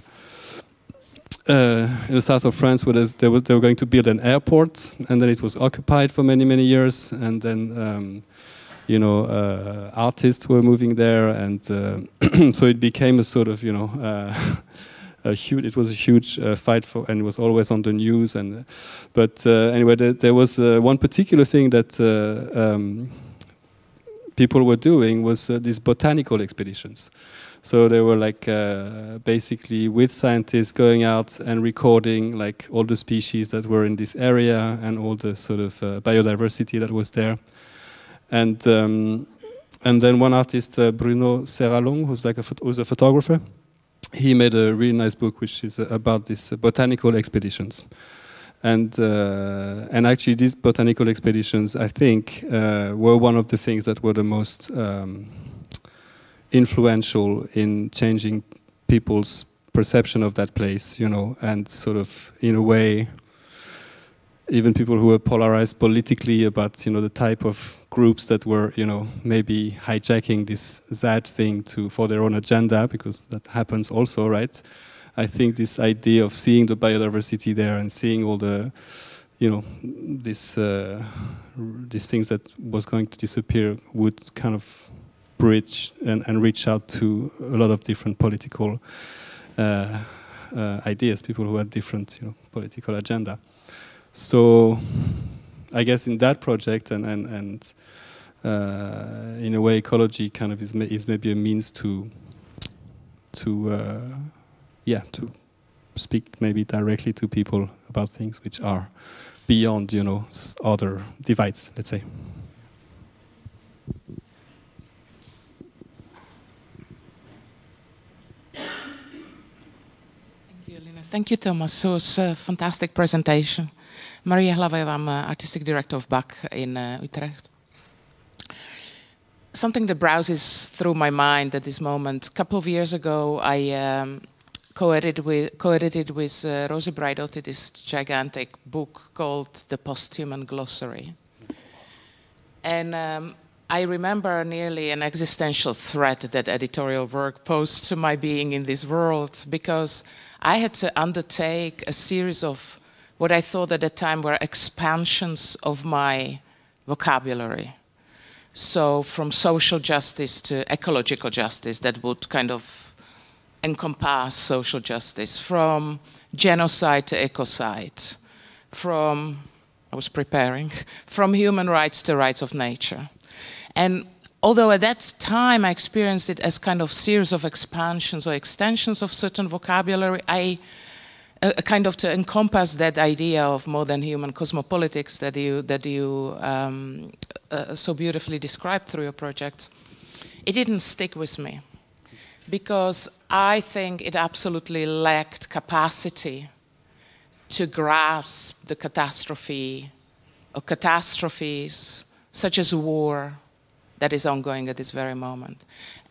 uh, in the south of France, where they, were going to build an airport, and then it was occupied for many many years, and then um, you know uh, artists were moving there, and uh, so it became a sort of you know a huge. It was a huge fight for, and it was always on the news. And but anyway, there, there was one particular thing that um, people were doing was uh, these botanical expeditions. So they were like uh, basically with scientists going out and recording like all the species that were in this area and all the sort of uh, biodiversity that was there. And um, and then one artist, uh, Bruno Serralongue, who's like a who's a photographer, he made a really nice book which is uh, about these botanical expeditions. And uh, and actually, these botanical expeditions, I think, uh, were one of the things that were the most um, influential in changing people's perception of that place, you know, and sort of, in a way, even people who were polarized politically about, you know, the type of groups that were, you know, maybe hijacking this ZAD thing to for their own agenda, because that happens also, right? I think this idea of seeing the biodiversity there and seeing all the, you know, this uh, these things that was going to disappear would kind of bridge and, and reach out to a lot of different political uh, uh, ideas, people who had different, you know, political agenda. So, I guess in that project and and and uh, in a way, ecology kind of is ma is maybe a means to to uh, yeah to speak maybe directly to people about things which are beyond you know other divides. Let's say. Thank you, Thomas. So it's a fantastic presentation. Maria Hlavajova, I'm uh, artistic director of BAK in uh, Utrecht. Something that browses through my mind at this moment. A couple of years ago, I um, co-edited with, co-edited with uh, Rosi Braidotti this gigantic book called The Posthuman Glossary. And um, I remember nearly an existential threat that editorial work posed to my being in this world because I had to undertake a series of what I thought at the time were expansions of my vocabulary. So, from social justice to ecological justice, that would kind of encompass social justice, from genocide to ecocide, from, I was preparing, from human rights to rights of nature. And although at that time I experienced it as kind of series of expansions or extensions of certain vocabulary, I uh, kind of to encompass that idea of modern human cosmopolitics that you that you um, uh, so beautifully described through your project, it didn't stick with me because I think it absolutely lacked capacity to grasp the catastrophe or catastrophes such as war that is ongoing at this very moment.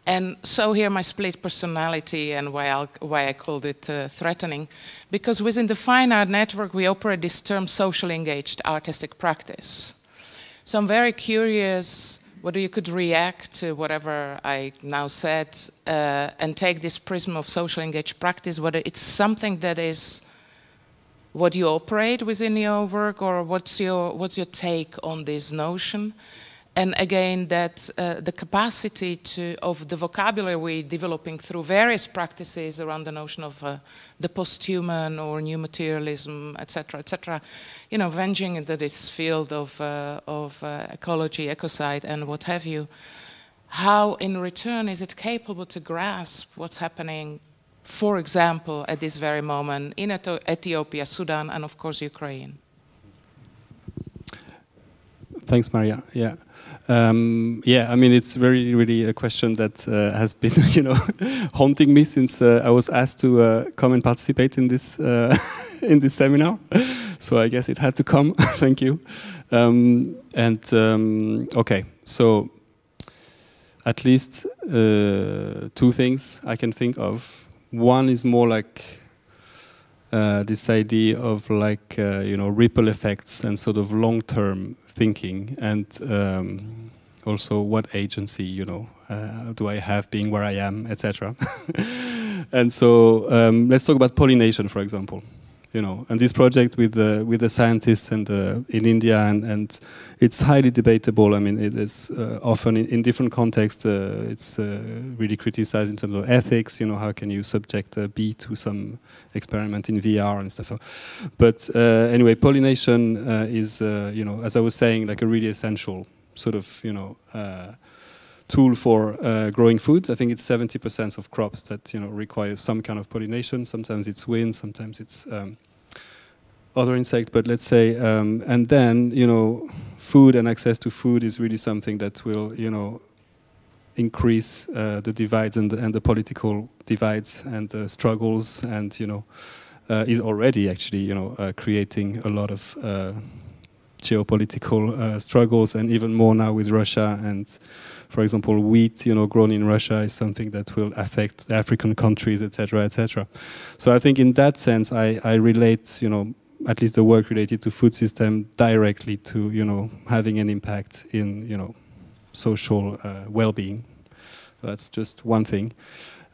And so here my split personality and why, i why I called it uh, threatening, because within the FEINART Network we operate this term socially engaged artistic practice. So I'm very curious whether you could react to whatever I now said uh, and take this prism of social engaged practice, whether it's something that is what you operate within your work or what's your, what's your take on this notion and again that uh, the capacity to, of the vocabulary we're developing through various practices around the notion of uh, the post-human or new materialism, etc., etc., you know, venturing into this field of, uh, of uh, ecology, ecocide, and what have you, how in return is it capable to grasp what's happening, for example, at this very moment in Ethiopia, Sudan, and of course Ukraine? Thanks, Maria. Yeah. Um, yeah, I mean, it's very, really a question that uh, has been, you know, haunting me since uh, I was asked to uh, come and participate in this uh, in this seminar. So I guess it had to come. Thank you. Um, and um, okay, so at least uh, two things I can think of. One is more like uh, this idea of like you know ripple effects and sort of long-term thinking and um, also what agency you know uh, do I have being where I am etc and so um, let's talk about pollination for example you know. And this project with the with the scientists and uh, in India and and it's highly debatable. I mean, it is uh, often in, in, different contexts. Uh, it's uh, really criticized in terms of ethics. You know, how can you subject a bee to some experiment in VR and stuff. But uh, anyway, pollination uh, is, you know, as I was saying, like a really essential sort of, you know tool for uh, growing food. I think it's 70% of crops that you know require some kind of pollination. Sometimes it's wind, sometimes it's um, other insect. But let's say, um, and then you know, food and access to food is really something that will you know increase uh, the divides and the, and the political divides and the struggles, and you know, uh, is already actually you know uh, creating a lot of uh, geopolitical uh, struggles, and even more now with Russia and for example, wheat, you know, grown in Russia is something that will affect African countries, etc., etc. So I think in that sense, I, I relate, you know, at least the work related to food system directly to, you know, having an impact in, you know, social uh, well-being. So that's just one thing.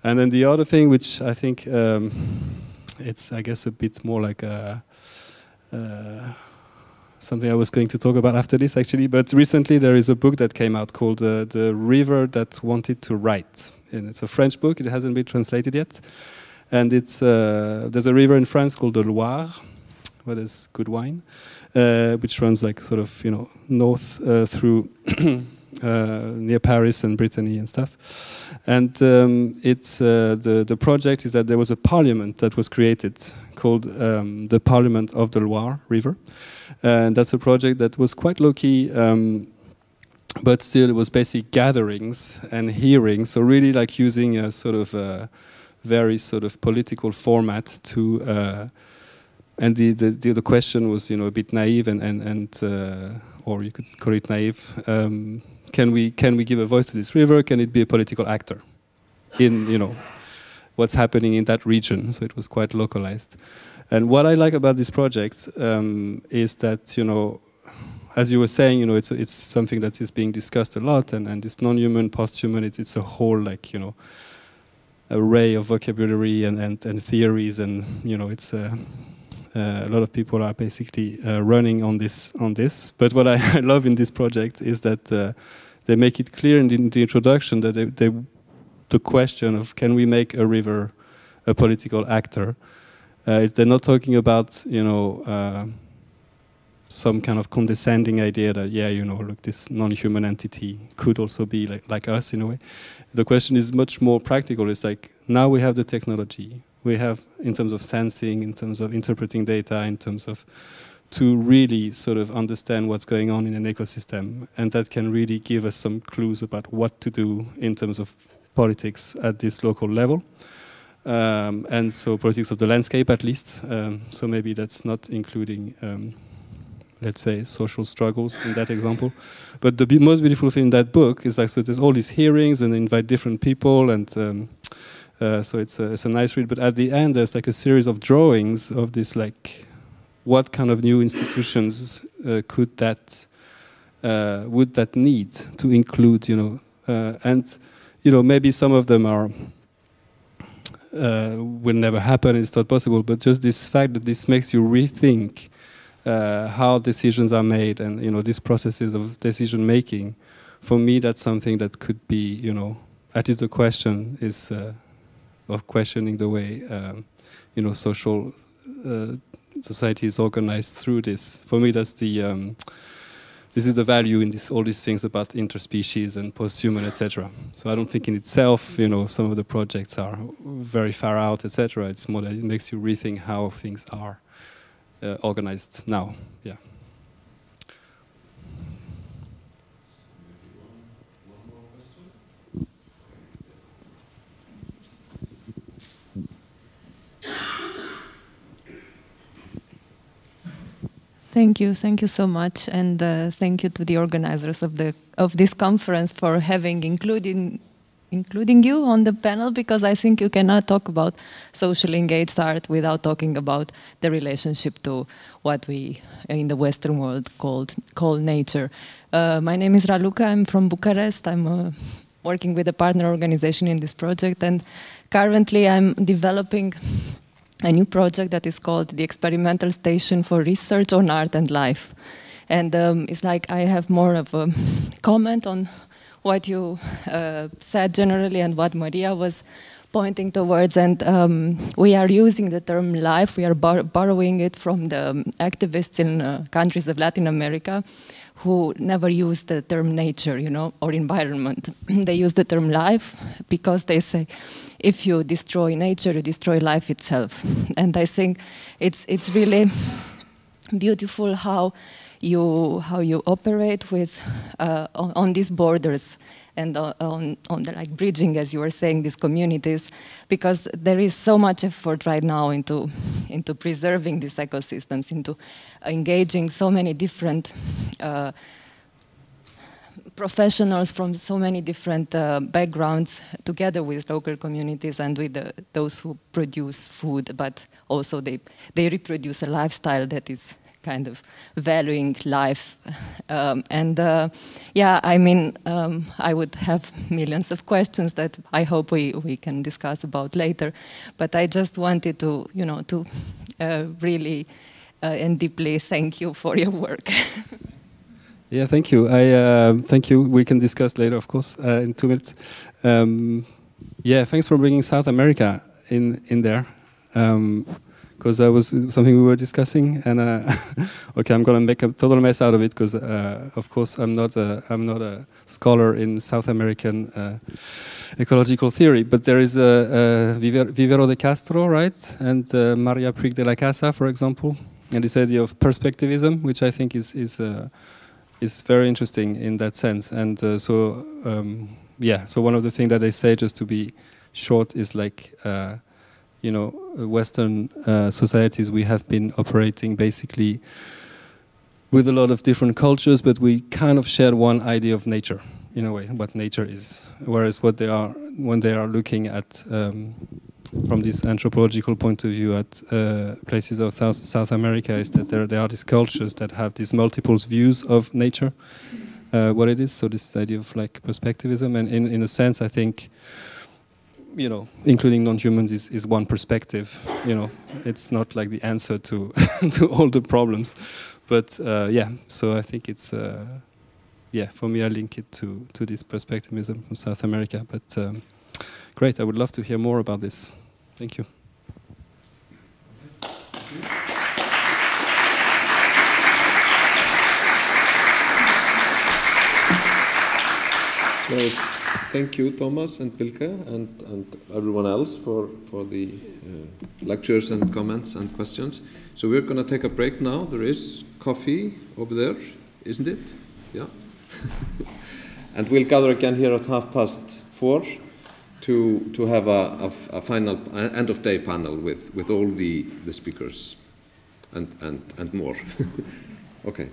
And then the other thing, which I think um, it's, I guess, a bit more like a, uh, something I was going to talk about after this, actually. But recently there is a book that came out called uh, The River That Wanted to Write. And it's a French book. It hasn't been translated yet. And it's uh, there's a river in France called the Loire, where there's good wine, uh, which runs like sort of you know north uh, through uh, near Paris and Brittany and stuff. And um, it's uh, the the project is that there was a parliament that was created called um, the Parliament of the Loire River, and that's a project that was quite low key. Um, but still, it was basic gatherings and hearings. So really, like using a sort of a very sort of political format to. Uh, and the, the, the question was, you know, a bit naive and and and uh, or you could call it naive. Um, can we can we give a voice to this river? Can it be a political actor in you know what's happening in that region? So it was quite localized. And what I like about this project um, is that you know, as you were saying, you know, it's it's something that is being discussed a lot, and and this non-human, post-human, it's it's a whole like you know array of vocabulary and and, and theories, and you know, it's. Uh, uh, a lot of people are basically uh, running on this on this. But what I, I love in this project is that uh, they make it clear in the, in the introduction that they, they, the question of can we make a river a political actor they're not talking about, you know, uh, some kind of condescending idea that, yeah, you know, look, this non-human entity could also be like, like us in a way. The question is much more practical. It's like, now we have the technology. We have, in terms of sensing, in terms of interpreting data, in terms of to really sort of understand what's going on in an ecosystem. And that can really give us some clues about what to do in terms of politics at this local level. Um, and so politics of the landscape at least. Um, so maybe that's not including, um, let's say, social struggles in that example. But the be most beautiful thing in that book is like so there's all these hearings and they invite different people and. Um, uh, so it's a, it's a nice read, but at the end there's like a series of drawings of this like, what kind of new institutions uh, could that uh, would that need to include, you know, uh, and you know maybe some of them are uh, will never happen, it's not possible, but just this fact that this makes you rethink uh, how decisions are made and you know these processes of decision making. For me, that's something that could be you know at least the question is uh, of questioning the way um, you know social uh, society is organized through this. For me, that's the um, this is the value in this, all these things about interspecies and post-human, etc. So I don't think in itself, you know, some of the projects are very far out, etc. It's more that it makes you rethink how things are uh, organized now. Yeah. Thank you, thank you so much, and uh, thank you to the organizers of the of this conference for having including including you on the panel because I think you cannot talk about socially engaged art without talking about the relationship to what we in the Western world called call nature. Uh, my name is Raluca. I'm from Bucharest. I'm uh, working with a partner organization in this project, and currently I'm developing a new project that is called the Experimental Station for Research on Art and Life. And um, it's like I have more of a comment on what you uh, said generally and what Maria was pointing towards. And um, we are using the term life, we are bor borrowing it from the um, activists in uh, countries of Latin America who never use the term nature, you know, or environment. they use the term life because they say if you destroy nature, you destroy life itself. And I think it's it's really beautiful how you how you operate with uh, on, on, these borders and on, on the like bridging, as you were saying, these communities, because there is so much effort right now into into preserving these ecosystems, into engaging so many different. Uh, professionals from so many different uh, backgrounds together with local communities and with the, those who produce food but also they, they reproduce a lifestyle that is kind of valuing life. Um, and uh, yeah, I mean, um, I would have millions of questions that I hope we, we can discuss about later. But I just wanted to, you know, to uh, really uh, and deeply thank you for your work. yeah, thank you. I uh, thank you. We can discuss later, of course, uh, in two minutes. Um, yeah, thanks for bringing South America in in there. Um, because that was something we were discussing. And uh, okay, I'm gonna make a total mess out of it because, uh, of course, I'm not a I'm not a scholar in South American uh, ecological theory. But there is a, a Viveiros de Castro, right, and uh, Maria Puig de la Casa, for example, and this idea of perspectivism, which I think is is uh, is very interesting in that sense. And uh, so, um, yeah, so one of the things that they say, just to be short, is like you know, Western uh, societies, we have been operating basically with a lot of different cultures, but we kind of share one idea of nature, in a way, what nature is. Whereas what they are, when they are looking at, um, from this anthropological point of view, at uh, places of South, America, is that there, there are these cultures that have these multiple views of nature, uh, what it is. So this idea of like perspectivism, and in, in a sense, I think you know, including non-humans is, is one perspective. You know, it's not like the answer to to all the problems, but uh, yeah. So I think it's uh, yeah. For me, I link it to to this perspectivism from South America. But um, great. I would love to hear more about this. Thank you. So thank you, Thomas and Bilge, and, and everyone else for, for the uh, lectures and comments and questions. So we're going to take a break now. There is coffee over there, isn't it? Yeah. and we'll gather again here at half past four to, to have a, a, a final end of day panel with, with all the, the speakers and, and, and more. okay.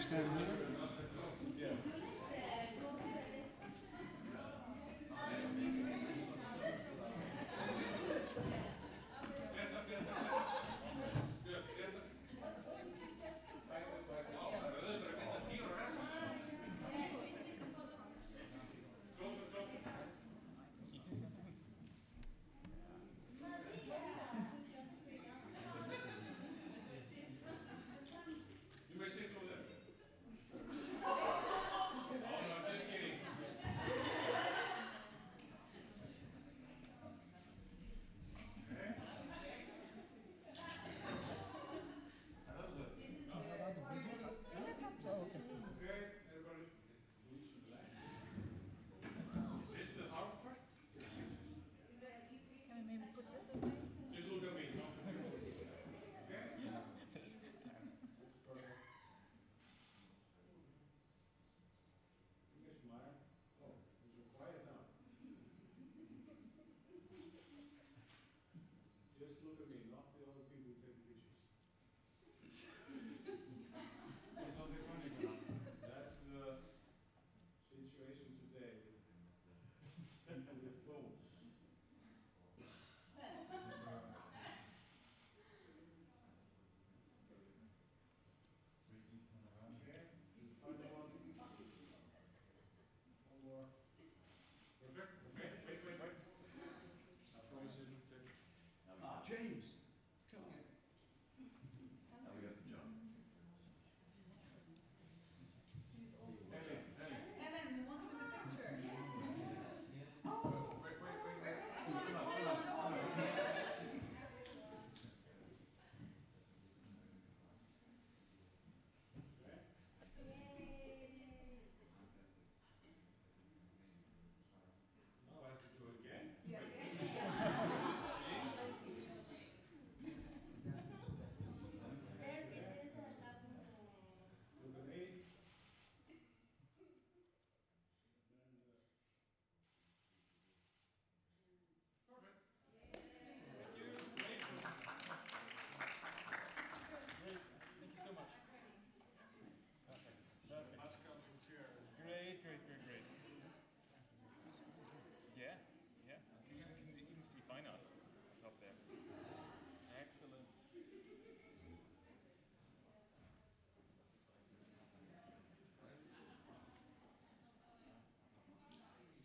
Stand here?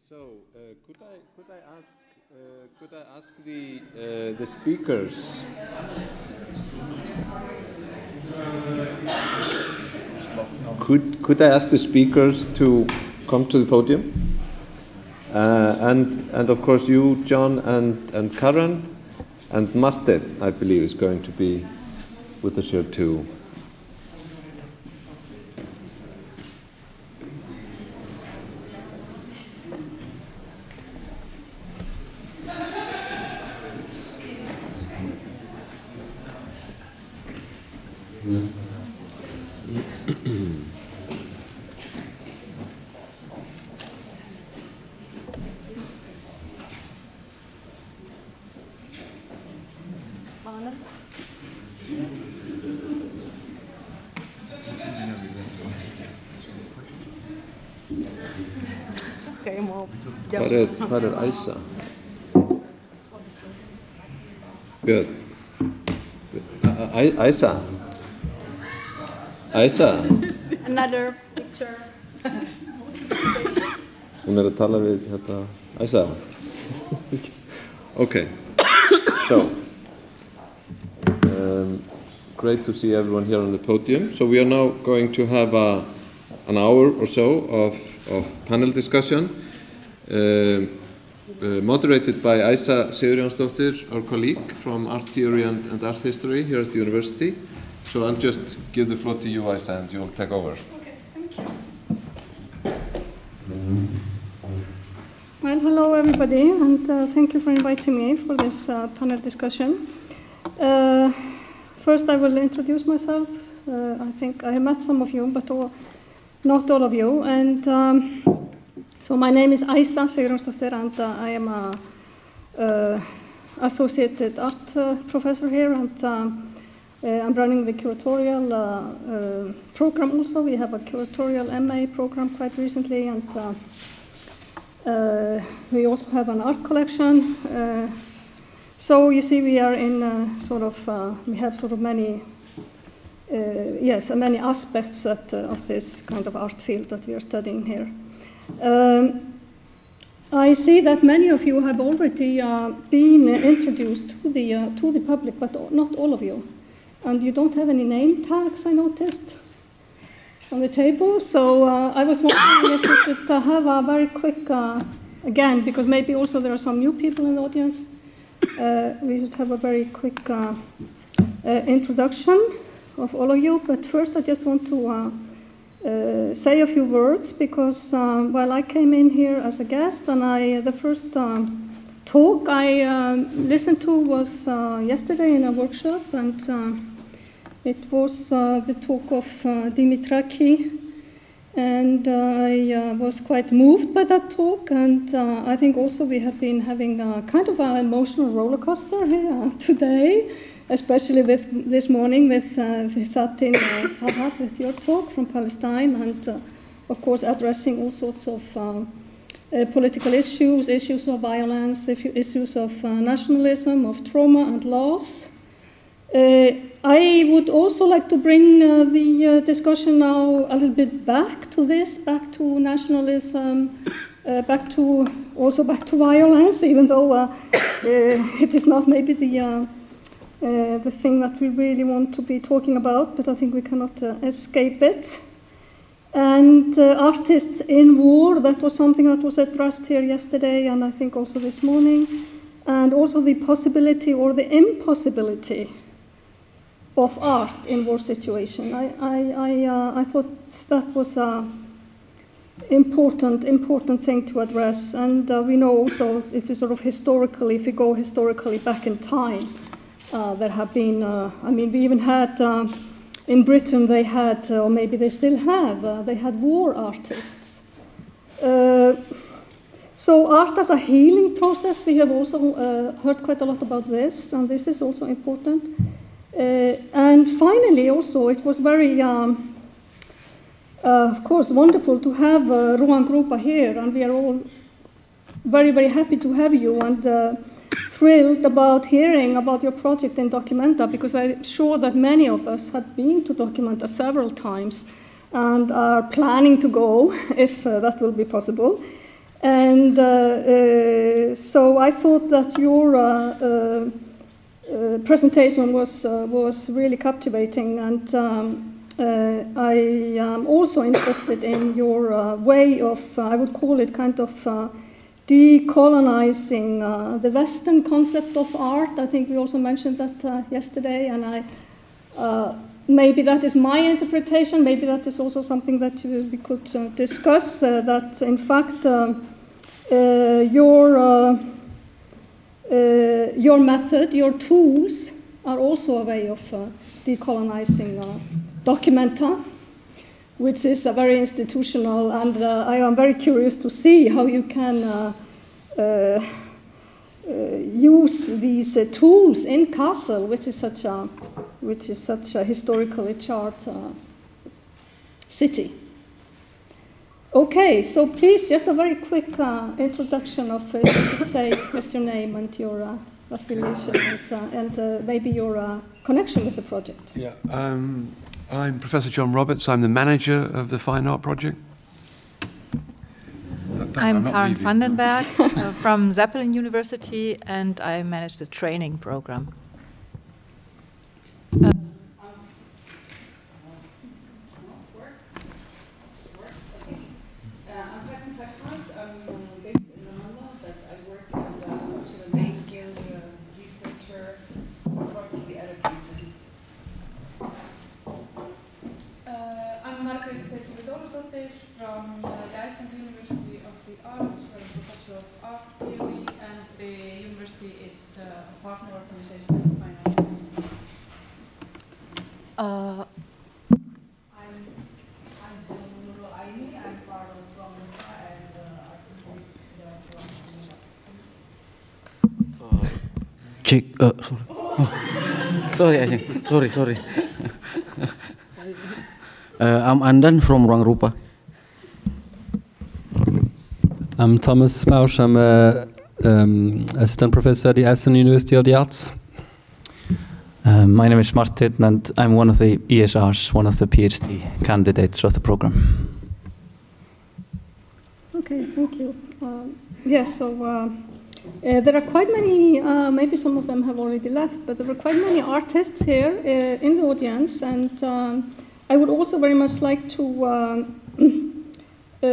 So, uh, could I could I ask uh, could I ask the uh, the speakers? Could could I ask the speakers to come to the podium? Uh, and and of course you, John, and and Karen, and Martin, I believe, is going to be with us here too. Did, Isa? Good. Uh, I, Isa. Isa. Another picture. Hún er að tala við hérna, Æsa. okay. So, um, great to see everyone here on the podium. So we are now going to have a, an hour or so of, of panel discussion, um, uh, moderated by Æsa Sigurjónsdóttir, our colleague from Art Theory and, and Art History here at the university. So I'll just give the floor to you, Æsa, and you'll take over. Well, hello everybody, and uh, thank you for inviting me for this uh, panel discussion. Uh, first, I will introduce myself. Uh, I think I have met some of you, but all, not all of you. And um, so, my name is Æsa Sigurjónsdóttir, and uh, I am a uh, associated art uh, professor here. And um, Uh, I'm running the curatorial uh, uh, program also. We have a curatorial MA program quite recently, and we also have an art collection. So you see, we are in sort of we have sort of many yes, many aspects that, of this kind of art field that we are studying here. Um, I see that many of you have already uh, been introduced to the, uh, to the public, but not all of you. And you don't have any name tags, I noticed, on the table. So uh, I was wondering if we should uh, have a very quick, uh, again, because maybe also there are some new people in the audience, uh, we should have a very quick introduction of all of you. But first, I just want to uh, say a few words because um, while I came in here as a guest and I the first um, talk I um, listened to was uh, yesterday in a workshop and uh, it was uh, the talk of uh, Dimitraki. And uh, I was quite moved by that talk and I think also we have been having a kind of an emotional roller coaster here today especially with this morning with, uh, Fatin uh, Farhat, with your talk from Palestine, and uh, of course addressing all sorts of um, uh, political issues, issues of violence, issues of uh, nationalism, of trauma and loss. Uh, I would also like to bring uh, the discussion now a little bit back to this, back to nationalism, back to also back to violence, even though it is not maybe the uh, the thing that we really want to be talking about, but I think we cannot uh, escape it. And uh, artists in war, that was something that was addressed here yesterday and I think also this morning. And also the possibility or the impossibility of art in war situation. I, I, I, uh, I thought that was a important, important thing to address. And uh, we know also if we sort of historically, if we go historically back in time, uh, there have been, uh, I mean, we even had uh, in Britain, they had, or maybe they still have, they had war artists. So art as a healing process, we have also uh, heard quite a lot about this, and this is also important. Uh, and finally, also, it was very, um, uh, of course, wonderful to have Ruang Rupa here, and we are all very, very happy to have you. And thrilled about hearing about your project in Documenta because I'm sure that many of us have been to Documenta several times and are planning to go if uh, that will be possible. And uh, uh, so I thought that your uh, uh, uh, presentation was, was really captivating and um, I am also interested in your way of, I would call it kind of decolonizing uh, the Western concept of art. I think we also mentioned that uh, yesterday, and I uh, maybe that is my interpretation. Maybe that is also something that you, we could uh, discuss. Uh, that in fact uh, your your method, your tools are also a way of decolonizing documenta which is a very institutional, and uh, I am very curious to see how you can uh, uh, use these tools in Kassel, which is such a, which is such a historically charged city. Okay, so please, just a very quick uh, introduction of, uh, say, just your name and your uh, affiliation and, and maybe your connection with the project. Yeah, um, I'm Professor John Roberts. I'm the manager of the FEINART Project. I'm Karen van den Berg uh, from Zeppelin University, and I manage the training program. Uh, Uh, I'm, a professor of art theory and the university is a partner organization. I'm I'm Nurul Aini, I'm part of Promufa and uh, artistic check. Uh, sorry. Oh. sorry, I think. Sorry, sorry. uh, I'm Andan from Ruang Rupa. I'm Thomas Pausz. I'm a um, assistant professor at the Essen University of the Arts. Um, my name is Martin, and I'm one of the ESRs, one of the PhD candidates of the program. Okay, thank you. Uh, yes, so uh, uh, there are quite many, uh, maybe some of them have already left, but there are quite many artists here uh, in the audience, and um, I would also very much like to um, uh,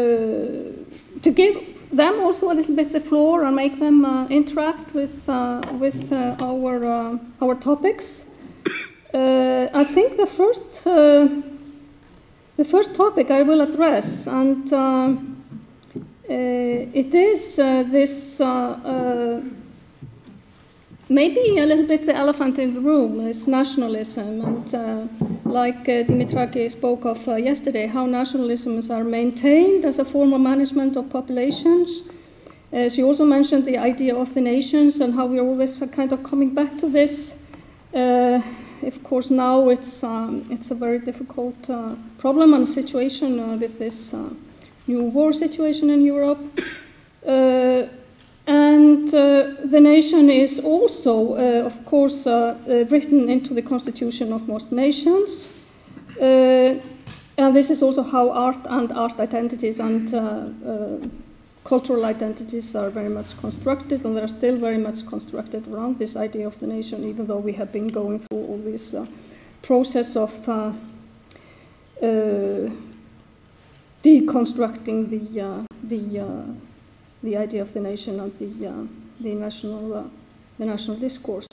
to give them also a little bit the floor and make them uh, interact with uh, with uh, our uh, our topics. Uh, I think the first the first topic I will address, and it is this maybe a little bit the elephant in the room is nationalism, and uh, like uh, Dimitraki spoke of uh, yesterday, how nationalisms are maintained as a form of management of populations. Uh, she also mentioned the idea of the nations and how we're always kind of coming back to this. Uh, of course, now it's um, it's a very difficult uh, problem and situation uh, with this uh, new war situation in Europe. Uh, and uh, the nation is also, uh, of course, uh, uh written into the constitution of most nations. Uh, and this is also how art and art identities and uh, cultural identities are very much constructed, and they are still very much constructed around this idea of the nation, even though we have been going through all this process of deconstructing the, the the idea of the nation and the, uh, the, national, uh, the national discourse.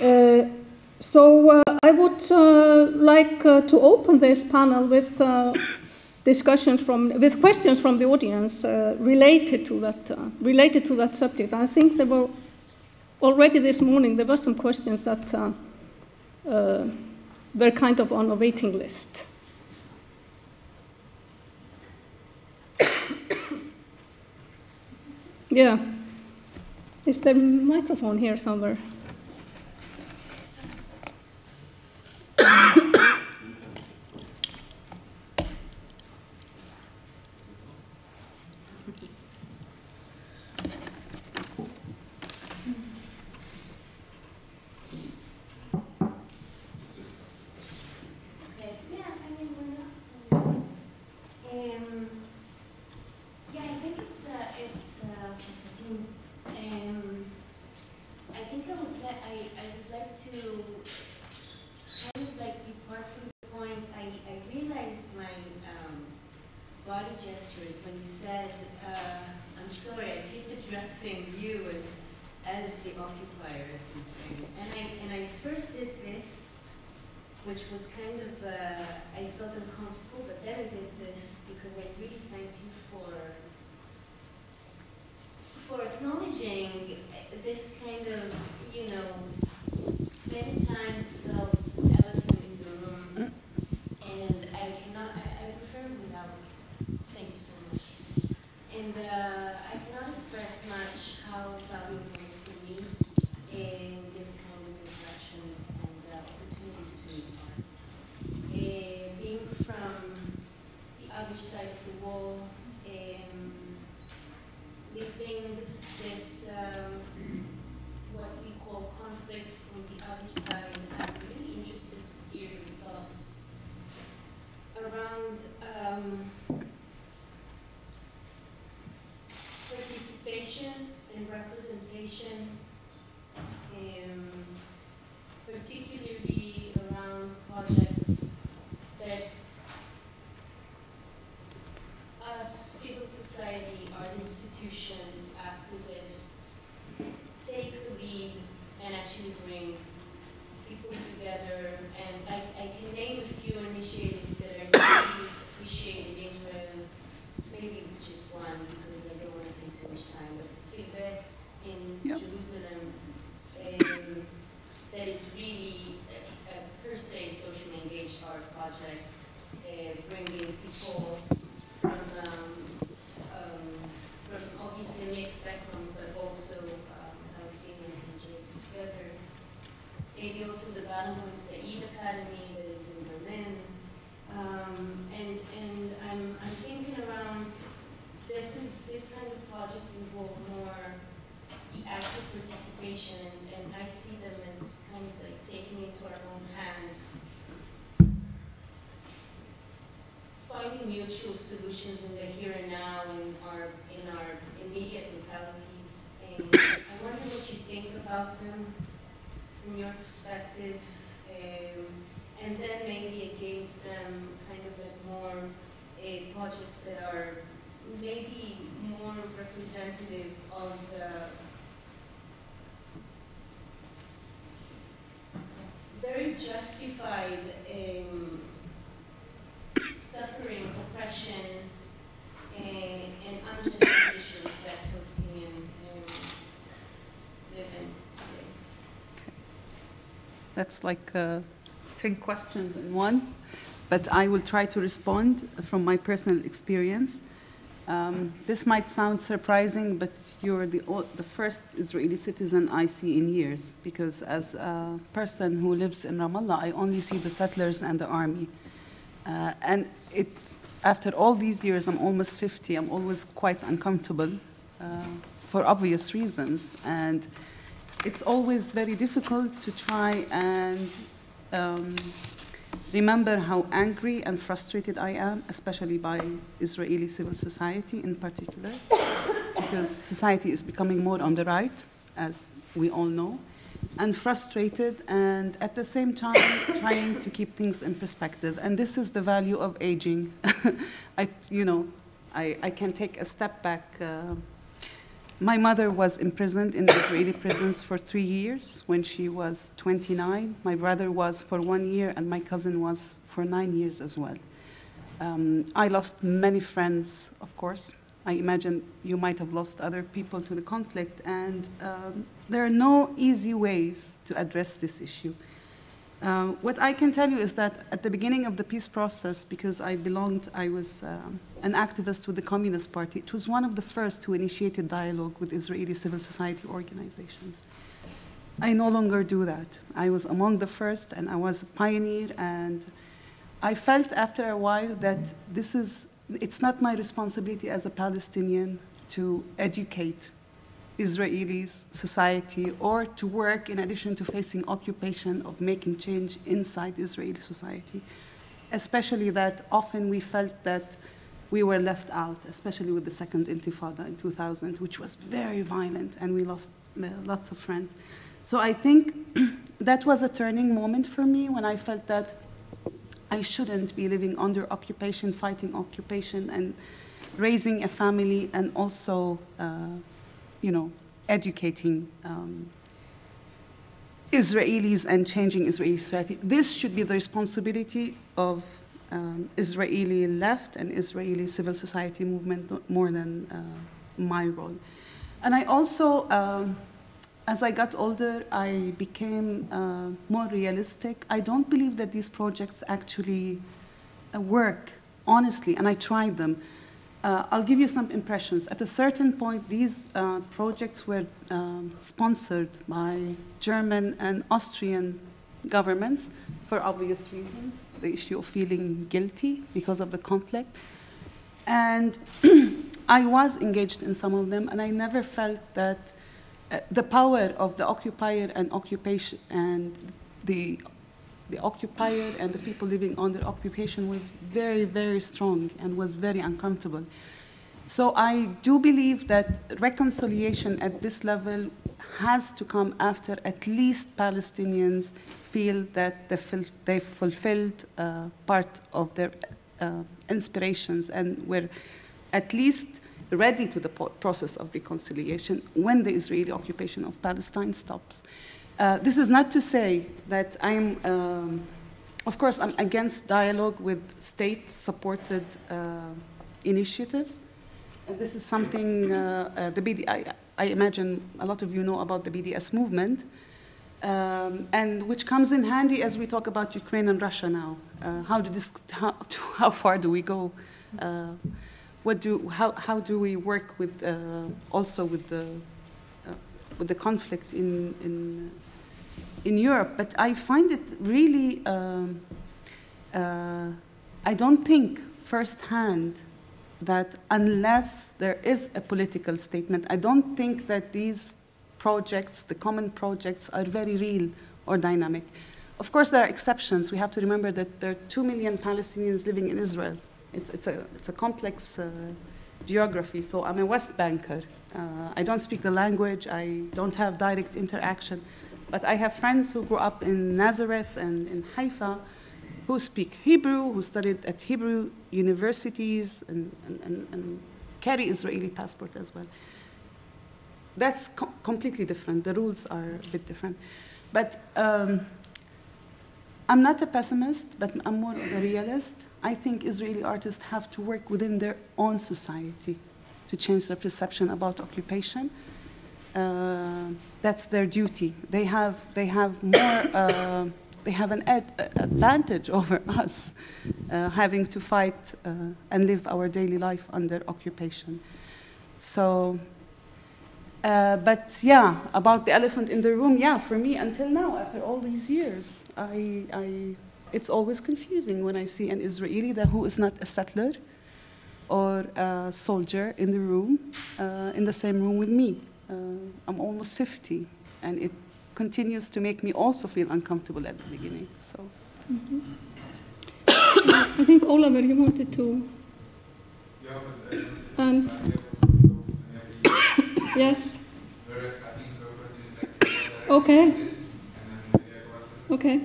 Uh, so uh, I would uh, like to open this panel with discussions from, with questions from the audience related to that, related to that subject. I think there were already this morning there were some questions that were kind of on a waiting list. Yeah. Is there microphone here somewhere? because I really thank you for for acknowledging this kind of, you know, Like uh, 10 questions in one, but I will try to respond from my personal experience. Um, this might sound surprising, but you're the, the first Israeli citizen I see in years, because as a person who lives in Ramallah, I only see the settlers and the army. Uh, and it, after all these years, I'm almost 50, I'm always quite uncomfortable uh, for obvious reasons. And it's always very difficult to try and um, remember how angry and frustrated I am, especially by Israeli civil society in particular, because society is becoming more on the right, as we all know and frustrated and at the same time trying to keep things in perspective. And this is the value of aging. I, you know, I, I can take a step back. Uh, my mother was imprisoned in Israeli prisons for three years when she was 29. My brother was for one year, and my cousin was for nine years as well. Um, I lost many friends, of course, I imagine you might have lost other people to the conflict, and um, there are no easy ways to address this issue. Uh, what I can tell you is that at the beginning of the peace process, because I belonged, I was um, an activist with the Communist Party, it was one of the first who initiated dialogue with Israeli civil society organizations. I no longer do that. I was among the first, and I was a pioneer, and I felt after a while that this is it's not my responsibility as a Palestinian to educate Israelis, society, or to work in addition to facing occupation of making change inside Israeli society. Especially that often we felt that we were left out, especially with the second intifada in 2000, which was very violent and we lost uh, lots of friends. So I think that was a turning moment for me when I felt that I shouldn't be living under occupation, fighting occupation, and raising a family, and also, uh, you know, educating um, Israelis and changing Israeli society. This should be the responsibility of um, Israeli left and Israeli civil society movement more than uh, my role. And I also. Um, as I got older, I became uh, more realistic. I don't believe that these projects actually uh, work, honestly, and I tried them. Uh, I'll give you some impressions. At a certain point, these uh, projects were um, sponsored by German and Austrian governments for obvious reasons, the issue of feeling guilty because of the conflict. And I was engaged in some of them, and I never felt that uh, the power of the occupier and occupation and the the occupier and the people living under occupation was very, very strong and was very uncomfortable. So I do believe that reconciliation at this level has to come after at least Palestinians feel that they fulfilled uh, part of their uh, inspirations and were at least ready to the process of reconciliation when the Israeli occupation of Palestine stops. Uh, this is not to say that I'm, um, of course, I'm against dialogue with state supported uh, initiatives. And this is something uh, uh the BD, I, I, imagine a lot of you know about the BDS movement, um, and which comes in handy as we talk about Ukraine and Russia now. Uh, how, do this, how, how, far do we go? Uh, what do, how, how do we work with, also with the, with the conflict in, in, in Europe, but I find it really, um, uh, I don't think firsthand that unless there is a political statement, I don't think that these projects, the common projects, are very real or dynamic. Of course, there are exceptions. We have to remember that there are two million Palestinians living in Israel. It's, it's, a, it's a complex uh, geography. So I'm a West Banker. Uh, I don't speak the language, I don't have direct interaction. But I have friends who grew up in Nazareth and in Haifa who speak Hebrew, who studied at Hebrew universities, and, and, and, carry Israeli passport as well. That's com completely different. The rules are a bit different. But um, I'm not a pessimist, but I'm more of a realist. I think Israeli artists have to work within their own society to change their perception about occupation. Uh, that's their duty. They have, they have more, uh, they have an ad advantage over us uh, having to fight uh, and live our daily life under occupation. So uh, but yeah, about the elephant in the room, yeah, for me until now, after all these years, I, I, it's always confusing when I see an Israeli that who is not a settler or a soldier in the room, uh, in the same room with me. Uh, I'm almost 50, and it continues to make me also feel uncomfortable at the beginning. So. Mm -hmm. I think Oliver, you wanted to. And. Yes. Okay. Okay.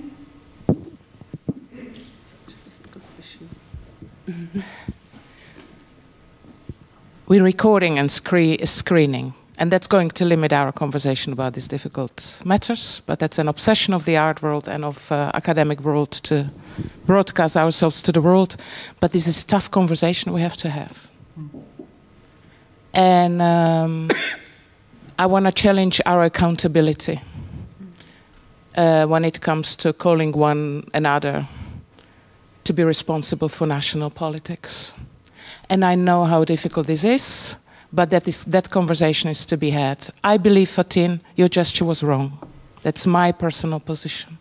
We're recording and scree screening, and that's going to limit our conversation about these difficult matters. But that's an obsession of the art world and of uh, academic world to broadcast ourselves to the world. But this is tough conversation we have to have. And um, I want to challenge our accountability uh, when it comes to calling one another to be responsible for national politics. And I know how difficult this is, but that, is, that conversation is to be had. I believe, Fatin, your gesture was wrong. That's my personal position.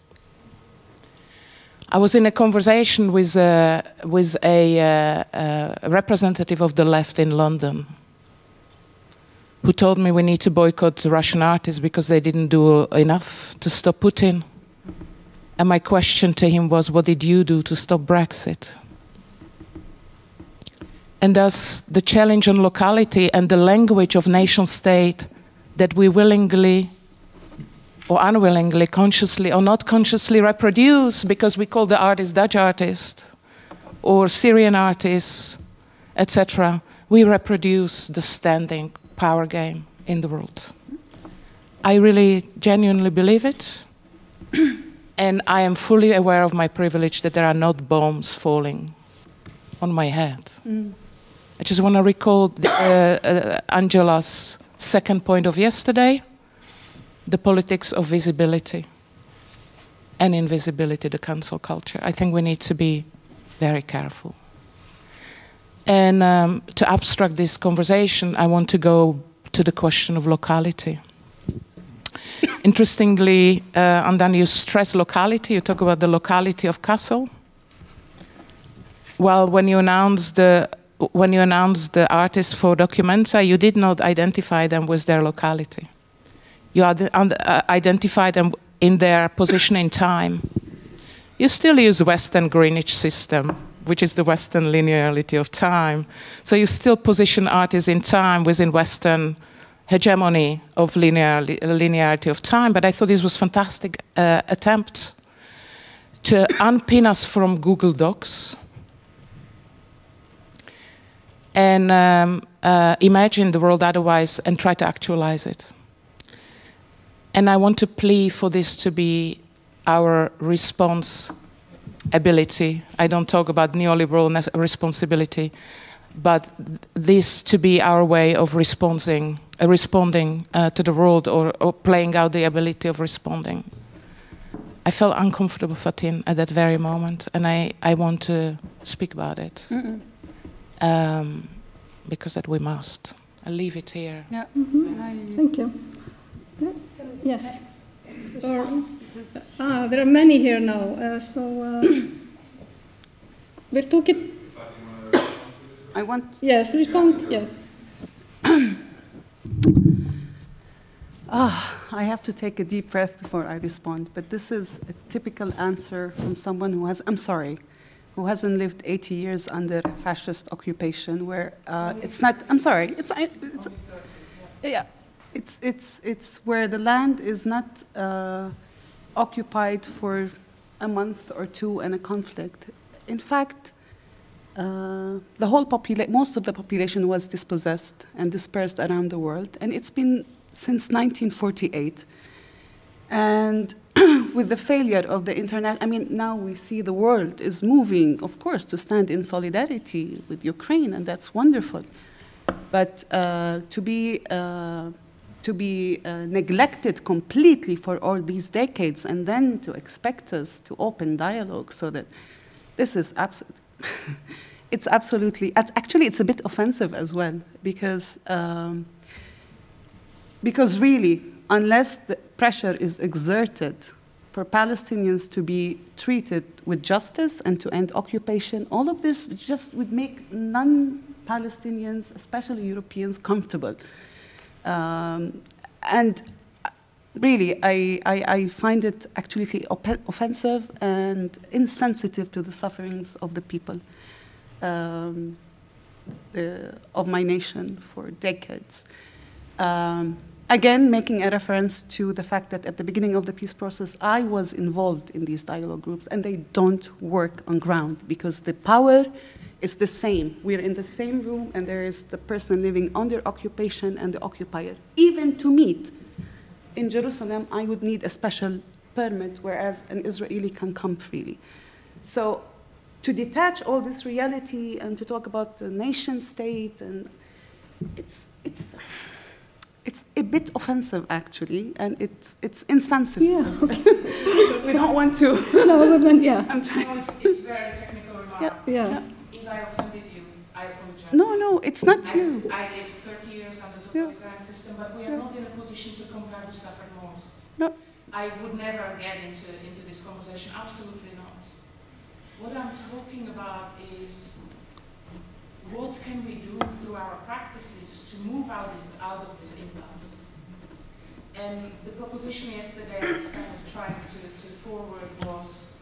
I was in a conversation with, uh, with a, uh, uh, representative of the left in London who told me we need to boycott Russian artists because they didn't do enough to stop Putin. And my question to him was, What did you do to stop Brexit? And thus, the challenge on locality and the language of nation state that we willingly or unwillingly, consciously or not consciously reproduce because we call the artist Dutch artist or Syrian artist, etc., we reproduce the standing power game in the world. I really genuinely believe it. and I am fully aware of my privilege that there are not bombs falling on my head. Mm. I just want to recall the, uh, uh, Angela's second point of yesterday the politics of visibility and invisibility, the cancel culture. I think we need to be very careful. And um, to abstract this conversation, I want to go to the question of locality. Interestingly, uh, and then you stress locality, you talk about the locality of Kassel. Well, when you announced the when you announced the artists for Documenta, you did not identify them with their locality. You uh, identify them in their position in time. You still use Western Greenwich system, which is the Western linearity of time. So you still position artists in time within Western hegemony of linear, linearity of time. But I thought this was fantastic uh, attempt to unpin us from Google Docs and um, uh, imagine the world otherwise and try to actualize it. And I want to plea for this to be our response ability. I don't talk about neoliberal responsibility, but this to be our way of responding, uh, responding uh, to the world or, or, playing out the ability of responding. I felt uncomfortable, Fatin, at that very moment, and I, I want to speak about it um, because that we must. I'll leave it here. Yeah. Mm -hmm. Thank you. Yes. Or Ah, there are many here now. Uh, so uh, we'll talk it. I want. Yes, respond. Yes. Ah, I have to take a deep breath before I respond, but this is a typical answer from someone who has, I'm sorry, who hasn't lived 80 years under fascist occupation where uh, it's not, I'm sorry, it's, it's yeah, it's, it's, it's where the land is not uh, occupied for a month or two in a conflict. In fact, uh, the whole population, most of the population was dispossessed and dispersed around the world, and it's been since 1948. And with the failure of the international, I mean, now we see the world is moving, of course, to stand in solidarity with Ukraine, and that's wonderful. But uh, to be uh, to be uh, neglected completely for all these decades, and then to expect us to open dialogue, so that this is absolutely. it's absolutely. Actually, it's a bit offensive as well because. Um, because really, unless the pressure is exerted for Palestinians to be treated with justice and to end occupation, all of this just would make non Palestinians, especially Europeans, comfortable. Um, and really, I, I, I, find it actually offensive and insensitive to the sufferings of the people um, the, of my nation for decades. Um, again, making a reference to the fact that at the beginning of the peace process, I was involved in these dialogue groups, and they don't work on ground because the power is the same. We're in the same room, and there is the person living under occupation and the occupier. Even to meet in Jerusalem, I would need a special permit, whereas an Israeli can come freely. So to detach all this reality and to talk about the nation state, and it's, it's, it's a bit offensive actually, and it's it's insensitive. Yeah, okay. we don't want to. no, but yeah. I'm trying. No, it's, it's very technical remark. Yeah. yeah. yeah. If I offended you, I apologize. No, no, it's not I, you. I lived 30 years under the totalitarian yeah. system, but we are yeah. not in a position to compare who suffered most. No. I would never get into into this conversation. Absolutely not. What I'm talking about is what can we do through our practices to move out, this, out of this impasse? And the proposition yesterday I was kind of trying to, to forward was,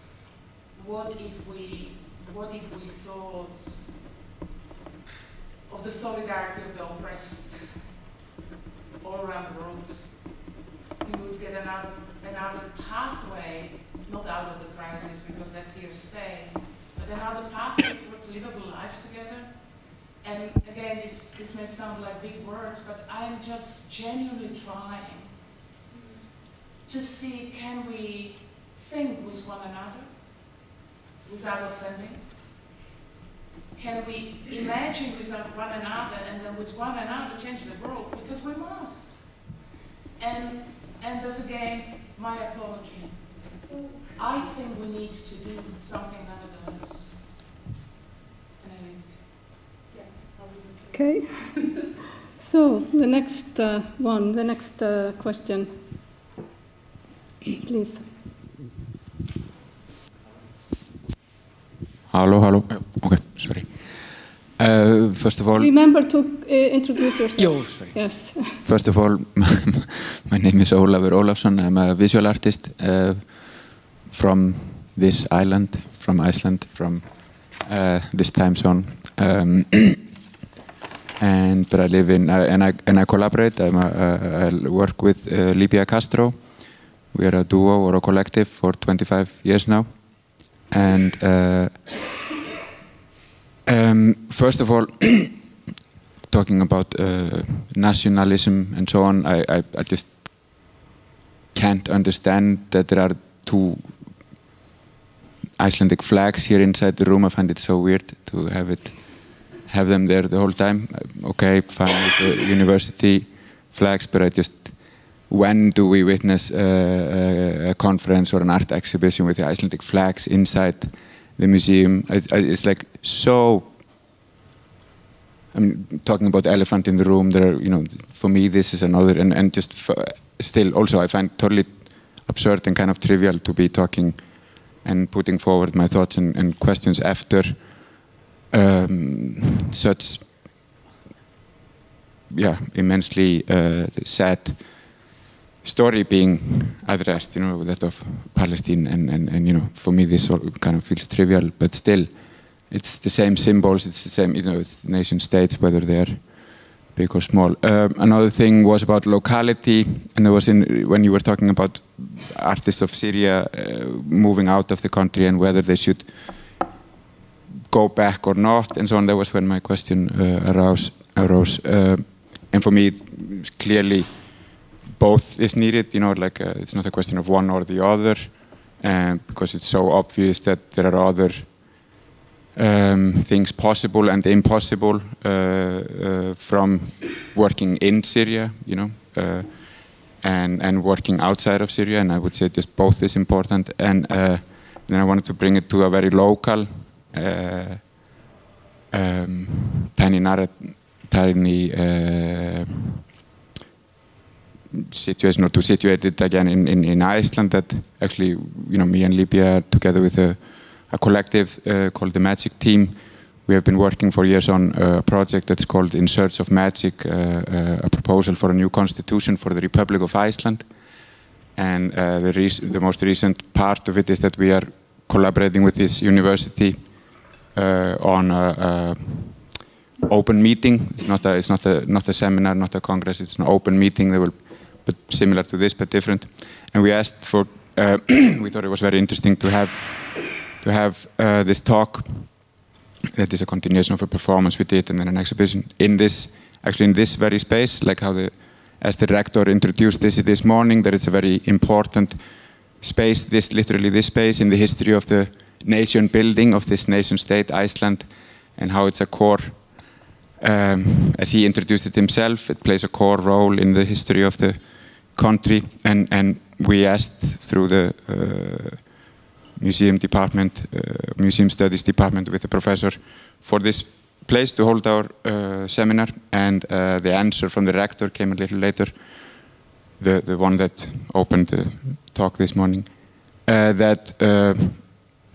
what if we, what if we thought of the solidarity of the oppressed all around the world? We would get another, another pathway, not out of the crisis because that's here to stay, but another pathway towards livable life together and again, this, this may sound like big words, but I'm just genuinely trying to see can we think with one another without offending? Can we imagine with one another and then with one another change the world? Because we must. And, and there's again my apology. I think we need to do something nonetheless. Okay. so the next uh, one, the next uh, question, please. Hello, hello. Okay, sorry. Uh, first of all, remember to uh, introduce yourself. Yo, sorry. Yes. first of all, my name is Ólafur Ólafsson. I'm a visual artist uh, from this island, from Iceland, from uh, this time zone. Um, and but I live in uh, and I and I collaborate. A, uh, I work with uh, Libia Castro. We are a duo or a collective for 25 years now, and uh, um, first of all, talking about uh, nationalism and so on, I, I, I just can't understand that there are two Icelandic flags here inside the room. I find it so weird to have it have them there the whole time. Okay, fine the university flags, but I just, when do we witness a, a, conference or an art exhibition with the Icelandic flags inside the museum? It, it's like so. I'm talking about elephant in the room. There, you know, for me, this is another, and, and just still, also, I find totally absurd and kind of trivial to be talking and putting forward my thoughts and, and questions after um, such yeah immensely uh, sad story being addressed you know that of Palestine and, and, and you know for me this all kind of feels trivial but still it's the same symbols it's the same you know it's nation states whether they're big or small. Um, another thing was about locality and it was in when you were talking about artists of Syria uh, moving out of the country and whether they should go back or not and so on. That was when my question uh, arose arose. Uh, and for me clearly both is needed you know like uh, it's not a question of one or the other um, because it's so obvious that there are other um, things possible and impossible uh, uh, from working in Syria you know uh, and and working outside of Syria. And I would say just both is important. And uh, then I wanted to bring it to a very local uh, um, tiny narrative tiny uh, situation or to situate it again in, in, in Iceland that actually, you know, me and Libia together with a, a collective uh, called the Magic Team, we have been working for years on a project that's called In Search of Magic, uh, uh, a proposal for a new constitution for the Republic of Iceland. And the, the, most recent part of it is that we are collaborating with this university on a, a open meeting. It's not a, it's not a, not a seminar, not a congress. It's an open meeting. They will but similar to this, but different. And we asked for, uh, we thought it was very interesting to have to have uh, this talk that is a continuation of a performance we did and then an exhibition in this, actually in this very space, like how the, as the rector introduced this this morning, that it's a very important space, this literally this space in the history of the nation building of this nation state, Iceland, and how it's a core um, as he introduced it himself, it plays a core role in the history of the country. And, and we asked through the uh, museum department, uh, museum studies department with the professor for this place to hold our uh, seminar. And uh, the answer from the rector came a little later, the, the one that opened the talk this morning, uh, that uh,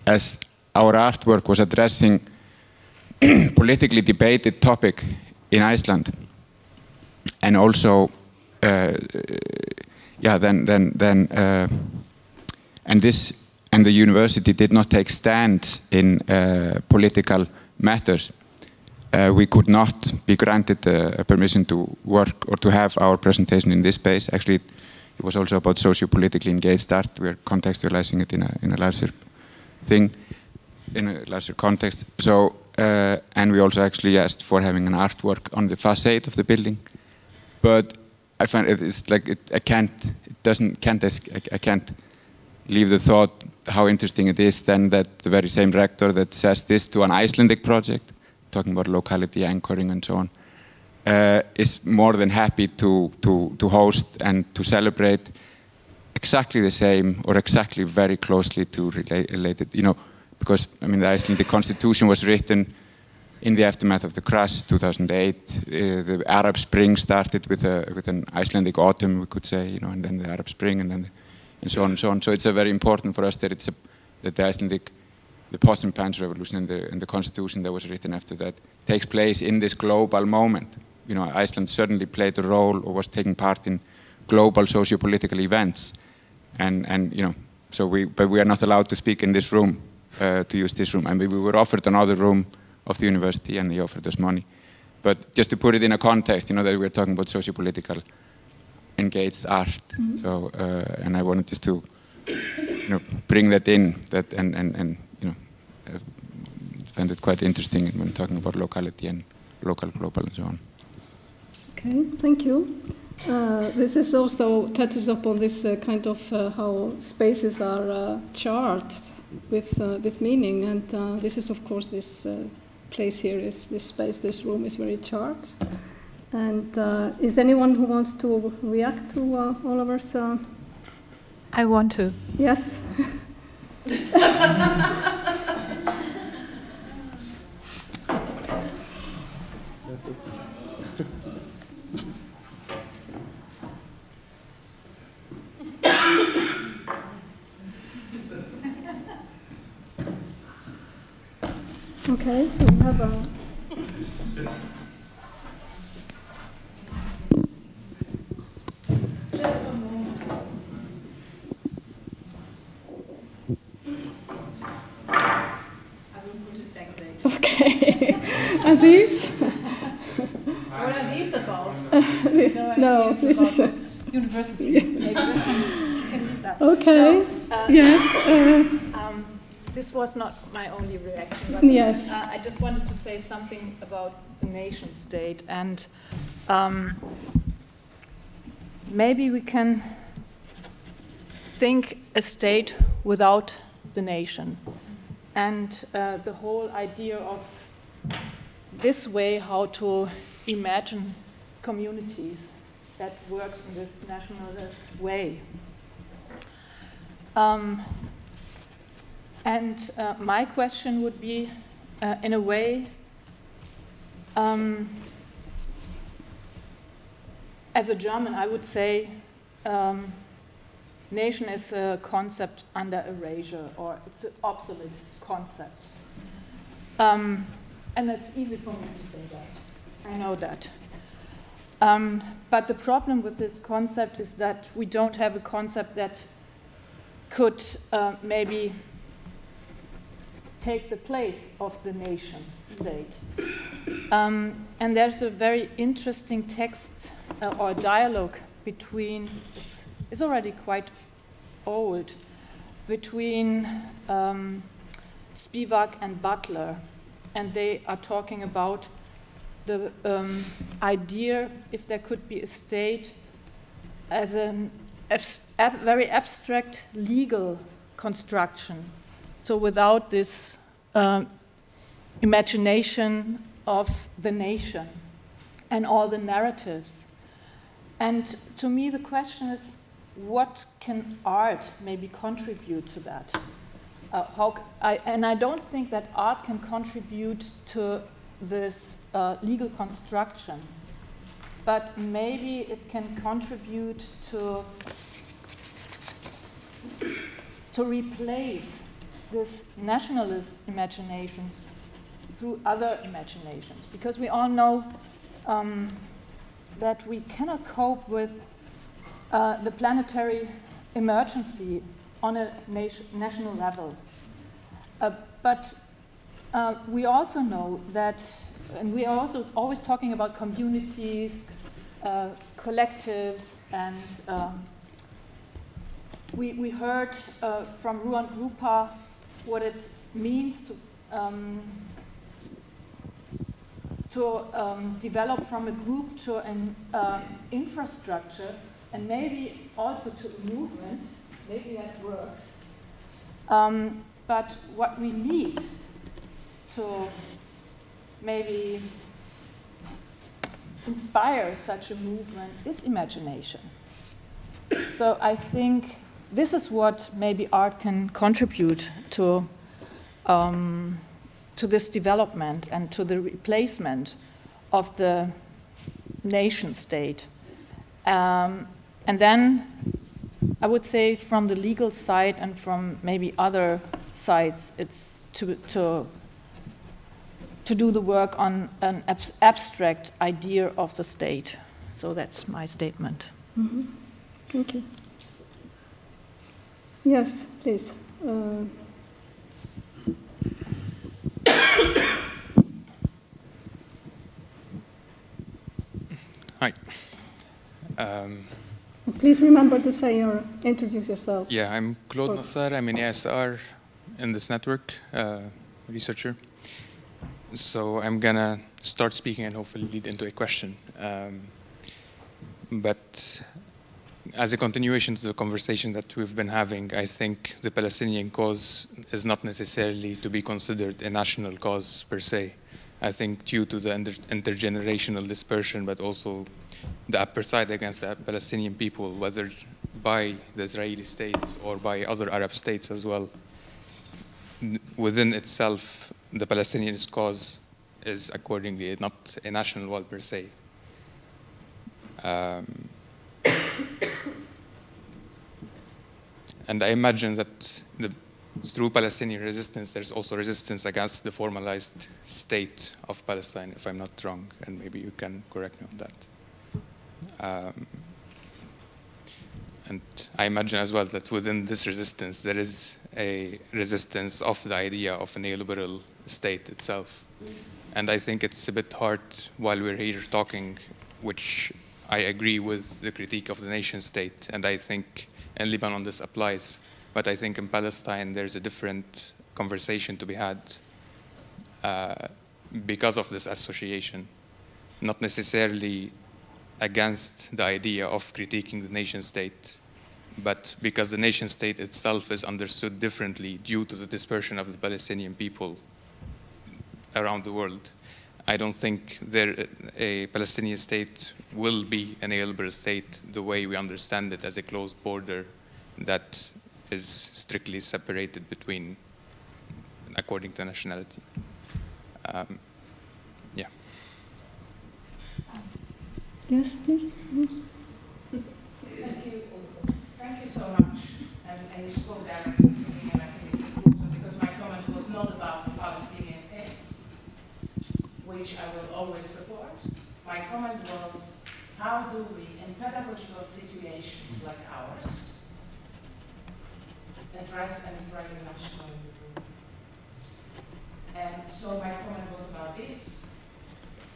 as our artwork was addressing politically debated topic in Iceland, and also, uh, yeah, then then then, uh, and this and the university did not take stands in uh, political matters. Uh, we could not be granted uh, permission to work or to have our presentation in this space. Actually, it was also about socio-politically engaged art. We are contextualizing it in a in a larger thing, in a larger context. So uh, and we also actually asked for having an artwork on the facade of the building. But I find it, it's like it, I can't, it doesn't, can't, I, I can't leave the thought how interesting it is then that the very same rector that says this to an Icelandic project, talking about locality anchoring and so on, uh, is more than happy to, to, to host and to celebrate exactly the same or exactly very closely to relate, related, you know, because I mean the Icelandic constitution was written in the aftermath of the crash 2008. Uh, the Arab Spring started with a with an Icelandic autumn, we could say, you know, and then the Arab Spring, and then and so on and so on. So it's a very important for us that it's a, that the Icelandic the Pots and Pans revolution and the, and the constitution that was written after that takes place in this global moment. You know, Iceland certainly played a role or was taking part in global socio-political events, and and you know, so we but we are not allowed to speak in this room uh, to use this room. I mean, we were offered another room of the university and they offered us money. But just to put it in a context, you know, that we're talking about socio-political engaged art. Mm -hmm. So, uh, and I wanted just to, you know, bring that in, that and, and, and you know, uh, find it quite interesting when talking about locality and local, global, and so on. Okay, thank you. Uh, this is also touches upon this uh, kind of uh, how spaces are uh, charted with uh, with meaning, and uh, this is of course this place here is this space, this room is very charged. And is anyone who wants to react to Oliver's? I want to. Yes. okay, so we have a. Okay. Are these? what are these about? no, no this about? is university. Yes. Maybe we can- can leave that. Okay. No, uh, yes. Uh, Um, this was not my only reaction. But Yes. Uh, I just wanted to say something about the nation state, and um, maybe we can think a state without the nation, and uh, the whole idea of this way how to imagine communities that works in this nationalist way. Um, and uh, my question would be, uh, in a way, um, as a German, I would say um, nation is a concept under erasure, or it's an obsolete concept. Um, and it's easy for me to say that. I know that. Um, but the problem with this concept is that we don't have a concept that could uh, maybe take the place of the nation state. Um, and there's a very interesting text uh, or dialogue between, it's, already quite old, between um, Spivak and Butler. And they are talking about the um, idea if there could be a state as a ab very abstract legal construction. So without this um, imagination of the nation and all the narratives. And to me, the question is what can art maybe contribute to that? Uh, how, I, and I don't think that art can contribute to this uh, legal construction, but maybe it can contribute to to replace this nationalist imaginations through other imaginations, because we all know um, that we cannot cope with uh, the planetary emergency on a nation, national level. Uh, but uh, we also know that, and we are also always talking about communities, uh, collectives, and um, we, we heard uh, from Ruang Rupa what it means to, um, to um, develop from a group to an uh, infrastructure, and maybe also to a movement. Maybe that works. Um, but what we need to maybe inspire such a movement is imagination. So I think this is what maybe art can contribute to, um, to this development and to the replacement of the nation state. Um, and then I would say from the legal side and from maybe other sides, it's to, to, to do the work on an ab abstract idea of the state. So that's my statement. Mm -hmm. Thank you. Yes, please. Uh, Hi. Um, please remember to say or introduce yourself. yeah, I'm Claude Nassar. I'm an ESR in this network, uh, researcher. So I'm gonna start speaking and hopefully lead into a question. Um, but as a continuation to the conversation that we've been having, I think the Palestinian cause is not necessarily to be considered a national cause per se. I think due to the inter intergenerational dispersion, but also the apartheid against the Palestinian people, whether by the Israeli state or by other Arab states as well, within itself, the Palestinian cause is accordingly not a national one per se. Um, and I imagine that the through Palestinian resistance, there's also resistance against the formalized state of Palestine, if I'm not wrong, and maybe you can correct me on that. Um, and I imagine as well that within this resistance, there is a resistance of the idea of a neoliberal state itself. And I think it's a bit hard while we're here talking, which I agree with the critique of the nation state, and I think in Lebanon this applies. But I think in Palestine there's a different conversation to be had uh, because of this association, not necessarily against the idea of critiquing the nation state, but because the nation state itself is understood differently due to the dispersion of the Palestinian people around the world. I don't think there, a Palestinian state will be an neoliberal state the way we understand it as a closed border that is strictly separated between according to nationality. Um, yeah. Yes, please. Thank you. Thank you so much. And, and you spoke directly to me, and I think it's important because my comment was not about the Palestinian case, which I will always support. My comment was, how do we, in pedagogical situations like ours, address an Israeli national? And so my comment was about this,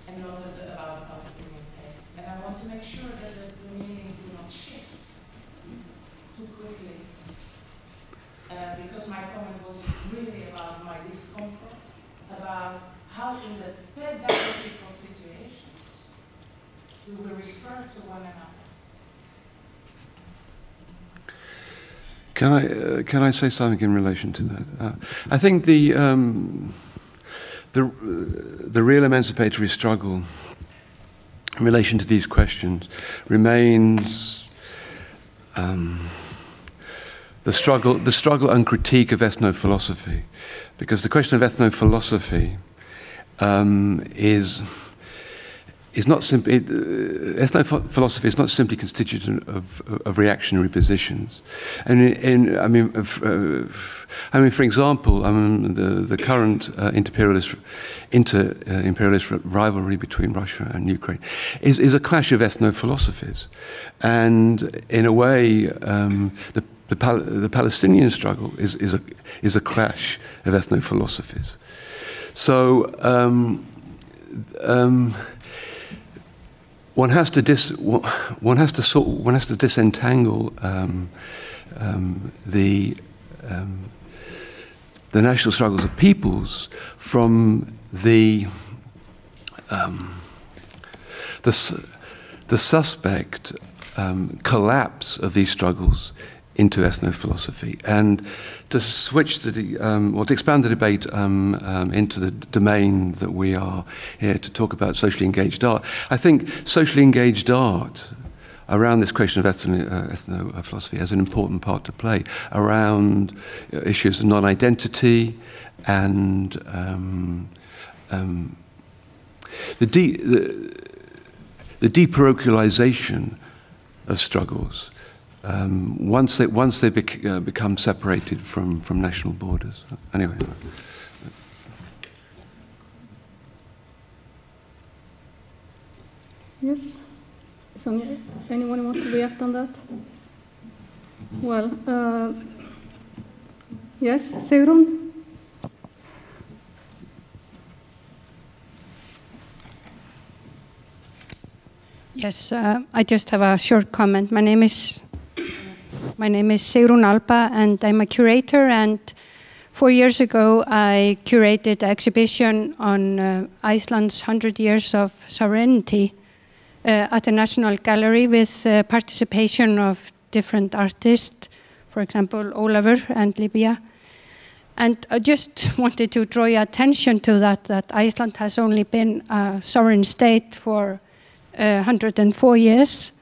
and not about Palestinian case. And I want to make sure that the, meanings do not shift too quickly. Uh, because my comment was really about my discomfort, about how in the pedagogical situations we will refer to one another. Can I, uh, can I say something in relation to that? Uh, I think the, um, the, uh, the real emancipatory struggle in relation to these questions remains um, the, struggle, the struggle and critique of ethnophilosophy. Because the question of ethnophilosophy um, is is not simply uh, ethnophilosophy is not simply constituent of, of reactionary positions, and I mean, uh, I mean, for example, I mean, the the current uh, imperialist inter imperialist rivalry between Russia and Ukraine is is a clash of ethno philosophies, and in a way, um, the the, Pal the Palestinian struggle is is a is a clash of ethnophilosophies. So. Um, um, one has to dis, one has to sort, one has to disentangle um, um, the um, the national struggles of peoples from the um, the the suspect collapse of these struggles into ethnophilosophy and to switch the um, or to expand the debate um, um, into the domain that we are here to talk about socially engaged art. I think socially engaged art around this question of ethno, uh, ethnophilosophy has an important part to play around uh, issues of non-identity and um, um, the, de the, the deparochialization of struggles um, once they, once they bec uh, become separated from, from national borders. Anyway. Yes? Some, anyone want to react on that? Well, uh, yes, Seirun? Yes, uh, I just have a short comment. My name is my name is Seirun Alpa, and I'm a curator. And four years ago, I curated an exhibition on uh, Iceland's 100 years of sovereignty uh, at the National Gallery with uh, participation of different artists, for example, Ólafur and Libia. And I just wanted to draw your attention to that, that Iceland has only been a sovereign state for 104 uh, years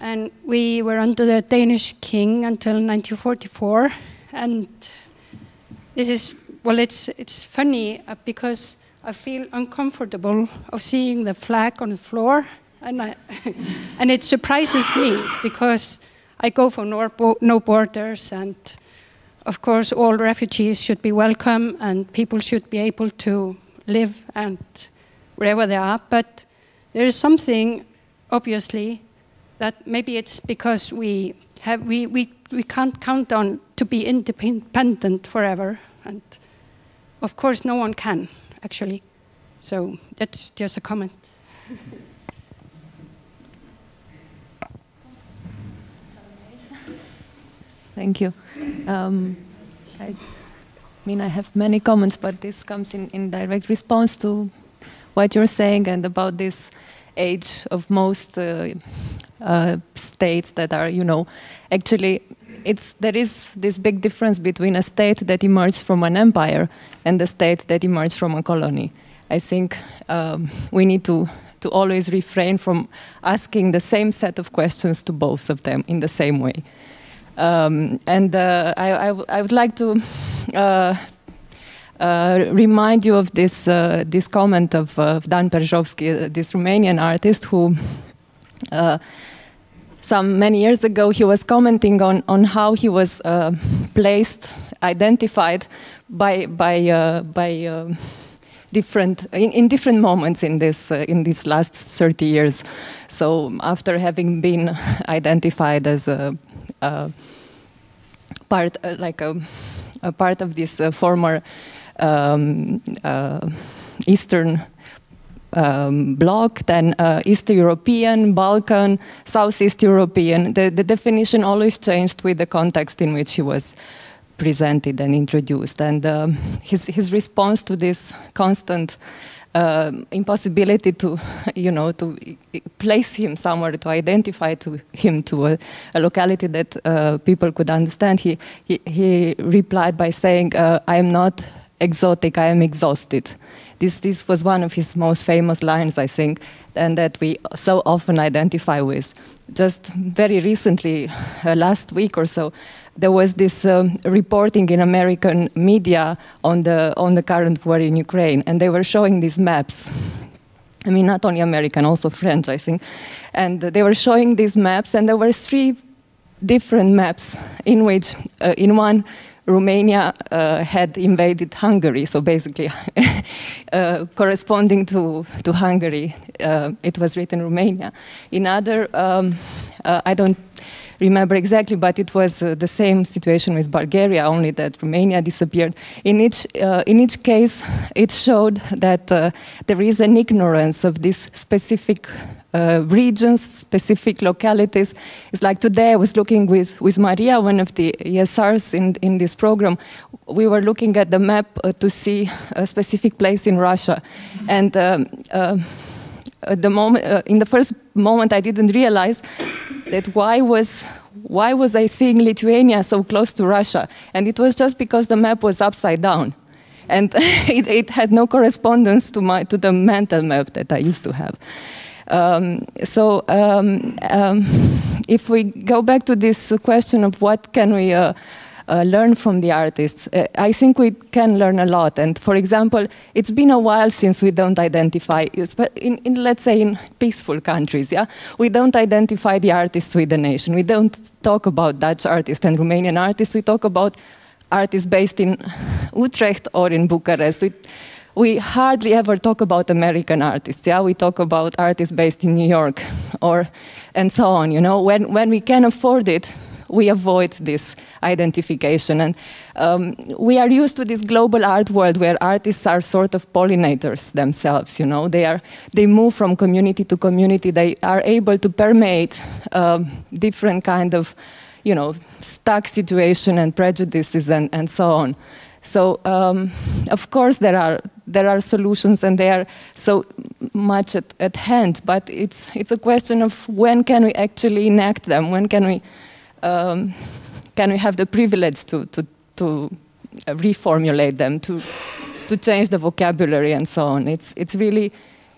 and we were under the Danish king until 1944. And this is, well, it's, it's funny uh, because I feel uncomfortable of seeing the flag on the floor. And, I, and it surprises me because I go for no, no borders and of course, all refugees should be welcome and people should be able to live and wherever they are. But there is something, obviously, that maybe it's because we have we, we, we can't count on to be independent forever. And of course, no one can actually. So that's just a comment. Thank you. Um, I mean, I have many comments, but this comes in, in direct response to what you're saying and about this age of most uh, uh, states that are, you know, actually, it's there is this big difference between a state that emerged from an empire and a state that emerged from a colony. I think um, we need to to always refrain from asking the same set of questions to both of them in the same way. Um, and uh, I, I, would like to uh, uh, remind you of this, uh, this comment of Dan Perjovschi, uh, this Romanian artist who uh, some many years ago he was commenting on, on how he was placed, identified by, by, by different in, in, different moments in this uh, in these last 30 years. So after having been identified as a uh, part, uh, like a, a, part of this uh, former um, Eastern um, bloc, then uh, East European, Balkan, Southeast European. The, the, definition always changed with the context in which he was presented and introduced. And um, his, his response to this constant uh, impossibility to, you know, to place him somewhere, to identify to him to a, a locality that uh, people could understand. He, he, he replied by saying, uh, I am not exotic, I am exhausted. This, this was one of his most famous lines, I think, and that we so often identify with. Just very recently, uh, last week or so, there was this um, reporting in American media on the on the current war in Ukraine, and they were showing these maps. I mean, not only American, also French, I think, and they were showing these maps, and there were three different maps in which, uh, in one, Romania uh, had invaded Hungary, so basically uh, corresponding to, to Hungary, uh, it was written Romania. In other, um, uh, I don't remember exactly, but it was uh, the same situation with Bulgaria, only that Romania disappeared. In each, uh, in each case, it showed that uh, there is an ignorance of these specific uh, regions, specific localities. It's like today I was looking with, with Maria, one of the ESRs in, in this program. We were looking at the map uh, to see a specific place in Russia. And um, uh, the moment, uh, in the first moment, I didn't realize that why was why was I seeing Lithuania so close to Russia? And it was just because the map was upside down, and it, it, had no correspondence to my to the mental map that I used to have. Um, so um, um, if we go back to this question of what can we uh, uh, learn from the artists. Uh, I think we can learn a lot. And for example, it's been a while since we don't identify, in, in, let's say in peaceful countries, yeah, we don't identify the artists with the nation. We don't talk about Dutch artists and Romanian artists. We talk about artists based in Utrecht or in Bucharest. We, we hardly ever talk about American artists. Yeah, we talk about artists based in New York, or and so on. You know, when when we can afford it, we avoid this identification. And um, we are used to this global art world where artists are sort of pollinators themselves, you know. They, are, they move from community to community. They are able to permeate um, different kind of, you know, stuck situation and prejudices and, and so on. So, um, of course, there are there are solutions and they are so much at, at hand, but it's it's a question of when can we actually enact them? When can we um, can we have the privilege to, to, to reformulate them, to, to change the vocabulary and so on. It's, it's really,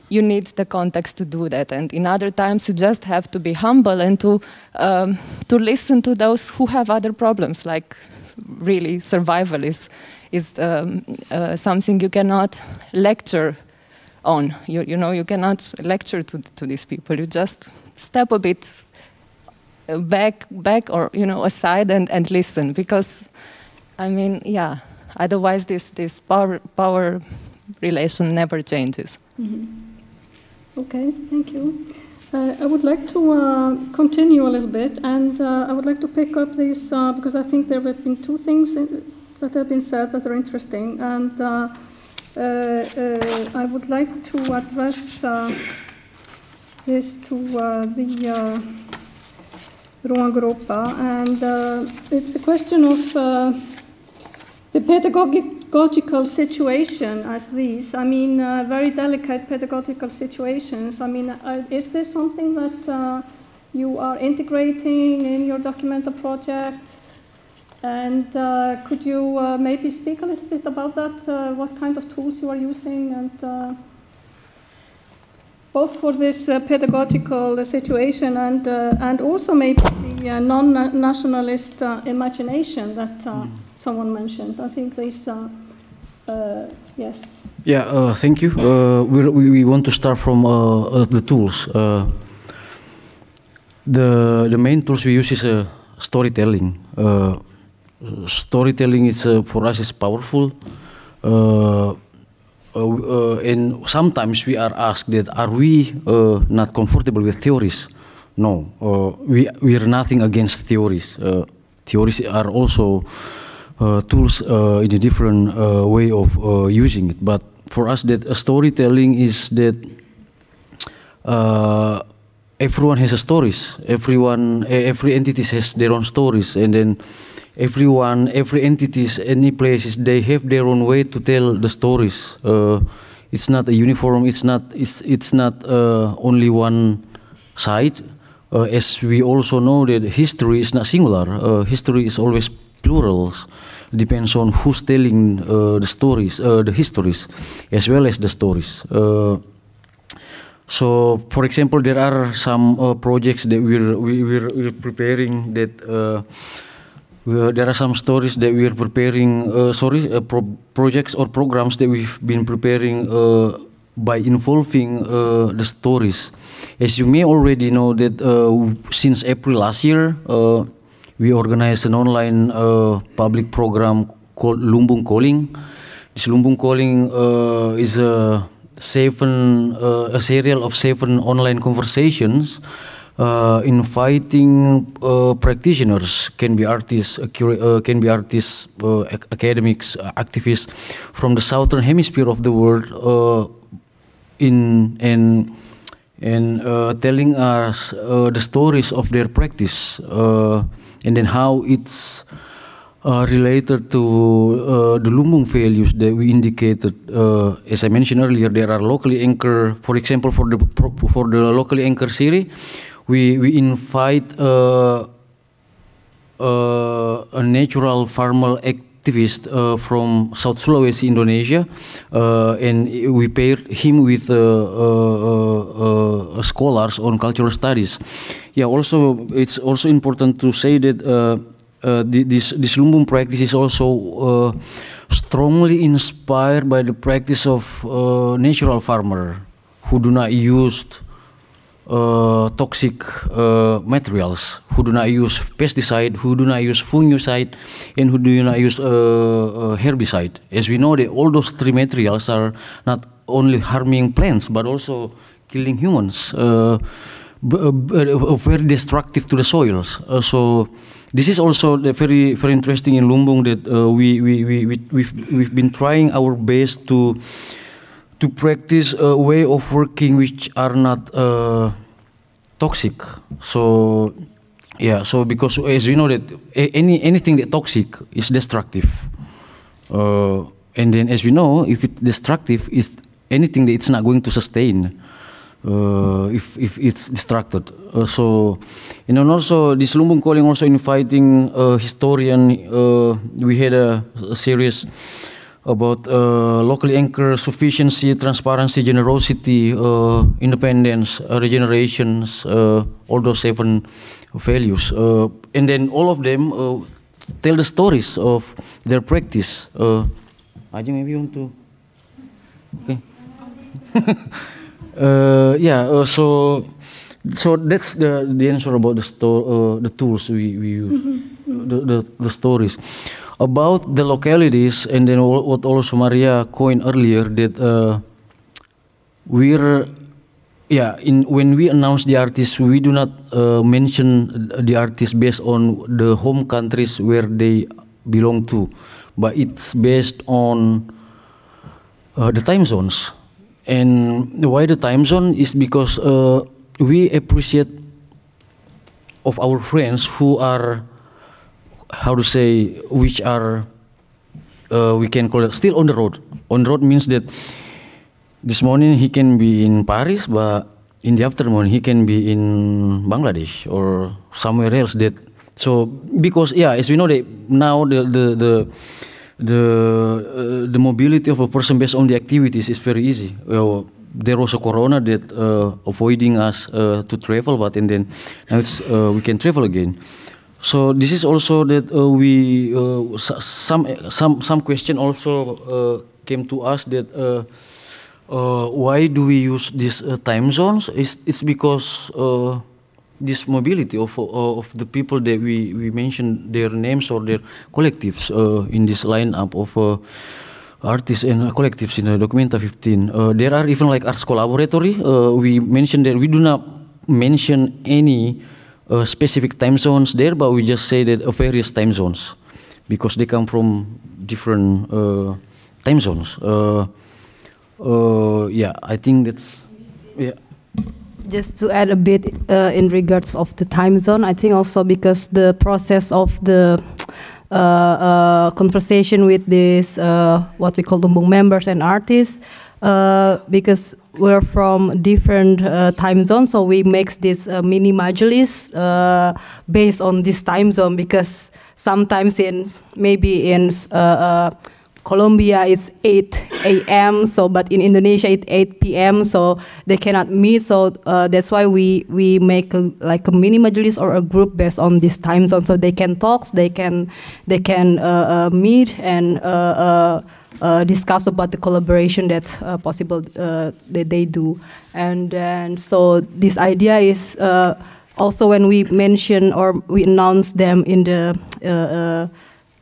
you need the context to do that. And in other times, you just have to be humble and to, um, to listen to those who have other problems, like really survival is, is um, uh, something you cannot lecture on. You, you know, you cannot lecture to, to these people. You just step a bit back back or you know aside and, and listen because I mean, yeah. Otherwise, this this power power relation never changes. Mhm. Okay, thank you. Uh, I would like to uh, continue a little bit, and uh, I would like to pick up this uh, because I think there have been two things in, that have been said that are interesting, and uh, uh, I would like to address this to the Ruang Rupa, and uh, it's a question of uh, the pedagogical situation as these. I mean, uh, very delicate pedagogical situations. I mean, uh, is this something that uh, you are integrating in your Documenta project? And uh, could you maybe speak a little bit about that? What kind of tools you are using, and both for this uh, pedagogical situation and uh, and also maybe the uh, non-nationalist uh, imagination that uh, someone mentioned. I think this, uh, uh, yes. Yeah, uh, thank you. Uh, we, we we want to start from uh, uh, the tools. Uh, the the main tools we use is uh, storytelling. Uh, storytelling is uh, for us is powerful. Uh, uh, uh, and sometimes we are asked that are we uh, not comfortable with theories? No, uh, we we are nothing against theories. Theories are also tools in a different way of using it. But for us, that storytelling is that everyone has stories. Everyone, every entity has their own stories, and then everyone, every entities, any places, they have their own way to tell the stories. Uh, it's not a uniform. It's not. It's it's not uh, only one side. Uh, as we also know that history is not singular. Uh, history is always plurals. Depends on who's telling uh, the stories, uh, the histories, as well as the stories. So, for example, there are some projects that we're we, we're, we're preparing that. Uh, we- there are some stories that we are preparing. Uh, sorry, uh, pro- projects or programs that we've been preparing uh, by involving uh, the stories. As you may already know, that uh, since April last year, uh, we organized an online uh, public program called Lumbung Calling. This Lumbung Calling uh, is a seven uh, a serial of seven online conversations uh, inviting uh, practitioners can be artists uh, can be artists uh, academics uh, activists from the southern hemisphere of the world uh, in and and telling us the stories of their practice and then how it's related to the Lumbung values that we indicated. As I mentioned earlier, there are locally anchored, for example, for the for the locally anchored series, we we invite uh, uh, a natural farmer activist uh, from South Sulawesi, Indonesia, uh, and we paired him with uh, uh, scholars on cultural studies. Yeah, also it's also important to say that uh, this this Lumbung practice is also uh, strongly inspired by the practice of uh, natural farmer who do not use uh, toxic uh, materials, who do not use pesticide, who do not use fungicide, and who do not use uh, uh, herbicide. As we know, that all those three materials are not only harming plants but also killing humans. Uh, uh, very destructive to the soils. So this is also very very interesting in Lumbung that we, we, we, we, we've, we've been trying our best to to practice a way of working which are not uh, toxic. So yeah, so because as we know that any anything that toxic is destructive, uh, and then as we know, if it's destructive, is anything that it's not going to sustain. Uh, if if it's distracted, uh, so you know, and also this Lumbung calling also inviting historian. Uh, we had a, a series about uh, locally anchored sufficiency, transparency, generosity, uh, independence, uh, regenerations, uh, all those seven values. Uh, and then all of them uh, tell the stories of their practice. Uh, Aji, maybe you want to. Okay. uh, yeah, uh, so so that's the, the answer about the sto- uh, the tools we, we use, the, the, the stories. About the localities, and then what also Maria coined earlier, that uh, we're yeah in when we announce the artists we do not uh, mention the artists based on the home countries where they belong to but it's based on uh, the time zones. And why the time zone is because uh, we appreciate of our friends who are how to say which are uh, we can call it still on the road on the road means that this morning he can be in Paris, but in the afternoon he can be in Bangladesh or somewhere else. That so because yeah, as we know that now the the the the, uh, the mobility of a person based on the activities is very easy. Well, there was a corona that uh, avoiding us uh, to travel, but and then now uh, we can travel again. So this is also that uh, we uh, some some some question also came to us that uh, why do we use these uh, time zones? It's, it's because uh, this mobility of, uh, of the people that we, we mentioned their names or their collectives uh, in this lineup of uh, artists and collectives in uh, Documenta 15. there are even like arts collaboratory. we mentioned that we do not mention any specific time zones there, but we just say that various time zones because they come from different time zones. Uh, yeah, I think that's yeah. Just to add a bit uh, in regards of the time zone, I think also because the process of the uh, uh, conversation with these uh, what we call the members and artists, uh, because we're from different uh, time zones, so we make this mini majlis based on this time zone because sometimes in maybe in Colombia it's 8 a.m. So, but in Indonesia it's 8 p.m. So they cannot meet. So uh, that's why we we make a, like a mini majelis or a group based on this time zone, so they can talk, they can they can uh, uh, meet and. Uh, uh, uh, discuss about the collaboration that possible that they do, and then so this idea is also when we mention or we announce them in the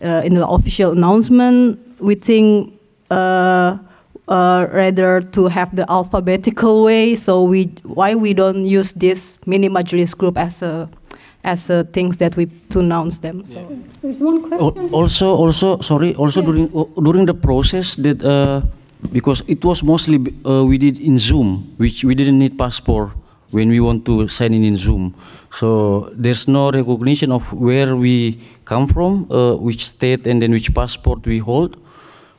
in the official announcement we think uh, uh, rather to have the alphabetical way. So we why we don't use this mini majelis group as a as a things that we to announce them. So there's one question. Also, also sorry. Also yeah. during during the process that uh, because it was mostly uh, we did in Zoom, which we didn't need passport when we want to sign in in Zoom. So there's no recognition of where we come from, uh, which state, and then which passport we hold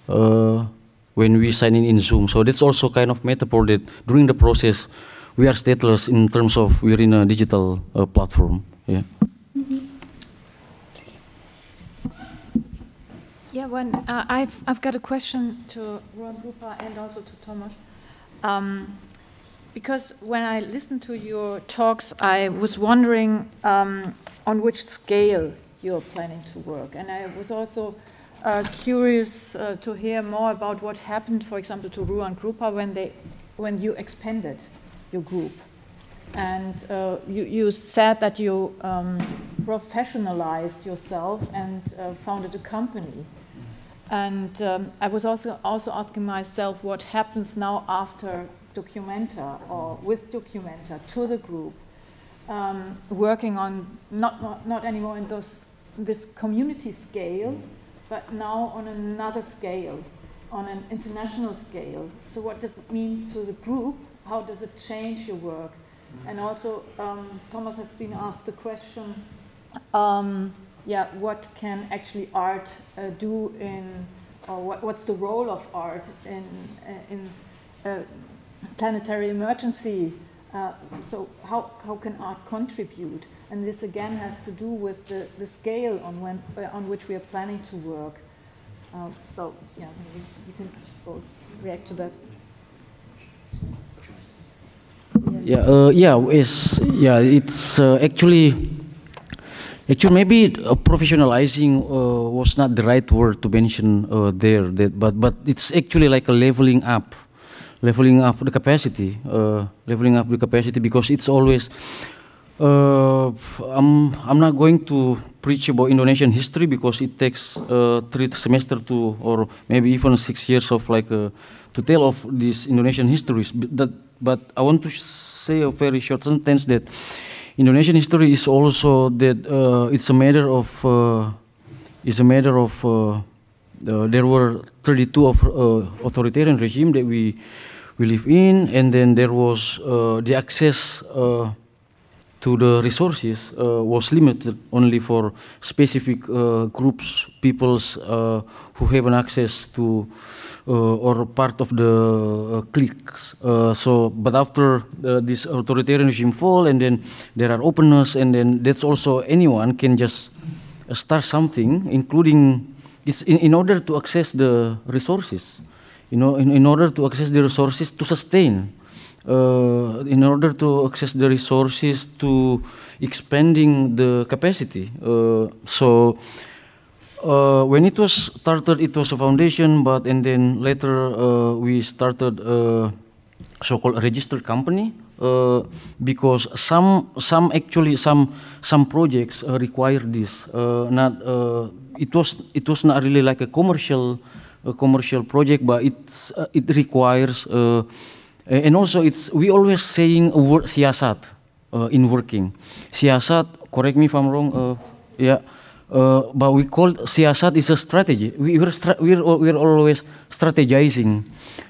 uh, when we sign in in Zoom. So that's also kind of metaphor that during the process we are stateless in terms of we're in a digital uh, platform. Yeah. Yeah, when uh, I've I've got a question to Ruang Rupa and also to Thomas. Um, because when I listened to your talks, I was wondering um, on which scale you're planning to work. And I was also uh, curious uh, to hear more about what happened, for example, to Ruang Rupa when they, when you expanded your group, and uh, you, you said that you um, professionalized yourself and uh, founded a company. And um, I was also also asking myself what happens now after Documenta or with Documenta to the group, um, working on not, not, not anymore in those, this community scale, but now on another scale, on an international scale. So what does it mean to the group? How does it change your work? And also, um, Thomas has been asked the question, um, yeah, what can actually art uh, do in, or what, what's the role of art in, uh, in uh, planetary emergency? Uh, so how, how can art contribute? And this again has to do with the, the scale on, when, uh, on which we are planning to work. Um, so, yeah, maybe you can both react to that. Yeah, uh, yeah, it's, yeah, it's uh, actually, actually maybe uh, professionalizing uh, was not the right word to mention uh, there, that, but, but it's actually like a leveling up, leveling up the capacity, leveling up the capacity because it's always, Uh, I'm I'm not going to preach about Indonesian history because it takes uh, three semester to or maybe even six years of like uh, to tell of these Indonesian histories. But, that, but I want to say a very short sentence that Indonesian history is also that uh, it's a matter of uh, it's a matter of uh, there were 32 of authoritarian regime that we we live in, and then there was the access to the resources uh, was limited only for specific uh, groups, peoples uh, who have an access to Uh, or part of the uh, cliques. Uh, so, but after this authoritarian regime fall, and then there are openness, and then that's also anyone can just start something, including it's in, in order to access the resources. You know, in, in order to access the resources to sustain uh, in order to access the resources to expanding the capacity. Uh, so uh, when it was started, it was a foundation, but and then later uh, we started a so-called registered company. Uh, because some some actually some some projects uh, require this not it was it was not really like a commercial a commercial project but it's it requires uh, and also, it's we always saying a word siasat uh, in working. Siasat, correct me if I'm wrong. Uh, yeah, uh, but we call siasat is a strategy. We, we're, we're, we're always strategizing,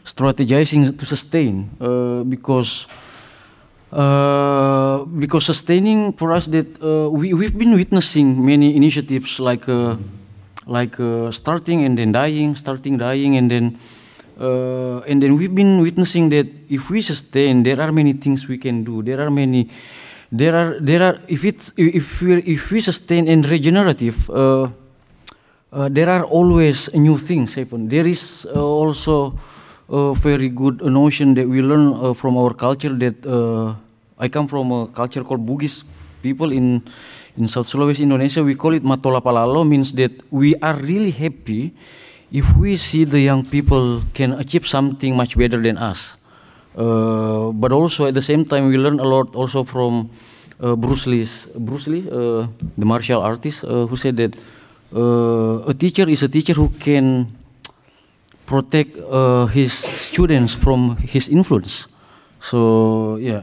strategizing to sustain uh, because. Uh, because sustaining for us that we we've been witnessing many initiatives like like starting and then dying, starting dying and then uh, and then we've been witnessing that if we sustain, there are many things we can do. There are many, there are there are if it's if we if we sustain and regenerative, uh, uh, there are always new things happen. There is uh, also a very good notion that we learn uh, from our culture that uh, I come from a culture called Bugis people in in South Sulawesi, Indonesia. We call it matolapalalo, means that we are really happy if we see the young people can achieve something much better than us, uh, but also at the same time we learn a lot also from uh, Bruce Lee, Bruce Lee, uh, the martial artist, uh, who said that uh, a teacher is a teacher who can protect uh, his students from his influence. So yeah,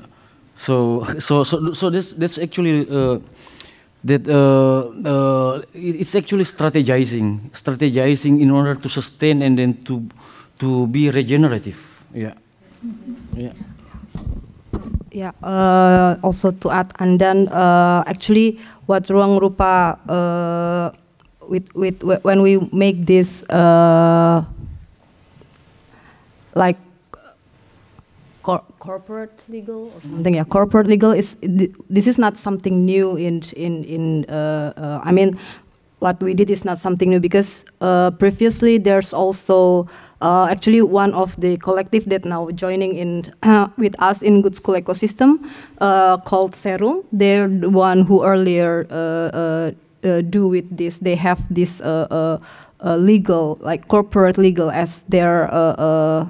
so so so so that's that's actually that uh, uh, it's actually strategizing, strategizing in order to sustain and then to to be regenerative. Yeah, yeah. Yeah. Uh, also to add, and then uh, actually, what Ruang Rupa uh, with with when we make this uh, like cor corporate legal or something. Yeah, corporate legal is this is not something new in in in. Uh, uh, I mean, what we did is not something new because previously there's also uh, actually one of the collective that now joining in uh, with us in Gudskul ecosystem uh, called Serrum. They're the one who earlier do with this. They have this legal, like corporate legal, as their uh,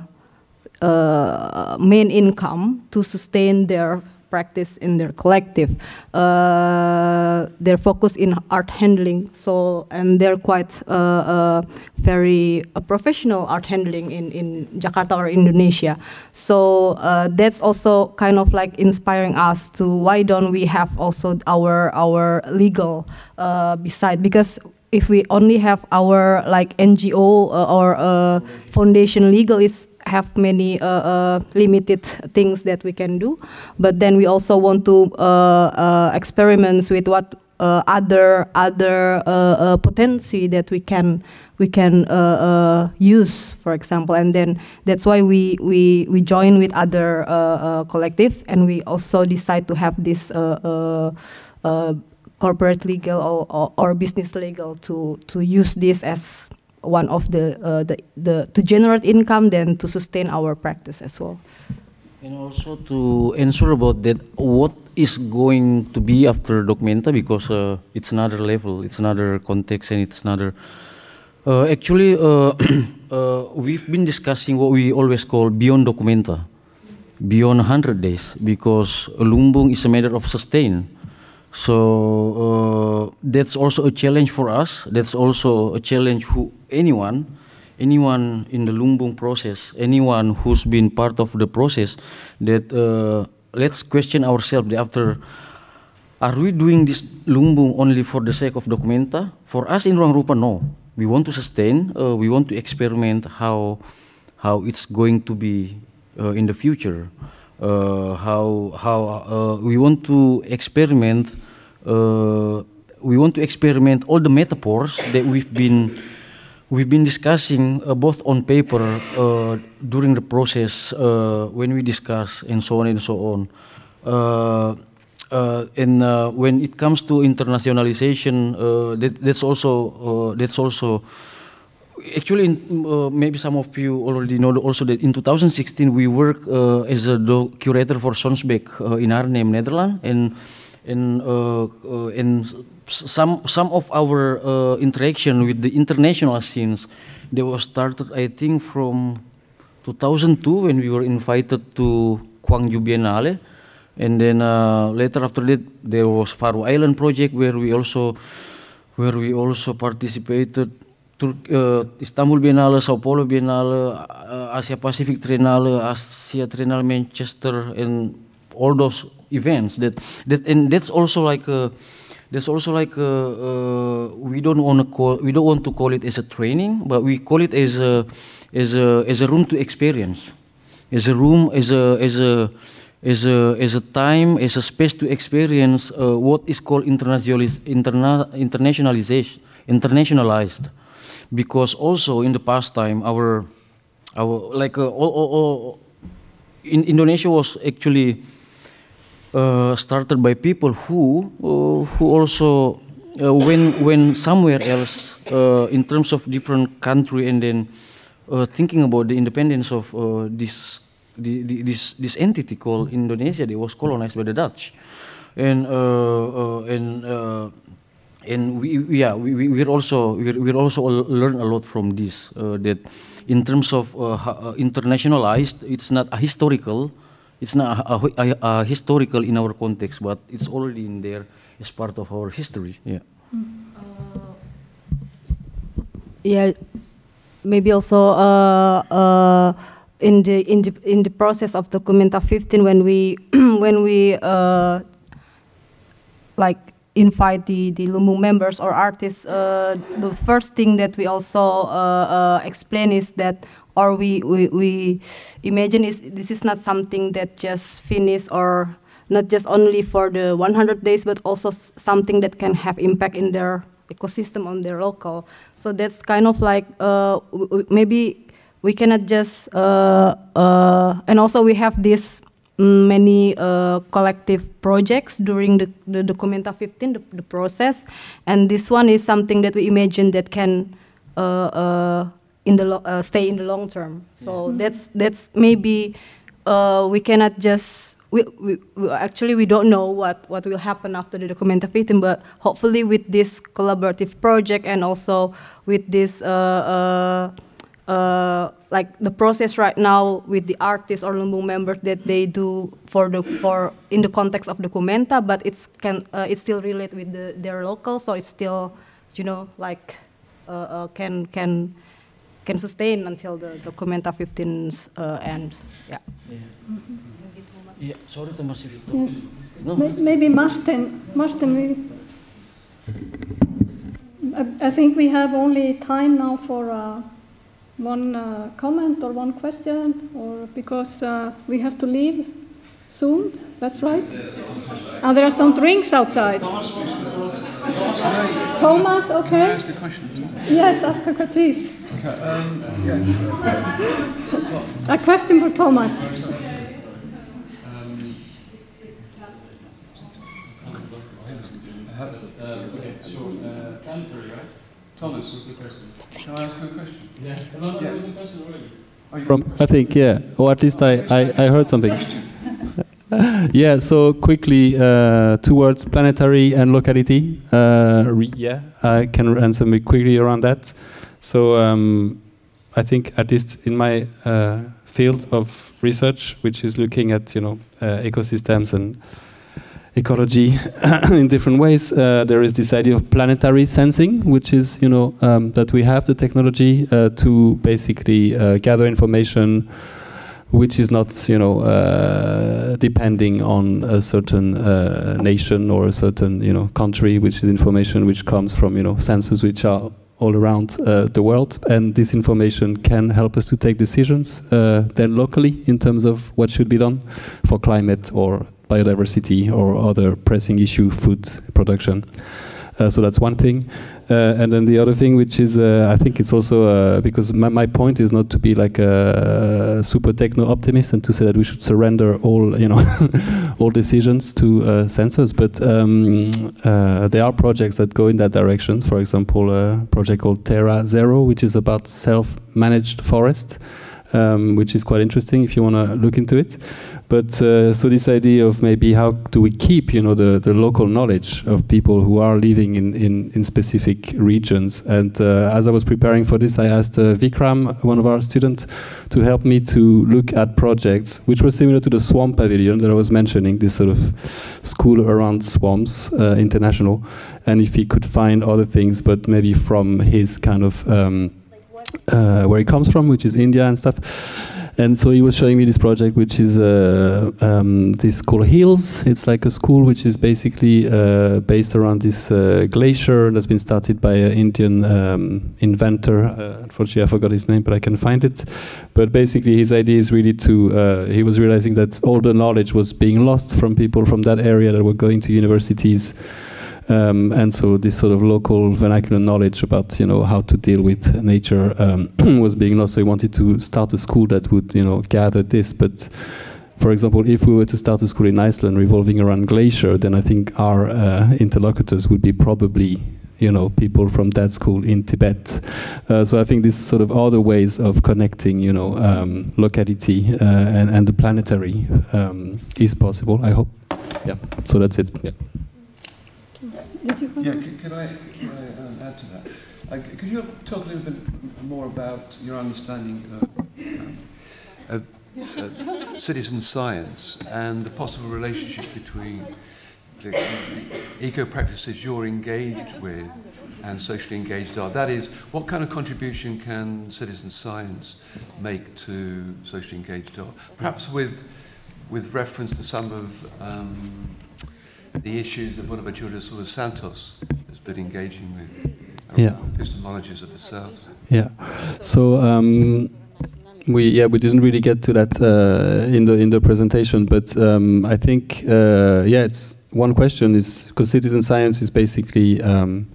main income to sustain their practice in their collective. Uh, they're focused in art handling, so and they're quite uh, uh, very uh, professional art handling in, in Jakarta or Indonesia. So that's also kind of like inspiring us to why don't we have also our our legal beside because if we only have our like NGO or foundation legal is have many uh, uh, limited things that we can do, but then we also want to uh, uh experiments with what uh, other other uh, potency that we can we can use, for example, and then that's why we we we join with other collective, and we also decide to have this corporate legal or, or, or, business legal to to use this as one of the, uh, the, the to generate income then to sustain our practice as well. And also to ensure about that what is going to be after Documenta because uh, it's another level, it's another context and it's another. Uh, actually, uh, uh, we've been discussing what we always call beyond Documenta, beyond 100 days because Lumbung is a matter of sustain So uh, that's also a challenge for us. That's also a challenge who anyone, anyone in the Lumbung process, anyone who's been part of the process, that uh, let's question ourselves after. Are we doing this Lumbung only for the sake of documenta? For us in Ruang Rupa, no. We want to sustain. Uh, we want to experiment how how it's going to be uh, in the future. Uh, how how uh, we want to experiment. Uh, we want to experiment all the metaphors that we've been we've been discussing uh, both on paper uh, during the process uh, when we discuss and so on and so on. Uh, uh, and when it comes to internationalization, that, that's also that's also actually in, maybe some of you already know also that in 2016 we work as a curator for Sonsbeek uh, in Arnhem, Netherlands, and and uh, uh, and some some of our uh, interaction with the international scenes they were started I think from 2002 when we were invited to Gwangju Biennale. And then uh, later after that, there was Faroe Island project where we also, where we also participated. Uh, Istanbul Biennale, Sao Paulo Biennale, uh, Asia Pacific Triennale, Asia Triennale Manchester, and all those events. That that and that's also like a, that's also like a, uh, we don't want to call we don't want to call it as a training, but we call it as a as a as a room to experience, as a room as a as a as a as a time as a space to experience uh, what is called internationalis- interna- internationalization internationalized because also in the past time our our like uh, all, all, all in Indonesia was actually uh, started by people who uh, who also uh, when when somewhere else uh, in terms of different country and then uh, thinking about the independence of uh, this the, the, this this entity called Indonesia that was colonized by the Dutch. And uh, uh, and uh, and we, yeah we, we we're also we're, we're also learn a lot from this uh, that in terms of uh, uh, internationalized it's not a historical it's not a, a, a, historical in our context but it's already in there as part of our history yeah. Yeah, maybe also uh, uh, in the in the in the process of Documenta 15 when we when we uh, like invite the the Lumbung members or artists, uh, the first thing that we also uh, uh, explain is that or we, we we imagine is this is not something that just finish or not just only for the 100 days but also something that can have impact in their ecosystem on their local. So that's kind of like uh, maybe we cannot just uh, uh, and also we have this mm, many uh, collective projects during the, the documenta 15 the, the process. And this one is something that we imagine that can uh, uh, in the lo- uh, stay in the long term. So that's that's maybe uh, we cannot just we, we, we actually we don't know what, what will happen after the documenta 15 but hopefully with this collaborative project and also with this uh, uh, uh, like the process right now with the artists or Lumbung members that they do for the for in the context of documenta but it's can uh, it's still relate with the, their local so it's still you know like can can can sustain until the documenta 15 uh, ends yeah yeah sorry Thomas if you talk Yes. no Maybe Martin, Martin, we, I, I think we have only time now for uh, one uh, comment or one question, or because uh, we have to leave soon. That's right. And there are some drinks outside. Thomas, okay. ask a question? Yes, ask a question, please. Um, yeah. A question for Thomas. Thomas, what's the question? Can I ask you a question? Yeah. No, no, there was a question already. From I think yeah, or at least I I, I heard something. yeah. So quickly, uh, two words: planetary and locality. Uh, re- yeah, I can answer me quickly around that. So um, I think at least in my uh, field of research, which is looking at you know uh, ecosystems and ecology in different ways. Uh, there is this idea of planetary sensing, which is, you know, um, that we have the technology uh, to basically uh, gather information which is not, you know, uh, depending on a certain uh, nation or a certain, you know, country, which is information which comes from, you know, sensors which are all around uh, the world, and this information can help us to take decisions uh, then locally in terms of what should be done for climate or biodiversity or other pressing issue, food production. Uh, so that's one thing. Uh, and then the other thing, which is, uh, I think it's also uh, because my, my point is not to be like a super techno optimist and to say that we should surrender all, you know, all decisions to uh, sensors. But um, uh, there are projects that go in that direction. For example, a project called Terra Zero, which is about self-managed forest. Um, which is quite interesting if you want to look into it. But uh, so this idea of maybe how do we keep, you know, the, the local knowledge of people who are living in, in, in specific regions. And uh, as I was preparing for this, I asked uh, Vikram, one of our students, to help me to look at projects which were similar to the Swamp Pavilion that I was mentioning, this sort of school around swamps, uh, international, and if he could find other things, but maybe from his kind of um, uh, where he comes from, which is India and stuff. And so he was showing me this project, which is uh, um, this called Hills. It's like a school which is basically uh, based around this uh, glacier that's been started by an Indian um, inventor. Uh, unfortunately, I forgot his name, but I can find it. But basically, his idea is really to. Uh, he was realizing that all the knowledge was being lost from people from that area that were going to universities. Um, and so this sort of local vernacular knowledge about you know how to deal with nature um, was being lost. So he wanted to start a school that would you know gather this. But for example, if we were to start a school in Iceland revolving around glacier, then I think our uh, interlocutors would be probably you know people from that school in Tibet. Uh, so I think this sort of other ways of connecting you know um, locality uh, and, and the planetary um, is possible. I hope. Yeah. So that's it. Yeah. Did you yeah, can, can I, can I um, add to that? Uh, could you talk a little bit more about your understanding of, um, uh, citizen science and the possible relationship between the eco practices you're engaged with and socially engaged are? That is, what kind of contribution can citizen science make to socially engaged art? Perhaps with, with reference to some of um, the issues that one of Buenaventura Bonaventura dos Santos has been engaging with yeah. epistemologies of the South. Yeah. So um, we yeah we didn't really get to that uh, in the in the presentation, but um, I think uh, yeah it's one question is because citizen science is basically um,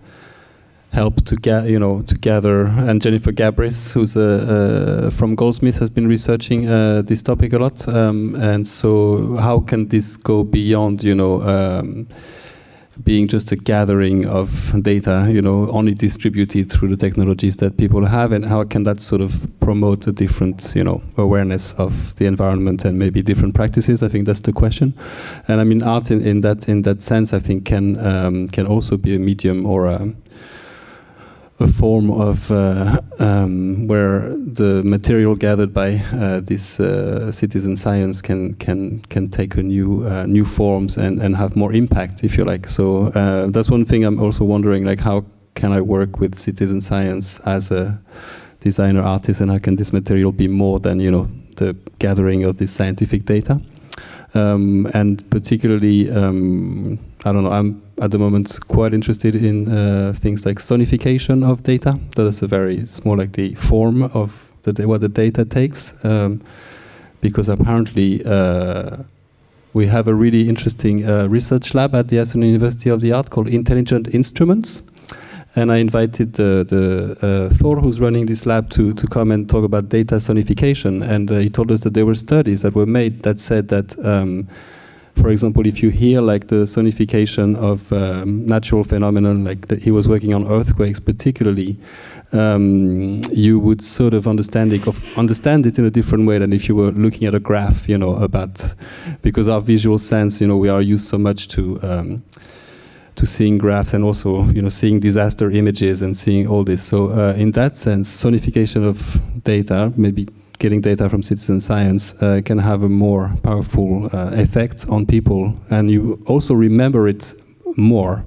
help to get you know to gather and Jennifer Gabrys who's uh, uh, from Goldsmith has been researching uh, this topic a lot um, and so how can this go beyond you know um, being just a gathering of data you know only distributed through the technologies that people have and how can that sort of promote a different you know awareness of the environment and maybe different practices? I think that's the question. And I mean art in, in that in that sense I think can um, can also be a medium or a a form of uh, um, where the material gathered by uh, this uh, citizen science can can can take a new uh, new forms and and have more impact, if you like. So uh, that's one thing I'm also wondering, like how can I work with citizen science as a designer artist, and how can this material be more than you know the gathering of this scientific data? Um, and particularly, um, I don't know, I'm at the moment quite interested in uh, things like sonification of data. That is a very, more like the form of the, what the data takes, um, because apparently uh, we have a really interesting uh, research lab at the Iceland University of the Art called Intelligent Instruments. And I invited the, the uh, Thor, who's running this lab, to, to come and talk about data sonification. And uh, he told us that there were studies that were made that said that um, for example, if you hear like the sonification of um, natural phenomenon, like the, he was working on earthquakes particularly, um, you would sort of understand it, of understand it in a different way than if you were looking at a graph, you know, about because our visual sense, you know, we are used so much to um, to seeing graphs and also, you know, seeing disaster images and seeing all this. So uh, in that sense, sonification of data, maybe getting data from citizen science uh, can have a more powerful uh, effect on people, and you also remember it more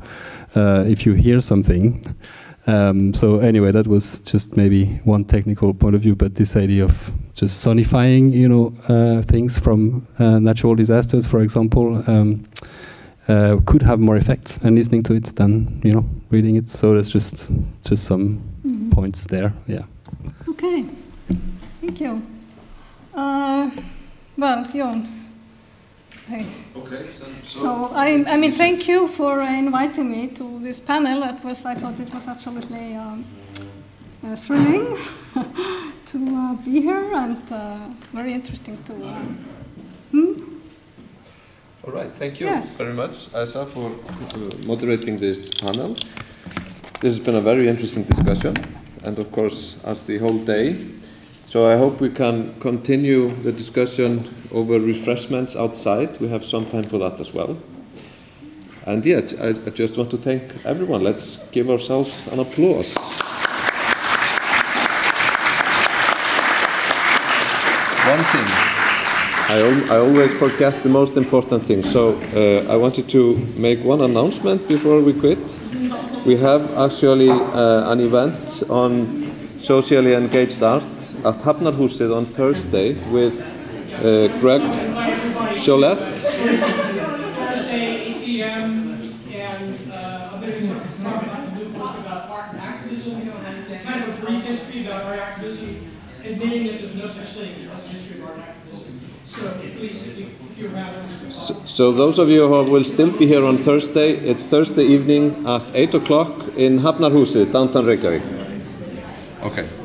uh, if you hear something. Um, so anyway, that was just maybe one technical point of view, but this idea of just sonifying, you know, uh, things from uh, natural disasters, for example, um, uh, could have more effect and listening to it than you know reading it. So there's just just some Mhm. points there. Yeah. Okay, thank you. Uh, well, Jon. Hey. Okay, so, So I, I mean, thank you for uh, inviting me to this panel. At first, I thought it was absolutely um, uh, thrilling to uh, be here and uh, very interesting to. Uh, hmm? All right, thank you Yes. very much, Æsa, for uh, moderating this panel. This has been a very interesting discussion, and of course, as the whole day. So I hope we can continue the discussion over refreshments outside. We have some time for that as well. And yet, I, I just want to thank everyone. Let's give ourselves an applause. One thing. I, I always forget the most important thing. So uh, I wanted to make one announcement before we quit. We have actually uh, an event on socially engaged art at Hafnarhúsið on Thursday with uh, Greg Sholette. Thursday, 8 p.m. and a bit of a about art activism. It's kind of a brief history about art activism, admitting that there's no such thing as a history of art activism. So please, if, you, if you're around, So, so those of you who will still be here on Thursday, it's Thursday evening at 8 o'clock in Hafnarhúsið, downtown Reykjavík. Okay.